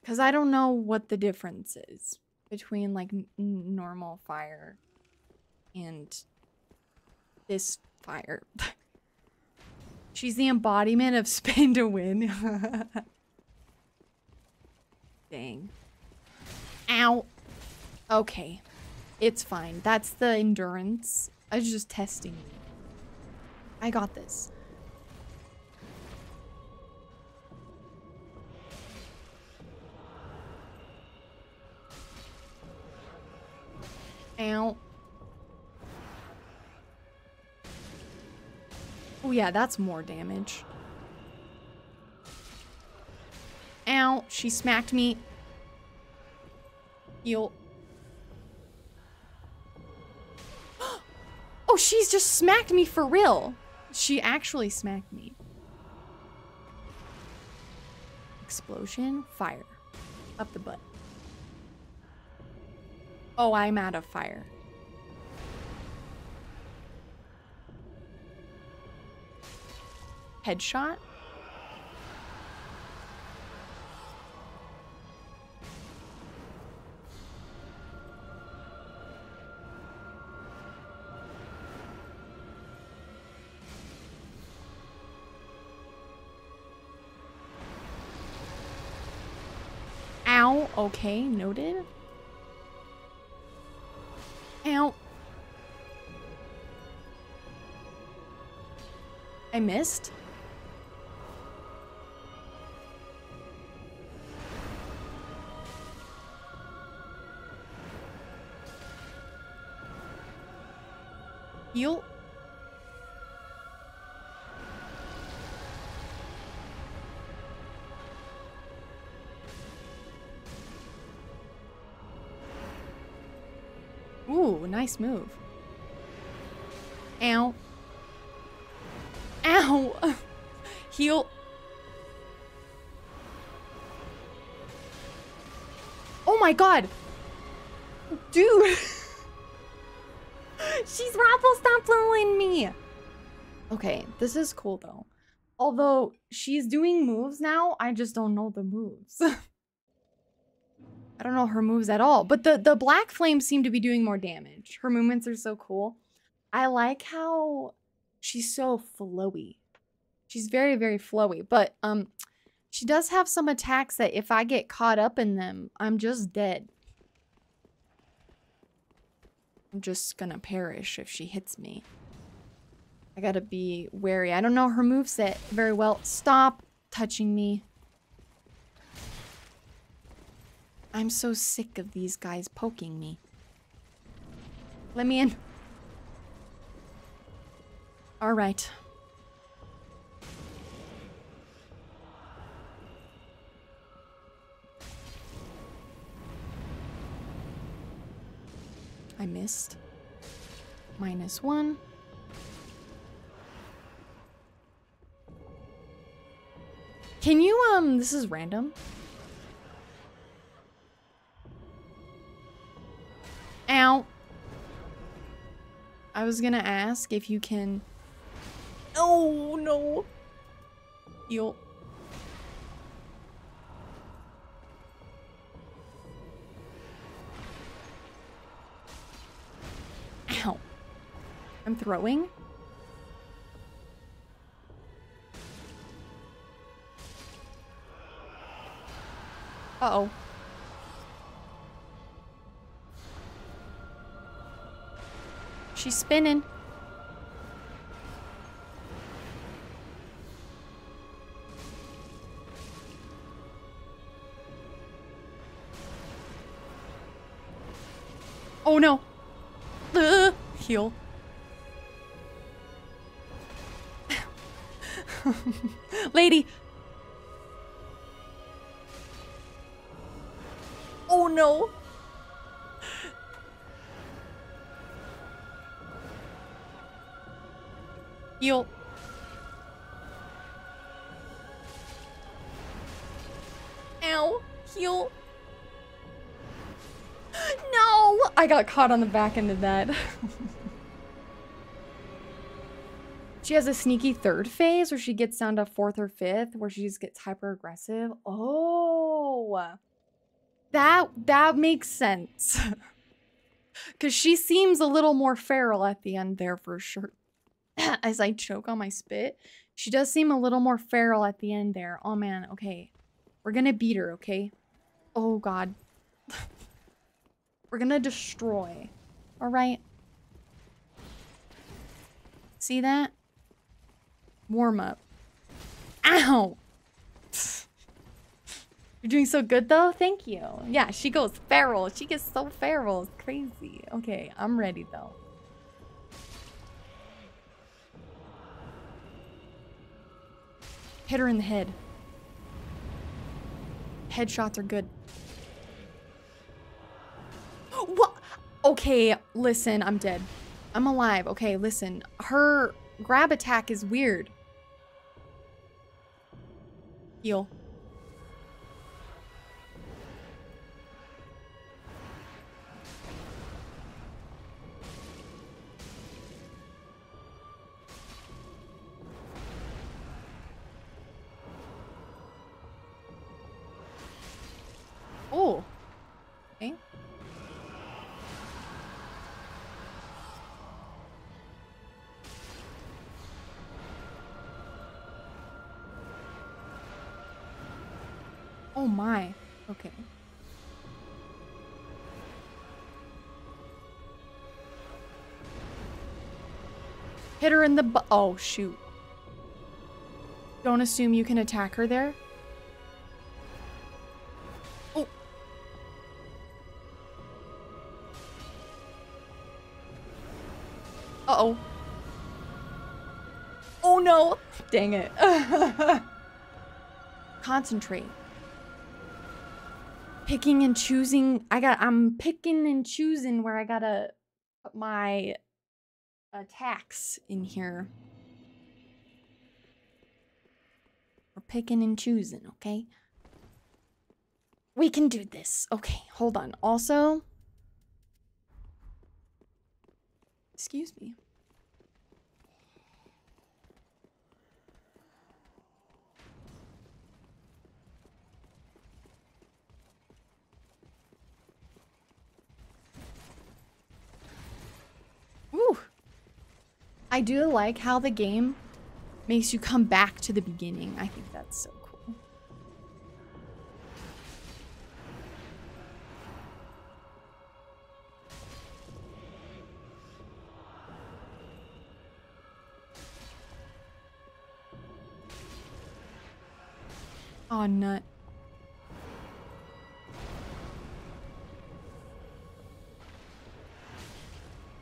Because I don't know what the difference is between like normal fire and this fire. She's the embodiment of spin to win. Dang. Ow. Okay. It's fine. That's the endurance. I was just testing. I got this. Ow. Yeah, that's more damage. Ow, she smacked me. Heal. oh, she's just smacked me for real. She actually smacked me. Explosion, fire. Up the butt. Oh, I'm out of fire. Headshot? Ow. Okay, noted. Ow. I missed? Heal? Ooh, nice move. Ow. Ow! Heal. Oh my god! Dude! She's Raffle, stop following me! Okay, this is cool though. Although she's doing moves now, I just don't know the moves. I don't know her moves at all. But the, the black flames seem to be doing more damage. Her movements are so cool. I like how she's so flowy. She's very, very flowy. But um, she does have some attacks that if I get caught up in them, I'm just dead. I'm just gonna perish if she hits me. I gotta be wary. I don't know her moveset very well. Stop touching me. I'm so sick of these guys poking me. Let me in. Alright. I missed. Minus one. Can you, um, this is random. Ow. I was gonna ask if you can... Oh, no. You'll... I'm throwing? Uh-oh. She's spinning. Oh no. Uh, heal. Lady. Oh no. Heal. Ow. Heal. No! I got caught on the back end of that. she has a sneaky third phase where she gets down to fourth or fifth where she just gets hyper aggressive. Oh. That that makes sense. Cause she seems a little more feral at the end there for sure. As I choke on my spit. She does seem a little more feral at the end there. Oh man, okay. We're gonna beat her, okay? Oh god. We're gonna destroy. Alright? See that? Warm up. Ow! You're doing so good though? Thank you. Yeah, she goes feral. She gets so feral. It's crazy. Okay, I'm ready though. Hit her in the head. Headshots are good. What? Okay, listen, I'm dead. I'm alive. Okay, listen. Her grab attack is weird. Heal. Hit her in the bu- Oh, shoot. Don't assume you can attack her there. Oh. Uh-oh. Oh no! Dang it. Concentrate. Picking and choosing. I got I'm picking and choosing where I gotta put my attacks in here. We're picking and choosing, okay? We can do this. Okay, hold on. Also, excuse me. Ooh. I do like how the game makes you come back to the beginning. I think that's so cool. Oh, nut.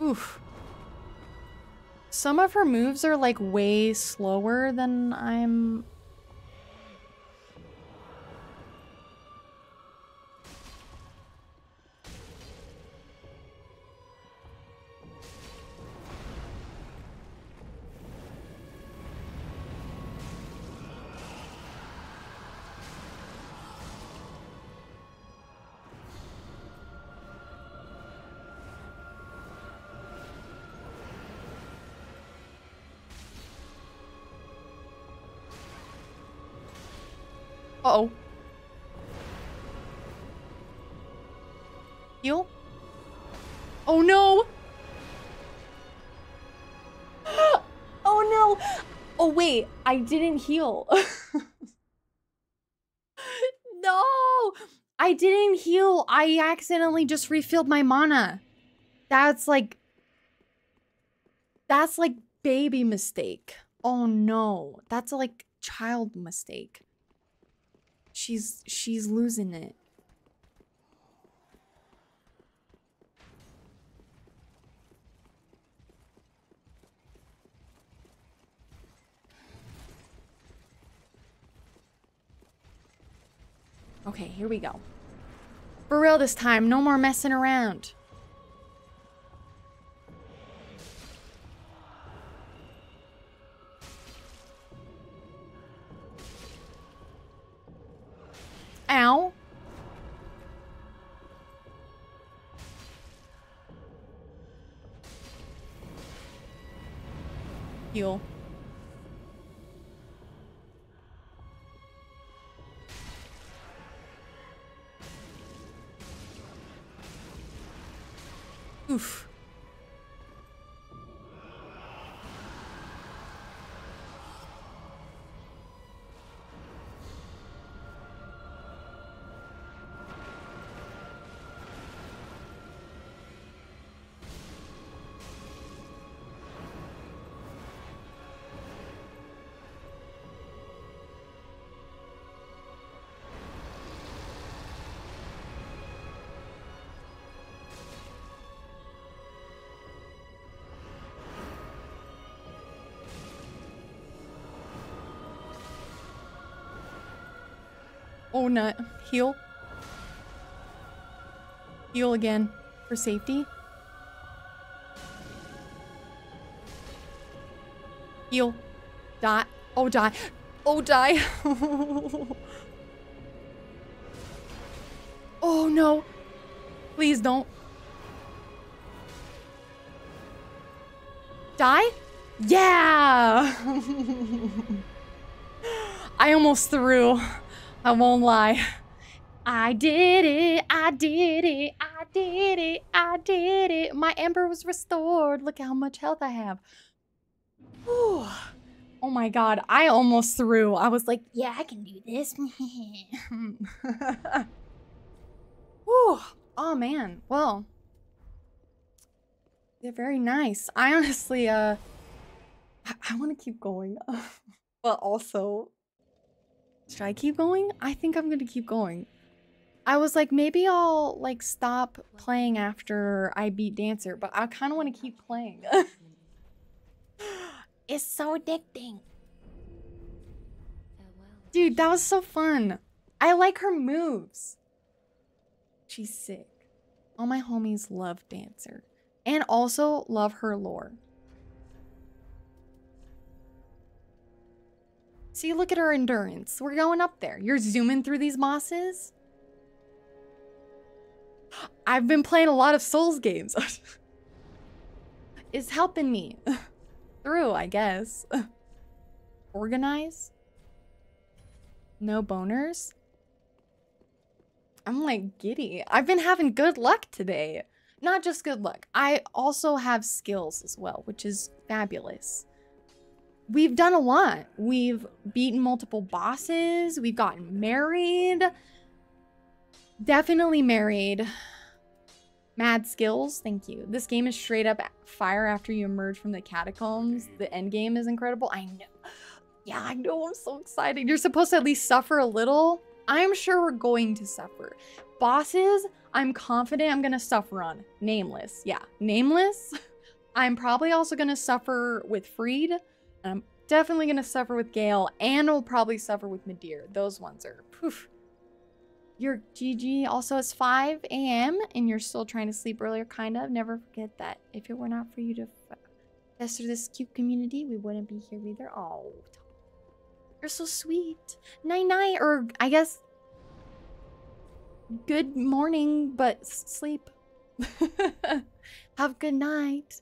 Oof. Some of her moves are like way slower than I'm wait, I didn't heal. no! I didn't heal. I accidentally just refilled my mana. That's like... That's like baby mistake. Oh no. That's like child mistake. She's she's losing it. Okay, here we go. For real this time, no more messing around. Ow. Heal. Oof. Nut. Heal. Heal again for safety. Heal. Die. Oh, die. Oh, die. oh, no. Please don't. Die? Yeah! I almost threw. I won't lie. I did it. I did it. I did it. I did it. My ember was restored. Look how much health I have. Whew. Oh my god, I almost threw. I was like, yeah, I can do this. Whew. Oh man. Well. They're very nice. I honestly uh I, I want to keep going. but also should I keep going? I think I'm to keep going. I was like maybe I'll like stop playing after I beat Dancer, but I kind of want to keep playing. it's so addicting. Dude, that was so fun. I like her moves. She's sick. All my homies love Dancer. And also love her lore. See, look at her endurance. We're going up there. You're zooming through these mosses? I've been playing a lot of Souls games. it's helping me. through, I guess. Organize? No boners? I'm like giddy. I've been having good luck today. Not just good luck. I also have skills as well, which is fabulous. We've done a lot. We've beaten multiple bosses. We've gotten married. Definitely married. Mad skills, thank you. This game is straight up fire after you emerge from the catacombs. The end game is incredible. I know. Yeah, I know. I'm so excited. You're supposed to at least suffer a little. I'm sure we're going to suffer. Bosses, I'm confident I'm going to suffer on. Nameless. Yeah, nameless. I'm probably also going to suffer with Friede. I'm definitely going to suffer with Gael. And will probably suffer with Midir. Those ones are poof. Your GG also is 5 a.m. and you're still trying to sleep earlier, kind of. Never forget that. If it were not for you to fester this cute community, we wouldn't be here either. Oh, you're so sweet. Night night, or I guess good morning, but sleep. Have good night.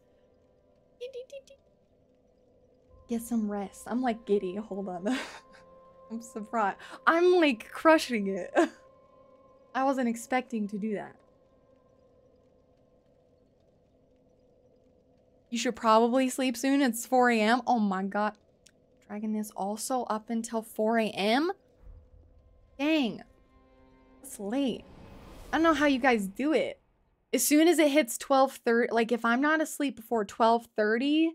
Get some rest. I'm like giddy. Hold on. I'm surprised. I'm like crushing it. I wasn't expecting to do that. You should probably sleep soon. It's 4 a.m. Oh my god. Dragon is also up until 4 a.m.? Dang. It's late. I don't know how you guys do it. As soon as it hits 12:30, like if I'm not asleep before 12:30,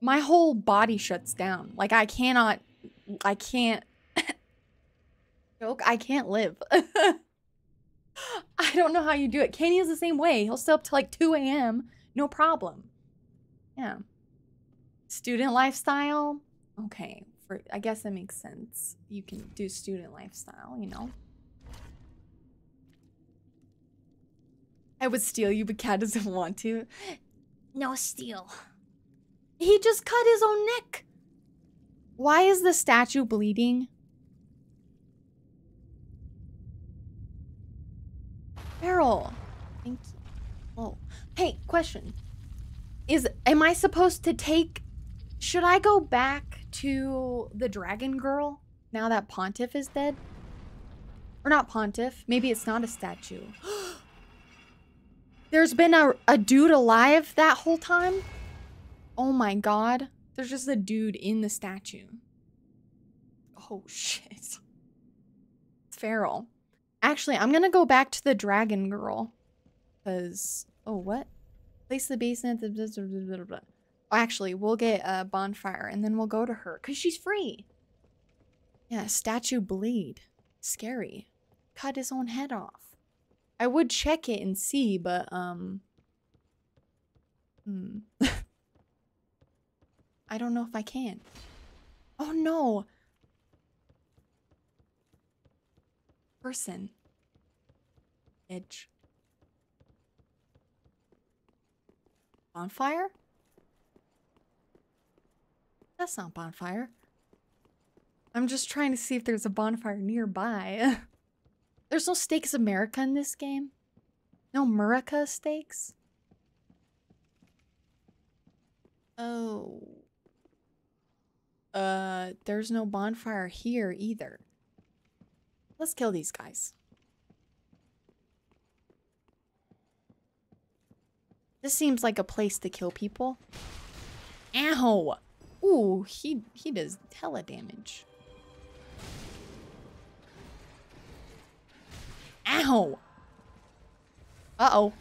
my whole body shuts down. Like I cannot I can't joke, I can't live. I don't know how you do it. Kenny is the same way. He'll stay up till like 2 a.m. No problem. Yeah. Student lifestyle. Okay. For I guess that makes sense. You can do student lifestyle, you know. I would steal you, but Cat doesn't want to. No steal. He just cut his own neck. Why is the statue bleeding? Errol. Thank you. Oh. Hey, question. Is am I supposed to take should I go back to the dragon girl now that Pontiff is dead? Or not Pontiff. Maybe it's not a statue. There's been a, a dude alive that whole time? Oh my god. There's just a dude in the statue. Oh shit. Feral. Actually, I'm gonna go back to the dragon girl. Because, oh, what? Place the basin at basement. Actually, we'll get a bonfire and then we'll go to her. Because she's free. Yeah, statue bleed. Scary. Cut his own head off. I would check it and see, but, um... Hmm. I don't know if I can. Oh no! Person. Edge. Bonfire? That's not bonfire. I'm just trying to see if there's a bonfire nearby. there's no Steaks America in this game? No Murica steaks? Oh. Uh, there's no bonfire here either. Let's kill these guys. This seems like a place to kill people. Ow! Ooh, he he does hella damage. Ow! Uh-oh.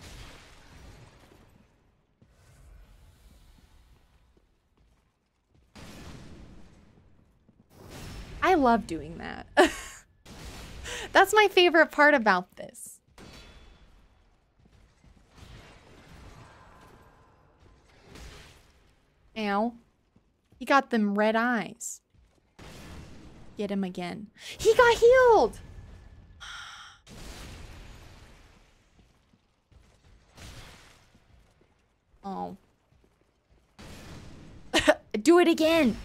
I love doing that. That's my favorite part about this. Ow. He got them red eyes. Get him again. He got healed! Oh. Do it again!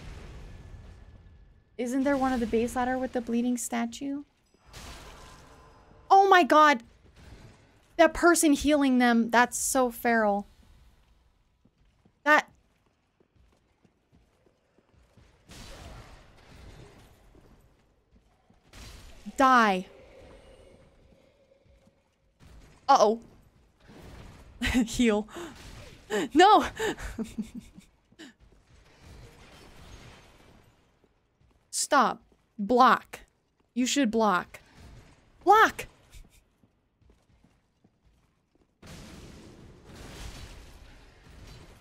Isn't there one of the base ladder with the bleeding statue? Oh my god! That person healing them, that's so feral. That... Die. Uh-oh. Heal. No! Stop. Block. You should block. Block!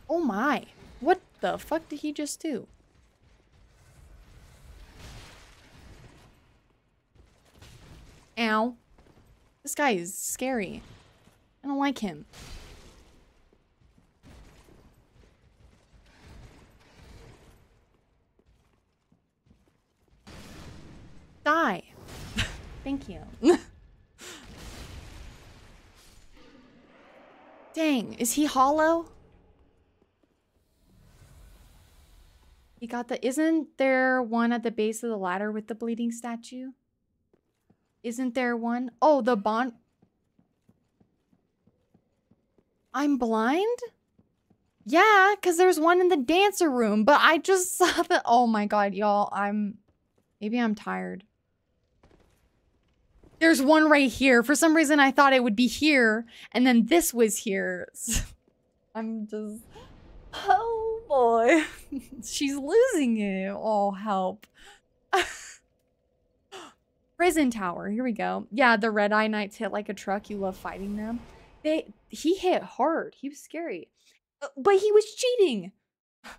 Oh my. What the fuck did he just do? Ow. This guy is scary. I don't like him. Die. Thank you. Dang, is he hollow? He got the- isn't there one at the base of the ladder with the bleeding statue? Isn't there one? Oh, the bond- I'm blind? Yeah, because there's one in the dancer room, but I just saw the- oh my god, y'all, I'm- maybe I'm tired. There's one right here. For some reason, I thought it would be here, and then this was here. I'm just... Oh, boy. She's losing it. Oh, help. Prison Tower. Here we go. Yeah, the Red Eye Knights hit like a truck. You love fighting them. They He hit hard. He was scary. Uh, But he was cheating.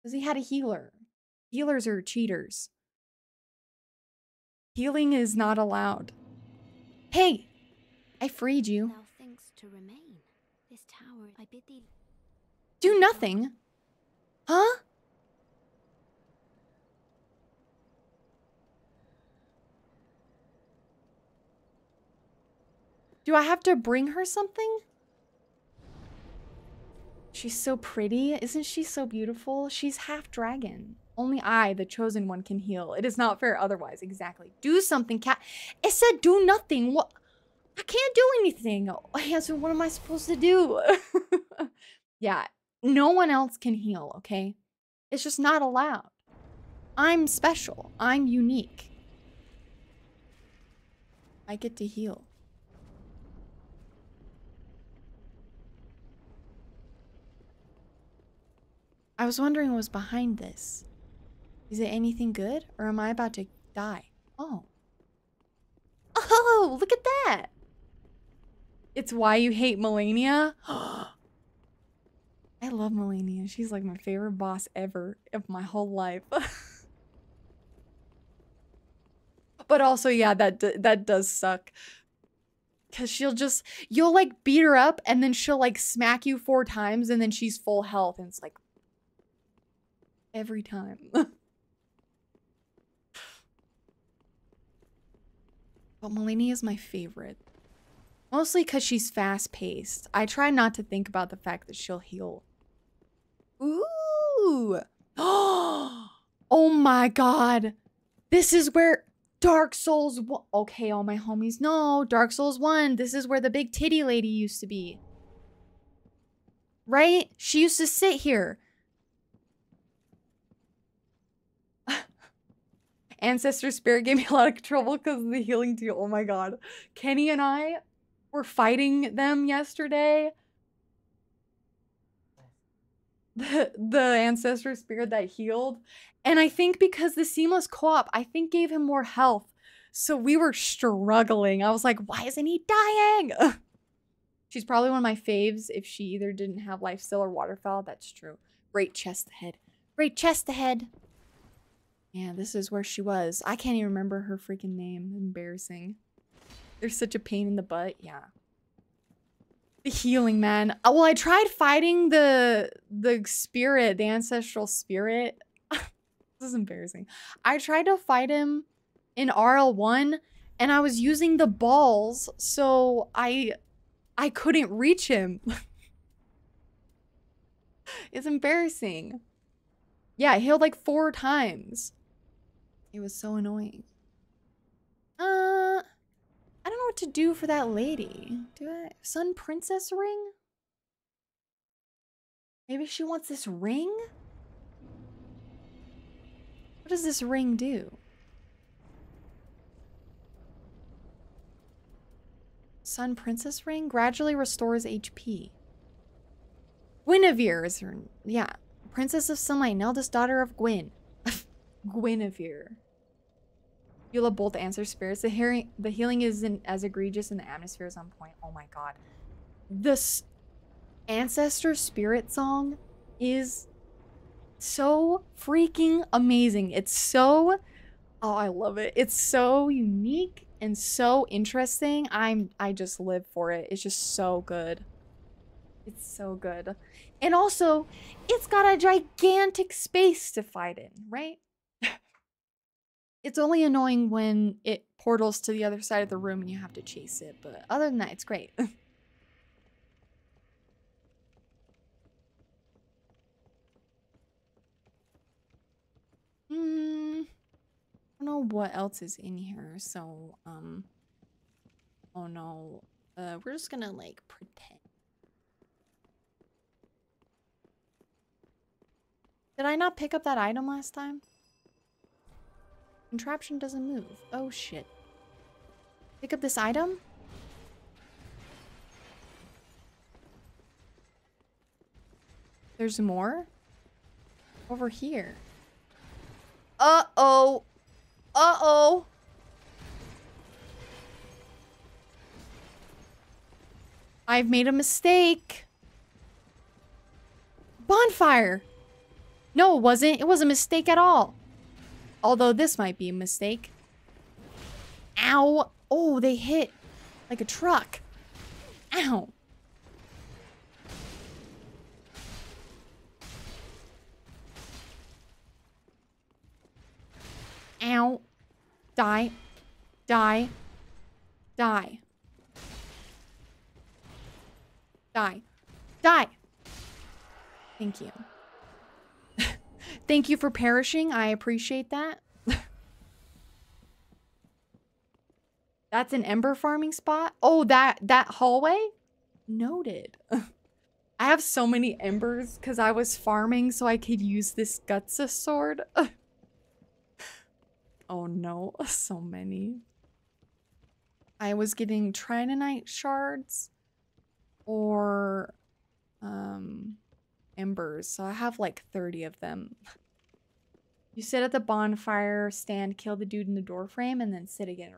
Because he had a healer. Healers are cheaters. Healing is not allowed. Hey! I freed you. Thou thinkst to remain. This tower, I bid thee. Do nothing. Huh? Do I have to bring her something? She's so pretty. Isn't she so beautiful? She's half dragon. Only I, the chosen one, can heal. It is not fair otherwise. Exactly. Do something, cat. It said do nothing. What? I can't do anything. Yeah, so what am I supposed to do? yeah, no one else can heal, okay? It's just not allowed. I'm special. I'm unique. I get to heal. I was wondering what was behind this. Is it anything good? Or am I about to die? Oh. Oh, look at that! It's why you hate Malenia? I love Malenia. She's like my favorite boss ever of my whole life. but also, yeah, that d- that does suck. Cause she'll just you'll like beat her up and then she'll like smack you four times and then she's full health and it's like every time. but Malenia is my favorite. Mostly because she's fast paced. I try not to think about the fact that she'll heal. Ooh. oh my god. This is where Dark Souls. Okay, all my homies know. Dark Souls 1. This is where the big titty lady used to be. Right? She used to sit here. Ancestor Spirit gave me a lot of trouble because of the healing deal. Oh my god. Kenny and I were fighting them yesterday. the, the ancestor spirit that healed. And I think because the seamless co-op, I think gave him more health. So we were struggling. I was like, why isn't he dying? She's probably one of my faves if she either didn't have life steal or waterfowl. That's true. Great chest ahead. Great chest ahead. Yeah, this is where she was. I can't even remember her freaking name. Embarrassing. There's such a pain in the butt. Yeah. The healing man. Uh, well, I tried fighting the the spirit, the ancestral spirit. this is embarrassing. I tried to fight him in RL1 and I was using the balls, so I I couldn't reach him. it's embarrassing. Yeah, I healed like four times. It was so annoying. Uh, I don't know what to do for that lady. Do I? Sun Princess ring? Maybe she wants this ring? What does this ring do? Sun Princess ring gradually restores HP. Gwynevere is her, yeah. Princess of Sunlight, eldest daughter of Gwyn. Gwynevere. You'll have both answer spirits. The hearing, the healing isn't as egregious and the atmosphere is on point. Oh my god. This ancestor spirit song is so freaking amazing. It's so oh, I love it. It's so unique and so interesting. I'm I just live for it. It's just so good. It's so good. And also, it's got a gigantic space to fight in, right? It's only annoying when it portals to the other side of the room and you have to chase it, but other than that, it's great. Hmm. I don't know what else is in here, so, um... Oh no. Uh, we're just gonna, like, pretend. Did I not pick up that item last time? Contraption doesn't move. Oh shit. Pick up this item? There's more? Over here. Uh-oh. Uh-oh. I've made a mistake. Bonfire. No, it wasn't. It was a mistake at all. Although this might be a mistake. Ow. Oh, they hit like a truck. Ow. Ow. Die. Die. Die. Die. Die. Thank you. Thank you for perishing. I appreciate that. That's an ember farming spot. Oh, that that hallway? Noted. I have so many embers because I was farming so I could use this Gutsa sword. oh no, so many. I was getting Titanite shards or um embers, so I have like 30 of them. You sit at the bonfire, stand, kill the dude in the doorframe, and then sit again.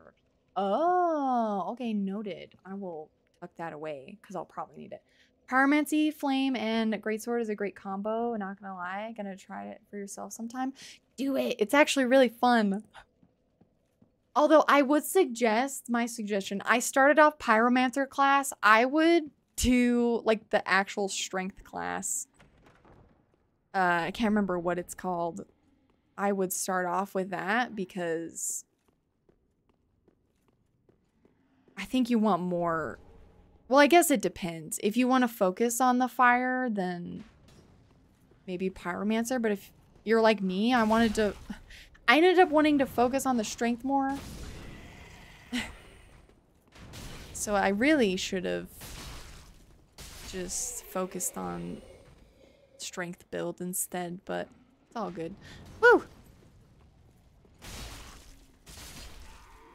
Oh, okay, noted. I will tuck that away because I'll probably need it. Pyromancy, Flame, and Greatsword is a great combo. Not gonna lie, gonna try it for yourself sometime. Do it. It's actually really fun. Although I would suggest, my suggestion, I started off Pyromancer class. I would do like the actual strength class uh, I can't remember what it's called. I would start off with that because I think you want more. Well, I guess it depends. If you want to focus on the fire, then maybe Pyromancer. But if you're like me, I wanted to... I ended up wanting to focus on the strength more. so I really should have just focused on strength build instead, but it's all good. Woo!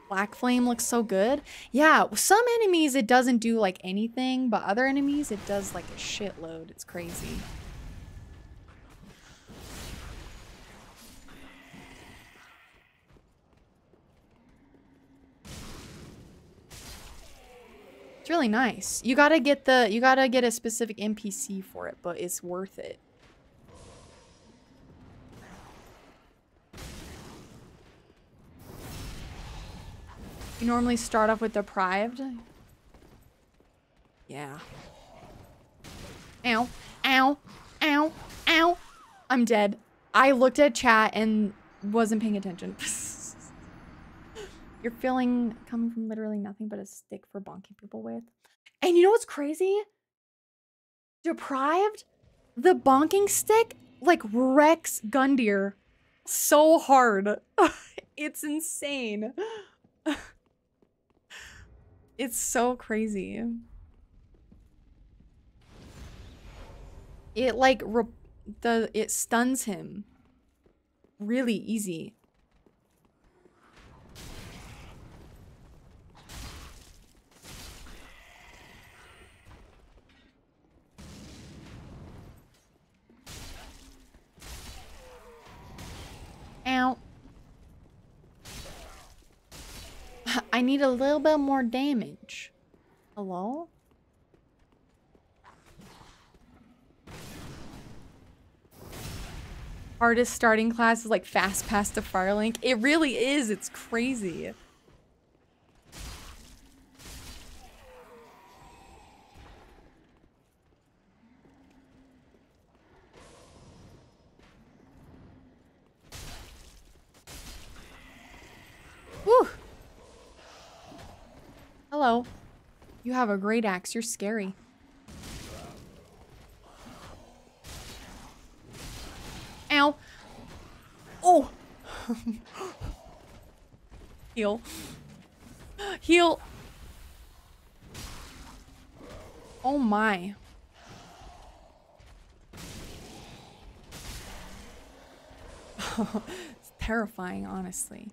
Black Flame looks so good. Yeah, some enemies it doesn't do like anything, but other enemies it does like a shitload. It's crazy. Really nice. You gotta get the you gotta get a specific NPC for it, but it's worth it. You normally start off with deprived. Yeah. Ow. Ow. Ow. Ow. I'm dead. I looked at chat and wasn't paying attention. You're feeling coming from literally nothing but a stick for bonking people with. And you know what's crazy? Deprived, the bonking stick like wrecks Gundyr so hard. it's insane. it's so crazy. It like the it stuns him really easy. Ow. I need a little bit more damage. Hello? Hardest starting class is like fast pass to Firelink. It really is. It's crazy. Whew. You have a great axe. You're scary. Ow. Oh. Heal. Heal. Oh my. it's terrifying, honestly.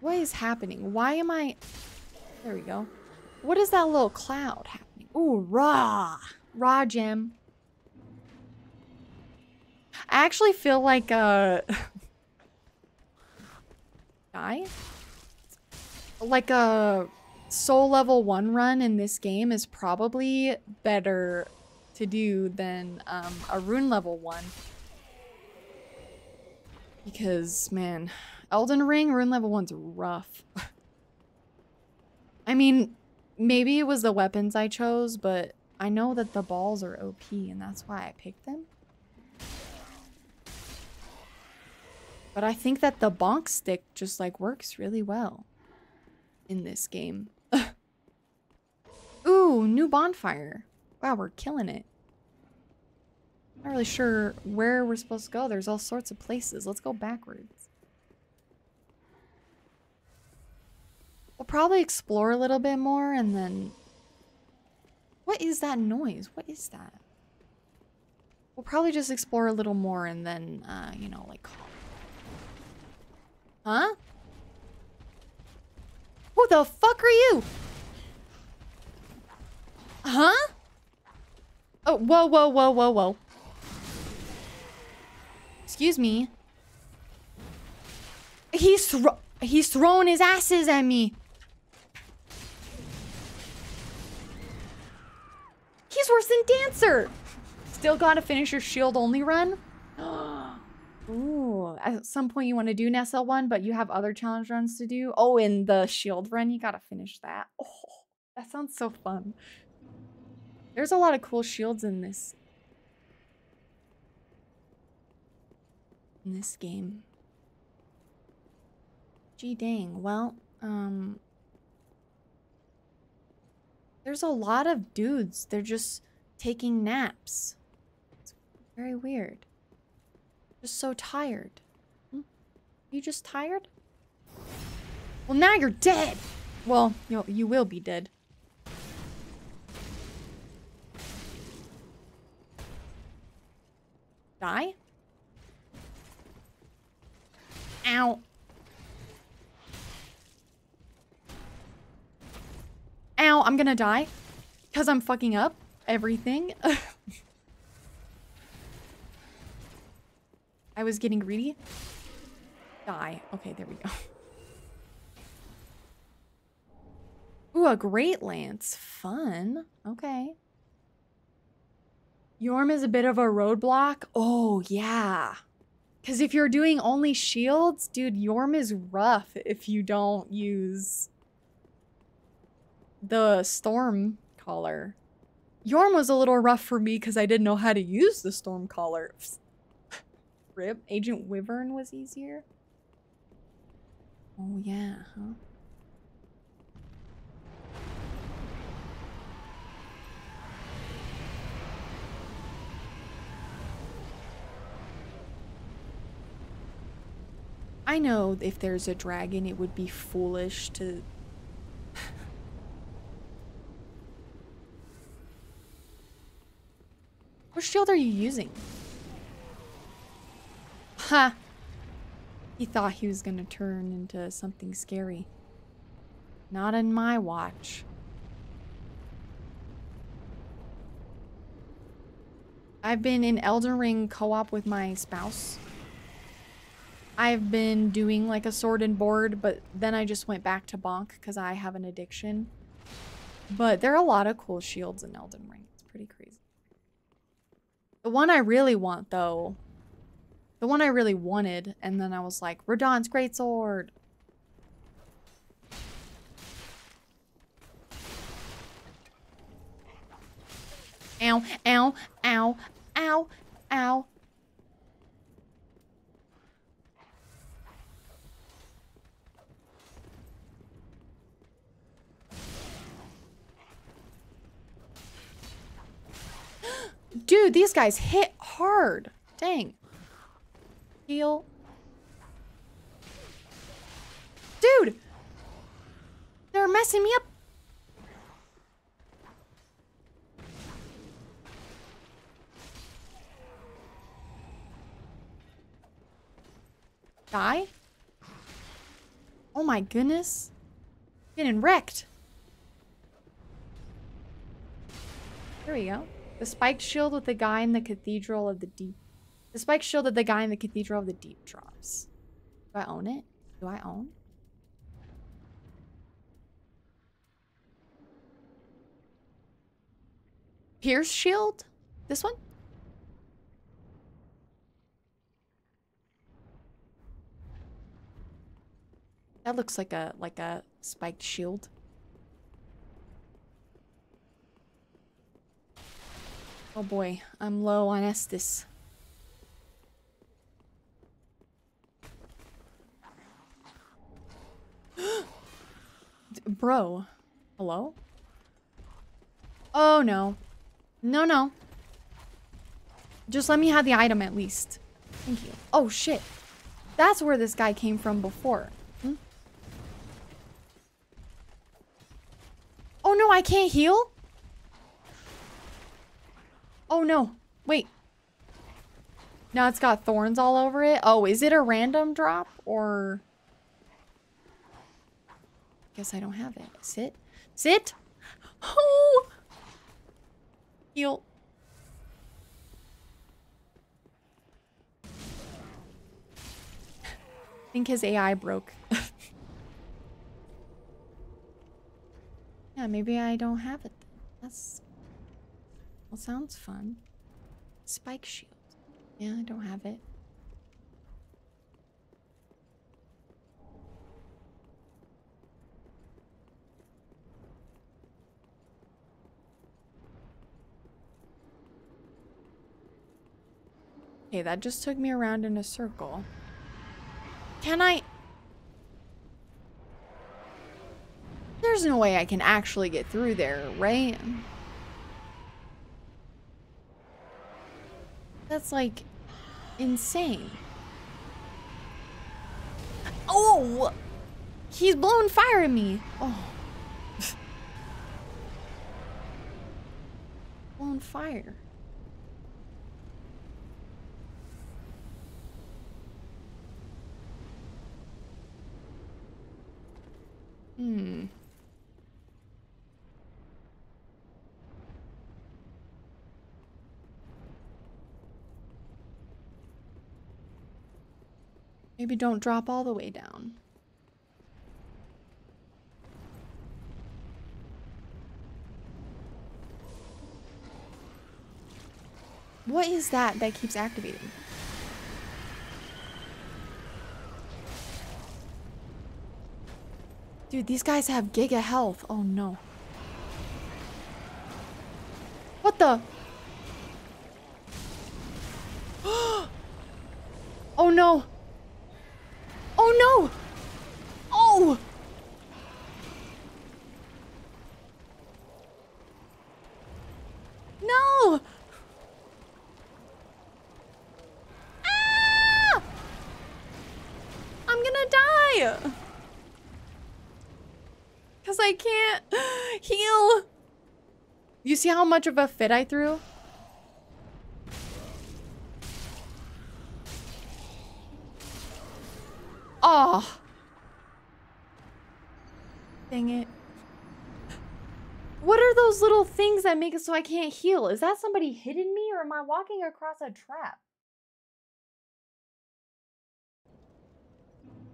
What is happening? Why am I... There we go. What is that little cloud happening? Ooh, raw. Raw gem. I actually feel like, uh... die? Like a soul level 1 run in this game is probably better to do than um, a rune level 1. Because, man, Elden Ring rune level 1's rough. I mean, maybe it was the weapons I chose, but I know that the balls are OP and that's why I picked them. But I think that the bonk stick just like works really well in this game. Ooh, new bonfire. Wow, we're killing it. Not really sure where we're supposed to go. There's all sorts of places. Let's go backwards. We'll probably explore a little bit more and then... What is that noise? What is that? We'll probably just explore a little more and then, uh, you know, like... Huh? Who the fuck are you? Huh? Oh, whoa, whoa, whoa, whoa, whoa. Excuse me. He's thro he's throwing his asses at me. He's worse than Dancer. Still gotta finish your shield only run? Ooh, at some point you want to do an SL1, but you have other challenge runs to do. Oh, in the shield run, you gotta finish that. Oh, that sounds so fun. There's a lot of cool shields in this. In this game. Gee dang, well, um... There's a lot of dudes. They're just taking naps. It's very weird. Just so tired. Hmm? You just tired? Well, now you're dead. Well, you you will be dead. Die? Ow. Ow, I'm gonna die. Because I'm fucking up everything. I was getting greedy. Die. Okay, there we go. Ooh, a great lance. Fun. Okay. Yhorm is a bit of a roadblock. Oh, yeah. Because if you're doing only shields, dude, Yhorm is rough if you don't use the Storm Ruler. Yhorm was a little rough for me because I didn't know how to use the Storm Ruler. Rip. Ancient Wyvern was easier. Oh, yeah, huh? I know if there's a dragon, it would be foolish to... what shield are you using? Ha! He thought he was gonna turn into something scary. Not in my watch. I've been in Elden Ring co-op with my spouse. I've been doing like a sword and board, but then I just went back to Bonk because I have an addiction. But there are a lot of cool shields in Elden Ring. It's pretty crazy. The one I really want, though, the one I really wanted, and then I was like, Radahn's Greatsword. Ow, ow, ow, ow, ow. Dude, these guys hit hard. Dang. Heal. Dude! They're messing me up. Die? Oh my goodness. Getting wrecked. There we go. The spiked shield with the guy in the Cathedral of the Deep. The spiked shield that the guy in the Cathedral of the Deep drops. Do I own it? Do I own? Pierce shield? This one? That looks like a like a spiked shield. Oh boy, I'm low on Estus. Bro. Hello? Oh no. No, no. Just let me have the item at least. Thank you. Oh shit. That's where this guy came from before. Hmm? Oh no, I can't heal? Oh no. Wait. Now it's got thorns all over it. Oh, is it a random drop or... Guess I don't have it. Sit. Sit. Oh! Heal. I think his AI broke. yeah, maybe I don't have it. That's well, sounds fun. Spike shield. Yeah, I don't have it. Okay, that just took me around in a circle. Can I... There's no way I can actually get through there, right? That's like insane. Oh! He's blowing fire at me. Oh. blowing fire. Hmm. Maybe don't drop all the way down. What is that that keeps activating? Dude, these guys have giga health. Oh no. What the? oh no. Oh no. Oh. No. Ah! I'm gonna die. Because I can't heal. You see how much of a fit I threw? Oh. Dang it. What are those little things that make it so I can't heal? Is that somebody hitting me or am I walking across a trap?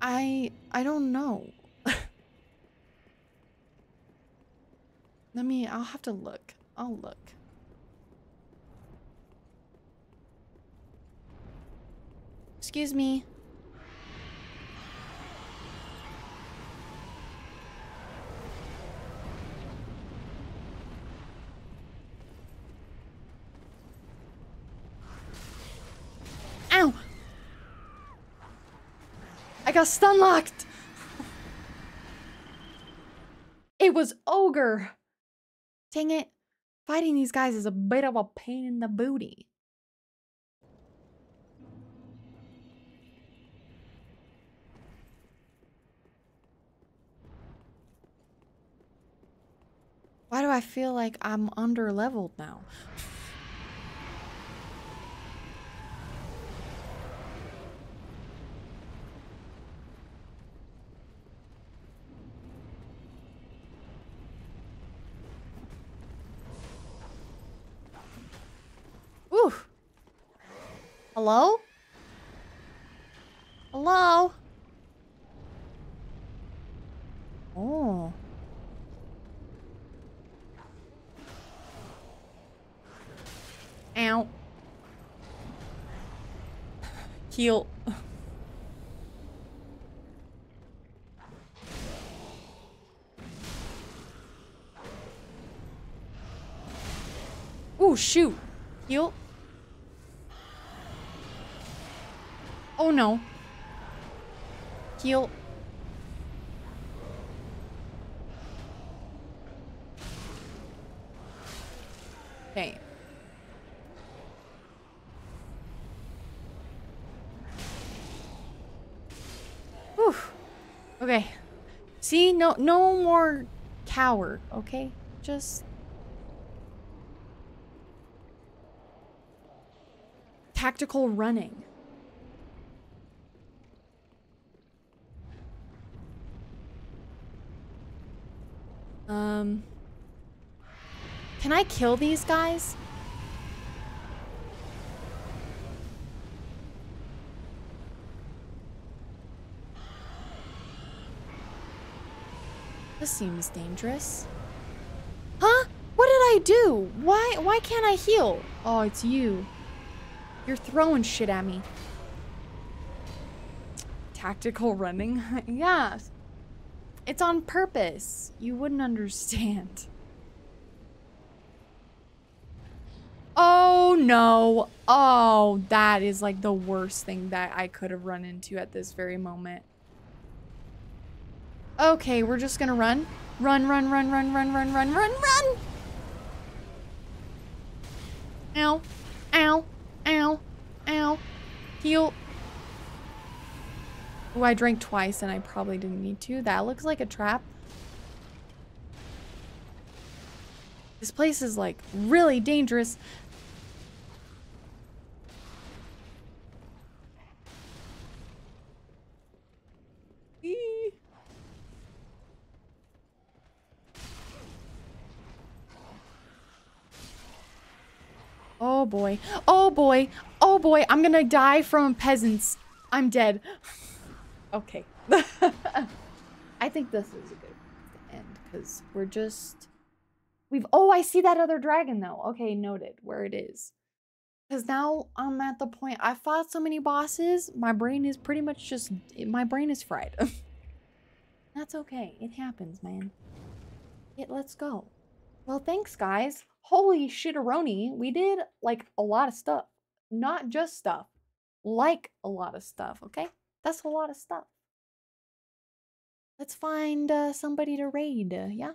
I I don't know. Let me I'll have to look. I'll look. Excuse me. Ow! I stun locked! It was ogre! Dang it. Fighting these guys is a bit of a pain in the booty. Why do I feel like I'm under leveled now? Ooh. Hello? Hello? Oh. Ow. Heal. Ooh, shoot. Heal. Oh no. Heal. Okay. Whew. Okay. See, no no more coward, okay? Just tactical running. Um Can I kill these guys? This seems dangerous. Huh? What did I do? Why why can't I heal? Oh, it's you. You're throwing shit at me. Tactical running? yeah. It's on purpose. You wouldn't understand. Oh no. Oh, that is like the worst thing that I could have run into at this very moment. Okay, we're just gonna run. Run, run, run, run, run, run, run, run, run! Ow. Ow. Ow. Ow. Heal. Oh, I drank twice and I probably didn't need to. That looks like a trap. This place is like really dangerous. Oh boy. Oh boy. Oh boy. I'm gonna die from peasants. I'm dead. okay. I think this is a good end because we're just. We've. Oh, I see that other dragon though. Okay, noted where it is. Because now I'm at the point, I fought so many bosses, my brain is pretty much just, my brain is fried. That's okay. It happens, man. It, let's go. Well, thanks, guys. Holy shitteroni. We did, like, a lot of stuff. Not just stuff. Like a lot of stuff, okay? That's a lot of stuff. Let's find uh, somebody to raid, uh, yeah?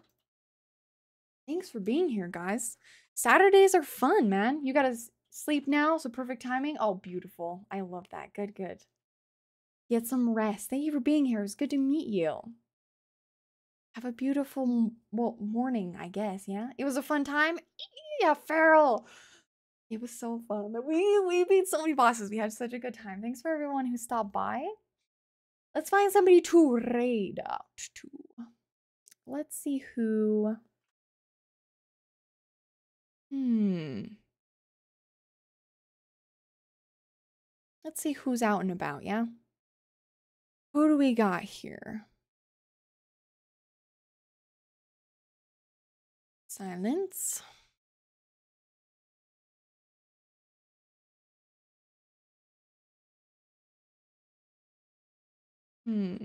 Thanks for being here, guys. Saturdays are fun, man. You gotta sleep now, so perfect timing. Oh, beautiful. I love that. Good, good. Get some rest. Thank you for being here. It was good to meet you. Have a beautiful well, morning, I guess, yeah? It was a fun time. Yeah, Farrell. It was so fun. We we beat so many bosses. We had such a good time. Thanks for everyone who stopped by. Let's find somebody to raid out to. Let's see who. Hmm. Let's see who's out and about, yeah? Who do we got here? Silence. Hmm.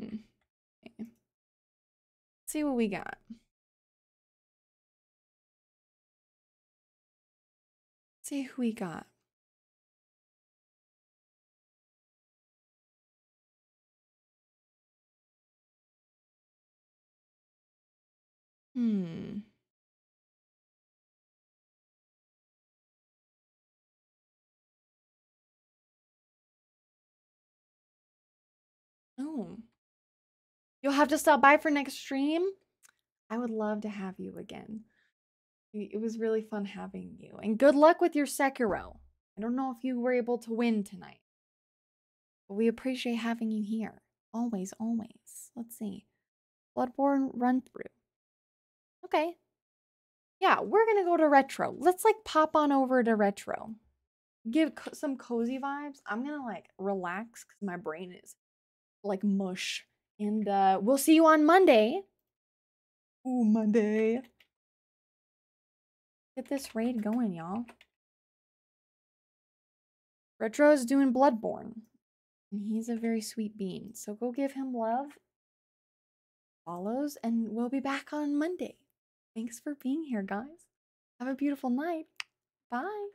Okay. see what we got. see who we got. Hmm. Oh. You'll have to stop by for next stream. I would love to have you again. It was really fun having you. And good luck with your Sekiro. I don't know if you were able to win tonight. But we appreciate having you here. Always, always. Let's see. Bloodborne run through. Okay. Yeah, we're gonna go to retro. Let's like pop on over to retro. Give co some cozy vibes. I'm gonna like relax because my brain is like mush. And uh, we'll see you on Monday. Ooh, Monday. Get this raid going, y'all. Retro's doing Bloodborne. And he's a very sweet bean. So go give him love. Follows. And we'll be back on Monday. Thanks for being here, guys. Have a beautiful night. Bye.